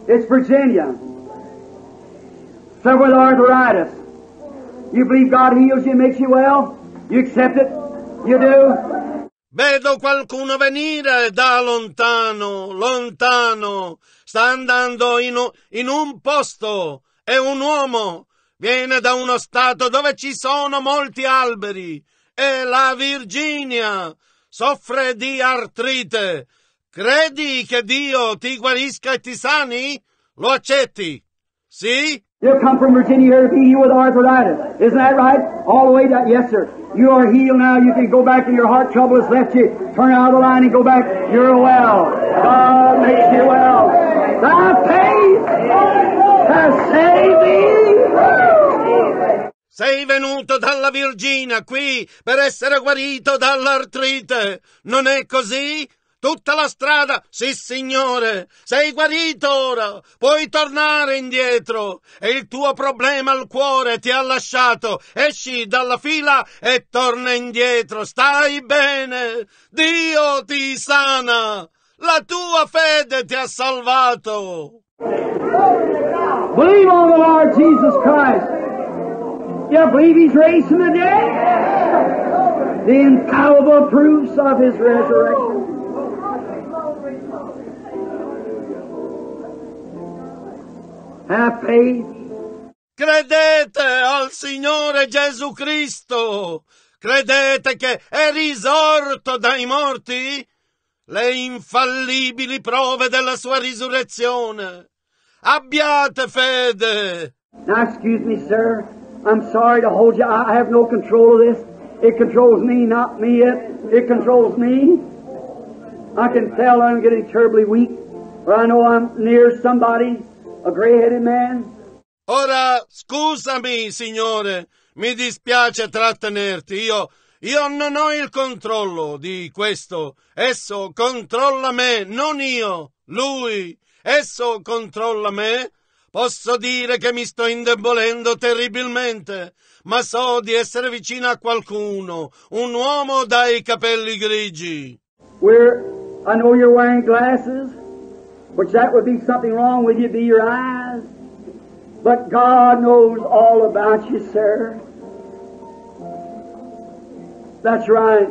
It's Virginia. With arthritis. You believe God heals you, and makes you well? You accept it? You do? Vedo qualcuno venire da lontano, lontano. Sta andando in, in un posto. È un uomo. Viene da uno stato dove ci sono molti alberi. È la Virginia. Soffre di artrite. Credi che Dio ti guarisca e ti sani? Lo accetti? Sì? You come from Virginia here to be healed with arthritis. Isn't that right? All the way down. Yes, sir. You are healed now. You can go back to your heart trouble has left you. Turn out of the line and go back. You're well. God makes you well. Thy faith has saved thee. Sei venuto dalla Virginia qui per essere guarito dall'artrite. Non è così? Tutta la strada? Sì, signore. Sei guarito ora. Puoi tornare indietro. E il tuo problema al cuore ti ha lasciato. Esci dalla fila e torna indietro. Stai bene. Dio ti sana. La tua fede ti ha salvato. Believe on the Lord Jesus Christ. You believe He's raised from the dead? The infallible proofs of His resurrection. Credete al Signore Gesù Cristo. Credete che è risorto dai morti? Le infallibili prove della sua risurrezione. Abbiate fede. Now, excuse me, sir. I'm sorry to hold you. I have no control of this. It controls me, not me. It, it controls me. I can tell I'm getting terribly weak, or I know I'm near somebody. Ora, scusami, Signore, mi dispiace trattenerti. Io, io non ho il controllo di questo. Esso controlla me, non io, lui. Esso controlla me. Posso dire che mi sto indebolendo terribilmente, ma so di essere vicino a qualcuno, un uomo dai capelli grigi. We're, I know you're wearing glasses, which that would be something wrong with you, be your eyes. But God knows all about you, sir. That's right.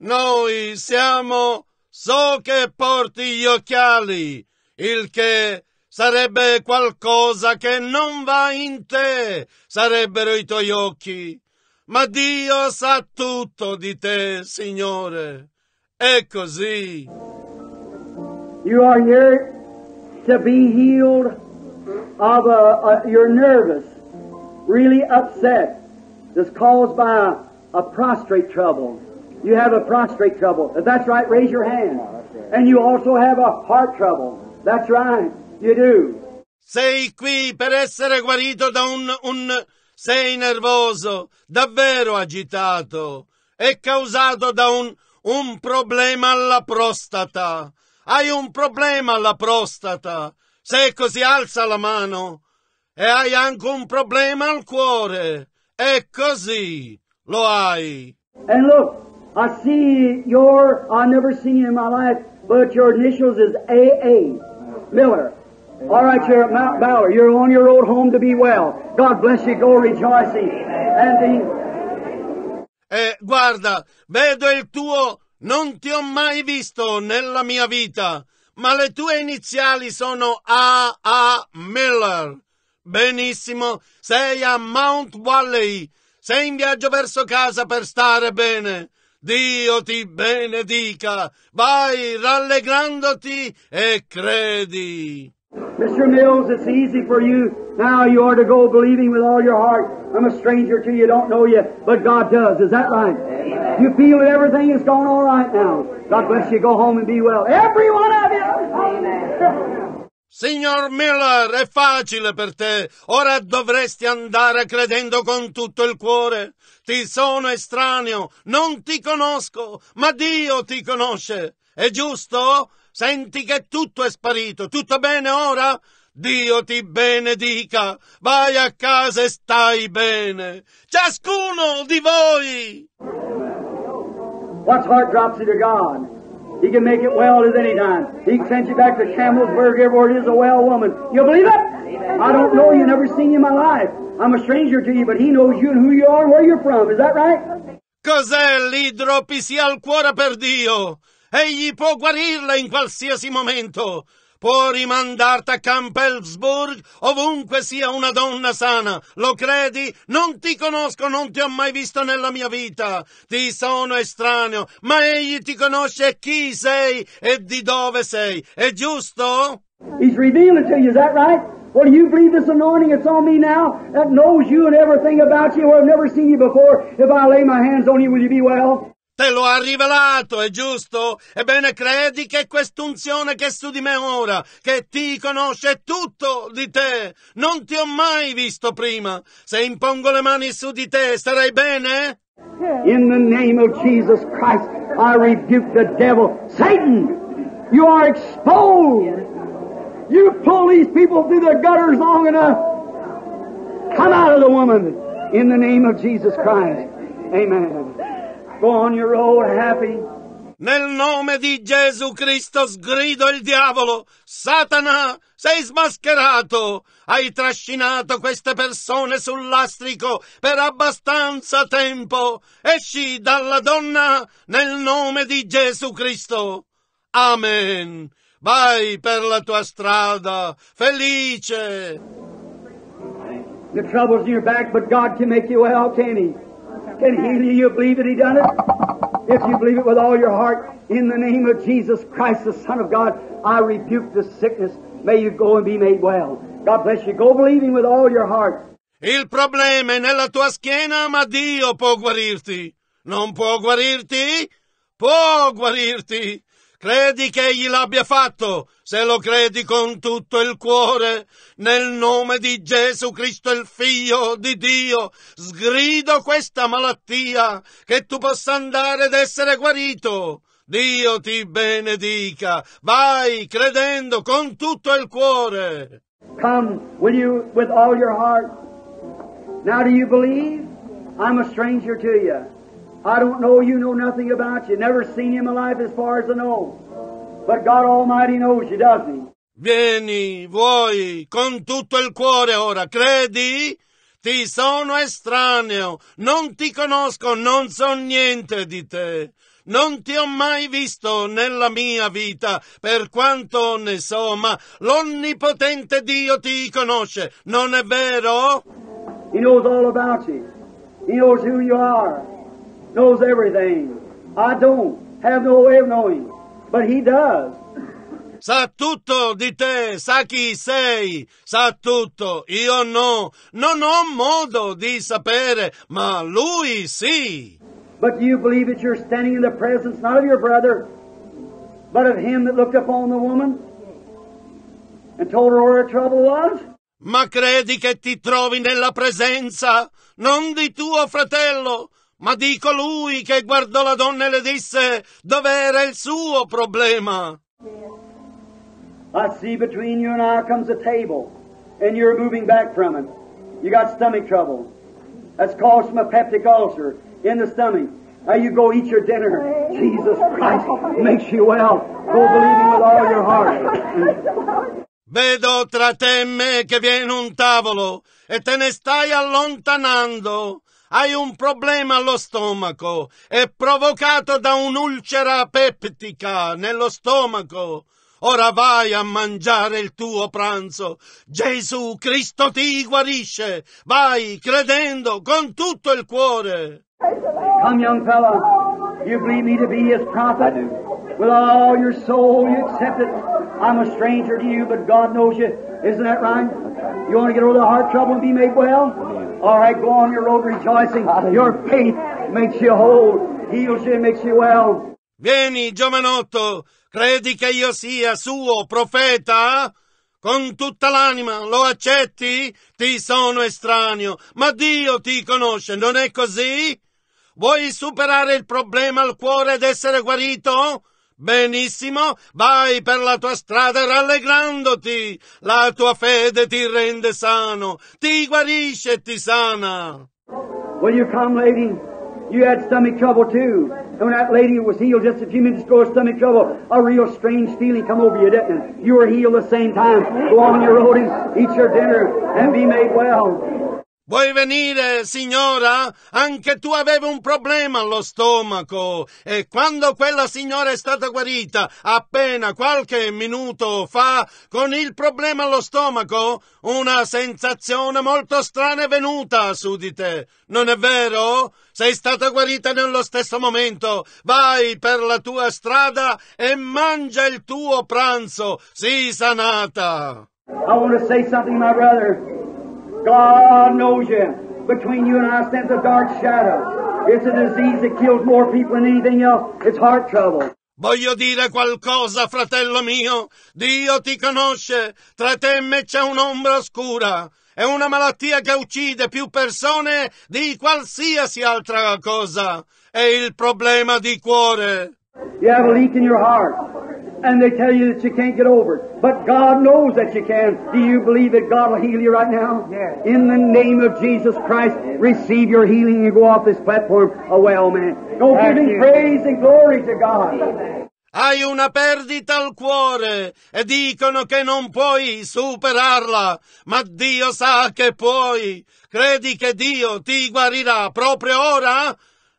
Noi siamo, so che porti gli occhiali, il che sarebbe qualcosa che non va in te, sarebbero i tuoi occhi. Ma Dio sa tutto di te, Signore. È così. You are here to be healed of a, a you're nervous, really upset. That's caused by a, a prostrate trouble. You have a prostrate trouble. If that's right, raise your hand. And you also have a heart trouble. That's right. You do. Sei qui per essere guarito da un, un... Sei nervoso, davvero agitato. È causato da un, un problema alla prostata. Hai un problema alla prostata. Se così alza la mano. E hai anche un problema al cuore. È così. Lo hai. And look, I see your, I've never seen you in my life, but your initials is AA. Miller. All right, you're at Mount Bauer. You're on your road home to be well. God bless you. Go rejoicing. And the, E guarda, vedo il tuo. Non ti ho mai visto nella mia vita, ma le tue iniziali sono A. A. Miller. Benissimo, sei a Mount Valley. Sei in viaggio verso casa per stare bene. Dio ti benedica. Vai rallegrandoti e credi. Mr. Mills, it's easy for you. Now you are to go believing with all your heart. I'm a stranger to you, don't know you, but God does. Is that right? You feel that everything is going all right now. God bless you. Go home and be well. Every one of you. Signor Miller, è facile per te. Ora dovresti andare credendo con tutto il cuore. Ti sono estraneo, non ti conosco, ma Dio ti conosce. È giusto? Senti che tutto è sparito. Tutto bene ora? Dio ti benedica. Vai a casa e stai bene. Ciascuno di voi. What's heart dropsy to God? He can make it well at any time. He can send you back to Camelsburg, everywhere it is, a well woman. You believe it? I don't know you, never seen you in my life. I'm a stranger to you, but He knows you and who you are and where you're from. Is that right? Cos'è l'idropisia al cuore per Dio? Egli può guarirla in qualsiasi momento. Può rimandarti a Campbellsburg ovunque sia una donna sana. Lo credi? Non ti conosco, non ti ho mai visto nella mia vita. Ti sono estraneo, ma egli ti conosce chi sei e di dove sei. È giusto? He's revealed it to you. Is that right? Well, do you believe this anointing that's on me now that knows you and everything about you? Well, I've never seen you before. If I lay my hands on you, will you be well? Te lo ha rivelato, è giusto? Ebbene, credi che quest'unzione che è su di me ora, che ti conosce tutto di te, non ti ho mai visto prima. Se impongo le mani su di te, starai bene? In the name of Jesus Christ, I rebuke the devil. Satan, you are exposed. You pull these people through the gutters long enough. Come out of the woman in the name of Jesus Christ. Amen. Go on your road happy. Nel nome di Gesù Cristo sgrido il diavolo. Satana, sei smascherato. Hai trascinato queste persone sul lastrico per abbastanza tempo. Esci dalla donna nel nome di Gesù Cristo. Amen. Vai per la tua strada, felice. The trouble's in your back, but God can make you well, can He? Can heal you. You believe that He done it? If you believe it with all your heart, in the name of Jesus Christ, the Son of God, I rebuke the sickness. May you go and be made well. God bless you. Go believing with all your heart. Il problema è nella tua schiena, ma Dio può guarirti. Non può guarirti? Può guarirti. Credi che egli l'abbia fatto, se lo credi con tutto il cuore, nel nome di Gesù Cristo il Figlio di Dio, sgrido questa malattia, che tu possa andare ed essere guarito. Dio ti benedica. Vai credendo con tutto il cuore. Come, will you, with all your heart? Now, do you believe? I'm a stranger to you. I don't know you, know nothing about you. Never seen my life as far as I know. But God Almighty knows you, doesn't He? Vieni, vuoi, con tutto il cuore ora, credi? Ti sono estraneo, non ti conosco, non so niente di te. Non ti ho mai visto nella mia vita, per quanto ne so, ma l'onnipotente Dio ti conosce, non è vero? He knows all about you. He knows who you are. Knows everything. I don't have no way of knowing, but He does. Sa tutto di te, sa chi sei, sa tutto. Io no, non ho modo di sapere, ma lui sì. But do you believe that you're standing in the presence not of your brother, but of him that looked upon the woman and told her where her trouble was? Ma credi che ti trovi nella presenza non di tuo fratello, ma di colui che guardò la donna e le disse dov'era il suo problema? I see between you and I comes a table, and you're moving back from it. You got stomach trouble. That's caused from a peptic ulcer in the stomach. Now you go eat your dinner. Jesus Christ makes you well. Go believing with all your heart. Vedo tra te e me che viene un tavolo e te ne stai allontanando. Hai un problema allo stomaco, è provocato da un'ulcera peptica nello stomaco. Ora vai a mangiare il tuo pranzo. Gesù Cristo ti guarisce. Vai credendo con tutto il cuore. Come, young fella. You believe me to be his prophet? With all your soul, you accept it. I'm a stranger to you, but God knows you. Isn't that right? You want to get over the heart trouble and be made well? All right, go on your road rejoicing. Your faith makes you whole, heals you, makes you well. Vieni, giovanotto, credi che io sia suo profeta? Con tutta l'anima lo accetti? Ti sono estraneo, ma Dio ti conosce, non è così? Vuoi superare il problema al cuore ed essere guarito? Benissimo, vai per la tua strada rallegrandoti. La tua fede ti rende sano, ti guarisce e ti sana. Will you come, lady? You had stomach trouble too. And when that lady was healed just a few minutes ago of stomach trouble, a real strange feeling come over you, didn't it? You were healed the same time. Go on your road and eat your dinner and be made well. Vuoi venire, signora? Anche tu avevi un problema allo stomaco e quando quella signora è stata guarita appena qualche minuto fa con il problema allo stomaco, una sensazione molto strana è venuta su di te. Non è vero? Sei stata guarita nello stesso momento. Vai per la tua strada e mangia il tuo pranzo. Sii sanata. I want to say something, my brother. God knows you. Between you and I stands a dark shadow. It's a disease that kills more people than anything else. It's heart trouble. Voglio dire qualcosa, fratello mio. Dio ti conosce. Tra te e me c'è un'ombra oscura. È una malattia che uccide più persone di qualsiasi altra cosa. È il problema di cuore. You have a leak in your heart, and they tell you that you can't get over it. But God knows that you can. Do you believe that God will heal you right now? Yes. In the name of Jesus Christ, receive your healing and go off this platform a well man. Go give Thank Him you. praise and glory to God. Hai una perdita al cuore e dicono che non puoi superarla, ma Dio sa che puoi. Credi che Dio ti guarirà proprio ora?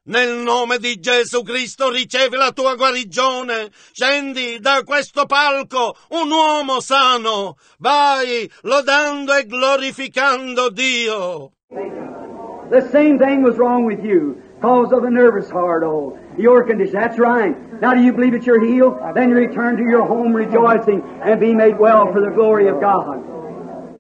Nel nome di Gesù Cristo ricevi la tua guarigione. Scendi da questo palco un uomo sano. Vai lodando e glorificando Dio. The same thing was wrong with you because of the nervous heart, oh, your condition. That's right. Now do you believe that you're healed? Then you return to your home rejoicing and be made well for the glory of God.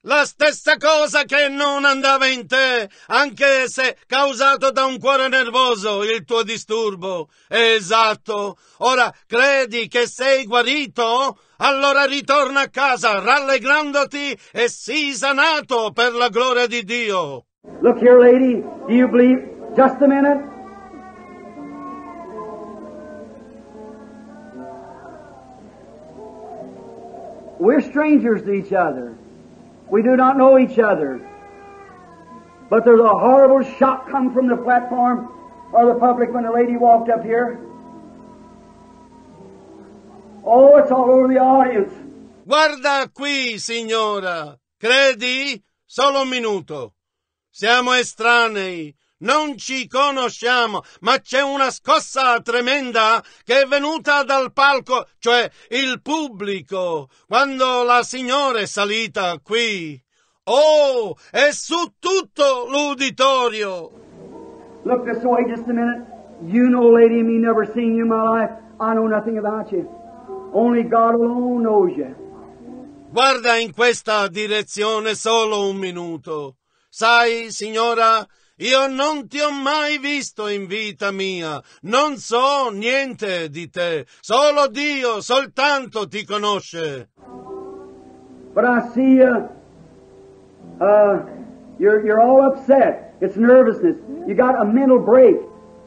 La stessa cosa che non andava in te, anche se causato da un cuore nervoso il tuo disturbo. Esatto. Ora credi che sei guarito? Allora ritorna a casa rallegrandoti e sii sanato per la gloria di Dio. Look here, lady. Do you believe? Just a minute. We're strangers to each other. We do not know each other. But there's a horrible shock come from the platform or the public when the lady walked up here. Oh, it's all over the audience. Guarda qui, signora. Credi? Solo un minuto. Siamo estranei, non ci conosciamo, ma c'è una scossa tremenda che è venuta dal palco, cioè il pubblico, quando la signora è salita qui. Oh, è su tutto l'uditorio. Look this way just a minute. You know, lady, me never seen you in my life. I know nothing about you. Only God alone knows you. Guarda in questa direzione solo un minuto. Sai, signora, io non ti ho mai visto in vita mia, non so niente di te, solo Dio soltanto ti conosce. But I see you, uh, you're, you're all upset. It's nervousness. You got a mental break.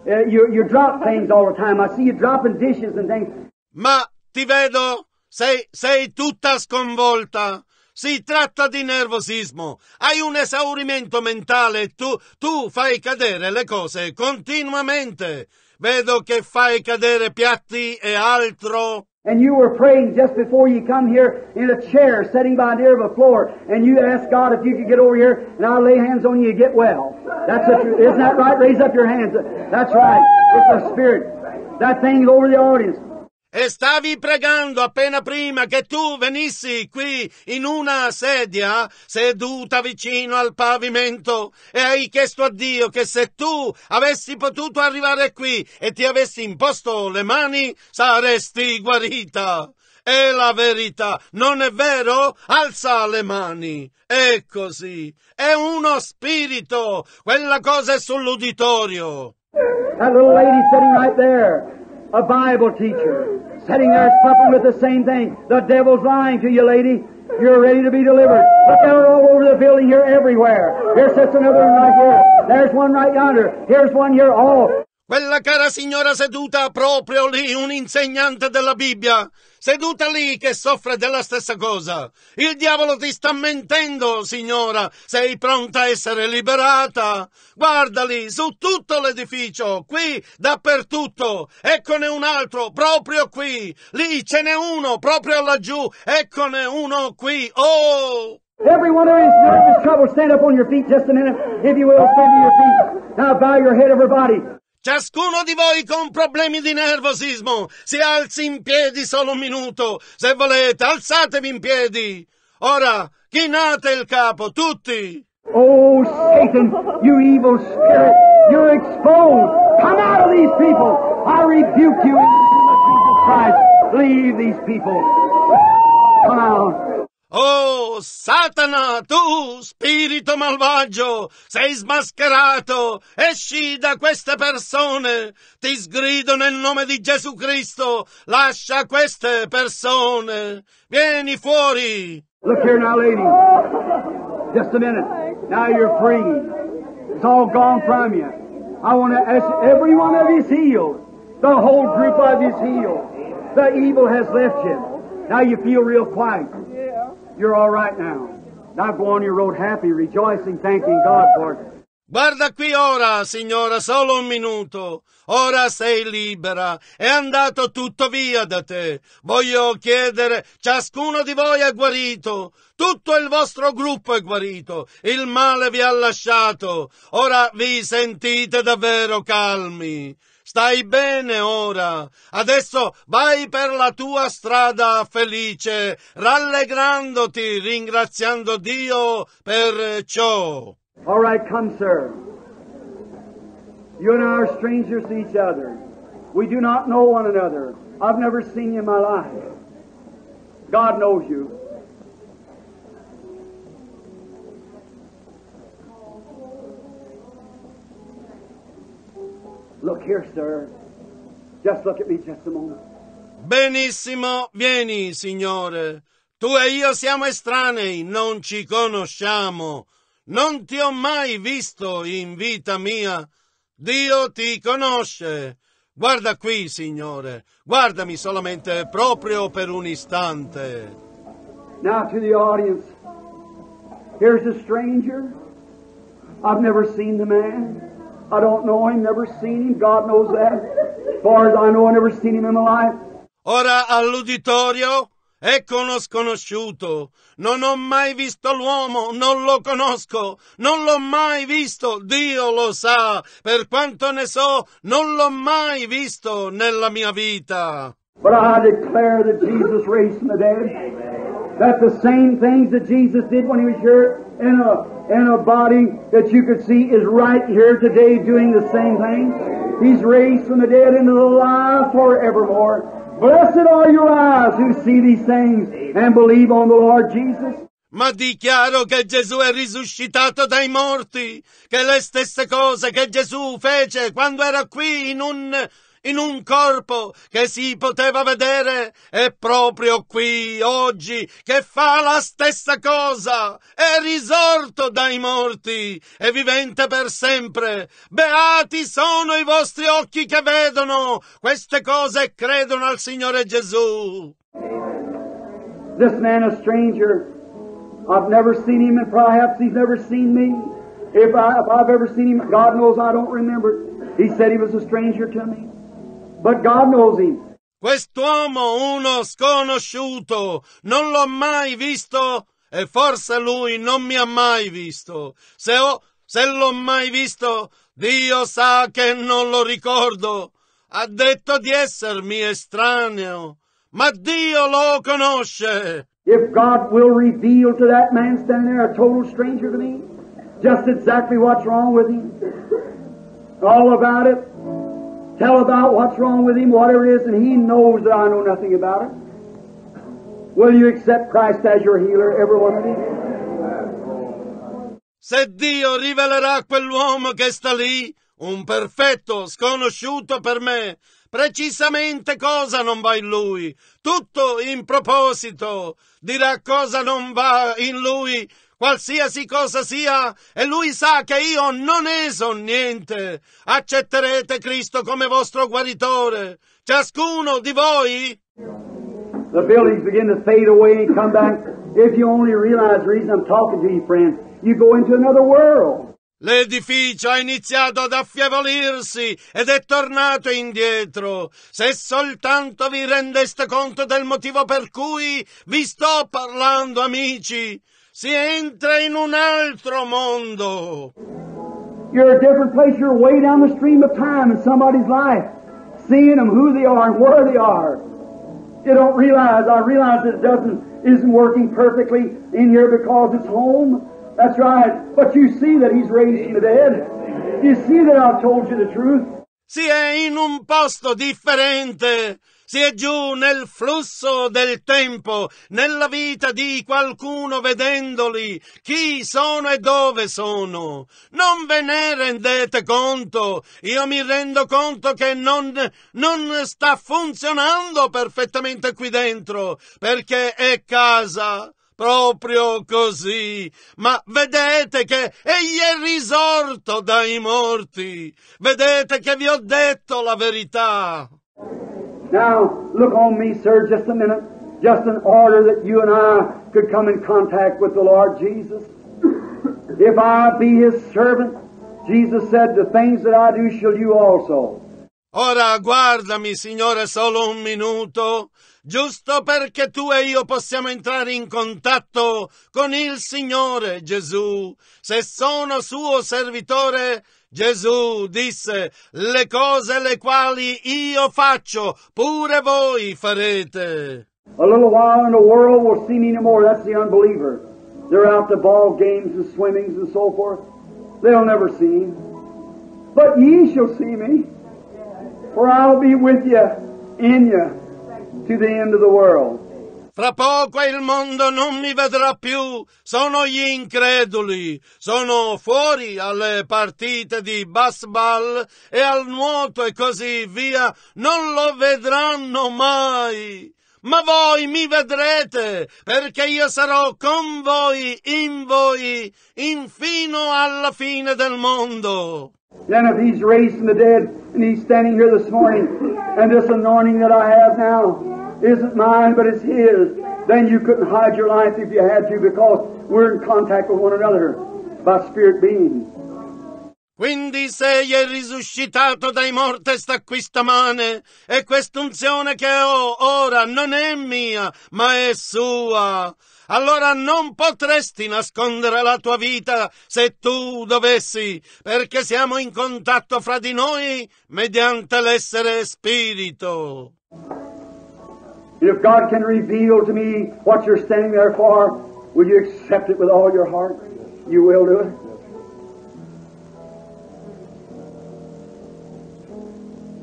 Uh, you, you drop things all the time. I see you dropping dishes and things. Ma ti vedo, sei, sei tutta sconvolta. Si tratta di nervosismo. Hai un esaurimento mentale. Tu, tu fai cadere le cose continuamente. Vedo che fai cadere piatti e altro. And you were praying just before you come here in a chair, sitting by near the floor, and you asked God if you could get over here, and I'll lay hands on you and get well. That's what isn't that right? Raise up your hands. That's right. It's the Spirit. That thing's over the audience. E stavi pregando appena prima che tu venissi qui in una sedia seduta vicino al pavimento e hai chiesto a Dio che se tu avessi potuto arrivare qui e ti avessi imposto le mani saresti guarita. È la verità, non è vero? Alza le mani. È così. È uno spirito. Quella cosa è sull'uditorio. That little lady sitting right there, a Bible teacher, sitting there suffering with the same thing. The devil's lying to you, lady. You're ready to be delivered. Look out all over the building here, everywhere. Here sits another one right here. There's one right yonder. Here's one here. All. Quella cara signora seduta proprio lì, un insegnante della Bibbia, seduta lì che soffre della stessa cosa. Il diavolo ti sta mentendo, signora. Sei pronta a essere liberata? Guardali su tutto l'edificio, qui, dappertutto. Eccone un altro, proprio qui. Lì ce n'è uno, proprio laggiù. Eccone uno qui. Oh! Every one of these nervous trouble, stand up on your feet just a minute, if you will, stand to your feet. Now bow your head, everybody. Ciascuno di voi con problemi di nervosismo si alzi in piedi solo un minuto. Se volete, alzatevi in piedi. Ora, chinate il capo, tutti. Oh, Satan, you evil spirit, you're exposed. Come out of these people. I rebuke you in the name of Jesus Christ. Leave these people. Come out. Oh, Satana, tu, spirito malvagio, sei smascherato. Esci da queste persone. Ti sgrido nel nome di Gesù Cristo. Lascia queste persone. Vieni fuori. Look here now, lady. Just a minute. Now you're free. It's all gone from you. I want to ask every of you healed. The whole group of you healed. The evil has left you. Now you feel real quiet. You're all right now. Now go on your road happy, rejoicing, thanking God for it. Guarda qui ora, signora, solo un minuto. Ora sei libera. È andato tutto via da te. Voglio chiedere, ciascuno di voi è guarito. Tutto il vostro gruppo è guarito. Il male vi ha lasciato. Ora vi sentite davvero calmi. Stai bene ora. Adesso vai per la tua strada felice, rallegrandoti, ringraziando Dio per ciò. All right, come, sir. You and I are strangers to each other. We do not know one another. I've never seen you in my life. God knows you. Look here, sir. Just look at me just a moment. Benissimo, vieni, signore. Tu e io siamo estranei, non ci conosciamo. Non ti ho mai visto in vita mia. Dio ti conosce. Guarda qui, signore. Guardami solamente proprio per un istante. Now to the audience. Here's a stranger. I've never seen the man. I don't know him, never seen him. God knows that. As far as I know, I never seen him in my life. Ora all'uditorio. Ecco uno sconosciuto. Non ho mai visto l'uomo, non lo conosco, non l'ho mai visto, Dio lo sa. Per quanto ne so, non l'ho mai visto nella mia vita. But I declare that Jesus raised from the dead. That the same things that Jesus did when he was here in a, in a body that you could see is right here today doing the same thing. He's raised from the dead into the life forevermore. Blessed are your eyes who see these things and believe on the Lord Jesus. Ma dichiaro che Gesù è risuscitato dai morti, che le stesse cose che Gesù fece quando era qui in un, in un corpo che si poteva vedere è proprio qui oggi che fa la stessa cosa, è risorto dai morti, è vivente per sempre. Beati sono i vostri occhi che vedono queste cose e credono al Signore Gesù. This man, a stranger, I've never seen him, and perhaps he's never seen me. If, I, I've ever seen him, God knows I don't remember. He said he was a stranger to me. But God knows him. Quest'uomo, uno sconosciuto, non l'ho mai visto e forse lui non mi ha mai visto. Se, ho, se l'ho mai visto, Dio sa che non lo ricordo. Ha detto di essermi estraneo, ma Dio lo conosce. If God will reveal to that man standing there, a total stranger to me, just exactly what's wrong with him, all about it, tell about what's wrong with him, whatever it is, and he knows that I know nothing about it. Will you accept Christ as your healer, every one of you? Se Dio rivelerà a quell'uomo che sta lì, un perfetto sconosciuto per me, precisamente cosa non va in lui, tutto in proposito, dirà cosa non va in lui, qualsiasi cosa sia, e lui sa che io non ne so niente. Accetterete Cristo come vostro guaritore, ciascuno di voi? The buildings begin to fade away and come back. If you only realize the reason I'm talking to you, friends, you go into another world. L'edificio ha iniziato ad affievolirsi ed è tornato indietro. Se soltanto vi rendeste conto del motivo per cui vi sto parlando, amici, si entra in un altro mondo. You're a different place. You're way down the stream of time in somebody's life, seeing them who they are and where they are. You don't realize. I realize it doesn't isn't working perfectly in here because it's home. That's right. But you see that He's raised from the dead. You see that I've told you the truth. Si è in un posto differente. Si è giù nel flusso del tempo, nella vita di qualcuno vedendoli, chi sono e dove sono. Non ve ne rendete conto. Io mi rendo conto che non, non sta funzionando perfettamente qui dentro, perché è casa proprio così. Ma vedete che egli è risorto dai morti. Vedete che vi ho detto la verità. Now, look on me, sir, just a minute. Just in order that you and I could come in contact with the Lord Jesus. If I be His servant, Jesus said, the things that I do shall you also. Ora guardami, Signore, solo un minuto, giusto perché tu e io possiamo entrare in contatto con il Signore Gesù. Se sono suo servitore, Gesù disse, le cose le quali io faccio, pure voi farete. A little while and the world will see me no more. That's the unbeliever. They're out to ball games and swimmings and so forth. They'll never see me. But ye shall see me, for I'll be with you, in you, to the end of the world. Fra poco il mondo non mi vedrà più, sono gli increduli, sono fuori alle partite di baseball e al nuoto e così via, non lo vedranno mai. Ma voi mi vedrete, perché io sarò con voi, in voi, infino alla fine del mondo. Then if he's raised from the dead and he's standing here this morning and this anointing that I have now isn't mine but it's his, then you couldn't hide your life if you had to because we're in contact with one another by spirit beings. Quindi se egli è risuscitato dai morti sta qui stamane, e quest'unzione che ho ora non è mia, ma è sua. Allora non potresti nascondere la tua vita se tu dovessi, perché siamo in contatto fra di noi mediante l'essere spirito. And if God can reveal to me what you're standing there for, will you accept it with all your heart? You will do it.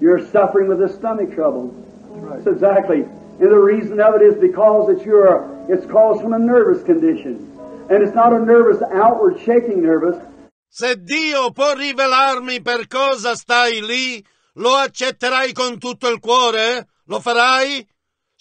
You're suffering with a stomach trouble. That's exactly. And the reason of it is because that you're, it's caused from a nervous condition. And it's not a nervous, outward shaking nervous. Se Dio può rivelarmi per cosa stai lì, lo accetterai con tutto il cuore? Lo farai?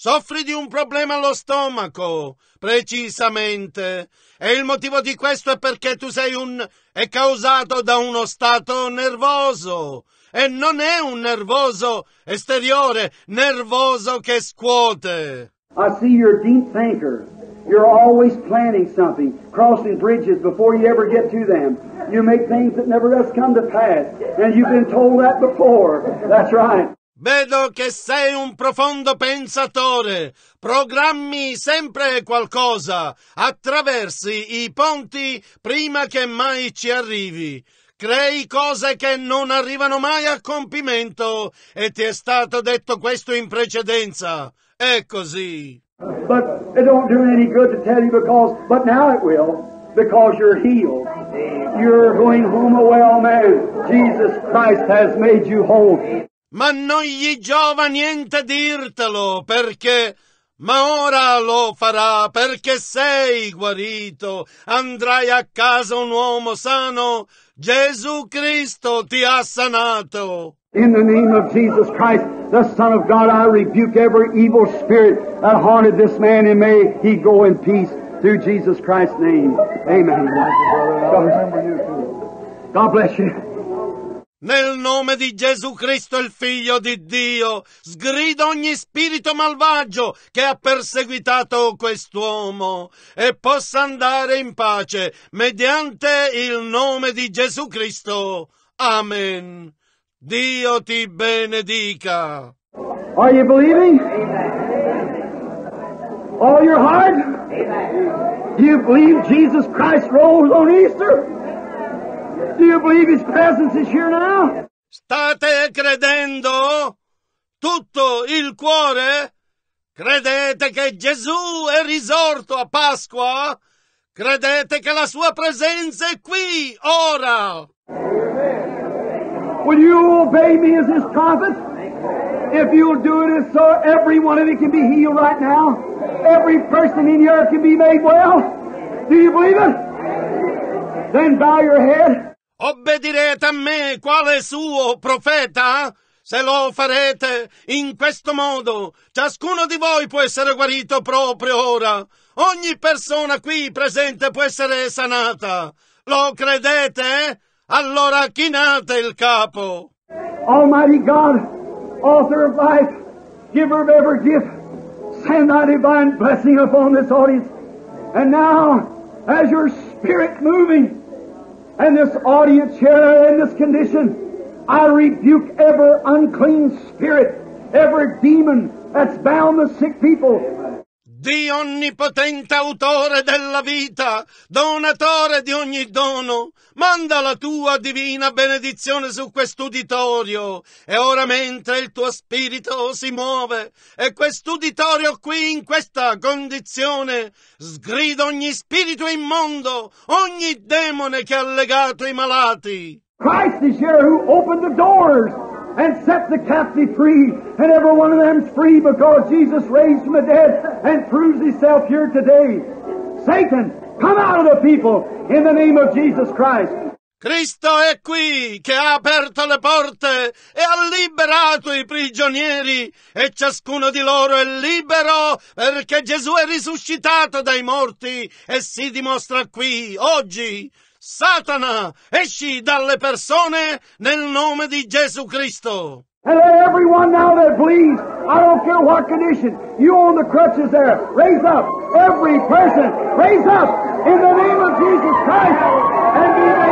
Soffri di un problema allo stomaco, precisamente. E il motivo di questo è perché tu sei un... è causato da uno stato nervoso. E non è un nervoso esteriore, nervoso che scuote. I see you're a deep thinker. You're always planning something, crossing bridges before you ever get to them. You make things that never does come to pass. And you've been told that before. That's right. Vedo che sei un profondo pensatore. Programmi sempre qualcosa. Attraversi i ponti prima che mai ci arrivi. Crei cose che non arrivano mai a compimento e ti è stato detto questo in precedenza. È così. But it don't do any good to tell you because, but now it will, because you're healed. You're going home a well man. Jesus Christ has made you whole. Ma non gli giova niente dirtelo, perché... Ma ora lo farà perché sei guarito. Andrai a casa un uomo sano. Gesù Cristo ti ha sanato. In the name of Jesus Christ, the Son of God, I rebuke every evil spirit that haunted this man, and may he go in peace through Jesus Christ's name. Amen. God bless you. Nel nome di Gesù Cristo, il Figlio di Dio, sgrido ogni spirito malvagio che ha perseguitato quest'uomo e possa andare in pace mediante il nome di Gesù Cristo. Amen. Dio ti benedica. Are you believing? All your heart? Do you believe Jesus Christ rose on Easter? Do you believe His presence is here now? State credendo? Tutto il cuore? Credete che Gesù è risorto a Pasqua? Credete che la sua presenza è qui, ora? Will you obey me as His prophet? If you'll do it as so, every one of you can be healed right now. Every person in here can be made well. Do you believe it? Then bow your head. Obbedirete a me quale suo profeta? Se lo farete in questo modo, ciascuno di voi può essere guarito proprio ora. Ogni persona qui presente può essere sanata. Lo credete? Allora chinate il capo. Almighty God, author of life, giver of every gift, send thy divine blessing upon this audience. And now, as your spirit moving, and this audience here in this condition, I rebuke every unclean spirit, every demon that's bound the sick people. Dio onnipotente autore della vita, donatore di ogni dono, manda la tua divina benedizione su quest'uditorio e ora mentre il tuo spirito si muove e quest'uditorio qui in questa condizione sgrida ogni spirito immondo, ogni demone che ha legato i malati. Christ is here who opened the doors and set the captive free, and every one of them's free because Jesus raised from the dead and proves himself here today. Satan, come out of the people in the name of Jesus Christ. Cristo è qui che ha aperto le porte e ha liberato i prigionieri e ciascuno di loro è libero perché Gesù è risuscitato dai morti e si dimostra qui oggi. Satana, esci dalle persone nel nome di Gesù Cristo. And let everyone now that bleeds, I don't care what condition, you on the crutches there, raise up. Every person, raise up. In the name of Jesus Christ. And be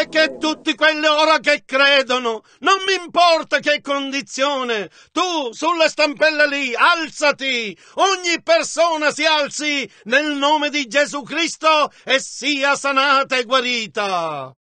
E che tutti quelli ora che credono, non mi importa che condizione, tu sulle stampelle lì, alzati, ogni persona si alzi nel nome di Gesù Cristo e sia sanata e guarita.